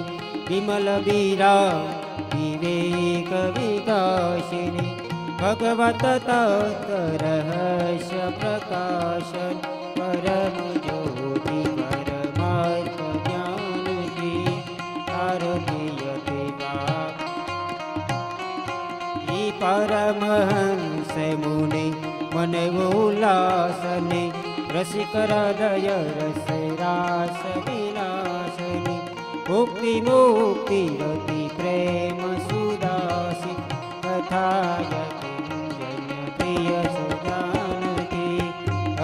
विमल बीरा विवेक विकाशिनी भगवत रहस्य प्रकाशन परम ज्योति परमार्थ ज्ञान की आरतीयते ई परमहंस मुनि मन उल्लासने रसिक हृदय रस मुक्ति रति प्रेम सुदासी कथा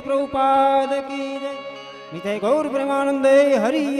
प्रभुपाद की जय। मिथे गौर प्रेमानंदे हरि